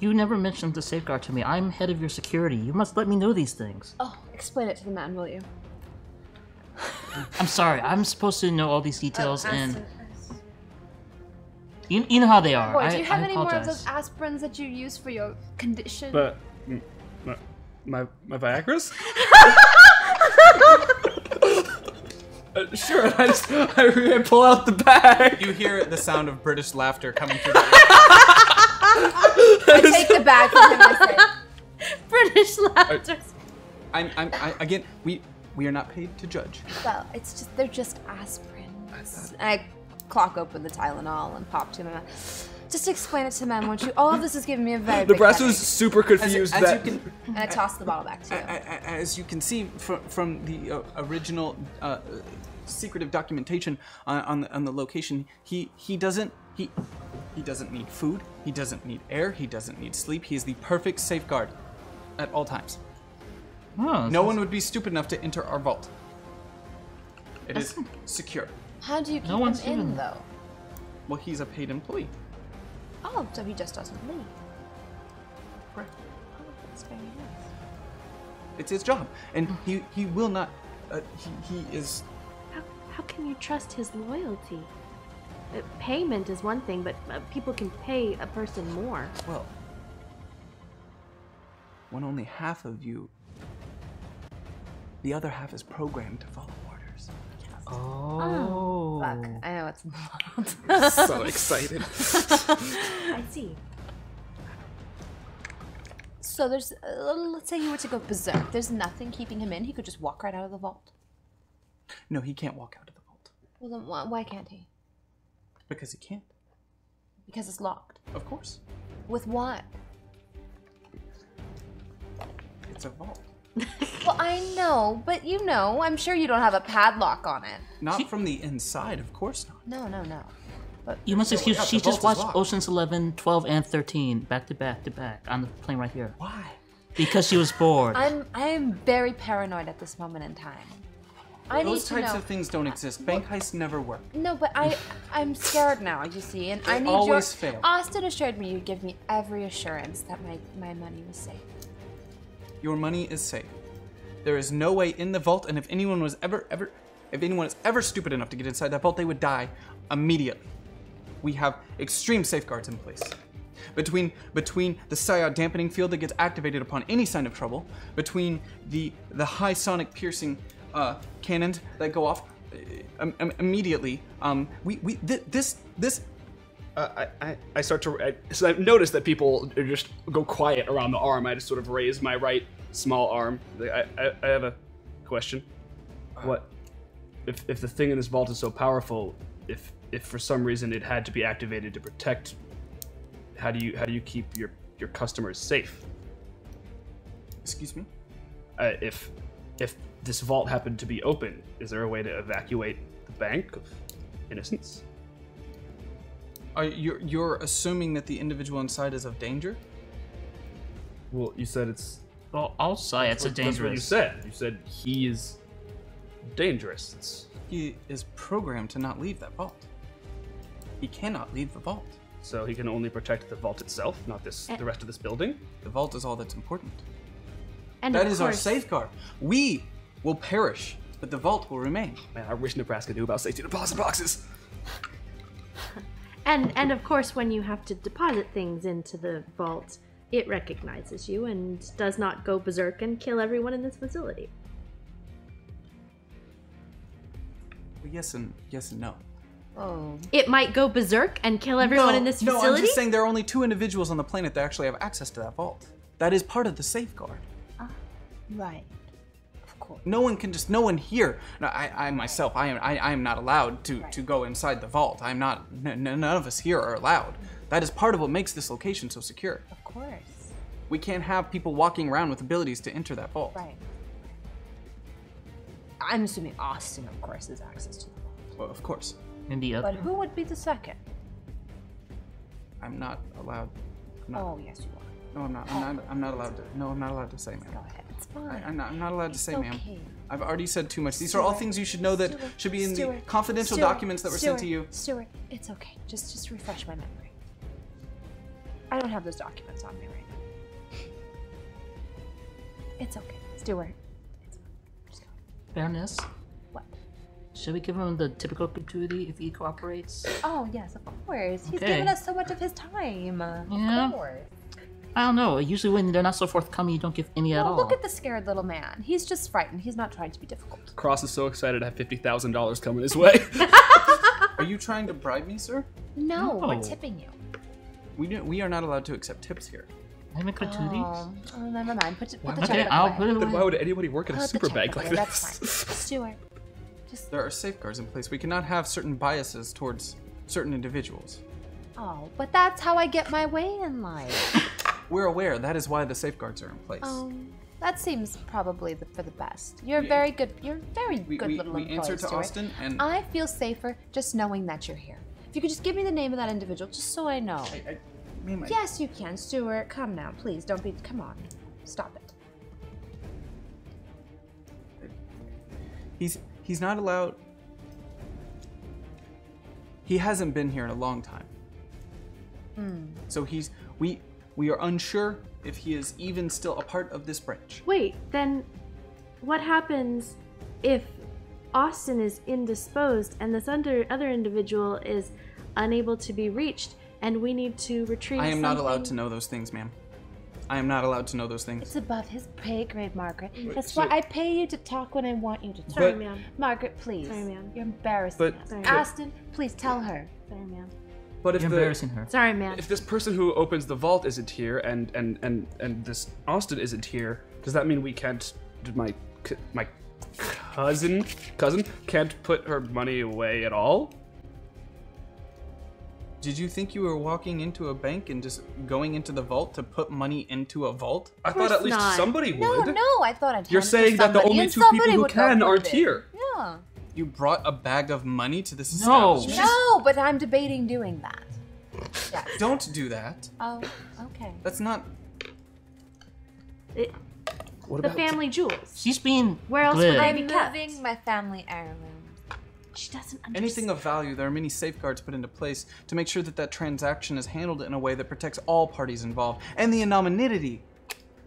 you never mentioned the safeguard to me. I'm head of your security. You must let me know these things. Oh, explain it to the man, will you? I'm sorry. I'm supposed to know all these details Oh, and acid- you, you know how they are. Boy, I, do you have I any more of those aspirins that you use for your condition? But mm, my my, my Viagra's. Uh, sure, I just I, I pull out the bag. You hear the sound of British laughter coming through the. I take the bag from him I say, British laughter. I'm, I'm, I, again, we we are not paid to judge. well, it's just, they're just aspirins. I clock open the Tylenol and pop to him. Just explain it to him, won't you? All of this is giving me a very The brass was super confused as that you can, And I toss the bottle back to you. As you can see from, from the uh, original uh, secretive documentation on, on the on the location, he he doesn't he he doesn't need food. He doesn't need air. He doesn't need sleep. He is the perfect safeguard at all times. Oh, No one would be stupid enough to enter our vault. It is secure. How do you keep one's him in, though? Well, he's a paid employee. Oh, so he just doesn't leave. Correct. Oh, that's very nice. It's his job, and he he will not. Uh, he, he is How, how can you trust his loyalty? Uh, payment is one thing, but uh, people can pay a person more. well. When only half of you. The other half is programmed to follow orders. Oh. Fuck, I know it's involved. so excited. I see. so there's, uh, let's say he were to go berserk. There's nothing keeping him in. He could just walk right out of the vault. No, he can't walk out of the vault Well, then why, why can't he? because he can't. Because it's locked. Of course, With what? it's a vault. Well, I know, but you know, I'm sure you don't have a padlock on it. Not from the inside, of course not. No, no, no. But you must excuse. she just watched locked. Ocean's 11, 12, and 13 back to back to back on the plane right here Why? because she was bored. I'm I am very paranoid at this moment in time. I need Those to types know. of things don't exist. Bank heists never work. No, but I I'm scared now. You see, and I need always your. fail. Austin assured me you'd give me every assurance that my my money was safe. Your money is safe. There is no way in the vault, and if anyone was ever, ever, if anyone is ever stupid enough to get inside that vault, they would die immediately. We have extreme safeguards in place. Between between the Psiot dampening field that gets activated upon any sign of trouble, between the the high sonic piercing uh, cannons that go off uh, im- immediately, um, we we th- this this I, I I start to I, so I've noticed that people just go quiet around the arm. I just sort of raise my right small arm. I I, I have a question. What if if the thing in this vault is so powerful? if if for some reason it had to be activated to protect, how do you how do you keep your your customers safe? Excuse me. Uh, if if this vault happened to be open, is there a way to evacuate the bank of innocence? Are you you're assuming that the individual inside is of danger? Well, you said it's Well, I'll say it's a dangerous. That's what you said. You said he is dangerous. It's- He is programmed to not leave that vault. He cannot leave the vault. so he can only protect the vault itself, not this the eh. rest of this building. The vault is all that's important. And That of is our safeguard. We will perish, but the vault will remain. Man, I wish Nebraska knew about safety deposit boxes. And and of course, when you have to deposit things into the vault, it recognizes you and does not go berserk and kill everyone in this facility. Well, yes and yes and no. Oh. It might go berserk and kill everyone no, in this facility. no, facility. I'm just saying there are only two individuals on the planet that actually have access to that vault. That is part of the safeguard. Ah, Right. Of course. No one can just. No one here. No, I, I myself, I am. I, I am not allowed to to go inside the vault. I'm not. N- n- none of us here are allowed. That is part of what makes this location so secure. Of course. We can't have people walking around with abilities to enter that vault. Right. I'm assuming Austin, of course, has access to the vault. Well, of course, And the other. But who would be the second? I'm not allowed. I'm not, Oh, yes, you are. No, I'm not. I'm not. I'm not allowed to. No, I'm not allowed to say, Go ma'am. ahead. It's I, fine. I'm not. I'm not allowed to say, ma'am. I've already said too much. These are all things you should know that Stuart, should be in the confidential Stuart, documents that were Stuart, sent to you. Stuart, it's okay. Just just refresh my memory. I don't have those documents on me right now. It's okay. Stuart. It's fine. Just. Fairness. What? Should we give him the typical gratuity if he cooperates? Oh, yes, of course. He's Okay. given us so much of his time. Yeah. Of course. I don't know. Usually when they're not so forthcoming, you don't give any at Well, all. look at the scared little man. He's just frightened. He's not trying to be difficult. Cross is so excited to have fifty thousand dollars coming his way. Are you trying to bribe me, sir? No, we're tipping you. We do, we are not allowed to accept tips here. Having gratuities? Oh, oh, never mind. Put, it- put the okay, checkbook I'll away. put it then why would anybody work at a super bank checkbook like away. this? That's fine. Stuart, just There are safeguards in place. We cannot have certain biases towards certain individuals. oh, but that's how I get my way in life. We're aware. That is why the safeguards are in place. Um, that seems probably the, for the best. You're very good. You're very we good we, little we employee, answer to Stuart. Austin, and I feel safer just knowing that you're here. If you could just give me the name of that individual, just so I know. I, I, ma'am, I- Yes, you can, Stuart. Come now, please. Don't be. Come on. Stop it. he's he's not allowed. He hasn't been here in a long time. So he's we we are unsure if he is even still a part of this branch. Wait, then what happens if Austin is indisposed and this under, other individual is unable to be reached and we need to retrieve I am not allowed to know those things, ma'am. I am not allowed to know those things. It's above his pay grade, Margaret. That's so- why I pay you to talk when I want you to talk. Sorry, ma'am. Margaret, please. Sorry, ma'am. You're embarrassing But- us. Sorry. Aston, please tell her. Sorry, ma'am. But if You're the embarrassing her. Sorry, ma'am. If this person who opens the vault isn't here, and and and and this Austin isn't here, does that mean we can't? Did my my cousin cousin can't put her money away at all? Did you think you were walking into a bank and just going into the vault to put money into a vault? I thought at least not. somebody would. no, no, I thought I'd You're hand to saying that the only two people somebody who would know can who aren't it. here. Yeah. You brought a bag of money to this No. establishment? No, but I'm debating doing that. Yes. Don't do that. Oh, okay. That's not. It, What the about family jewels. She's being Where else would glib. they I'm be kept? moving my family heirloom. She doesn't understand. Anything of value, there are many safeguards put into place to make sure that that transaction is handled in a way that protects all parties involved and the anonymity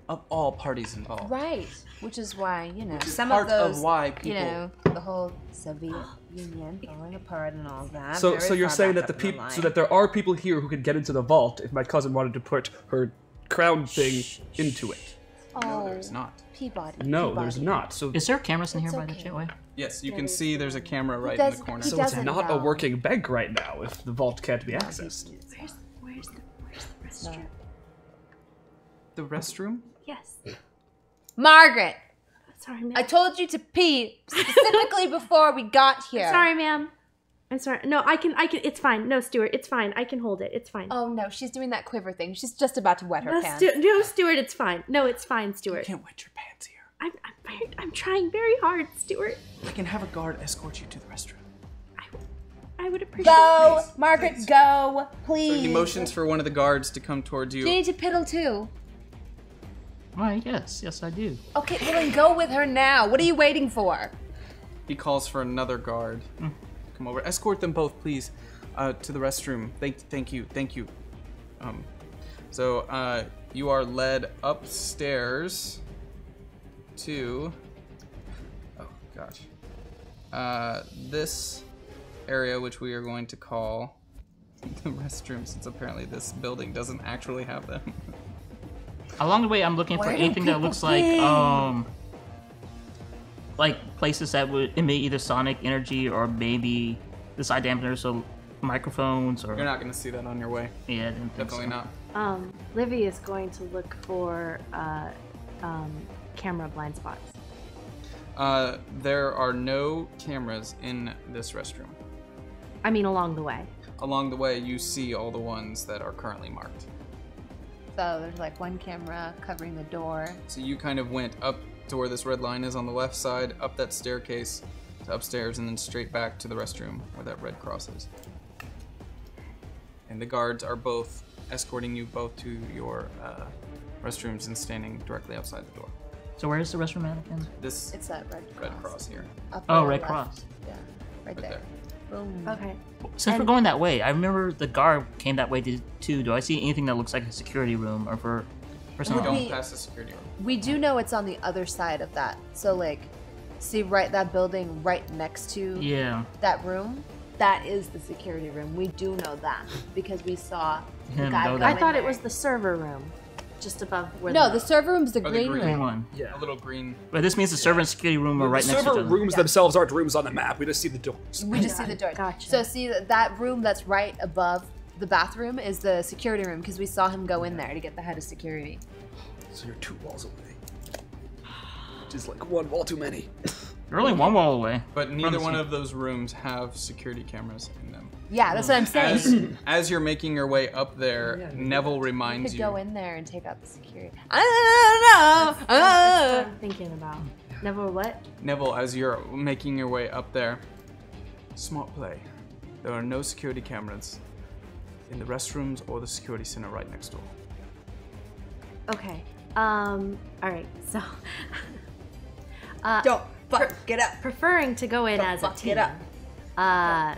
of all parties involved. Right. Which is why, you know, Which some part of of those, why you know, the whole Soviet Union falling apart and all that. So, very so you're saying that the people, so that there are people here who could get into the vault if my cousin wanted to put her crown thing into it. oh, There's not. Peabody. No, Peabody. there's not. So, Is there cameras in here It's by the okay. way? Yes, you can see there's a camera right in the corner. so it's doesn't not a working bank right now if the vault can't be accessed. Where's, where's the, where's the restroom? The restroom? Yes. Margaret, Sorry, ma'am. I told you to pee specifically before we got here. Sorry, ma'am. I'm sorry. No, I can. I can. It's fine. No, Stuart. It's fine. I can hold it. It's fine. Oh no, she's doing that quiver thing. She's just about to wet her no, pants. Stu- no, Stuart. It's fine. No, it's fine, Stuart. You can't wet your pants here. I'm, I'm, very- I'm trying very hard, Stuart. I can have a guard escort you to the restroom. I would appreciate. It. Go, Margaret, go, So please. he motions for one of the guards to come towards you. You need to piddle too. Why, yes, yes, I do. Okay, well then go with her now. What are you waiting for? He calls for another guard. to Come over. Escort them both, please, uh, to the restroom. Thank, thank you, thank you. Um, so uh, you are led upstairs to. Oh gosh. Uh, this area, which we are going to call the restroom, since apparently this building doesn't actually have them. Along the way, I'm looking for Where do anything that people looks like think? um, like places that would emit either sonic energy or maybe the side dampener, so microphones or You're not going to see that on your way. yeah, I didn't think Definitely so. not. Um, Livy is going to look for uh, um, camera blind spots. Uh, there are no cameras in this restroom. I mean, along the way. Along the way, you see all the ones that are currently marked. So there's like one camera covering the door. So you kind of went up to where this red line is on the left side, up that staircase to upstairs, and then straight back to the restroom where that red cross is. And the guards are both escorting you both to your uh, restrooms and standing directly outside the door. So where's the restroom at again? This It's that red cross. red cross here, Up Oh, Red left. Cross. Yeah, right right there. there. Boom. Okay. Since we're going that way, I remember the guard came that way too. Do I see anything that looks like a security room or for personnel? Don't We- pass the security room. We do know it's on the other side of that. So like, see right that building right next to Yeah. that room. That is the security room. We do know that because we saw the Him guy go go there. I thought it was the server room, just above where. No, the server room's the Oh, the green green Green room. one. A little green. But this means the server and security room are right the next to server each other. rooms themselves aren't rooms on the map. We just see the doors. We just see the door. Gotcha. So see that that room that's right above the bathroom is the security room because we saw him go in there to get the head of security. So you're two walls away. Which is like one wall too many. You're only one wall away. But neither one of those rooms have security cameras in them. Yeah, that's what I'm saying. As, as you're making your way up there, Neville You reminds could you. go in there and take out the security. I don't know. That's what Uh. I'm thinking about. Neville, what? Neville, as you're making your way up there, smart play. There are no security cameras in the restrooms or the security center right next door. Okay. Um. All right. So. uh, Don't fuck. Get up. preferring to go in Don't as a fuck team. it up. Uh,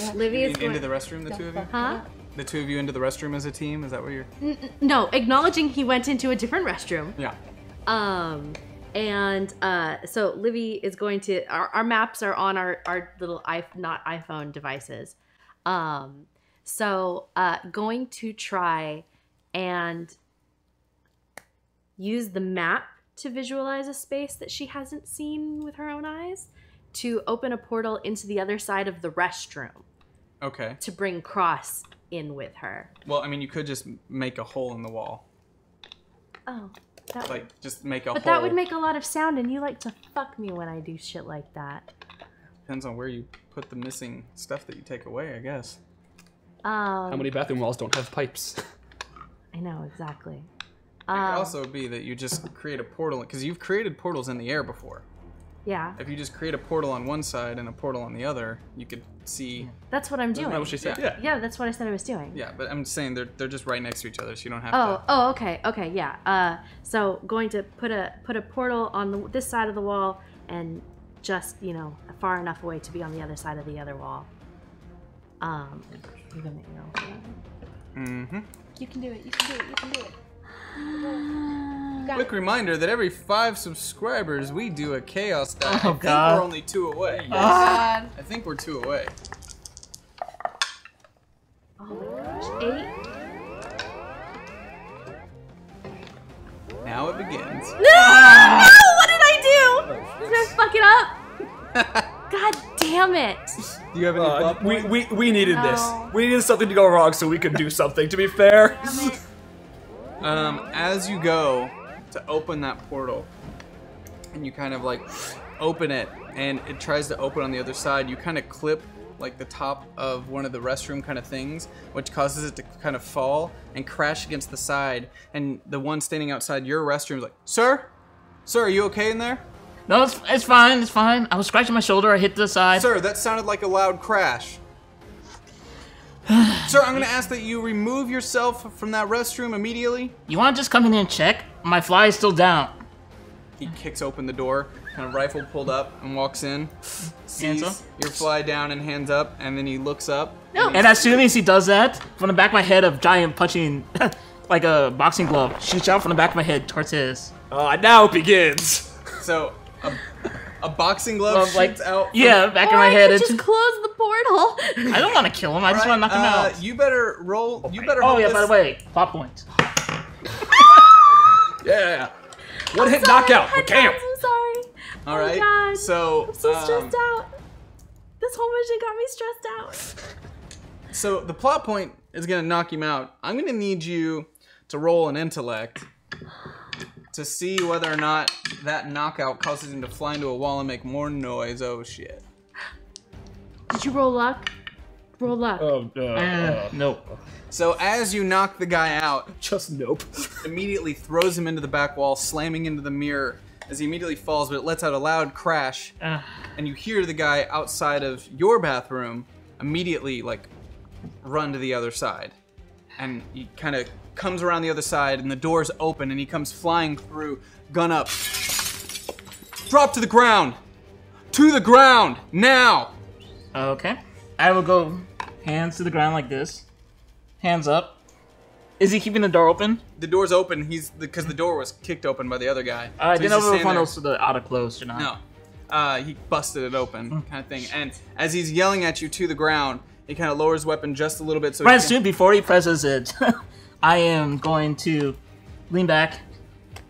You Livia's mean into the restroom, the two of you? huh? The two of you into the restroom as a team? Is that what you're? No, acknowledging he went into a different restroom. Yeah. Um, and uh, so Livy is going to. Our, our maps are on our our little i not iPhone devices. Um, so uh, going to try and use the map to visualize a space that she hasn't seen with her own eyes to open a portal into the other side of the restroom Okay. to bring Cross in with her. Well, I mean, you could just make a hole in the wall. Oh, that would Like, just make a hole. But hole. that would make a lot of sound, and you like to fuck me when I do shit like that. Depends on where you put the missing stuff that you take away, I guess. Um, How many bathroom walls don't have pipes? I know exactly. It could Um, also be that you just create a portal because you've created portals in the air before. Yeah, If you just create a portal on one side and a portal on the other, you could see. that's what I'm doing. that what she said? Yeah. Yeah. yeah, that's what I said I was doing. Yeah, but I'm saying they're they're just right next to each other, so you don't have Oh, to. oh, okay, okay, yeah. Uh, so going to put a put a portal on the, this side of the wall, and just you know far enough away to be on the other side of the other wall. Um, you can make me roll for that. Mm-hmm. You can do it. You can do it. You can do it. Quick reminder that every five subscribers, we do a chaos die. Oh, I think we're only two away. God. I think we're two away. Oh my gosh, eight. Now it begins. No! No! What did I do? Did I fuck it up? God damn it! Do you have any Uh, we, we, we needed No. this. We needed something to go wrong so we could do something, to be fair. Damn it. Um, as you go to open that portal, and you kind of like open it, and it tries to open on the other side, you kind of clip like the top of one of the restroom kind of things, which causes it to kind of fall and crash against the side. And the one standing outside your restroom is like, "Sir, sir, are you okay in there? No, it's, it's fine. It's fine. I was scratching my shoulder. I hit the side. Sir, that sounded like a loud crash." Sir, I'm gonna ask that you remove yourself from that restroom immediately. You want to just come in and check? My fly is still down. He kicks open the door, kind of rifle pulled up, and walks in. Sees up. your fly down and hands up, and then he looks up. No. And as soon as he does that, from the back of my head, a giant punching, like a boxing glove, shoots out from the back of my head towards his. Uh, now it begins. So a, a boxing glove Glove, shoots like- out. from- Yeah, back Or of my I head. could It's, just close the portal. I don't want to kill him. I just want to knock him Uh, out. you better roll. You better. Oh hope yeah, this- by the way, plot point. Yeah. One hit knockout. Sorry, We camp. I'm sorry. All Oh, right. God. So. I'm so um, stressed out. This whole mission got me stressed out. So the plot point is gonna knock him out. I'm gonna need you to roll an intellect to see whether or not that knockout causes him to fly into a wall and make more noise. Oh shit. Did you roll luck? Roll luck. Oh, uh, Uh, no. So as you knock the guy out, just nope. immediately throws him into the back wall, slamming into the mirror as he immediately falls, but it lets out a loud crash, Uh, and you hear the guy outside of your bathroom immediately like run to the other side. And he kind of comes around the other side, and the door's open, and he comes flying through, gun up. Drop to the ground! To the ground! Now! okay. I will go hands to the ground like this. Hands up. Is he keeping the door open? The door's open. He's because the door was kicked open by the other guy. I So didn't know if one was the auto closed or not. No. Uh, he busted it open, kind of thing. And as he's yelling at you to the ground, he kind of lowers weapon just a little bit. So Right soon before he presses it, I am going to lean back,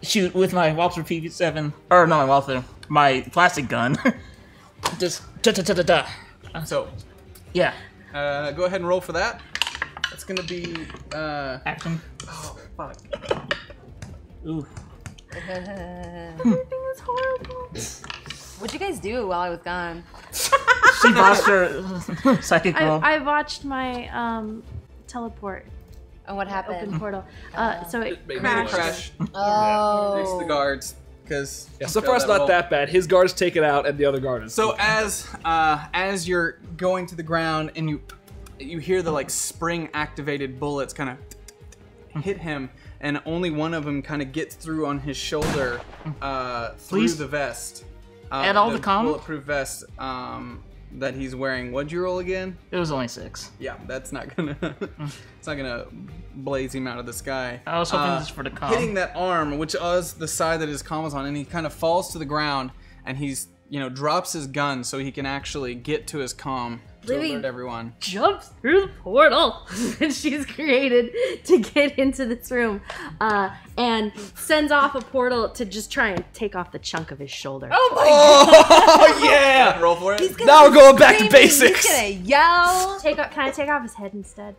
shoot with my Walther P7, or no, my Walther, my plastic gun. Just da da da da da. So, Yeah, uh, go ahead and roll for that. It's gonna be. Uh, action. oh fuck. Ooh. Everything is horrible. What'd you guys do while I was gone? She lost her psychic roll. I, I watched my um, teleport And what happened? open portal. Uh, so it Made a crashed. crash Oh. next to the guards because. Yeah, so far it's not that bad. His guard is taken out, and the other guard is. So as uh, as you're going to the ground and you you hear the like spring activated bullets kind of hit him, and only one of them kind of gets through on his shoulder uh, through Please. the vest. Uh, Add all the com? bulletproof vest um, that he's wearing. What'd you roll again? it was only six. Yeah, that's not gonna it's not gonna blaze him out of the sky. I was hoping Uh, this for the com. hitting that arm, which was the side that his comm was on, and he kind of falls to the ground, and he's you know drops his gun so he can actually get to his comm to Living- alert everyone. jumps through the portal that she's created to get into this room uh, and sends off a portal to just try and take off the chunk of his shoulder. Oh my oh yeah! Roll for it. He's Now we're going back to basics. He's gonna yell. Take off, can I take off his head instead?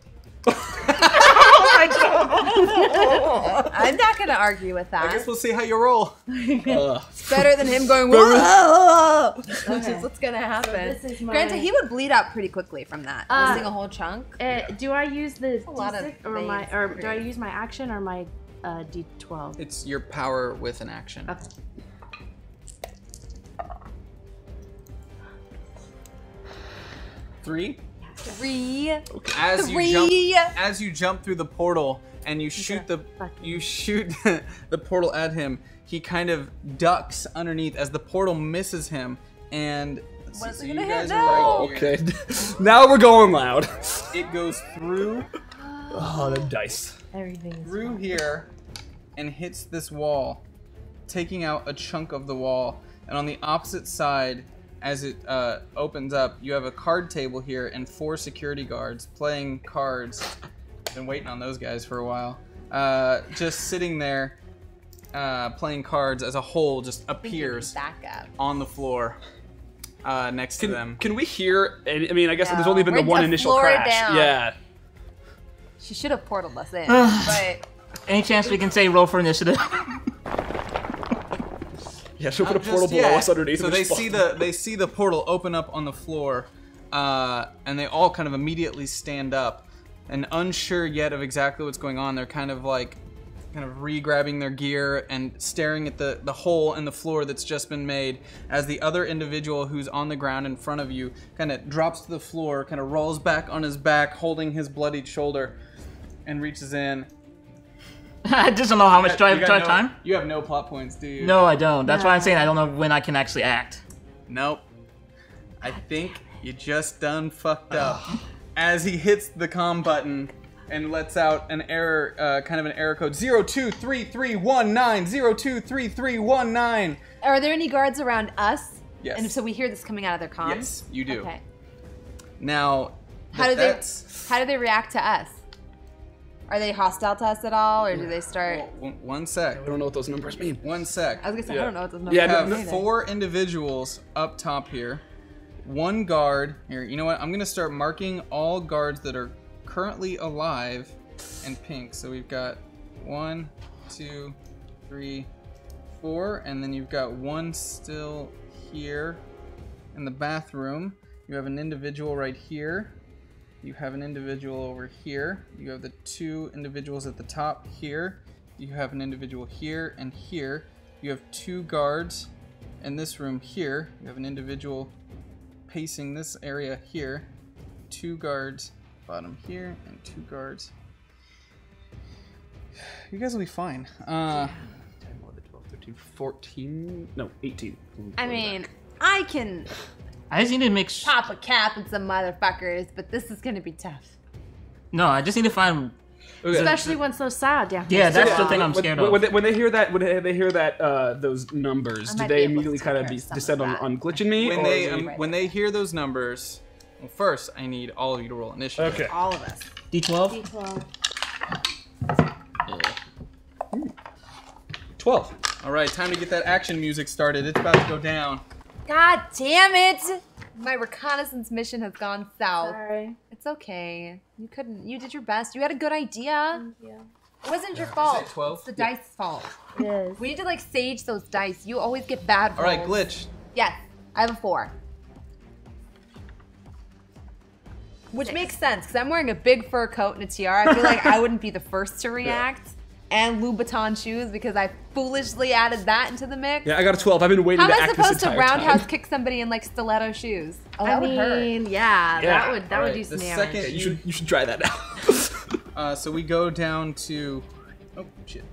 I'm not gonna argue with that. I guess we'll see how you roll. Ugh. Better than him going, whoa! Which is what's gonna happen. this is my- Granted, he would bleed out pretty quickly from that. Uh, Losing a whole chunk. Uh, do I use the a lot of D6 or my or do I use my action or my uh, D12? It's your power with an action. Okay. Three. Three. As Three. you jump, as you jump through the portal and you shoot the you shoot the portal at him, he kind of ducks underneath as the portal misses him, and let's What's see, it so gonna you guys hit? are right. Okay. now we're going loud. It goes through Oh, the dice. Everything is through here and hits this wall, taking out a chunk of the wall. And on the opposite side, as it uh, opens up, you have a card table here and four security guards playing cards. Been waiting on those guys for a while. Uh, just sitting there, uh, playing cards as a whole just appears Back up. on the floor uh, next to them. can we hear? I mean, I guess there's only been the we're one initial floor crash. down. Yeah. She should have portaled us in, but Any chance we can say roll for initiative? Yeah, she'll put a portal just below us underneath. So they see the they see the portal open up on the floor, uh, and they all kind of immediately stand up, and unsure yet of exactly what's going on. They're kind of like, kind of re-grabbing their gear and staring at the the hole in the floor that's just been made. As the other individual who's on the ground in front of you kind of drops to the floor, kind of rolls back on his back, holding his bloodied shoulder, and reaches in. I just don't know how much do I have, do I have no- time. You have no plot points, do you? No, I don't. That's why I'm saying I don't know when I can actually act. Nope. I think you just done fucked up. As he hits the com button and lets out an error, uh, kind of an error code 023319, 023319. Are there any guards around us? Yes. And so we hear this coming out of their comms. Yes, you do. Okay. Now, How do they? How do they react to us? Are they hostile to us at all, or do they start? Well, one- one sec. I don't know what those numbers mean. One sec. I was gonna say Yeah. I don't know what those Yeah, numbers We no, have mean. four individuals up top here. One guard. Here, you know what? I'm gonna start marking all guards that are currently alive in pink. So we've got one, two, three, four, and then you've got one still here in the bathroom. You have an individual right here. You have an individual over here. You have the two individuals at the top here. You have an individual here and here. You have two guards in this room here. You have an individual pacing this area here. Two guards bottom here and two guards. You guys will be fine. Uh, 10, 11, 12, 13, 14. No, 18. I mean, I can I just need to make sure. pop a cap at some motherfuckers, but this is gonna be tough. No, I just need to find. Okay. Especially when so sad down here. Yeah, that's the thing I'm When- scared when, of. when, they, when they hear that, when they, they hear that uh, those numbers, do they immediately kind of be, care of some descend on, on glitching me? when they is it- um, when they hear those numbers, well, first I need all of you to roll initiative. okay. All of us. D12. d12 All right, time to get that action music started. It's about to go down. God damn it! My reconnaissance mission has gone south. Sorry. It's okay. You couldn't. You did your best. You had a good idea. Yeah. It wasn't your fault. 12? It's the dice fault. It is. We need to like sage those dice. You always get bad rolls. All right, GliCh. Yes, I have a four. Which makes sense because I'm wearing a big fur coat and a tiara. I feel like I wouldn't be the first to react. And Louboutin shoes because I foolishly added that into the mix. Yeah, I got a twelve. I've been waiting How to am I act supposed to roundhouse time. kick somebody in like stiletto shoes? Oh, I that would hurt. mean, yeah, Yeah. that would that would Alright, do the some damage. second- Yeah, you should you should try that now. Uh, so we go down to. Oh shit.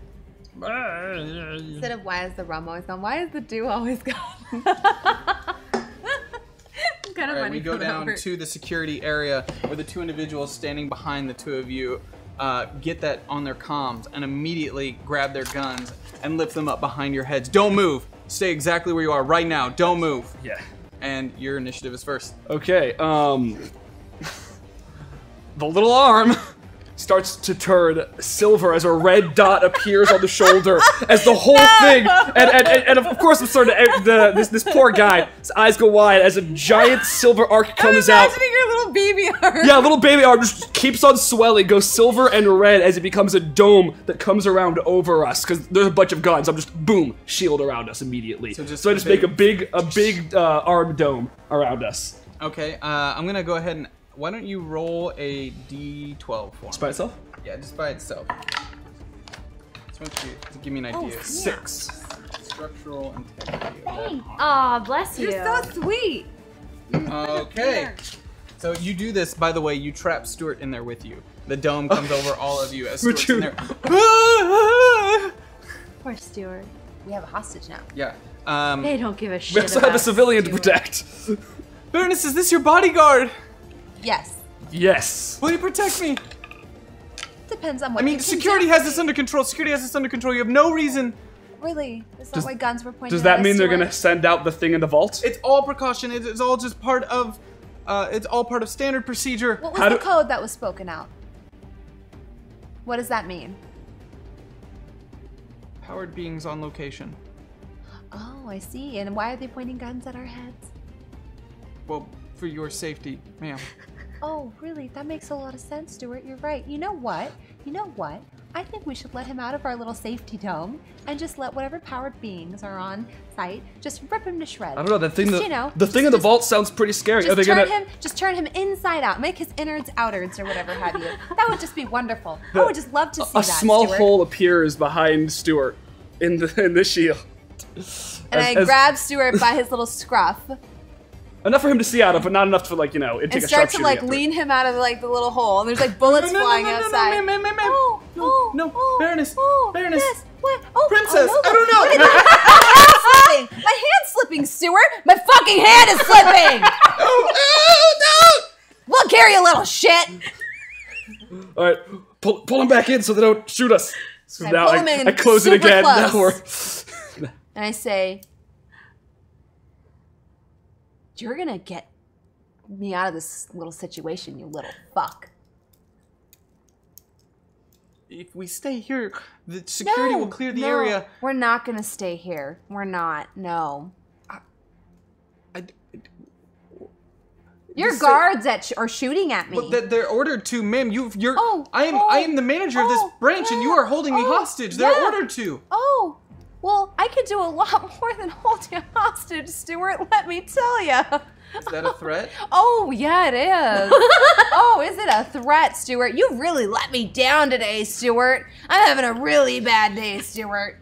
Instead of why is the rum always gone, why is the dew always gone? kind of All right, funny. we go down over. to the security area where the two individuals standing behind the two of you uh, get that on their comms and immediately grab their guns and lift them up behind your heads. Don't move. Stay exactly where you are right now. Don't move. yeah. And your initiative is first. Okay. Um. The little arm starts to turn silver as a red dot appears on the shoulder as the whole thing and and, and, and of course I'm starting to the this this poor guy his eyes go wide as a giant silver arc comes I'm comes out imagining your little baby arm. yeah little baby arm just keeps on swelling goes silver and red as it becomes a dome that comes around over us because there's a bunch of guns I'm just boom shield around us immediately so, just So I just a make a big- big a big uh, arm dome around us Okay, uh, I'm gonna go ahead and. Why don't you roll a d12 for me? by itself Yeah, just by itself. Just want you to give me an idea. six Structural integrity. of Aw, bless you. You're so sweet. Okay. So you do this, by the way, you trap Stuart in there with you. The dome comes over all of you as Would Stuart's in you- there. Poor Stuart. We have a hostage now. yeah. Um, They don't give a shit. we also have a about civilian to protect Baroness, is this your bodyguard? Yes. yes Will you protect me? Depends on what I mean, you can security do. has this under control. Security has this under control. You have no reason. Really? That's Does- not why guns were pointed Does that at mean they're gonna send out the thing in the vault? It's all precaution. It's, it's all just part of. Uh, it's all part of standard procedure. What was How the do- code that was spoken out? What does that mean? Powered beings on location. Oh, I see. And why are they pointing guns at our heads? Well, for your safety, ma'am. Oh, really? That makes a lot of sense, Stuart. You're right. You know what? You know what? I think we should let him out of our little safety dome and just let whatever powered beings are on site just rip him to shreds. I don't know. The thing, Just, that, you know, the thing in the just- vault sounds pretty scary. Are Just they turn gonna? him, just turn him inside out. Make his innards outards or whatever have you. That would just be wonderful. I would just love to see a that. small Stuart. hole appears behind Stuart in the in the shield. and as- I as- grab Stuart by his little scruff Enough for him to see out of, but not enough for like you know, it and a start to like lean him out of like the little hole. And there's like bullets No, no, no, flying no, no, no, outside. ma'am. Oh, No, oh, no, oh, Baroness, oh, Baroness. Yes, what? Oh, Princess, oh, no, I don't know. Look at that. My hand's slipping. My hand's slipping, Stuart. My fucking hand is slipping. Oh, oh, Look here, you little shit. All right, pull, pull him back in so they don't shoot us. So I now I, I close it again. close. Now we're And I say, You're gonna get me out of this little situation, you little fuck. If we stay here, the security will clear the no, area. We're not gonna stay here. We're not. No. I, Your Just say- guards at sh- are shooting at me but they're ordered to, ma'am. You, you're. Oh, I am. oh, I am oh, the manager of this oh, branch, and you are holding me oh, hostage. They're yeah. ordered to. oh, well, I could do a lot more than hold you hostage, Stuart. Let me tell you. Is that a threat? Oh, yeah, it is. oh, is it a threat, Stuart? You really let me down today, Stuart. I'm having a really bad day, Stuart.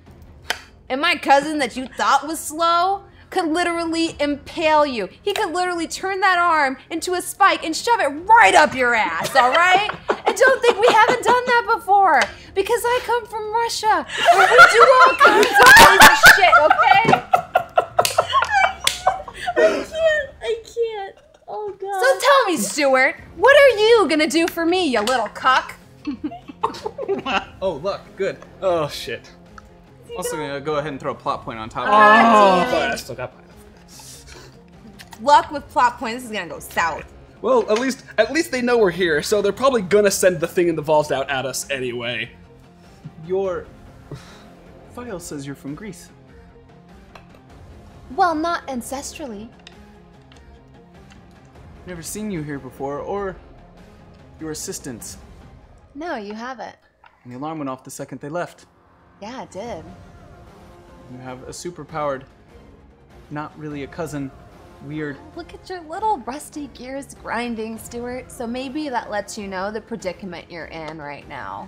And my cousin that you thought was slow could literally impale you. He could literally turn that arm into a spike and shove it right up your ass, all right? and don't think we haven't done that before because I come from Russia where we do all kinds of crazy shit, okay? I can't. I can't. Oh god. So tell me, Stuart, what are you gonna do for me, you little cuck? Oh, look, good. oh shit. Also, gonna go ahead and throw a plot point on top. of Oh, oh but I still got mine. Luck with plot points, this is gonna go south. Well, at least at least they know we're here, so they're probably gonna send the thing in the vault out at us anyway. Your file says you're from Greece. Well, not ancestrally. Never seen you here before, or your assistants. No, you haven't. And the alarm went off the second they left. Yeah, it did. You have a superpowered, not really a cousin, weird. Look at your little rusty gears grinding, Stuart. So maybe that lets you know the predicament you're in right now.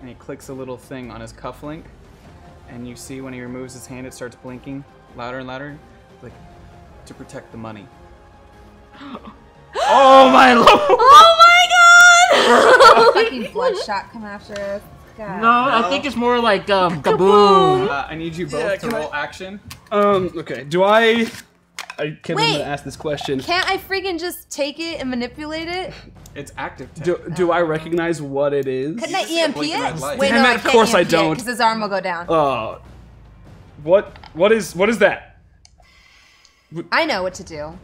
And he clicks a little thing on his cufflink, and you see when he removes his hand, it starts blinking louder and louder, like to protect the money. Oh my lord! Oh my god! Fucking bloodshot come after us. God. No, I think it's more like um, kaboom. Uh, I need you both Yeah, to can I- roll action. Um, okay. Do I I can't Wait. even ask this question. Can't I freaking just take it and manipulate it? It's active. Tech. Do, do I recognize what it is? Couldn't I EMP blinking it? Wait, Damn no, it, I of can't course I don't. Because his arm will go down. Uh, what what is what is that? I know what to do.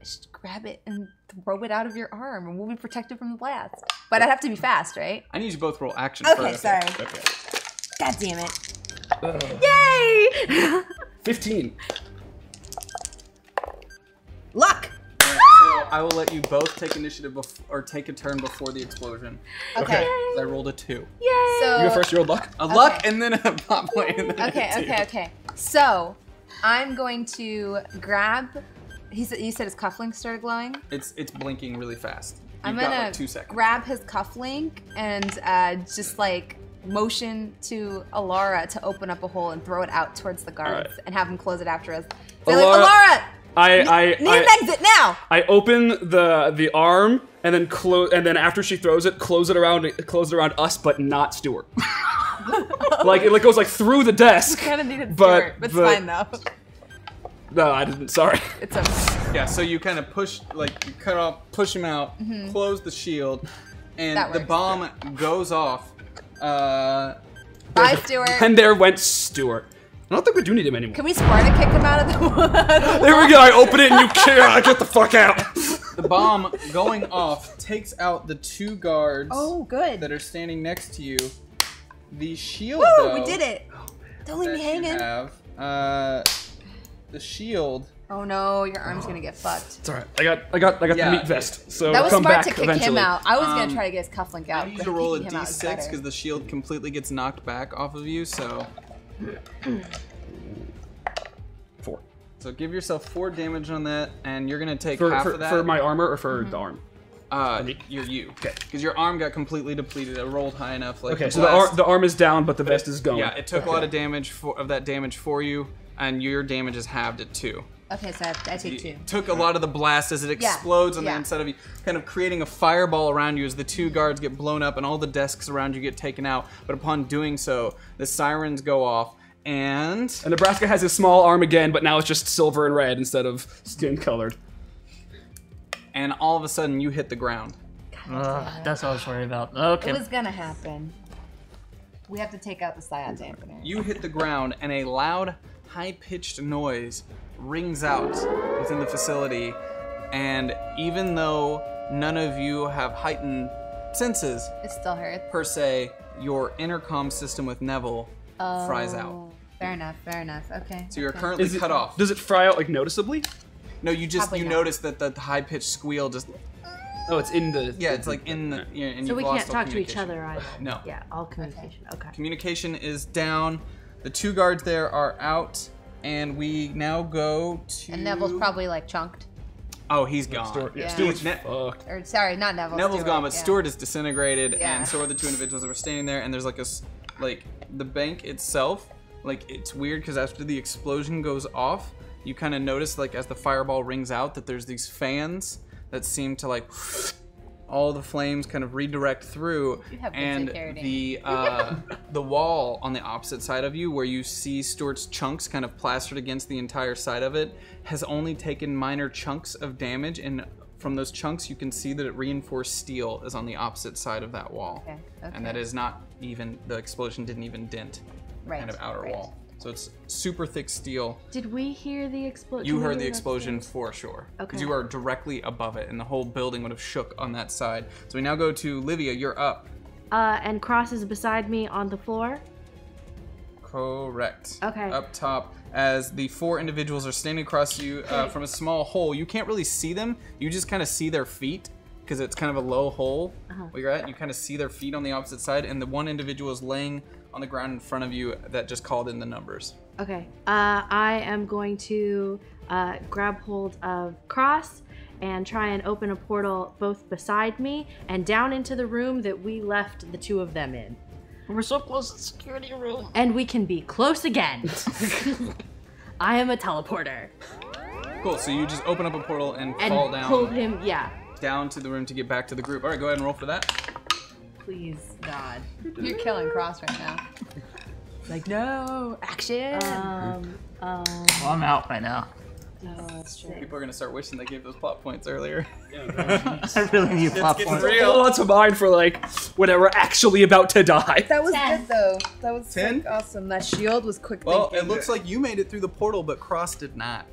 Just grab it and throw it out of your arm, and we'll be protected from the blast. But I'd have to be fast, right? I need you both to roll action Okay, first. sorry. Okay. God damn it! Yay! Fifteen. Luck. So I will let you both take initiative bef- or take a turn before the explosion. Okay. I rolled a two. Yay! So You go first. Your luck. A luck and then a plot point. And then Okay, a two. okay, okay. So I'm going to grab. He said you said his cufflink started glowing. It's it's blinking really fast. You've I'm gonna like two seconds. grab his cufflink and uh, just like motion to Alara to open up a hole and throw it out towards the guards Alright. and have him close it after us. Say like, Alara- Alara, I I need an exit now. I open the the arm and then close and then after she throws it, close it around close it around us, but not Stuart. like it like goes like through the desk. Kind of needed Stuart, but it's but- fine though. No, I didn't. Sorry. It's okay. Yeah, so you kind of push, like, you cut off, push him out, close the shield, and. The works, bomb goes off. Uh, Bye, Stuart. And there went Stuart. I don't think we do need him anymore. Can we Sparta kick him out of the wood? There we go. I open it and you can't get the fuck out. the bomb going off takes out the two guards Oh, good. that are standing next to you. The shield, Woo, though, we did it. Don't leave that me you hanging. have, uh, the shield Oh no, your arm's gonna get fucked. It's all right. I got I got I got Yeah. the meat vest. So That was come smart back to kick eventually. him out. I was Um, gonna try to get his cufflink out. I need you but to roll a kicking him out is d6 because the shield completely gets knocked back off of you. So, Four. so give yourself four damage on that, and you're gonna take For, half for, of that. for my armor or for the arm? uh, you're you. Okay. Because your arm got completely depleted. It rolled high enough. Like Okay, the so the, blast- ar- the arm is down, but the vest is going. yeah, it took a lot of damage for, of that damage for you, and your damage is halved at two. Okay, so I, I take two. It took a lot of the blast as it explodes on the yeah. inside of you, kind of creating a fireball around you as the two guards get blown up and all the desks around you get taken out. But upon doing so, the sirens go off, and And Nebraska has his small arm again, but now it's just silver and red instead of skin colored. and all of a sudden you hit the ground. Ugh, uh, that's what I was worried about. Okay. It was gonna happen. We have to take out the psion dampener. You hit the ground, and a loud, high-pitched noise rings out within the facility. And even though none of you have heightened senses It still hurts. per se, your intercom system with Neville fries out. Oh, Fair enough. Fair enough. Okay. So you're okay. currently Is it, cut off. Does it fry out like noticeably? No, you just Probably you not. notice that the high pitched squeal just Oh, it's in the. yeah, it's like in the yeah, and So you've we lost can't talk to each other either. No. Yeah, all communication. Okay. Communication is down. The two guards there are out, and we now go to. And Neville's probably like chunked. Oh, he's gone. Stuart, yeah, Yeah. Stuart's Ne- fucked. Or sorry, not Neville. Neville's Stewart, gone, but yeah. Stuart is disintegrated, Yeah. and so are the two individuals that were standing there. And there's like a s- like the bank itself, like it's weird because after the explosion goes off, you kind of notice like as the fireball rings out that there's these fans that seem to like all the flames kind of redirect through, You have and the uh, the wall on the opposite side of you, where you see Stuart's chunks kind of plastered against the entire side of it, has only taken minor chunks of damage, and from those chunks you can see that it reinforced steel is on the opposite side of that wall, Okay, and that is not even the explosion didn't even dent the Right, kind of outer right. wall. So it's super thick steel. Did we hear the explosion? You heard the explosion for sure. Okay. Because you are directly above it, and the whole building would have shook on that side. So we now go to Livia. You're up. Uh, and Cross is beside me on the floor. Correct. Okay. Up top, as the four individuals are standing across you uh, from a small hole, you can't really see them. You just kind of see their feet because it's kind of a low hole Uh-huh. where you're at. You kind of see their feet on the opposite side, and the one individual is laying on the ground in front of you that just called in the numbers. Okay. Uh, I am going to uh, grab hold of Cross and try and open a portal both beside me and down into the room that we left the two of them in. We're so close to the security room. And we can be close again. I am a teleporter. Cool. So you just open up a portal and, And fall down pulled him, yeah. down to the room to get back to the group. All right, go ahead and roll for that. Please, God. You're killing Cross right now. like no action. Um, um, Well, I'm out right now. No, that's true. People are gonna start wishing they gave those plot points earlier. I really need plot getting points. real. Hold on to mine for like when we're actually about to die. that was good though. That was Ten? like, awesome. That shield was quick Well, thinking. it looks like you made it through the portal, but Cross did not.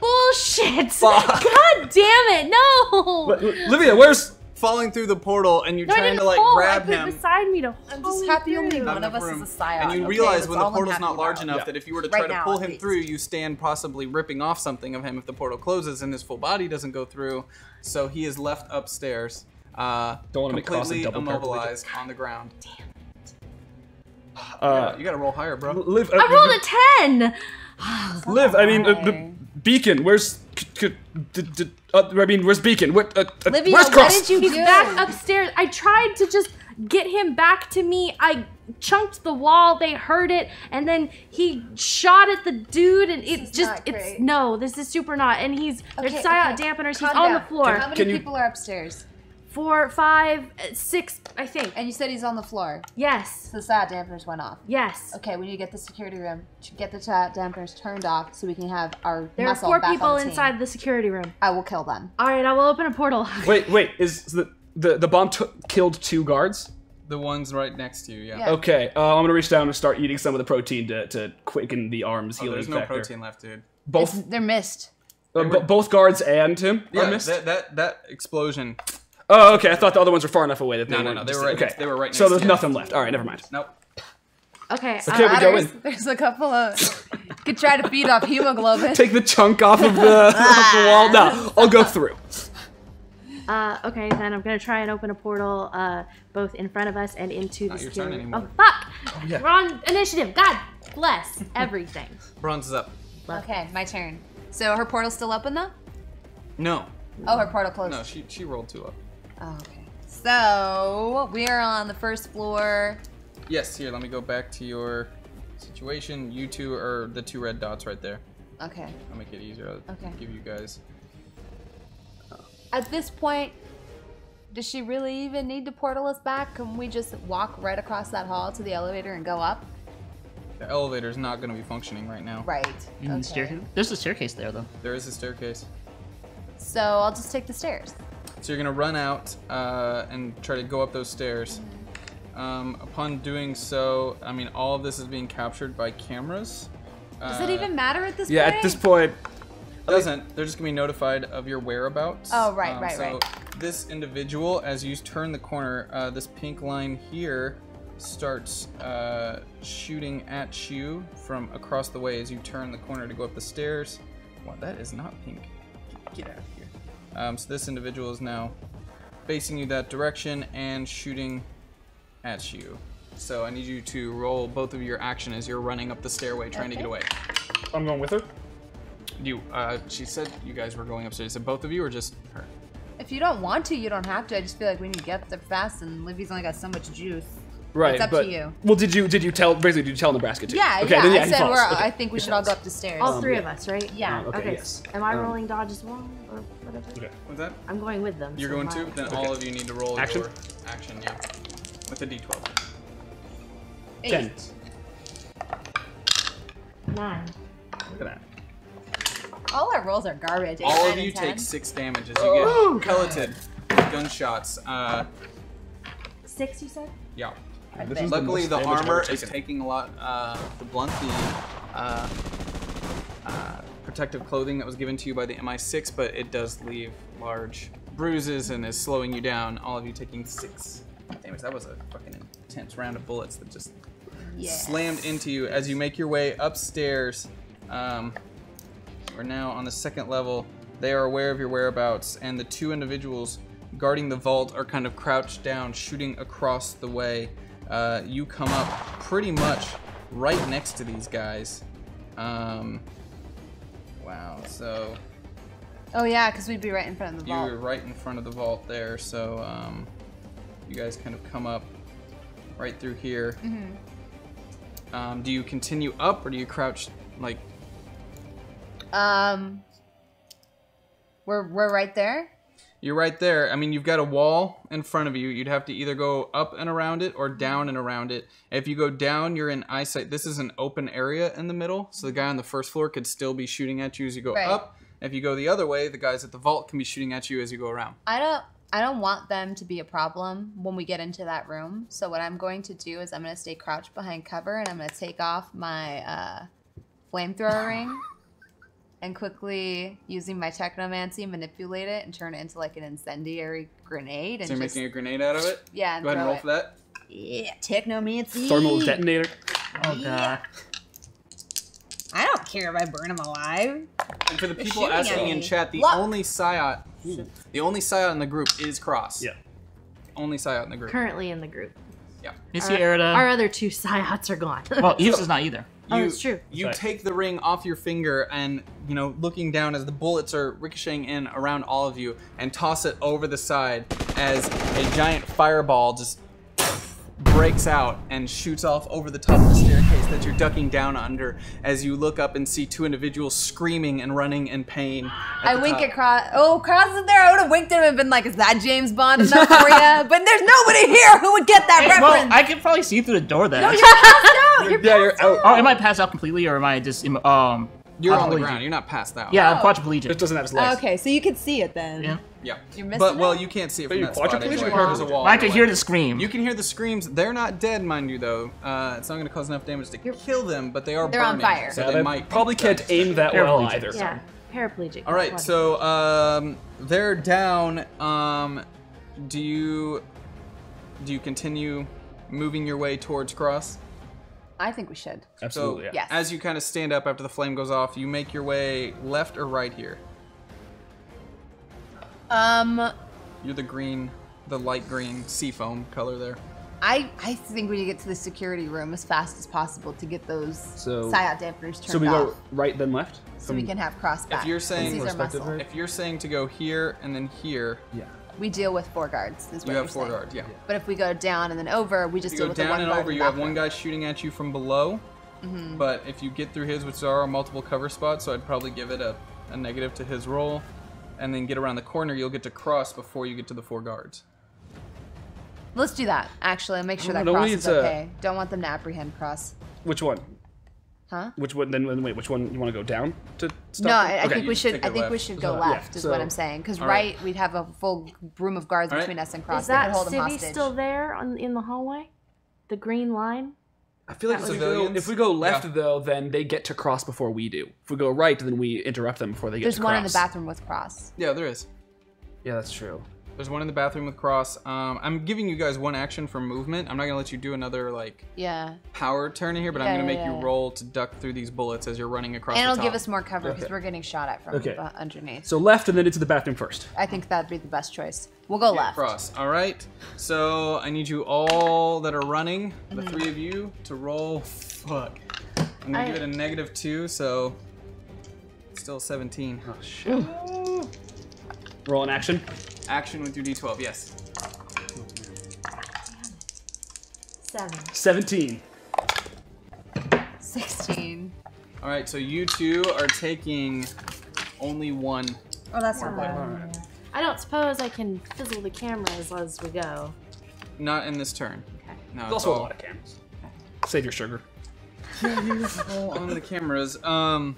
bullshit! Fuck. God damn it, no! But, Livia, where's Falling through the portal, and you're No, I trying didn't to like fall. grab I put him. beside me to I'm just me happy only one of us enough is a scion. And you okay? realize when the portal's not large about. enough Yeah. that if you were to try Right to now, pull at him least. through, you stand possibly ripping off something of him if the portal closes and his full body doesn't go through. So he is left upstairs, uh, Don't wanna make completely double paraplegic. immobilized on the ground. Damn it. uh, you gotta roll higher, bro. Liv? Uh, I rolled a 10! Liv, I mean, uh, Why? b- Beacon. Where's? C- c- d- d- uh, I mean, where's Beacon? What? Uh, uh, Livia, where's what Cross? did you He's do? back upstairs. I tried to just get him back to me. I chunked the wall. They heard it, and then he shot at the dude, and it is just—it's no. This is super not. And he's there's Okay, okay. dampeners. He's Calm on the floor. How many Can you- people are upstairs? Four, five, uh, six, I think. And you said he's on the floor. Yes, So the side dampeners went off. yes. Okay, we need to get the security room, to get the side dampeners turned off so we can have our There are four back people the inside the security room. I will kill them. All right, I will open a portal. Wait, wait. Is the the, the bomb t- killed two guards? The one's right next to you, yeah. Yeah. Okay, uh, I'm gonna reach down and start eating some of the protein to, to quicken the arm's Oh, healing there's no factor. protein left, dude. Both It's- they're missed. uh, bo- both guards and him are Yeah, missed. that, that that explosion. Oh, okay. I thought the other ones were far enough away that they No, no, weren't no, they were right okay. next- they were right So there's to you. nothing left. All right, never mind. Nope. Okay. Okay, uh, we go There's, in. there's a couple of. could try to feed off hemoglobin. Take the chunk off of the, of the wall. No, I'll go through. Uh, okay, then I'm gonna try and open a portal, uh, both in front of us and into Not the your turn anymore. Oh fuck! Oh, yeah. Wrong initiative. God bless everything. Bronze is up. Okay, my turn. So her portal's still open though? No, Oh, her portal closed. no, she she rolled two up. Oh, okay. So we are on the first floor. Yes, here. Let me go back to your situation. You two are the two red dots right there. Okay. I'll make it easier. I'll Okay. give you guys. At this point, does she really even need to portal us back? Can we just walk right across that hall to the elevator and go up? The elevator's not going to be functioning right now. Right. You need the. There's a staircase there though. There is a staircase. So I'll just take the stairs. So you're gonna run out uh, and try to go up those stairs. Um, upon doing so, I mean, all of this is being captured by cameras. Does Uh, it even matter at this Yeah, point? Yeah, at this point, doesn't. They're just gonna be notified of your whereabouts. Um, Oh, right, right, right. so right. This individual, as you turn the corner, uh, this pink line here starts uh, shooting at you from across the way as you turn the corner to go up the stairs. Well, that is not pink. Get out of here. Um, so this individual is now facing you that direction and shooting at you. So I need you to roll both of your action as you're running up the stairway trying to get away. I'm going with her. You, uh, she said you guys were going upstairs. Is it both of you or just her? If you don't want to, you don't have to. I just feel like we need to get there fast, and Livy's only got so much juice. Right, It's up to you. well, did you did you tell basically did you tell Nebraska too? Yeah, Okay, yeah. then yeah, I said we're. Okay. I think we should all go up the stairs. All three yeah. of us, right? Yeah. Um, okay, Okay. yes. Am I Um, rolling dodge as well, or whatever? Okay. What's that? I'm going with them. You're so going too? Then Okay. all of you need to roll Action? your action, yeah. With a d12. Eight. Ten. Nine. Look at that. All our rolls are garbage. All nine, of you take six damage as you get pelleted gunshots. Uh, Six, you said? yeah. This is Luckily, most the, damage I've ever armor is taking a lot. Uh, the blunt, the uh, uh, protective clothing that was given to you by the MI6, but it does leave large bruises and is slowing you down. All of you taking six damage. That was a fucking intense round of bullets that just Yes. slammed into you as you make your way upstairs. Um, we're now on the second level. They are aware of your whereabouts, and the two individuals guarding the vault are kind of crouched down, shooting across the way. Uh, you come up pretty much right next to these guys. Um, wow, so Oh yeah, because we'd be right in front of the you vault. were right in front of the vault there, so um, you guys kind of come up right through here. Um, do you continue up or do you crouch like Um, we're we're right there. You're right there? I mean, you've got a wall in front of you. You'd have to either go up and around it or down and around it. If you go down, you're in eyesight. This is an open area in the middle, so the guy on the first floor could still be shooting at you as you go Right. up. If you go the other way, the guys at the vault can be shooting at you as you go around. I don't. I don't want them to be a problem when we get into that room. So what I'm going to do is I'm going to stay crouched behind cover and I'm going to take off my uh, flamethrower ring and quickly using my technomancy manipulate it and turn it into like an incendiary grenade and So you're just making a grenade out of it. yeah. And Go ahead and roll it. for that. Yeah, technomancy. Thermal detonator. Oh god. I don't care if I burn him alive. And for the They're people asking in chat, the Look. only Psiot, the only Psiot in the group is Cross. Yeah. Only Psiot in the group. Currently in the group. Yeah. Missy Our, Arida. our other two psiots are gone. well, Eaves is not either. Oh, You, it's true. You Sorry. take the ring off your finger and, you know, looking down as the bullets are ricocheting in around all of you and toss it over the side as a giant fireball just breaks out and shoots off over the top of the staircase that you're ducking down under as you look up and see two individuals screaming and running in pain. I wink top. at Cross. Oh, Cross is there. I would have winked at him and been like, "Is that James Bond enough for you?" But there's nobody here who would get that Well, reference. I could probably see through the door then. no, you're passed out. You're Yeah, you're passed out. oh, am I passed out completely, or am I just um? You're on the ground. You're not passed out. Yeah, I'm Oh. quadriplegic. Just doesn't have his legs. Okay, so you could see it then. Yeah. Yeah. You're missing But well, it? you can't see it Are from you that spot. anyway. There's a wall. I can hear the scream. You can hear the screams. They're not dead, mind you, though. Uh, it's not going to cause enough damage to kill them, but they are They're on fire. So Yeah, they they might probably can't aim that well Paraplegic. either. Yeah, paraplegic. All right, so um, they're down. Um, do you do you continue moving your way towards Cross? I think we should. Absolutely. So yeah. Yes. as you kind of stand up after the flame goes off, you make your way left or right here. Um, You're the green, the light green seafoam color there. I I think we need to get to the security room as fast as possible to get those So- psiot dampeners turned So we off, go right then left. so we can have crossback. If you're saying These are Respective, muscle. right? If you're saying to go here and then here, Yeah. We deal with four guards. Is what you you're have four saying. guards. Yeah. But if we go down and then over, we just You deal go with the down one and guard over. in You have one room. guy shooting at you from below. Mm-hmm. But if you get through his, which there are multiple cover spots, so I'd probably give it a, a negative to his roll, and then get around the corner. You'll get to cross before you get to the four guards. Let's do that. Actually, and make sure that No, cross is need to- okay. Don't want them to apprehend cross. Which one? Huh? Which one? Then then wait. Which one you want to go down to stop? No, them? I, I Okay. think we should. I it think we should go Yeah, left. is what I'm saying. Because All right, right. we'd have a full room of guards All right. between us and cross. Is They could that hold them civvy hostage. still there on, in the hallway? The green line? I feel like That if we, go, Civilians? if we go left Yeah. though, then they get to cross before we do. If we go right, then we interrupt them before they get There's to one in the bathroom with cross. Yeah, there is. Yeah, that's true. There's one in the bathroom with cross. Um, I'm giving you guys one action for movement. I'm not gonna let you do another like Yeah, power turn in here, but I'm gonna yeah, make yeah. you roll to duck through these bullets as you're running across. and it'll give top. us more cover because Okay. we're getting shot at from Okay. underneath. So left and then into the bathroom first. I think that'd be the best choice. We'll go Yeah, left. Cross. All right. So I need you all that are running, the Mm-hmm. three of you, to roll. Fuck. I'm gonna I- give it a negative two, so still 17. Oh shit. Roll an action. Action with your d12. Yes. Seven. Seventeen. Sixteen. All right. So you two are taking only one. Oh, that's More not play. bad. I don't suppose I can fizzle the cameras as we go. Not in this turn. Okay. No. There's it's also a lot of cameras. Save your sugar. all on the cameras. Um.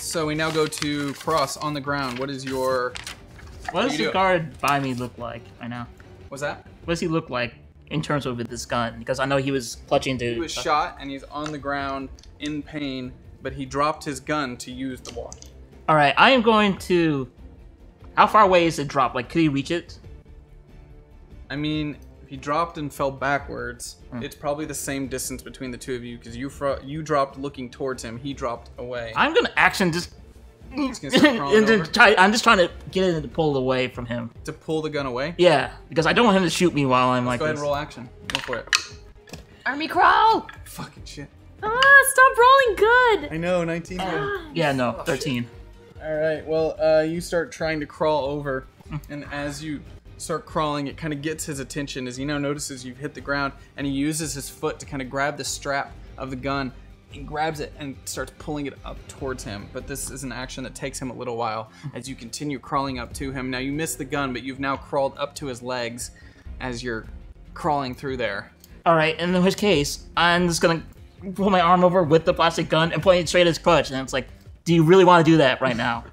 So we now go to cross on the ground. What is your? What does the do? guard by me look like right now? What's that? What does he look like in terms of with this gun? Because I know he was clutching to. He was shot and he's on the ground in pain, but he dropped his gun to use the walkie. All right, I am going to. How far away is it drop? Like, could he reach it? I mean, he dropped and fell backwards, Hmm. it's probably the same distance between the two of you because you fro- you dropped looking towards him, he dropped away. I'm gonna action just. He's gonna start and then over try, I'm just trying to get it to pull it away from him. to pull the gun away. Yeah, because I don't want him to shoot me while I'm like Go ahead this. and roll action. Go for it. Army crawl. Fucking shit. Ah, stop rolling good! I know, 19. Yeah, no, 13. All right. Well, uh, you start trying to crawl over, and as you start crawling, it kind of gets his attention as he now notices you've hit the ground, and he uses his foot to kind of grab the strap of the gun. He grabs it and starts pulling it up towards him. But this is an action that takes him a little while as you continue crawling up to him. Now you miss the gun, but you've now crawled up to his legs as you're crawling through there. All right, in which case, I'm just gonna pull my arm over with the plastic gun and point it straight at his crutch. And it's like, do you really want to do that right now?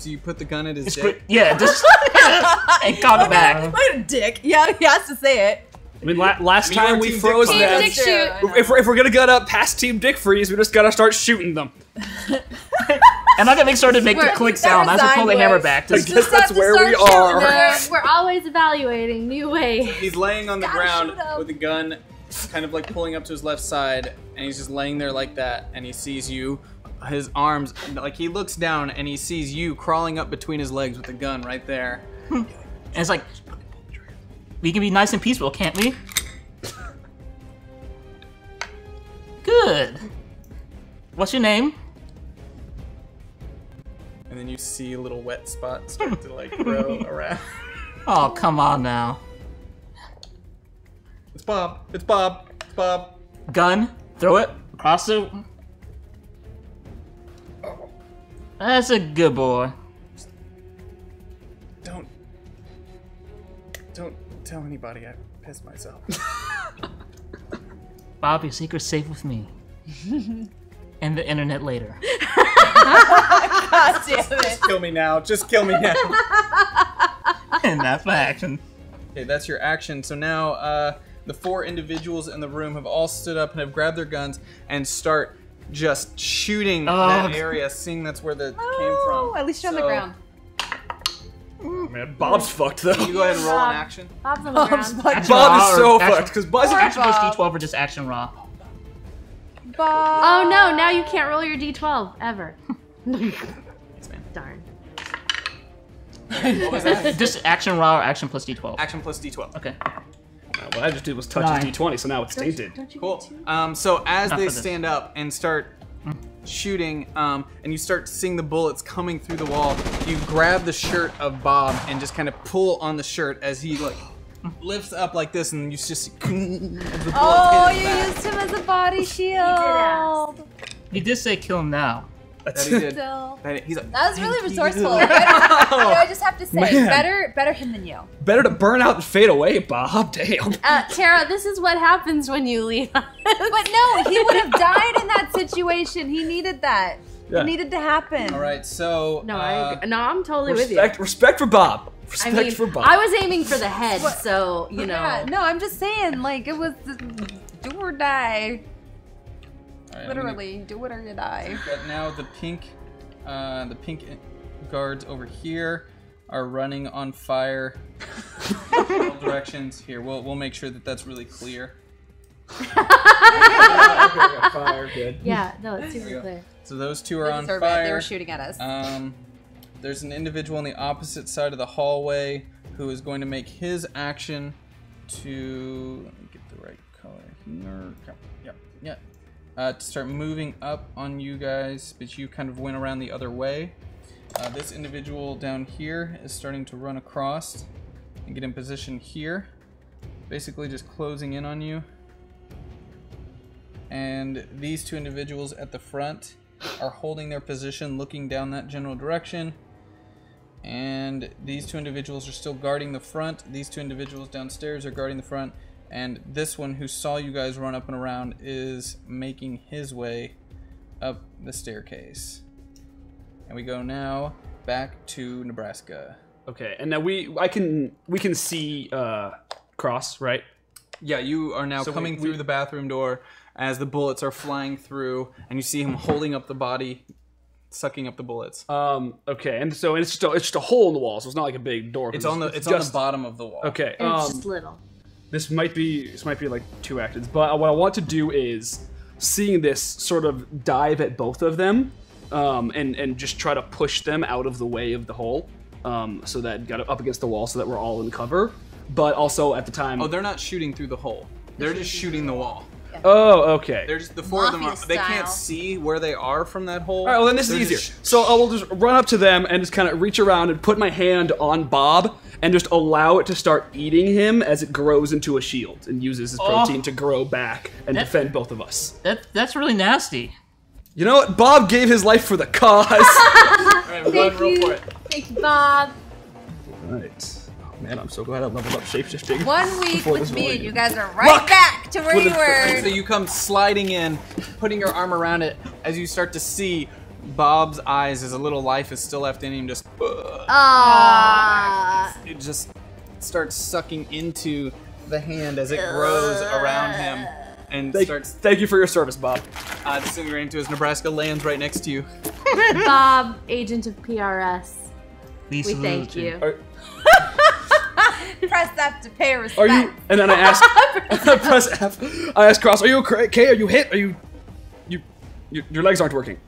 So you put the gun at his It's dick. great- yeah, just and cock it back. Look at dick. Yeah, he has to say it. I mean, la- last I mean, time we're we Team froze Dick them. Dick shoot. If we're, if we're gonna get up past Team Dick Freeze, we just gotta start shooting them. And I'm gonna make sure to make the We're- click that sound as I pull the hammer was- back. I Just, guess that's to where we are. them. We're, we're always evaluating new ways. He's laying on the Gotta ground with a gun, kind of like pulling up to his left side, and he's just laying there like that, and he sees you. His arms, like he looks down and he sees you crawling up between his legs with a gun right there. and it's like, we can be nice and peaceful, can't we? Good. What's your name? And then you see a little wet spot start to like grow around. Oh, come on now. It's Bob. It's Bob. It's Bob. Gun. Throw it across the. That's a good boy. Don't. Don't tell anybody I pissed myself. Bob, your secret's safe with me. and the internet later. God damn it. Just kill me now. Just kill me now. and that's my action. Okay, that's your action. So now uh, the four individuals in the room have all stood up and have grabbed their guns and start just shooting Oh. that area, seeing that's where the came oh, from. Oh, at least you're on the So, ground. Man, Bob's fucked though. You go ahead and roll an action. Bob's on the ground. Action Bob is so action- fucked because Bob's Action plus Bob. D12 or just action raw. Bob. Oh no! Now you can't roll your d12 ever. Thanks, man. Darn. What was that? Just action raw or action plus d12. Action plus d12. Okay. What I just did was touch Nine. a d20, so now it's tainted. Don't you Cool. Um, so as Not they stand up and start shooting, um, and you start seeing the bullets coming through the wall, you grab the shirt of Bob and just kind of pull on the shirt as he like lifts up like this, and you just see the Oh, you back. used him as a body shield. He did say kill him now. That he did. Still. That he's like, That was really "Thank you." resourceful. Better, you know, I just have to say, Man. better, better him than you. Better to burn out and fade away, Bob. Damn. Uh, Terra, this is what happens when you leave. But no, he would have died in that situation. He needed that. Yeah. It needed to happen. All right, so no, uh, I, no, I'm totally with you. Respect, respect for Bob. I mean, for Bob. I was aiming for the head, so you know. Yeah, no, I'm just saying, like it was do or die. All right, I'm gonna- Literally, do it or you die. But now the pink, uh, the pink guards over here are running on fire. all directions. Here, we'll we'll make sure that that's really clear. Fire, good. Yeah, no, it's There we super clear. So those two are They on deserve it. fire. They were shooting at us. Um, there's an individual on the opposite side of the hallway who is going to make his action to let me get the right color here. Uh, to start moving up on you guys, but you kind of went around the other way. Uh, this individual down here is starting to run across and get in position here, basically just closing in on you. And these two individuals at the front are holding their position, looking down that general direction. And these two individuals are still guarding the front. These two individuals downstairs are guarding the front. And this one who saw you guys run up and around is making his way up the staircase. And we go now back to Nebraska. Okay, and now we I can we can see uh Cross, right? Yeah, you are now So coming we- through the bathroom door as the bullets are flying through, and you see him holding up the body, sucking up the bullets. Um okay, and so it's just a, it's just a hole in the wall, so it's not like a big door. It's on the it's on just the bottom of the wall. Okay. And it's Um, just little. This might be this might be like two actions, but what I want to do is seeing this sort of dive at both of them, um, and and just try to push them out of the way of the hole, um, so that got up against the wall, so that we're all in cover. But also at the time, Oh, they're not shooting through the hole. They're just shooting the wall. oh okay. They're just the four of them. Are, they can't see where they are from that hole. All right, well then this is They're easier. So I will just run up to them and just kind of reach around and put my hand on Bob and just allow it to start eating him as it grows into a shield and uses his oh. protein to grow back and That- defend both of us. That that's really nasty. You know what? Bob gave his life for the cause. All right, go ahead and roll for it. Thank you, Bob. right. Oh, man, I'm so glad I leveled up shapeshifting. One week Before with me, and you guys are right Look! back to where you were. So you come sliding in, putting your arm around it as you start to see Bob's eyes as a little life is still left in him. Just Ah. it just starts sucking into the hand as it grows around him and Thank, starts thank you for your service, Bob. uh, disintegrating into his Nebraska lands right next to you. Bob, agent of PRS. We, We thank you. Are, Press F to pay respect. are you? And then I asked, press F. I ask Cross, "Are you okay? Are you hit? Are you? You? Your, your legs aren't working."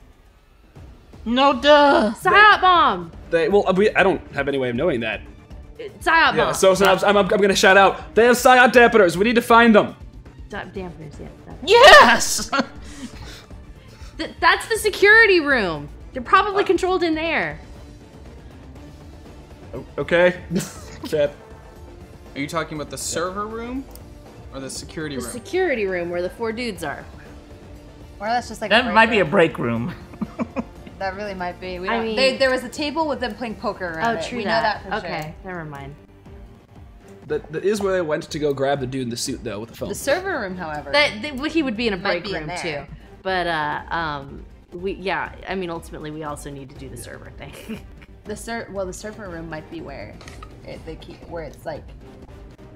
No duh. Psyop bomb. They well, we, I don't have any way of knowing that. Psyop Yeah, bomb. so, so I'm, I'm, I'm gonna shout out. They have psion dampeners. We need to find them. Da- dampers, yeah. that- Yes. Th- that's the security room. They're probably ah. controlled in there. Okay. Chat. Are you talking about the server room or the security The room? security room where the four dudes are. Or that's just like that break might be a break room. That really might be. We I don't, mean- they, there was a table with them playing poker around Oh, it. true we that. know that for okay, sure. never mind. That, that is where they went to go grab the dude in the suit though with the phone. The server room, however. That, that well, he would be in a Might break be in room there. too. But uh, um, we yeah. I mean, ultimately, we also need to do the server thing. The ser- well, the server room might be where it, they keep where it's like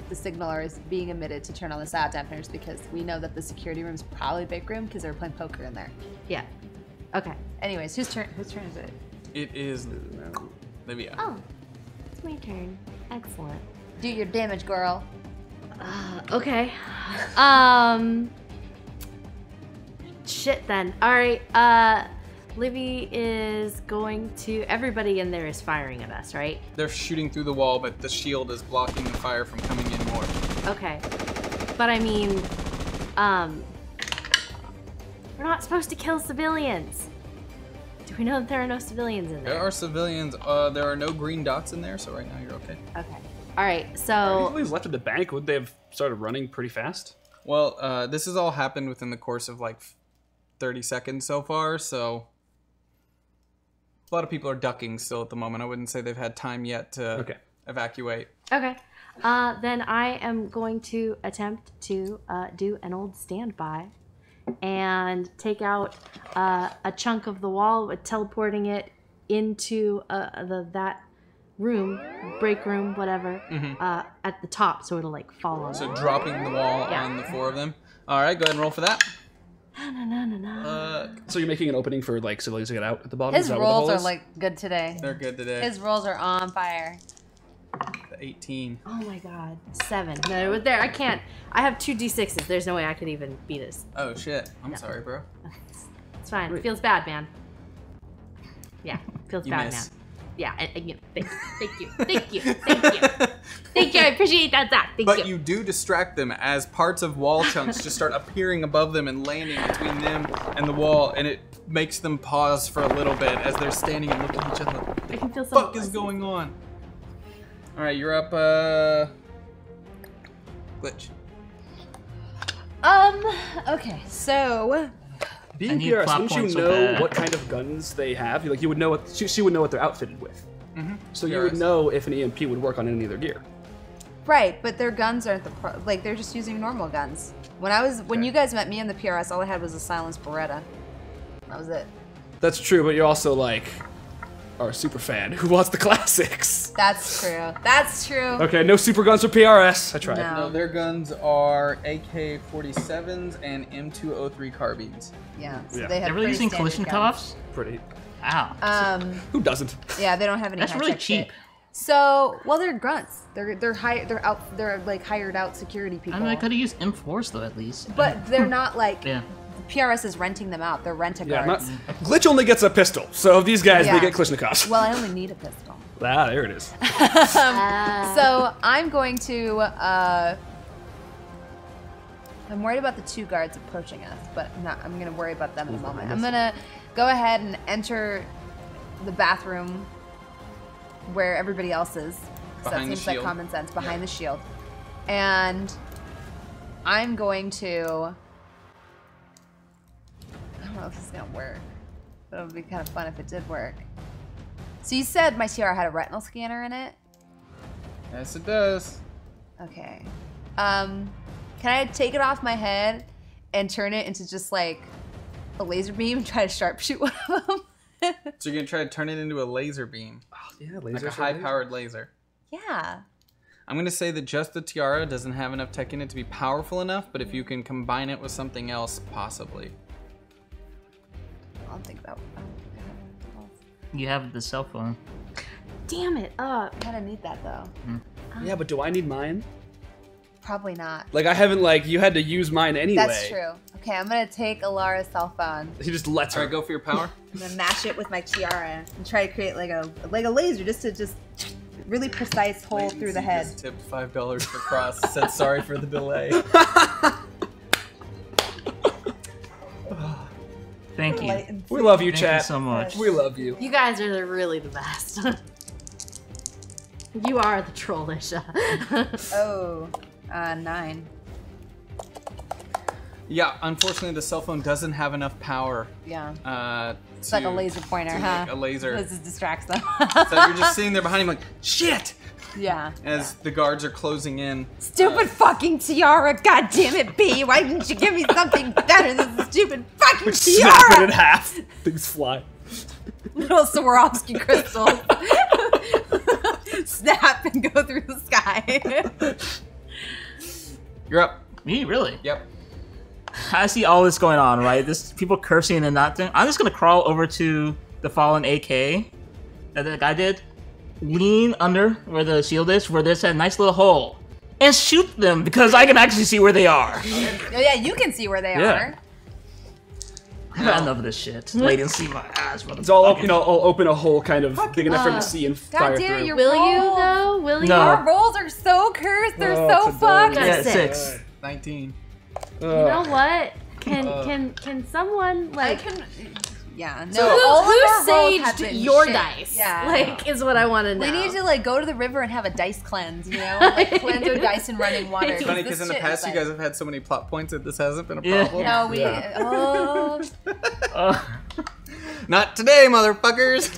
the signal is being emitted to turn on the sound dampeners because we know that the security room is probably a big room because they were playing poker in there. yeah. Okay. Anyways, whose turn? Whose turn is it? It is Livia. Oh, it's my turn. Excellent. Do your damage, girl. Uh, okay. Um. shit then. All right. Uh, Livy is going to. Everybody in there is firing at us, right? They're shooting through the wall, but the shield is blocking the fire from coming in more. Okay. But I mean, um, we're not supposed to kill civilians. Do we know that there are no civilians in there? There are civilians. Uh, there are no green dots in there, so right now you're okay. Okay. All right. Are these So police left at the bank? Would they have started running pretty fast? Well, uh, this has all happened within the course of like 30 seconds so far, so a lot of people are ducking still at the moment. I wouldn't say they've had time yet to Okay. evacuate. okay. Uh, then I am going to attempt to uh, do an old standby and take out uh, a chunk of the wall, with teleporting it into uh, the that room, break room, whatever, uh, at the top, so it'll like fall on. So dropping the wall Yeah. on the four of them. All right, go ahead and roll for that. Na, na, na, na. Uh, So you're making an opening for like civilians to get out at the bottom. His Is that what the rolls hole are like good today. they're good today. His rolls are on fire. The 18. Oh my god. Seven. No, it- there. I can't. I have two d6s. There's no way I could even beat this. Oh shit. I'm sorry, bro. It's fine. It feels bad, man. Yeah, feels You bad, miss. man. Yeah, I, I, you know, thank, thank you, thank you, thank you, thank you. I appreciate that. That. Thank you. But you. you do distract them as parts of wall chunks just start appearing above them and landing between them and the wall, and it makes them pause for a little bit as they're standing and looking at each other. I can feel fuck is going on? All right, you're up. Uh, GliCh. Um. Okay. So Being I need PRS, plot wouldn't you know bad. what kind of guns they have? Like you would know what she, she would know what they're outfitted with. Mm-hmm. So you would know if an EMP would work on any of their gear. right, but their guns aren't the pro- like they're just using normal guns. When I was when Okay. you guys met me in the PRS, all I had was a silenced Beretta. That was it. That's true, but you're also like are a super fan who wants the classics. That's true. That's true. Okay, no super guns for PRS. I tried. No. No, their guns are AK-47s and M203 carbines. Yeah. So Yeah. they have They're really using collision guns. cutoffs? Pretty. Ow. Um. Who doesn't? Yeah, they don't have any. That's really cheap. shit. So, well, they're grunts. They're they're high. They're out. They're like hired out security people. I mean, I could have used M4s though, at least. but they're not like Yeah. PRS is renting them out. They're rent a Yeah, not. GliCh only gets a pistol, so these guys Yeah. they get Kalashnikovs. Well, I only need a pistol. ah, there it is. Uh, So I'm going to. Uh, I'm worried about the two guards approaching us, but I'm not. I'm going to worry about them in a moment. I'm going to go ahead and enter the bathroom where everybody else is. 'cause that Behind the seems like shield. common sense behind Yeah. the shield. And I'm going to. I don't know if this is going to work, but it would be kind of fun if it did work. So you said my tiara had a retinal scanner in it. Yes, it does. Okay. Um, can I take it off my head and turn it into just like a laser beam and try to sharpshoot one of them? So you're gonna try to turn it into a laser beam, Oh Yeah, laser. like a high-powered laser. yeah. I'm gonna say that just the tiara doesn't have enough tech in it to be powerful enough, but if you can combine it with something else, possibly. I'll think about. Don't think I have. You have the cell phone. damn it. Uh, I kind of need that though. Yeah, but do I need mine? Probably not. Like I haven't like you had to use mine anyway. That's true. Okay, I'm gonna take Alara's cell phone. He just lets her right, go for your power. I'm gonna mash it with my tiara and try to create like a like a laser, just to just really precise hole through the head. Just tipped five dollars for cross. Said sorry for the delay. Thank you. Latency. We love you, Thank you so much. We love you. you guys are the, really the best. you are the trollish. Oh, uh, nine. Yeah, unfortunately, the cell phone doesn't have enough power. Yeah. Uh, It's like a laser pointer, to huh? make a laser. This just distracts them. so you're just sitting there behind him, like shit, yeah. as the guards are closing in. Stupid uh, fucking tiara! God damn it, B! Why didn't you give me something better than this stupid fucking tiara? Snap it in half. Things fly. Little Swarovski crystals snap and go through the sky. You're up. Me, really? Yep. I see all this going on, right? This people cursing and not doing. I'm just gonna crawl over to the fallen AK that the guy did, lean under where the shield is, where there's that nice little hole, and shoot them because I can actually see where they are. oh yeah, you can see where they Yeah. are. Enough of this shit. Wait and see my ass, So I'll open, you know, I'll open a hole kind of big enough for him to see and God fire damn it, through. your Will you though? Will you? No. Our rolls are so cursed. They're Oh, so it's a fucked. Yeah, Six. six. 19. You know what? Can can can someone like? I can. Yeah. No. So- who, who our rolls have saged your shit. dice? Yeah. Like is what I want to know. we need to like go to the river and have a dice cleanse. You know, like cleanse our dice in running water. It's Funny because in the past you guys have had so many plot points that this hasn't been a problem. Yeah. problem. No, we. Oh. Uh, Not today, motherfuckers.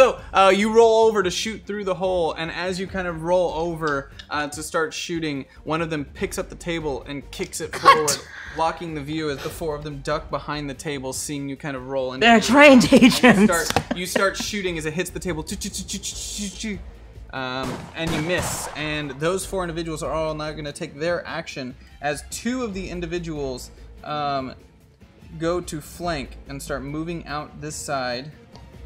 So uh, you roll over to shoot through the hole, and as you kind of roll over uh, to start shooting, one of them picks up the table and kicks it forward, blocking the view as the four of them duck behind the table, seeing you kind of roll. And they're trained you agents. start you start shooting as it hits the table. Um, and you miss, and those four individuals are all now going to take their action as two of the individuals um, go to flank and start moving out this side.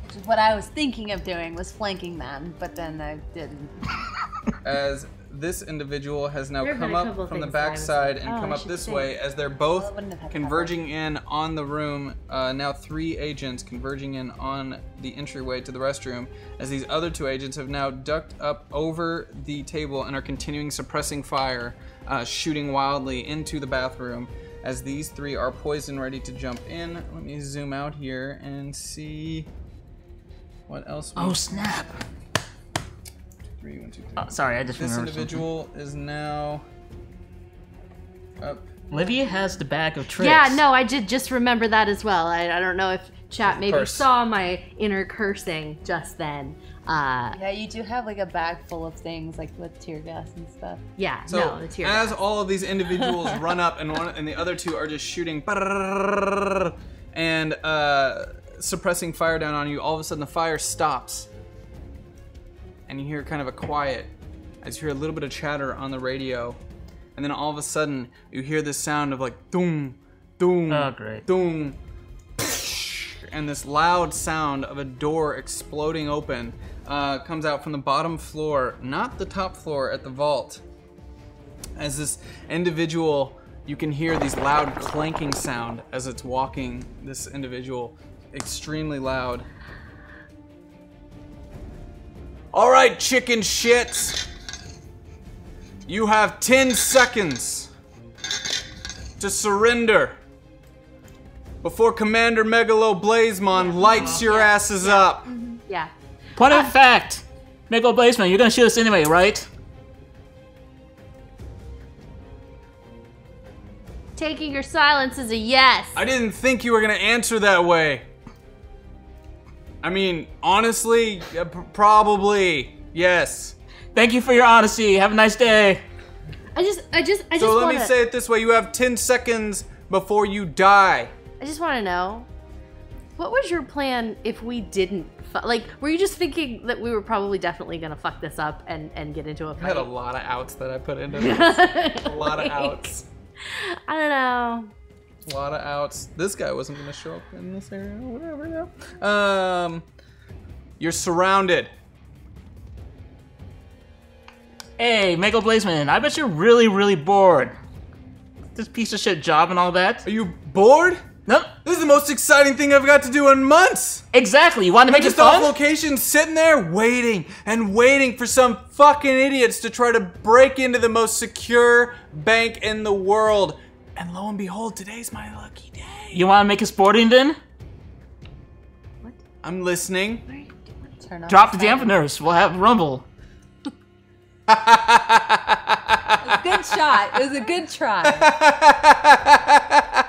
Which is what I was thinking of doing was flanking them, but then I didn't. as this individual has now There have come been a up from the things that I back was side like, and oh, come I up should this say. way as they're Well, both it wouldn't have had converging in on the room. Uh, now three agents converging in on the entryway to the restroom as these other two agents have now ducked up over the table and are continuing suppressing fire, uh, shooting wildly into the bathroom. As these three are poised and ready to jump in, let me zoom out here and see what else. we- Oh snap! three, one, two, three. Oh, sorry, I just This remembered something. individual is now up. Olivia has the bag of tricks. Yeah, no, I did just remember that as well. I, I don't know if chat maybe Curse. saw my inner cursing just then. Uh, Yeah, you do have like a bag full of things like with tear gas and stuff. yeah, So no, the tear as gas. all of these individuals run up, and one and the other two are just shooting and uh, suppressing fire down on you, all of a sudden the fire stops, and you hear kind of a quiet as you hear a little bit of chatter on the radio, and then all of a sudden you hear this sound of like doom, doom, Oh, great. doom, and this loud sound of a door exploding open uh, comes out from the bottom floor, not the top floor at the vault. As this individual, you can hear these loud clanking sound as it's walking. This individual, extremely loud. All right, chicken shits. You have 10 seconds to surrender before Commander Megalo Blazemon lights uh-huh. your asses up. Mm-hmm. yeah. Point of uh, fact, Mego Blazeman, you're gonna shoot us anyway, right? Taking your silence is a yes. I didn't think you were gonna answer that way. I mean, honestly, probably yes. Thank you for your honesty. Have a nice day. I just, I just, I just So let want me say it this way: you have 10 seconds before you die. I just want to know, what was your plan if we didn't? Like, were you just thinking that we were probably definitely gonna fuck this up and and get into a I fight? had a lot of outs that I put into this. a lot of outs. I don't know. A lot of outs. This guy wasn't gonna show up in this area. Whatever. Yeah. Um, you're surrounded. Hey, Mego Blazeman, I bet you're really, really bored. This piece of shit job and all that. Are you bored? Nope. This is the most exciting thing I've got to do in months. Exactly. You want to make it Just off fun? location, sitting there waiting and waiting for some fucking idiots to try to break into the most secure bank in the world. And lo and behold, today's my lucky day. You want to make a sporting then? What? I'm listening. Turn Drop the sound. dampeners. We'll have Rumble. Good shot. It was a good try.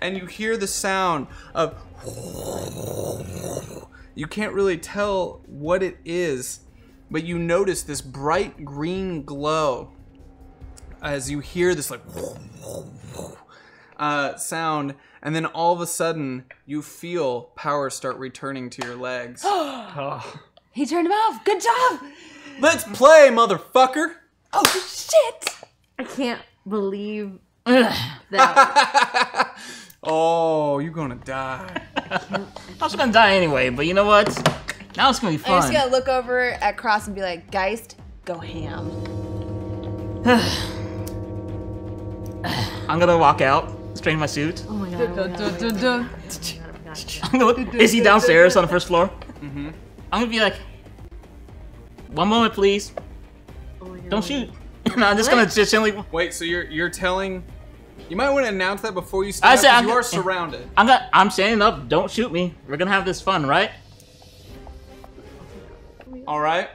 and you hear the sound of. You can't really tell what it is, but you notice this bright green glow as you hear this like uh, sound, and then all of a sudden you feel power start returning to your legs. He turned him off. Good job. Let's play, motherfucker! Oh shit. I can't believe that. Oh, you're gonna die. I was gonna die anyway, but you know what? Now it's gonna be fun. I'm just fun. gonna look over at Cross and be like, Geist, go ham. I'm gonna walk out, straighten my suit. oh my no, no, no, no, no. I'm gonna look- Is he downstairs on the first floor? Mm-hmm. I'm gonna be like, one moment, please. Don't shoot. And I'm just gonna just gently. Wait, so you're you're telling? You might want to announce that before you start. I stand said up. 'cause You are surrounded. I'm gonna. I'm standing up. Don't shoot me. We're gonna have this fun, right? All right.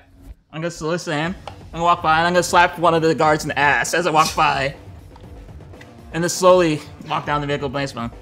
I'm gonna solicit him. I'm gonna walk by and I'm gonna slap one of the guards in the ass as I walk by. And then slowly walk down the vehicle basement.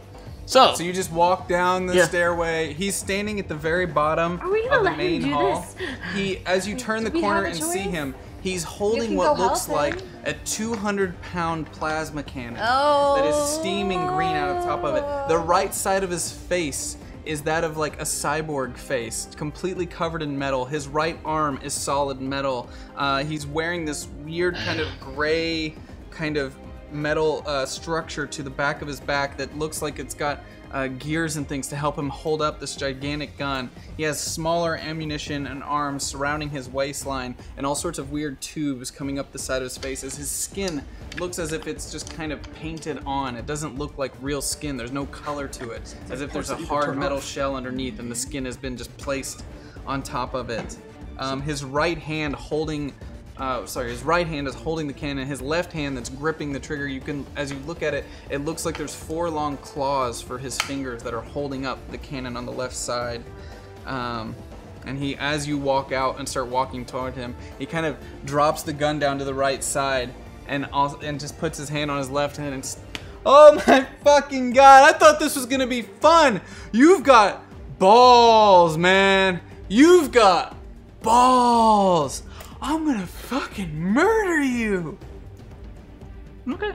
So, So you just walk down the Yeah. stairway. He's standing at the very bottom Are we gonna of the let him main do hall. this? He, as you turn the corner and see him, he's holding what looks help like a 200 pound plasma cannon Oh. that is steaming green out of the top of it. The right side of his face is that of like a cyborg face, completely covered in metal. His right arm is solid metal. Uh, he's wearing this weird kind of gray kind of metal uh, structure to the back of his back that looks like it's got uh, gears and things to help him hold up this gigantic gun. He has smaller ammunition and arms surrounding his waistline and all sorts of weird tubes coming up the side of his face as his skin looks as if it's just kind of painted on. It doesn't look like real skin. There's no color to it. As if there's a hard metal shell underneath and the skin has been just placed on top of it. Um, his right hand holding uh, sorry, his right hand is holding the cannon. His left hand that's gripping the trigger. You can, as you look at it, it looks like there's four long claws for his fingers that are holding up the cannon on the left side. Um, and he, as you walk out and start walking toward him, he kind of drops the gun down to the right side and also, and just puts his hand on his left hand and. Oh my fucking god! I thought this was gonna be fun. You've got balls, man. You've got balls. I'm gonna fucking murder you. okay.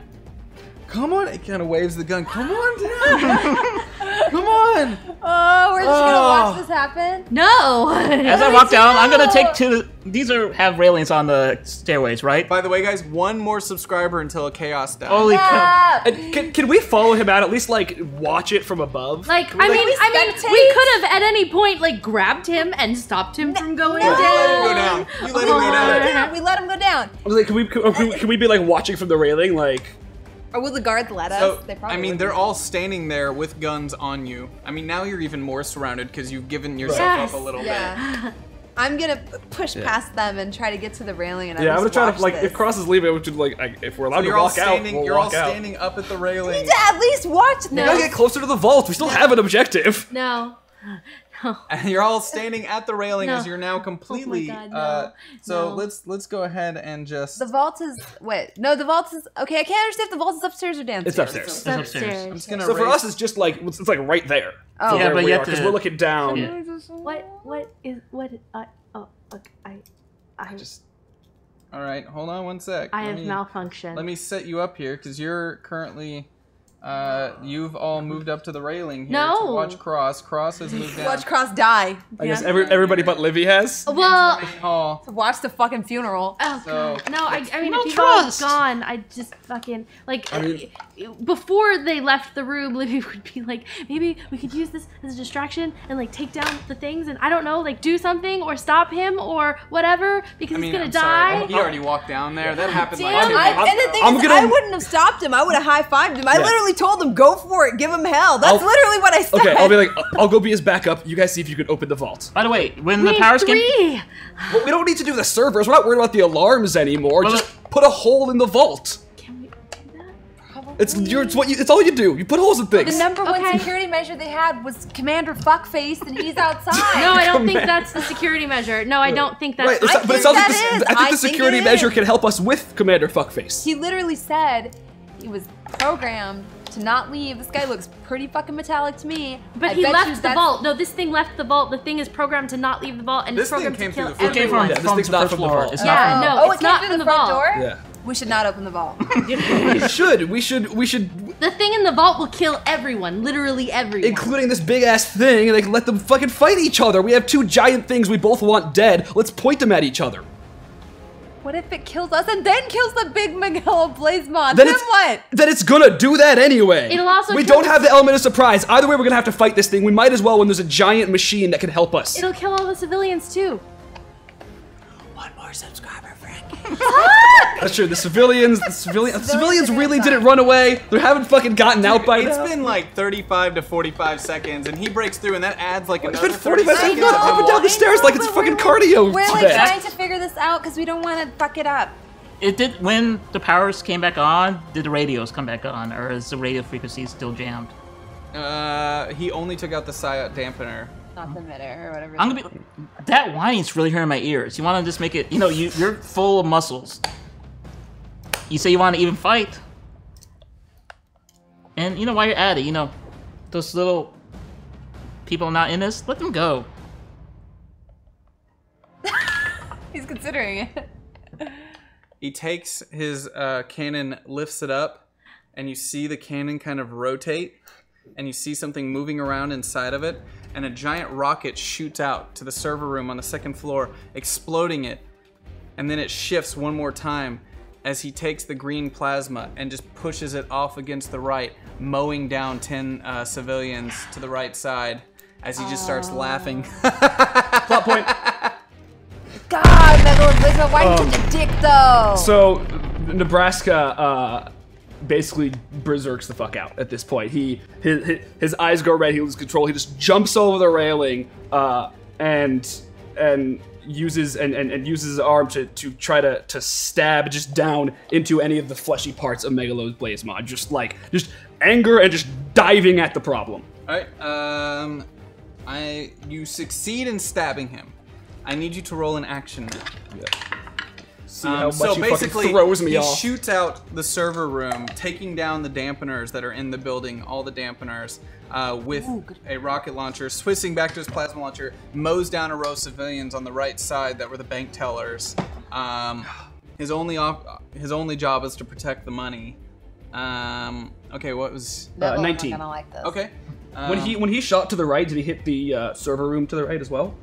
Come on. It kind of waves the gun. Come on down. Come on. Oh, we're just gonna Oh. watch this happen. No. As I walk down, I'm gonna take two. These are have railings on the stairways, right? By the way, guys, one more subscriber until chaos dies. Holy crap! Ah, can, can we follow him out? At least like watch it from above. Like, Can we, I like, mean, I mean, we could have at any point like grabbed him and stopped him from going no. down. You let him go down. You let him go down. we let him go down. I was like, can we can, can we- can we be like watching from the railing? Like, Or will the guards let us? So, They probably I mean, they're all standing there with guns on you. I mean, now you're even more surrounded because you've given yourself Yes. up a little bit. I'm gonna p- push past them and try to get to the railing and yeah, I'm gonna try to like this. if Cross is leaving, which is like I, if we're allowed So to you're all walk out, we'll you're all out. standing up at the railing. We need to at least watch them! We gotta get closer to the vault. We still have an objective. No. No. And you're all standing at the railing No. as you're now completely. God, no. uh, so No. let's let's go ahead and just. The vault is wait. No, the vault is okay. I can't understand if the vault is upstairs or downstairs. It's upstairs. It's upstairs. upstairs. I'm just gonna. So for us, it's just like it's, it's like right there. Oh. Yeah, but we you are have because to- we're looking down. Yeah. What? What is? What? I. Oh. Okay. I. I. Just. All right, hold on one sec. I Let have me- malfunction. Let me set you up here because you're currently. Uh, you've all moved up to the railing here No. to watch Cross. Cross has moved down. Watch Cross die. I guess every, everybody but Livy has. Well. Hall. To watch the fucking funeral. Oh So- god. No, I, I mean, No if you've trust. gone, I just fucking like. I mean- before they left the room, Livy would be like, maybe we could use this as a distraction and like take down the things and I don't know, like do something or stop him or whatever because I mean, he's gonna I'm die. sorry. He already walked down there. That happened Damn, like two I, and the thing I'm is, gonna- I wouldn't have stopped him. I would have high fived him. I Yeah. literally told him, "Go for it, give him hell." That's I'll- literally what I said. Okay, I'll be like, uh, I'll go be his backup. You guys see if you can open the vault. By the way, when we the need power scan, three. But we don't need to do the servers. We're not worried about the alarms anymore. Well, Just uh, put a hole in the vault. Can we do that? It's your, it's what you, it's all you do. You put holes in things. the things. number one Okay. security measure they had was Commander Fuckface, and he's outside. No, I don't think that's the security measure. No, I don't think that's. Right, it's- I but think it sounds like that this, is. I think I the security it measure is. can help us with Commander Fuckface. He literally said he was programmed to not leave. This guy looks pretty fucking metallic to me. But I he left the vault. No, this thing left the vault. The thing is programmed to not leave the vault, and This it's thing programmed came to kill through the front it came from, everyone. Yeah, this from thing's the not first from the vault. It's Yeah, not from no, oh, it's it not came from through the the front vault. door. Yeah. We should not open the vault. we should. We should. We should. The thing in the vault will kill everyone, literally everyone. Including this big ass thing, and they can let them fucking fight each other. We have two giant things we both want dead. Let's point them at each other. What if it kills us and then kills the big Megalo Blazemon? Then Then, it's what? Then it's gonna do that anyway. It'll also We kill don't have the element of surprise. Either way, we're gonna have to fight this thing. We might as well when there's a giant machine that can help us. It'll kill all the civilians too. One more subscriber, Frank. That's true. The civilians, the civilian, the civilians really didn't run away. They haven't fucking gotten out by It's now. been like 35 to 45 seconds, and he breaks through, and that adds like It's another been 45 30 seconds seconds. going up and down the stairs know, like it's fucking we're- cardio. We're like today. trying to figure this out because we don't want to fuck it up. It did when the powers came back on. Did the radios come back on, or is the radio frequency still jammed? Uh, he only took out the Psiot dampener. Not the midair or whatever. I'm gonna be. That whining's really hurting my ears. You want to just make it. You know, you you're full of muscles. You say you want to even fight, and you know while you're at it, you know, those little people not in this, let them go. He's considering it. He takes his uh, cannon, lifts it up, and you see the cannon kind of rotate, and you see something moving around inside of it, and a giant rocket shoots out to the server room on the second floor, exploding it, and then it shifts one more time as he takes the green plasma and just pushes it off against the right, mowing down 10 uh, civilians to the right side as he just starts laughing. Plot point. God, Megaloviza, why are you such a dick though? So Nebraska uh, basically berserks the fuck out at this point. He his, his, his eyes go red. He loses control. He just jumps over the railing uh, and and uses and, and, and uses his arm to, to try to, to stab just down into any of the fleshy parts of Megalo's Blaze mod. Just like just anger and just diving at the problem. All right. Um, I you succeed in stabbing him. I need you to roll an action now. See Um, how much so he basically, fucking throws me he off. shoots out the server room, taking down the dampeners that are in the building, all the dampeners, uh, with a rocket launcher, switching back to his plasma launcher, mows down a row of civilians on the right side that were the bank tellers. Um, his only op- his only job is to protect the money. Um, okay, what was Neville's not 19. gonna like this. okay? when Um, he when he shot to the right, did he hit the uh, server room to the right as well,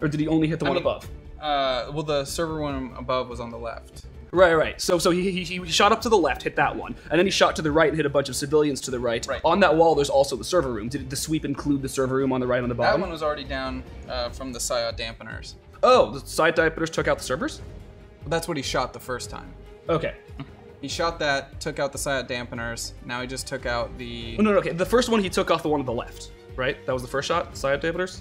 or did he only hit the I one mean- above? Uh, well, the server one above was on the left. Right, right. So, so he, he, he shot up to the left, hit that one, and then he shot to the right and hit a bunch of civilians to the right. Right. On that wall, there's also the server room. Did the sweep include the server room on the right on the bottom? That one was already down uh, from the Psiot dampeners. oh, the side dampeners took out the servers. Well, That's what he shot the first time. Okay. He shot that, took out the Psiot dampeners. Now he just took out the Oh, no, no, okay. The first one he took off the one on the left, right? That was the first shot. Side dampeners.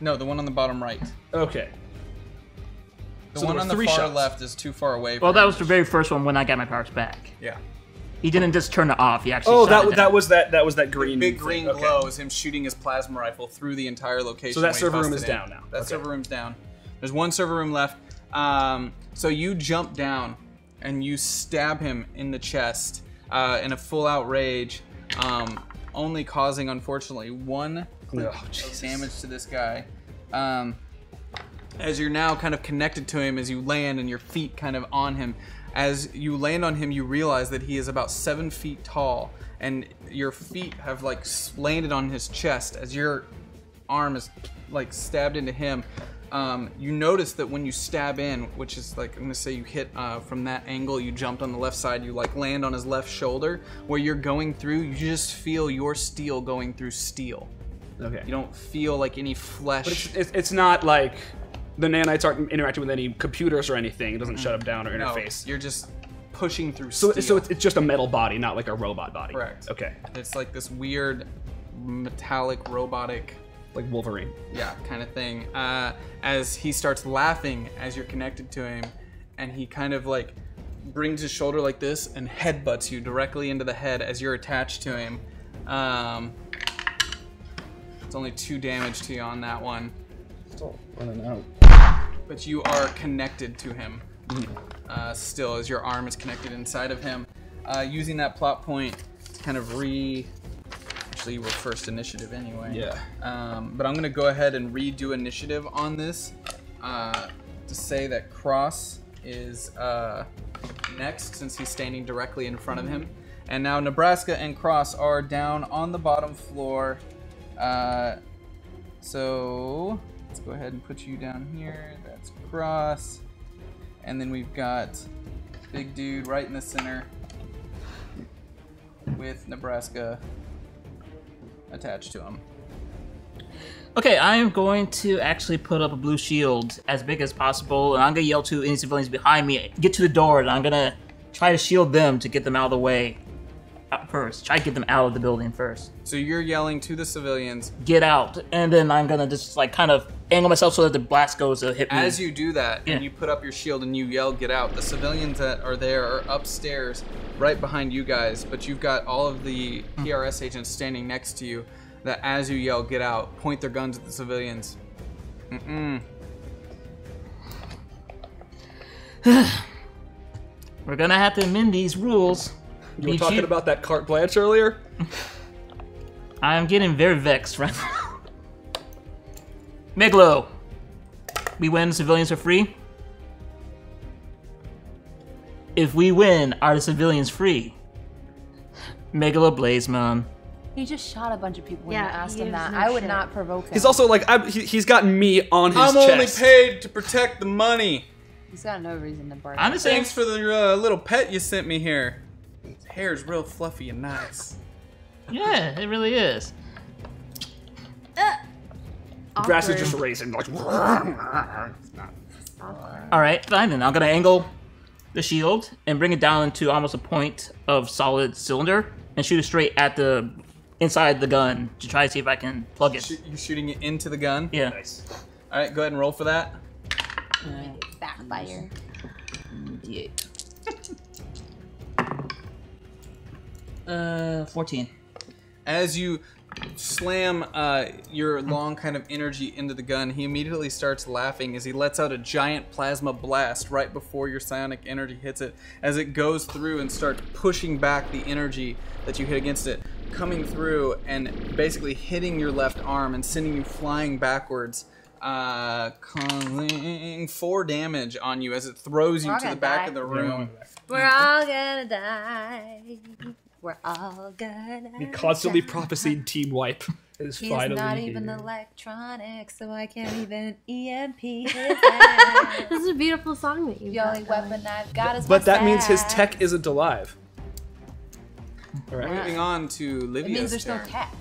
no, the one on the bottom right. Okay. The So one on the three far shots. left is too far away. Well, that was the very first one when I got my powers back. yeah. He didn't just turn it off. He actually. Oh, shot that it was down. that was that that was that green Big thing. green Okay. glow is him shooting his plasma rifle through the entire location. So that server room busted is in. down now. That Okay. server room's down. There's one server room left. Um, so you jump down and you stab him in the chest uh, in a full out rage, um, only causing unfortunately one click Oh, of Jesus. damage to this guy. Um, as you're now kind of connected to him as you land and your feet kind of on him. As you land on him, you realize that he is about seven feet tall, and your feet have like landed on his chest as your arm is like stabbed into him. Um, you notice that when you stab in, which is like I'm gonna say you hit uh, from that angle, you jumped on the left side, you like land on his left shoulder. Where you're going through, you just feel your steel going through steel. Okay. You don't feel like any flesh. But it's, it's, it's not like the nanites aren't interacting with any computers or anything. It doesn't shut them down or no, interface. you're just pushing through So, steel. so it's, it's just a metal body, not like a robot body. Correct. Okay. It's like this weird metallic robotic Like Wolverine. yeah kind of thing uh, as he starts laughing as you're connected to him and he kind of like brings his shoulder like this and headbutts you directly into the head as you're attached to him um, it's only two damage to you on that one Still running out. But you are connected to him uh, still as your arm is connected inside of him uh, using that plot point to kind of re actually you were first initiative anyway Yeah. um, but i'm going to go ahead and redo initiative on this uh, to say that cross is uh, next since he's standing directly in front of him and now nebraska and cross are down on the bottom floor uh, so let's go ahead and put you down here. That's cross. And then we've got big dude right in the center with Nebraska attached to him. Okay, I am going to actually put up a blue shield as big as possible, and I'm gonna yell to any civilians behind me, get to the door, and I'm gonna try to shield them to get them out of the way first. Try to get them out of the building first. So you're yelling to the civilians. Get out, and then I'm gonna just like kind of angle myself so that the blast goes to hit me. As you do that, Yeah. and you put up your shield and you yell, "Get out!" The civilians that are there are upstairs, right behind you guys. But you've got all of the hmm. PRS agents standing next to you. That as you yell, "Get out!" point their guns at the civilians. Mm-mm. We're gonna have to amend these rules. You were Be talking cheap. about that carte blanche earlier. I'm getting very vexed right now. Megalo, we win, civilians are free. If we win, are the civilians free? Megalo Blazemon. He just shot a bunch of people when Yeah, you asked him that. no I would shit. not provoke him. He's also like, I, he, he's gotten me on his I'm chest. only paid to protect the money. He's got no reason to burn. I'm just saying. Thanks for the uh, little pet you sent me here. His is real fluffy and nice. Yeah, it really is. Uh, the grass is just racing. Like, All right, fine then. I'm gonna angle the shield and bring it down into almost a point of solid cylinder and shoot it straight at the inside the gun to try to see if I can plug it. You're shooting it into the gun? Yeah. nice. All right, go ahead and roll for that. backfire. Yeah. Uh, 14. As you slam uh, your long kind of energy into the gun, he immediately starts laughing as he lets out a giant plasma blast right before your psionic energy hits it. As it goes through and starts pushing back the energy that you hit against it, coming through and basically hitting your left arm and sending you flying backwards. Uh, causing four damage on you as it throws you We're to the back die. of the room. We're all gonna die. We're all gonna. The constantly die. prophesied team wipe is He's finally not even here. electronic, so I can't even EMP his ass. This is a beautiful song that you The only weapon I've got is But my that means his tech isn't alive. All right. Moving on to It means there's no tech.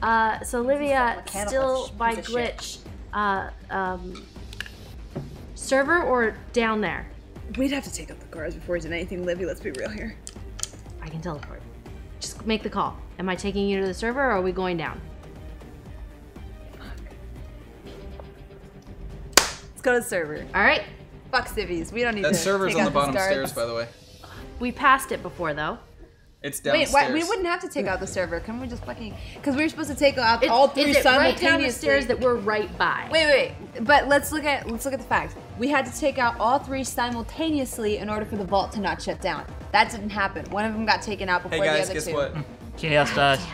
Uh, so Livia, mechanical still by piece of shit. glitch, uh, um, server or down there? We'd have to take out the cars before he did anything, Livy. Let's be real here. I can teleport. Just make the call. Am I taking you to the server or are we going down? Let's go to the server. All right. Fuck civvies. We don't need That to. server's take on out the bottom these stairs, by the way. We passed it before though. It's Wait, downstairs. why, we wouldn't have to take out the server. Couldn't we just fucking? Because we were supposed to take out Is- all three is it right simultaneously. down the stairs that we're right by? Wait, wait, wait. But let's look at let's look at the facts. We had to take out all three simultaneously in order for the vault to not shut down. That didn't happen. One of them got taken out before Hey guys, the other guess two. what? Chaos dice.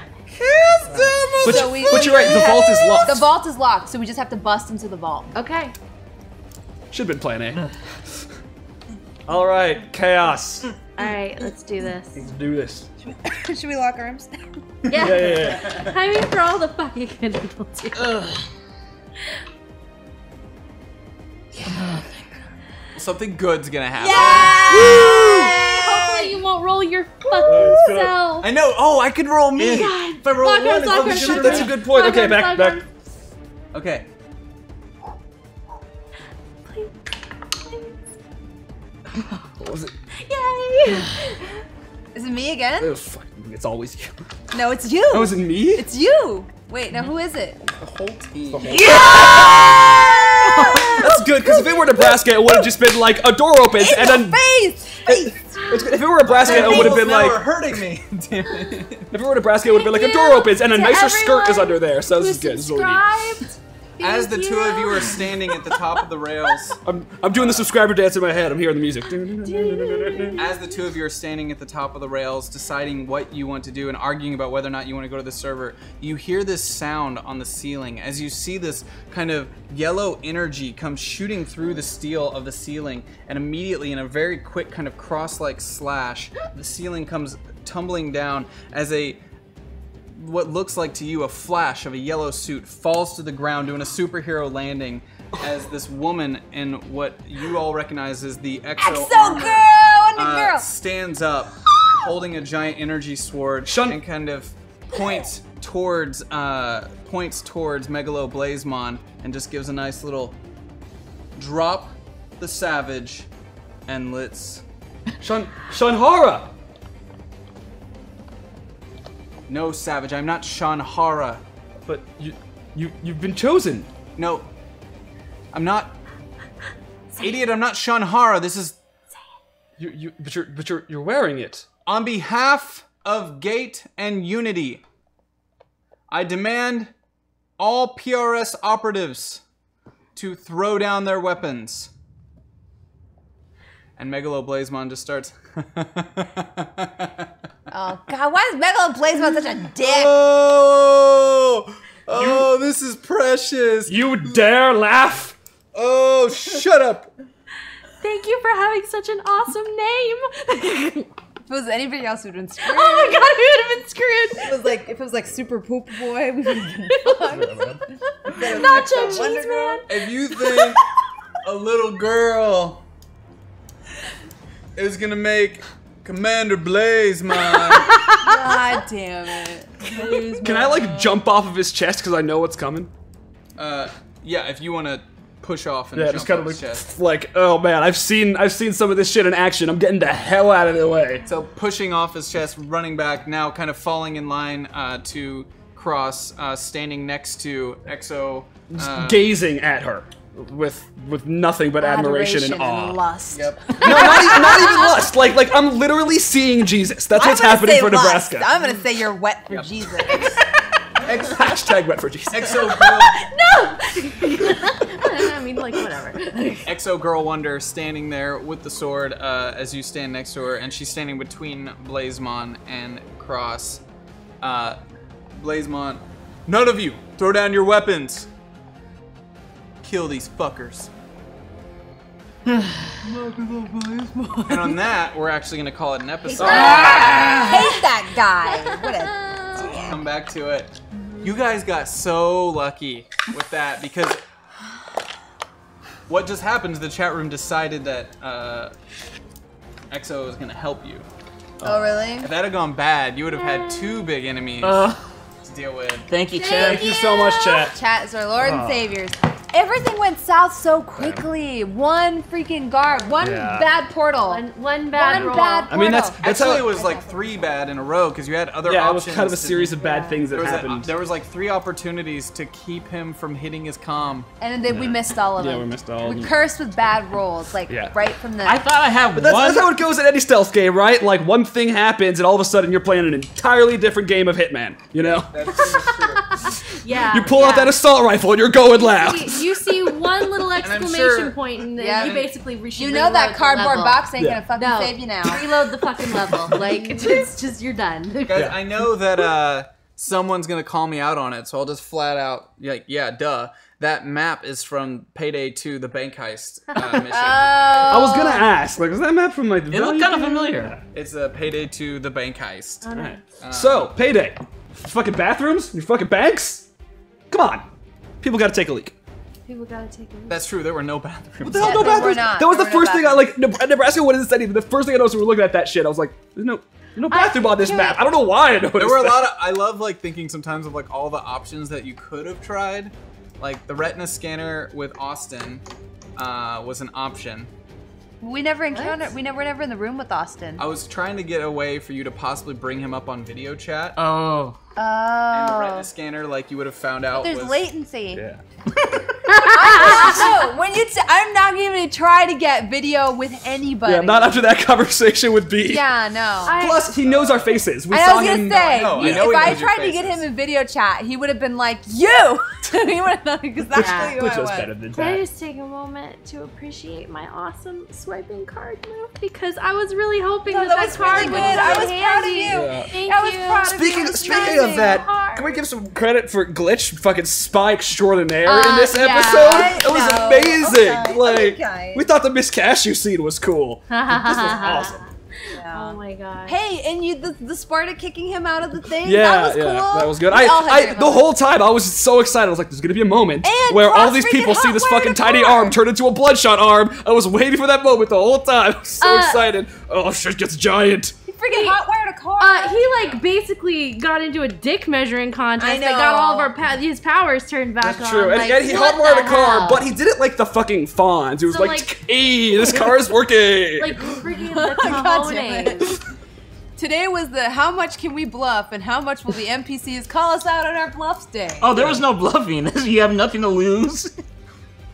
But, So you- we- but you're right. The vault is locked. The vault is locked, so we just have to bust into the vault. Okay. Should have been plan A. All right, chaos. All right. Let's do this. Let's do this. Should we lock our arms? Yeah. Yeah, yeah, yeah. I mean, for all the fucking good people too. Something good's gonna happen. Hopefully you won't roll your fucking it's self. I know. Oh, I could roll me. God. If I roll Lock one, arms, it's lock all arms, shit lock That's a good point. Lock Okay, arms, back, lock back. arms. Okay. What was it? Yay! Is it me again? Oh, it was fucking, it's always you. No, it's you. Oh, was it me? It's you. Wait, now who is it? The whole team. Yeah. That's good because if it were Nebraska, it would have just been like a door opens and then Face. Face. if it were Nebraska, it would have been like are hurting me. Damn it. if it were Nebraska, it would have been like a door opens and a nicer skirt is under there. So this is good. This is really neat. subscribed? As the Thank two of you are standing at the top of the rails, I'm, I'm doing the subscriber dance in my head. I'm hearing the music. as the two of you are standing at the top of the rails, deciding what you want to do and arguing about whether or not you want to go to the server, you hear this sound on the ceiling as you see this kind of yellow energy come shooting through the steel of the ceiling, and immediately, in a very quick kind of cross-like slash, the ceiling comes tumbling down as a what looks like to you a flash of a yellow suit falls to the ground doing a superhero landing as this woman in what you all recognize as the exo, So armor, girl, Wonder uh, girl. stands up holding a giant energy sword Shun- and kind of points towards, uh, points towards Megalo Blazemon and just gives a nice little drop the savage and let's. Shun Shanhara. No, savage, I'm not Shanhara. But you you you've been chosen. No, I'm not. Idiot, I'm not Shanhara. This is You you but you're but you're you're wearing it. on behalf of Gate and Unity. I demand all PRS operatives to throw down their weapons. And Megalo Blazemon just starts. Oh God, why is Megalo Blazemon such a dick? oh, oh, this is precious. You dare laugh? Oh, shut up. Thank you for having such an awesome name. If it was anybody else, we'd have been screwed. oh my god, we would have been screwed. If it was like if it was like Super Poop Boy, we would have been fucked. Nacho cheese man. If you think a little girl is gonna make Commander Blazemon. God damn it. Can I like jump off of his chest because I know what's coming? Uh, yeah, if you want to push off and Yeah, jump just kind of his like, chest. like, oh man, I've seen I've seen some of this shit in action. I'm getting the hell out of the way. So pushing off his chest, running back, now kind of falling in line uh, to cross, uh, standing next to Exo. Uh, Gazing at her with with nothing but admiration, and awe. lust. Yep. no, not, e- not even lust. Like like I'm literally seeing Jesus. That's what's happening for lust. Nebraska. I'm gonna say you're wet for Jesus. Hashtag wet for Jesus. Exo girl, no. I mean, like, whatever. Exo girl wonder standing there with the sword uh, as you stand next to her, and she's standing between Blazemon and Cross. Uh, Blazemon, none of you throw down your weapons. Kill these fuckers. and on that, we're actually gonna call it an episode. I hate that guy. What a come back to it. You guys got so lucky with that because what just happened is the chat room decided that uh, EXO was gonna help you. Oh really? If that had gone bad, you would have had two big enemies Uh, to deal with. thank you, Chad. Thank you so much, chat. Chat is our Lord Oh. and Saviors. Everything went south so quickly. One freaking guard, one Yeah. bad portal, One, one bad one roll. bad portal. I mean, that's that's Actually, how it was like three bad in a row because you had other yeah, it was kind of a to- series of bad things that There was, a- uh, happened. there was like three opportunities to keep him from hitting his comm. and then we missed all of them. Yeah, we missed all of We them. cursed with bad rolls, like Yeah. right from the. I thought I had But that's, one. that's how it goes in any stealth game, right? Like one thing happens, and all of a sudden you're playing an entirely different game of Hitman. You know, That's true. Yeah. you pull out that assault rifle and you're going loud. You, you see one little exclamation sure- point, and then Yeah. you basically re- you know that cardboard box ain't Yeah. gonna fucking No, save you now. reload the fucking level. Like it's just, just you're done. Guys, Yeah. I know that uh, someone's gonna call me out on it, so I'll just flat out like, yeah, duh. That map is from Payday 2, the bank heist uh, mission. I was gonna ask, like, is that map from like? it looked kind of familiar. it's a Payday 2, the bank heist. Alright. So, payday. Fucking bathrooms? Your fucking banks? Come on. People gotta take a leak. People gotta take a look. That's true. There were no bathrooms. What the hell, Yeah, no there were bathrooms? not. That was There the were no first thing I like. Neb- Nebraska wouldn't say anything. The first thing I noticed when we were looking at that shit, I was like, "There's no, there's no bathroom on this can map." we- I don't know why I noticed. There were a that. lot of. I love like thinking sometimes of like all the options that you could have tried. Like the retina scanner with Austin uh, was an option. We never encountered. We never were never in the room with Austin. I was trying to get a way for you to possibly bring him up on video chat. Oh, and the Oh, retina scanner, like you would have found out. there's was, latency. Yeah. no, when you, t- I'm not even try to get video with anybody. Yeah, not after that conversation with B. Yeah, no. I- Plus, he knows our faces. We And saw I was gonna say, know, I you- know if he I knows your tried to get him in video chat, he would have been like, "You." he would have known exactly Yeah. who Which I was was. better than Can I just take a moment to appreciate my awesome swiping card move? Because I was really hoping No, that that that, was card really would good. I was in proud of you. Yeah. Thank I was you. proud of you. Speaking, speaking of that, hard. can we give some credit for Glitch, fucking spy extraordinaire in Uh, this yeah, episode? I It was know. amazing. Okay, Like, okay. we thought the Miss Cashew scene was cool. this was awesome. Oh my god. Hey, and you the, the Sparta kicking him out of the thing. Yeah, that was yeah, cool. that was good. I, I, the moments. whole time I was so excited. I was like, "There's gonna be a moment And where all these people see this fucking tiny car. arm turn into a bloodshot arm." I was waiting for that moment the whole time. I was so Uh, excited. Oh, shit gets giant. He freaking hot wired a car. Uh, he like basically got into a dick measuring contest I that got all of our pa- his powers turned back That's on. true. And, Like, and he what hardwired the a car, hell? but he did it like the fucking Fonz. He was So, like, like- "Hey, this car is working." like freaking the God damn it. cojones. Today was the how much can we bluff and how much will the NPCs call us out on our bluffs day. Oh, there was no bluffing. you have nothing to lose.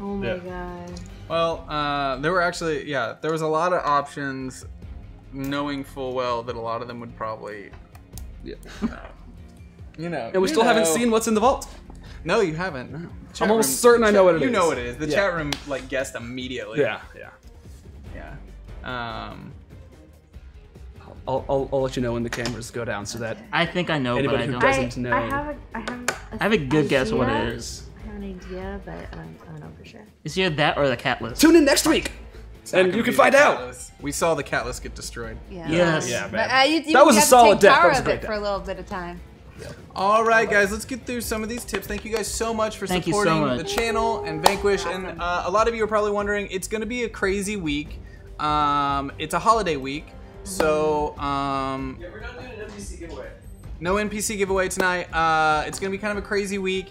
Oh my Yeah. god. Well, uh, there were actually, yeah, there was a lot of options, knowing full well that a lot of them would probably, Yeah. you know. and we you still haven't seen what's in the vault. No, you haven't. Chat I'm almost certain I know what it you is. know what it is. The Yeah. chat room like guessed immediately. Yeah, yeah. Yeah. Um. I'll, I'll, I'll let you know when the cameras go down so that I think I know, Anybody but I who don't. doesn't- I, know. I have a, I have a, I have a good guess what it is. I have an idea, but um, I don't know for sure. It's either that or the cat list. tune in next week, it's and you can find out. We saw the catalyst get destroyed. yeah. Yes. Yeah, But, uh, you, you That was a solid take death. That was a of great it for death. a little bit of time. All right, guys, let's get through some of these tips. Thank you guys so much for Thank you so supporting much. the channel and Vanquish. And uh, a lot of you are probably wondering, it's going to be a crazy week. Um, it's a holiday week, so um, Yeah, we're not doing an NPC giveaway. no NPC giveaway tonight. Uh, it's going to be kind of a crazy week.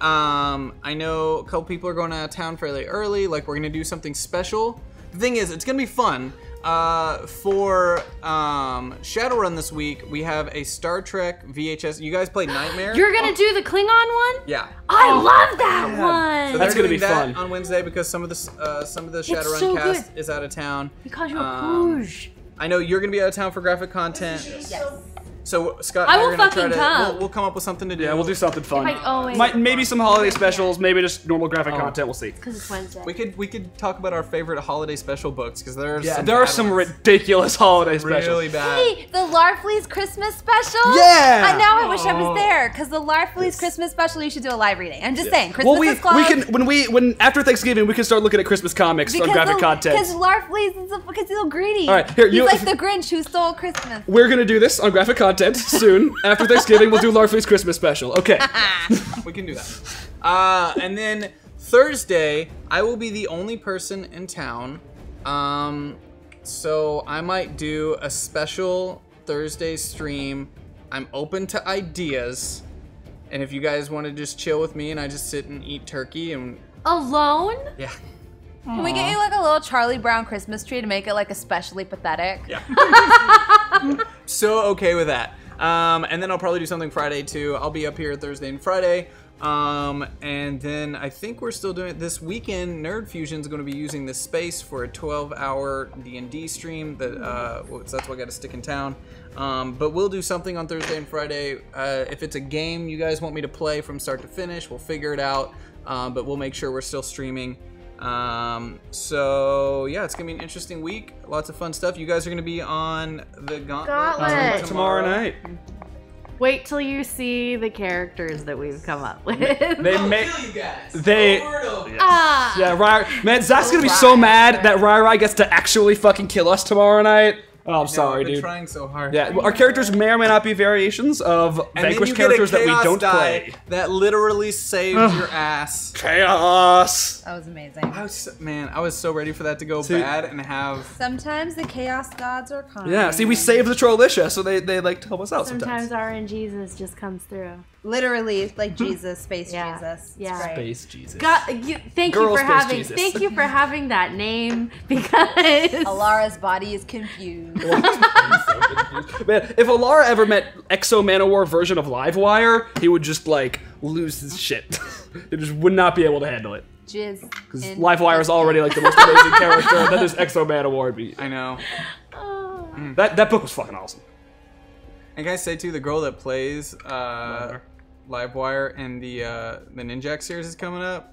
Um, I know a couple people are going out of town fairly early. Like we're going to do something special. The thing is, it's going to be fun. Uh, for um, Shadowrun this week, we have a Star Trek VHS. You guys played Nightmare? You're gonna do the Klingon one? yeah. I love that one. So That's gonna be that fun. on Wednesday because some of the uh, some of the Shadowrun so cast is out of town. because you're um, Rouge. I know you're gonna be out of town for graphic content. So Scott, I will are gonna try to come. We'll, we'll come up with something to do. Yeah, we'll do something fun. Like, oh, wait. Might, maybe some holiday specials, maybe just normal graphic content. We'll see. Because it's Wednesday. We could we could talk about our favorite holiday special books because there are Yeah, some there are some ones. ridiculous holiday specials. really bad. Hey, the Larfleeze Christmas special. Yeah! Uh, now I wish I was there because the Larfleeze Christmas special. You should do a live reading. I'm just saying. Christmas Well, we is close. we can when we when after Thanksgiving we can start looking at Christmas comics on graphic content. Because Larfleeze is a, because he's so greedy. All right, here, he's you- like the Grinch who stole Christmas. We're gonna do this on graphic content soon. After Thanksgiving, we'll do Larfleeze's Christmas special. Okay. we can do that. Uh, and then Thursday, I will be the only person in town. Um, so I might do a special Thursday stream. I'm open to ideas. And if you guys want to just chill with me and I just sit and eat turkey and Alone? yeah. Can we get you like a little Charlie Brown Christmas tree to make it like especially pathetic? Yeah. so okay with that. Um, and then I'll probably do something Friday too. I'll be up here Thursday and Friday. Um, and then I think we're still doing it this weekend. Nerd Fusion is going to be using this space for a 12-hour D&D stream. That uh, so that's why I got to stick in town. Um, but we'll do something on Thursday and Friday. Uh, if it's a game you guys want me to play from start to finish, we'll figure it out. Um, but we'll make sure we're still streaming. Um, so yeah, it's gonna be an interesting week. Lots of fun stuff. You guys are gonna be on the Gauntlet, Gauntlet. Tomorrow night. Wait till you see the characters that we've come up with. They may you guys. they ah, yeah Rai man Zac's gonna be so mad that Rai Rai gets to actually fucking kill us tomorrow night. Oh, I'm sorry, I've been dude. trying so hard. Yeah, our characters may or may not be variations of And vanquished you get a characters that we chaos don't die play. That literally saves your ass. Chaos. That was amazing. I was so- man, I was so ready for that to go See- bad and have. Sometimes the chaos gods are kind. Yeah, see, we saved the Trollisha, so they, they like to help us out sometimes sometimes. RNGesus just comes through. Literally, like Jesus, space Yeah, Jesus. Yeah. great. Space Jesus. God, you, thank Girl you for Space having Jesus. thank you for having that name because Alara's body is confused. Man, if Alara ever met X-O Manowar version of Livewire, he would just like lose his shit. he just would not be able to handle it. Jizz. Because Livewire is already like the most amazing character, and then there's X-O Manowar. would be- I know. That that book was fucking awesome. And can I say too, the girl that plays uh, Livewire and the uh, the Ninjak series is coming up.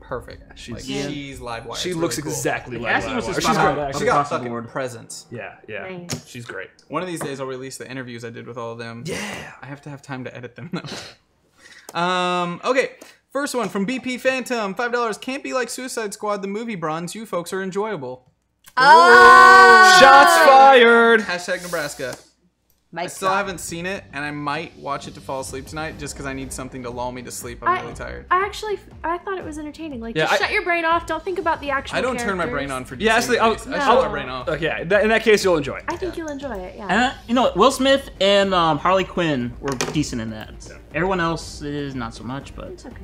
Perfect. she's- like, Yeah. she's Livewire. She It's looks really cool. exactly like Cassie was Livewire. just She's fine. great. Okay. She got Across fucking board. presence. Yeah, yeah, Nice. she's great. One of these days, I'll release the interviews I did with all of them. Yeah. I have to have time to edit them though. um. Okay. First one from BP Phantom. Five dollars. Can't be like Suicide Squad, the movie. Bronze. You folks are enjoyable. Ah! Shots fired. Hashtag Nebraska. I still haven't seen it, and I might watch it to fall asleep tonight, just because I need something to lull me to sleep. I'm I, really tired. I actually, I thought it was entertaining. Like, Yeah, just I- shut your brain off. Don't think about the actual. I don't turn my brain on for DC Yeah, actually, I'll- movies. I shut my brain off. Okay, in that case, you'll enjoy it. I think you'll enjoy it. Yeah. And, uh, you know, what, Will Smith and um, Harley Quinn were decent in that. Everyone else is not so much, but It's okay.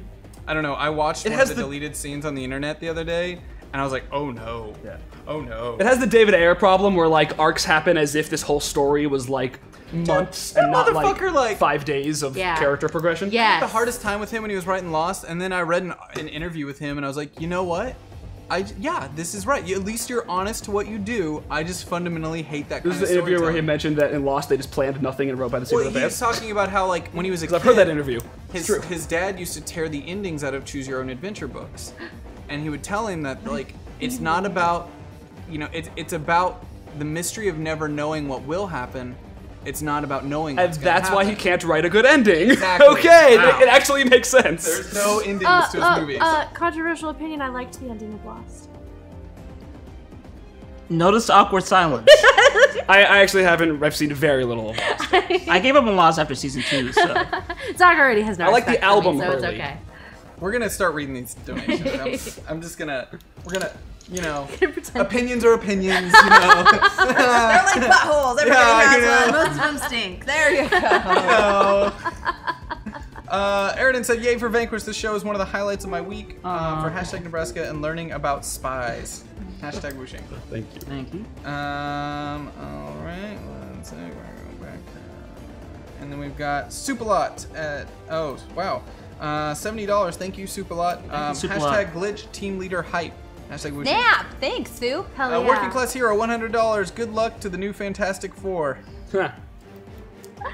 I don't know. I watched It one has of the, the- deleted scenes on the internet the other day, and I was like, oh no. Yeah. Oh no. It has the David Ayer problem where like arcs happen as if this whole story was like months and not like, motherfucker, like- five days of Yeah. character progression. Yeah. the hardest time with him when he was writing Lost, and then I read an, an interview with him, and I was like, you know what? I yeah, this is right. You, at least you're honest to what you do. I just fundamentally hate that. This kind is the interview where he mentioned that in Lost they just planned nothing and wrote by the seat Well, of the he was pants. talking about how like when he was a kid, I've heard that interview. His true. his dad used to tear the endings out of Choose Your Own Adventure books, and he would tell him that like it's not about, you know, it's it's about the mystery of never knowing what will happen. It's not about knowing. And What's that's why he can't write a good ending. Exactly. okay, Wow. it actually makes sense. There's no endings Uh, to his uh, movies. uh, controversial opinion. I liked the ending of Lost. notice awkward silence. I, I actually haven't. I've seen very little of Lost. I gave up on Lost after season two, so Zac already has no I like the respect for me, album so it's okay. We're gonna start reading these donations. I'm, I'm just gonna. We're gonna. You know, opinions are opinions. You know. They're like buttholes. Everybody Yeah, you has know. one. Most of them stink. There you go. No. Uh, Aridin said, "Yay for Vanquish! This show is one of the highlights of my week uh, for hashtag Nebraska and learning about spies." Hashtag Wuxing. Thank you. thank you. Um. All right. One sec. We're gonna go back. And then we've got Supalot at oh wow, uh, seventy dollars. Thank you, Supalot. Um, Supalot. hashtag Glitch Team Leader Hype. Hashtag Wuxing. Snap! Thanks, Sue. Hell Uh, yeah. Working Class Hero, one hundred dollars. Good luck to the new Fantastic Four. Huh. Which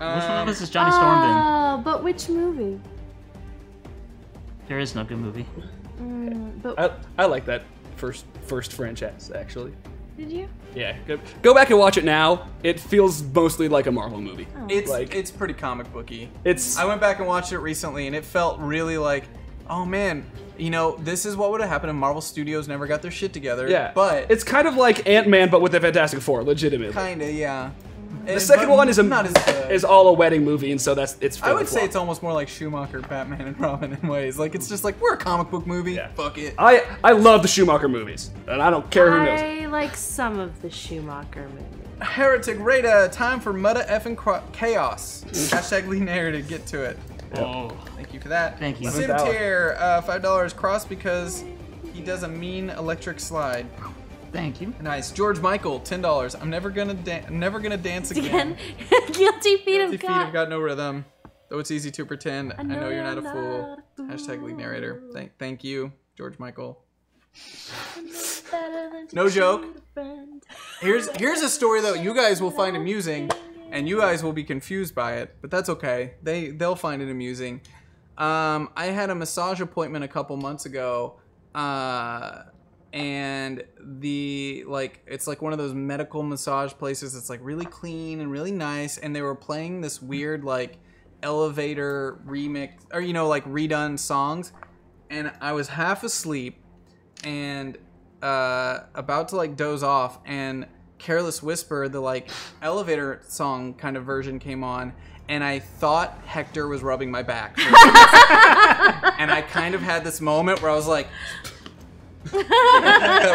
one of Um, us is Johnny Storm then? Oh, but which movie? There is no good movie. Mm, but I, I like that first first franchise actually. did you? Yeah, go, go back and watch it now. It feels mostly like a Marvel movie. it's like- it's pretty comic booky. It's I went back and watched it recently, and it felt really like, oh man, you know, this is what would have happened if Marvel Studios never got their shit together. yeah, but it's kind of like Ant Man, but with the Fantastic Four, legitimately. kinda, yeah. The second one is a not as good. is all a wedding movie, and so that's it's. I would say it's almost more like Schumacher, Batman, and Robin in ways. Like it's just like we're a comic book movie. Yeah. Fuck it. I I love the Schumacher movies, and I don't care who knows. it. I like some of the Schumacher movies. Heretic Rada, time for Mutta effing cro- chaos. Hashtag lead narrative. Get to it. Oh, Thank you for that. Thank you. Sim tier, uh, five dollars. Cross because he does a mean electric slide. thank you. Nice. George Michael, ten dollars. I'm never gonna da- never gonna dance again. Again, guilty feet of Guilty feet God. have got no rhythm. Though it's easy to pretend. I know, know you're not a fool. not Hashtag lead narrator. Thank, thank you, George Michael. Better than to No joke. shoot a friend. Here's here's a story though you guys will find amusing, and you guys will be confused by it, but that's okay. They they'll find it amusing. Um, I had a massage appointment a couple months ago, uh, and the like it's like one of those medical massage places. It's like really clean and really nice, and they were playing this weird like elevator remix or you know like redone songs, and I was half asleep and uh, about to like doze off, and "Careless Whisper," the like elevator song kind of version came on, and I thought Hector was rubbing my back, for a second. and I kind of had this moment where I was like.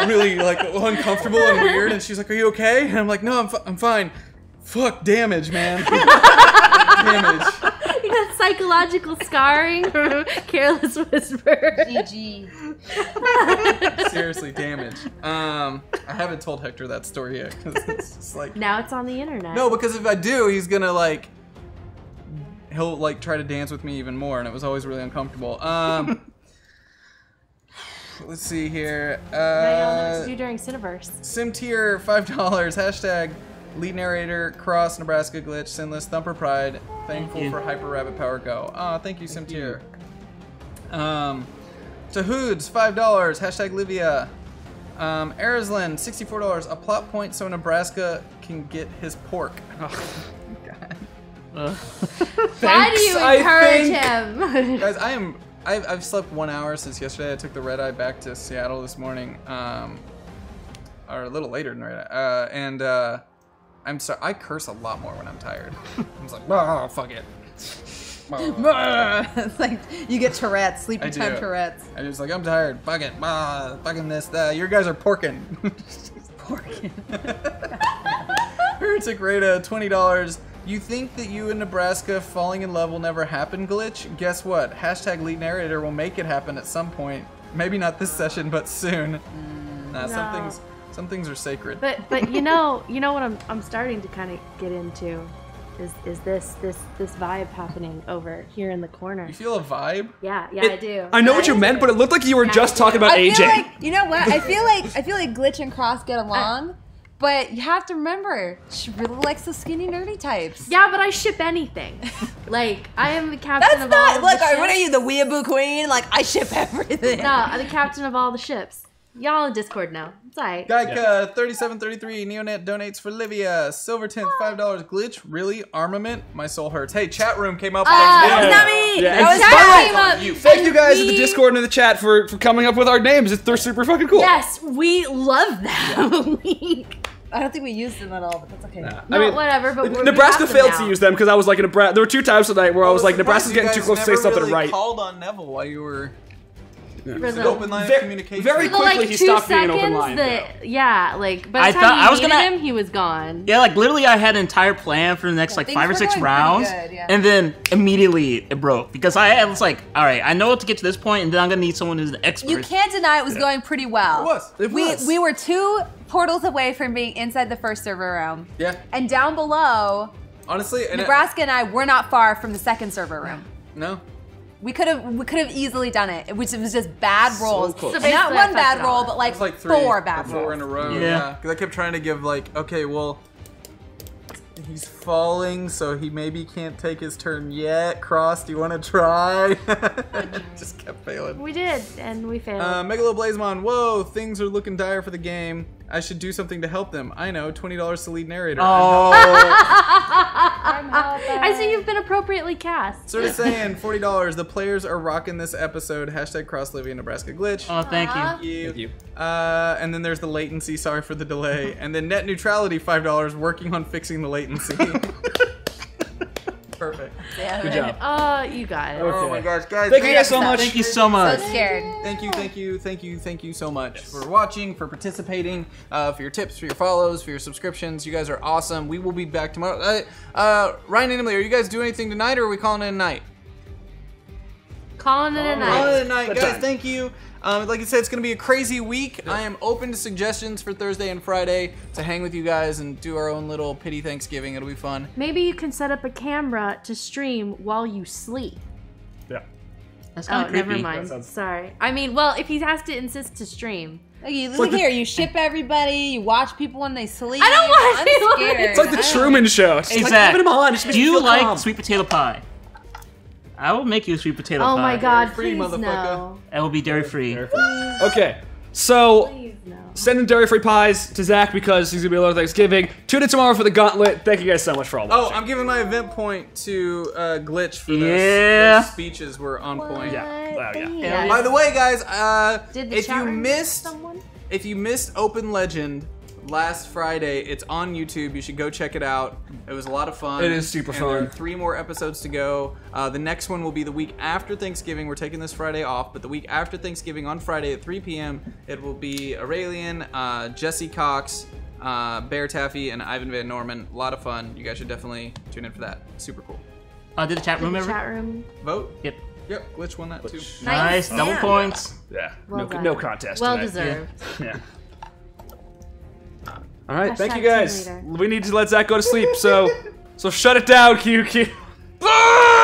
Really like uncomfortable and weird, and she's like, "Are you okay?" And I'm like, "No, I'm, I'm fine." Fuck damage, man. damage. You got psychological scarring. from Careless whisper. GG. Seriously, damage. Um, I haven't told Hector that story yet because it's just like Now it's on the internet. No, because if I do, he's gonna like he'll like try to dance with me even more, and it was always really uncomfortable. Um, let's see here. Now y'all know Uh, do during Cineverse. Sim tier five dollars. Hashtag lead narrator cross Nebraska glitch sinless thumper pride. Thankful you. for hyper rabbit power go. Ah, thank you, Sim tier. Um, Tahoods five dollars. Hashtag Livia. Um, Arizlin sixty-four dollars. A plot point so Nebraska can get his pork. Oh, God. Why do you I encourage him? Guys, I am. I've, I've slept one hour since yesterday. I took the red eye back to Seattle this morning, um, or a little later than red eye, uh, and uh, I'm sorry. I curse a lot more when I'm tired. I'm just like, oh, fuck it. it's like you get Tourette's, sleeping I time do. Tourette's. I just like, I'm tired. Fuck it. Ah, fucking this, that. Your guys are porking. Porking. Heretic Rata, twenty dollars. You think that you in Nebraska falling in love will never happen? GliCh. Guess what? Hashtag lead narrator will make it happen at some point. Maybe not this session, but soon. Nah, No. things, some things are sacred. But but you know you know what I'm I'm starting to kind of get into is is this this this vibe happening over here in the corner. you feel a vibe? Yeah yeah I do. I know what you meant, but it looked like you were just talking about I AJ. feel like you know what? I feel like I feel like GliCh and Cross get uh, along, but you have to remember she really likes the skinny nerdy types. Yeah, but I ship anything. like I am the captain That's of all not of like the what are you, the weeaboo queen? Like I ship everything. No, I'm the captain of all the ships. Y'all in Discord now. It's alright. Gaika, thirty-seven thirty-three. Neonet donates for Livia. Silverton, five dollars. GliCh, really? Armament? My soul hurts. Hey, chat room came up with Ah, those was names. not me. Yeah, That was by not me. Came up- you. Thank you guys in the Discord and in the chat for, for coming up with our names. It's- They're super fucking cool. Yes, we love them. We- I don't think we used them at all, but that's okay. Nah, no, I mean, whatever. But we're, Nebraska we failed now. to use them because I was like, Nebraska. There were two times tonight where I was like, Nebraska's getting too close to say something really right. called on Neville while you were For It's an the- open line of communication. very for the, like quickly he two stopped being an seconds open line, that yeah, like by the I time thought- you I was gonna- him, he was gone. Yeah, like literally, I had an entire plan for the next like five or six rounds, good, yeah. and then immediately it broke because I, I was like, all right, I know to get to this point, and then I'm gonna need someone who's an expert. You can't deny it was going pretty well. It was. It we was. we were two portals away from being inside the first server room, Yeah, and down below, honestly, and it- Nebraska and I were not far from the second server room. no, We could have we could have easily done it. It was, it was just bad rolls. So and not one bad roll, but like, like three, four bad four rolls. in a row. Yeah. Yeah, because I kept trying to give like, okay, well, he's falling, so he maybe can't take his turn yet. Cross, do you want to try? Just kept failing. We did, and we failed. Uh, Megalo Blazemon, whoa, things are looking dire for the game. I should do something to help them. I know, $20 to lead narrator. Oh, I see you've been appropriately cast. Sort of saying, $40. The players are rocking this episode. Hashtag cross Livia Nebraska glitch. oh, thank you. Thank you. Thank you. Uh, and then there's the latency. Sorry for the delay. And then net neutrality, five dollars. Working on fixing the latency. Perfect. Good job. Uh, you guys. Oh my gosh, guys! Thank you guys so much. Thank you so much. So scared. Thank you, thank you, thank you, thank you so much for watching, for participating, uh, for your tips, for your follows, for your subscriptions. You guys are awesome. We will be back tomorrow. Uh, uh, Ryan and Emily, are you guys doing anything tonight, or are we calling it a night? Calling it a night. Calling night. it a night, guys. time. Thank you. Um, like I said, it's going to be a crazy week. I am open to suggestions for Thursday and Friday to hang with you guys and do our own little pity Thanksgiving. It'll be fun. Maybe you can set up a camera to stream while you sleep. Yeah. That's Oh, of creepy. never mind. Sounds- Sorry. I mean, well, if he has to insist to stream. Look, you, look here, you ship everybody, you watch people when they sleep. I don't want I'm anyone- scared. It's like the Truman Show. It's just like, Exact. having him on. Just Do you like calm. sweet potato pie? I will make you a sweet potato Oh pie. my god, free, please motherfucker. no. It will be dairy free. Okay, so Please no. sending dairy-free pies to Zac because he's gonna be a lot of Thanksgiving. Tune in tomorrow for the Gauntlet. Thank you guys so much for all Oh. I'm giving my event point to uh, GliCh for this. Yeah. Those speeches were on point. Yeah. Wow, yeah. Yeah. By the way, guys, uh, Did the if you missed someone? if you missed Open Legend last Friday, it's on YouTube. You should go check it out. It was a lot of fun. It is super And there are fun. three more episodes to go. Uh, the next one will be the week after Thanksgiving. We're taking this Friday off, but the week after Thanksgiving on Friday at 3 p.m. it will be Aurelian, uh, Jesse Cox. Uh, Bear Taffy and Ivan Van Norman. A lot of fun. You guys should definitely tune in for that. Super cool. Uh, did the chat room The ever? chat room. Vote. Yep. Yep. GliCh won that too. Nice. Double Yeah. points. Yeah. Well no, no contest. Well tonight. deserved. Yeah. All right, I'll thank you guys. We need to let Zac go to sleep, so so shut it down, QQ.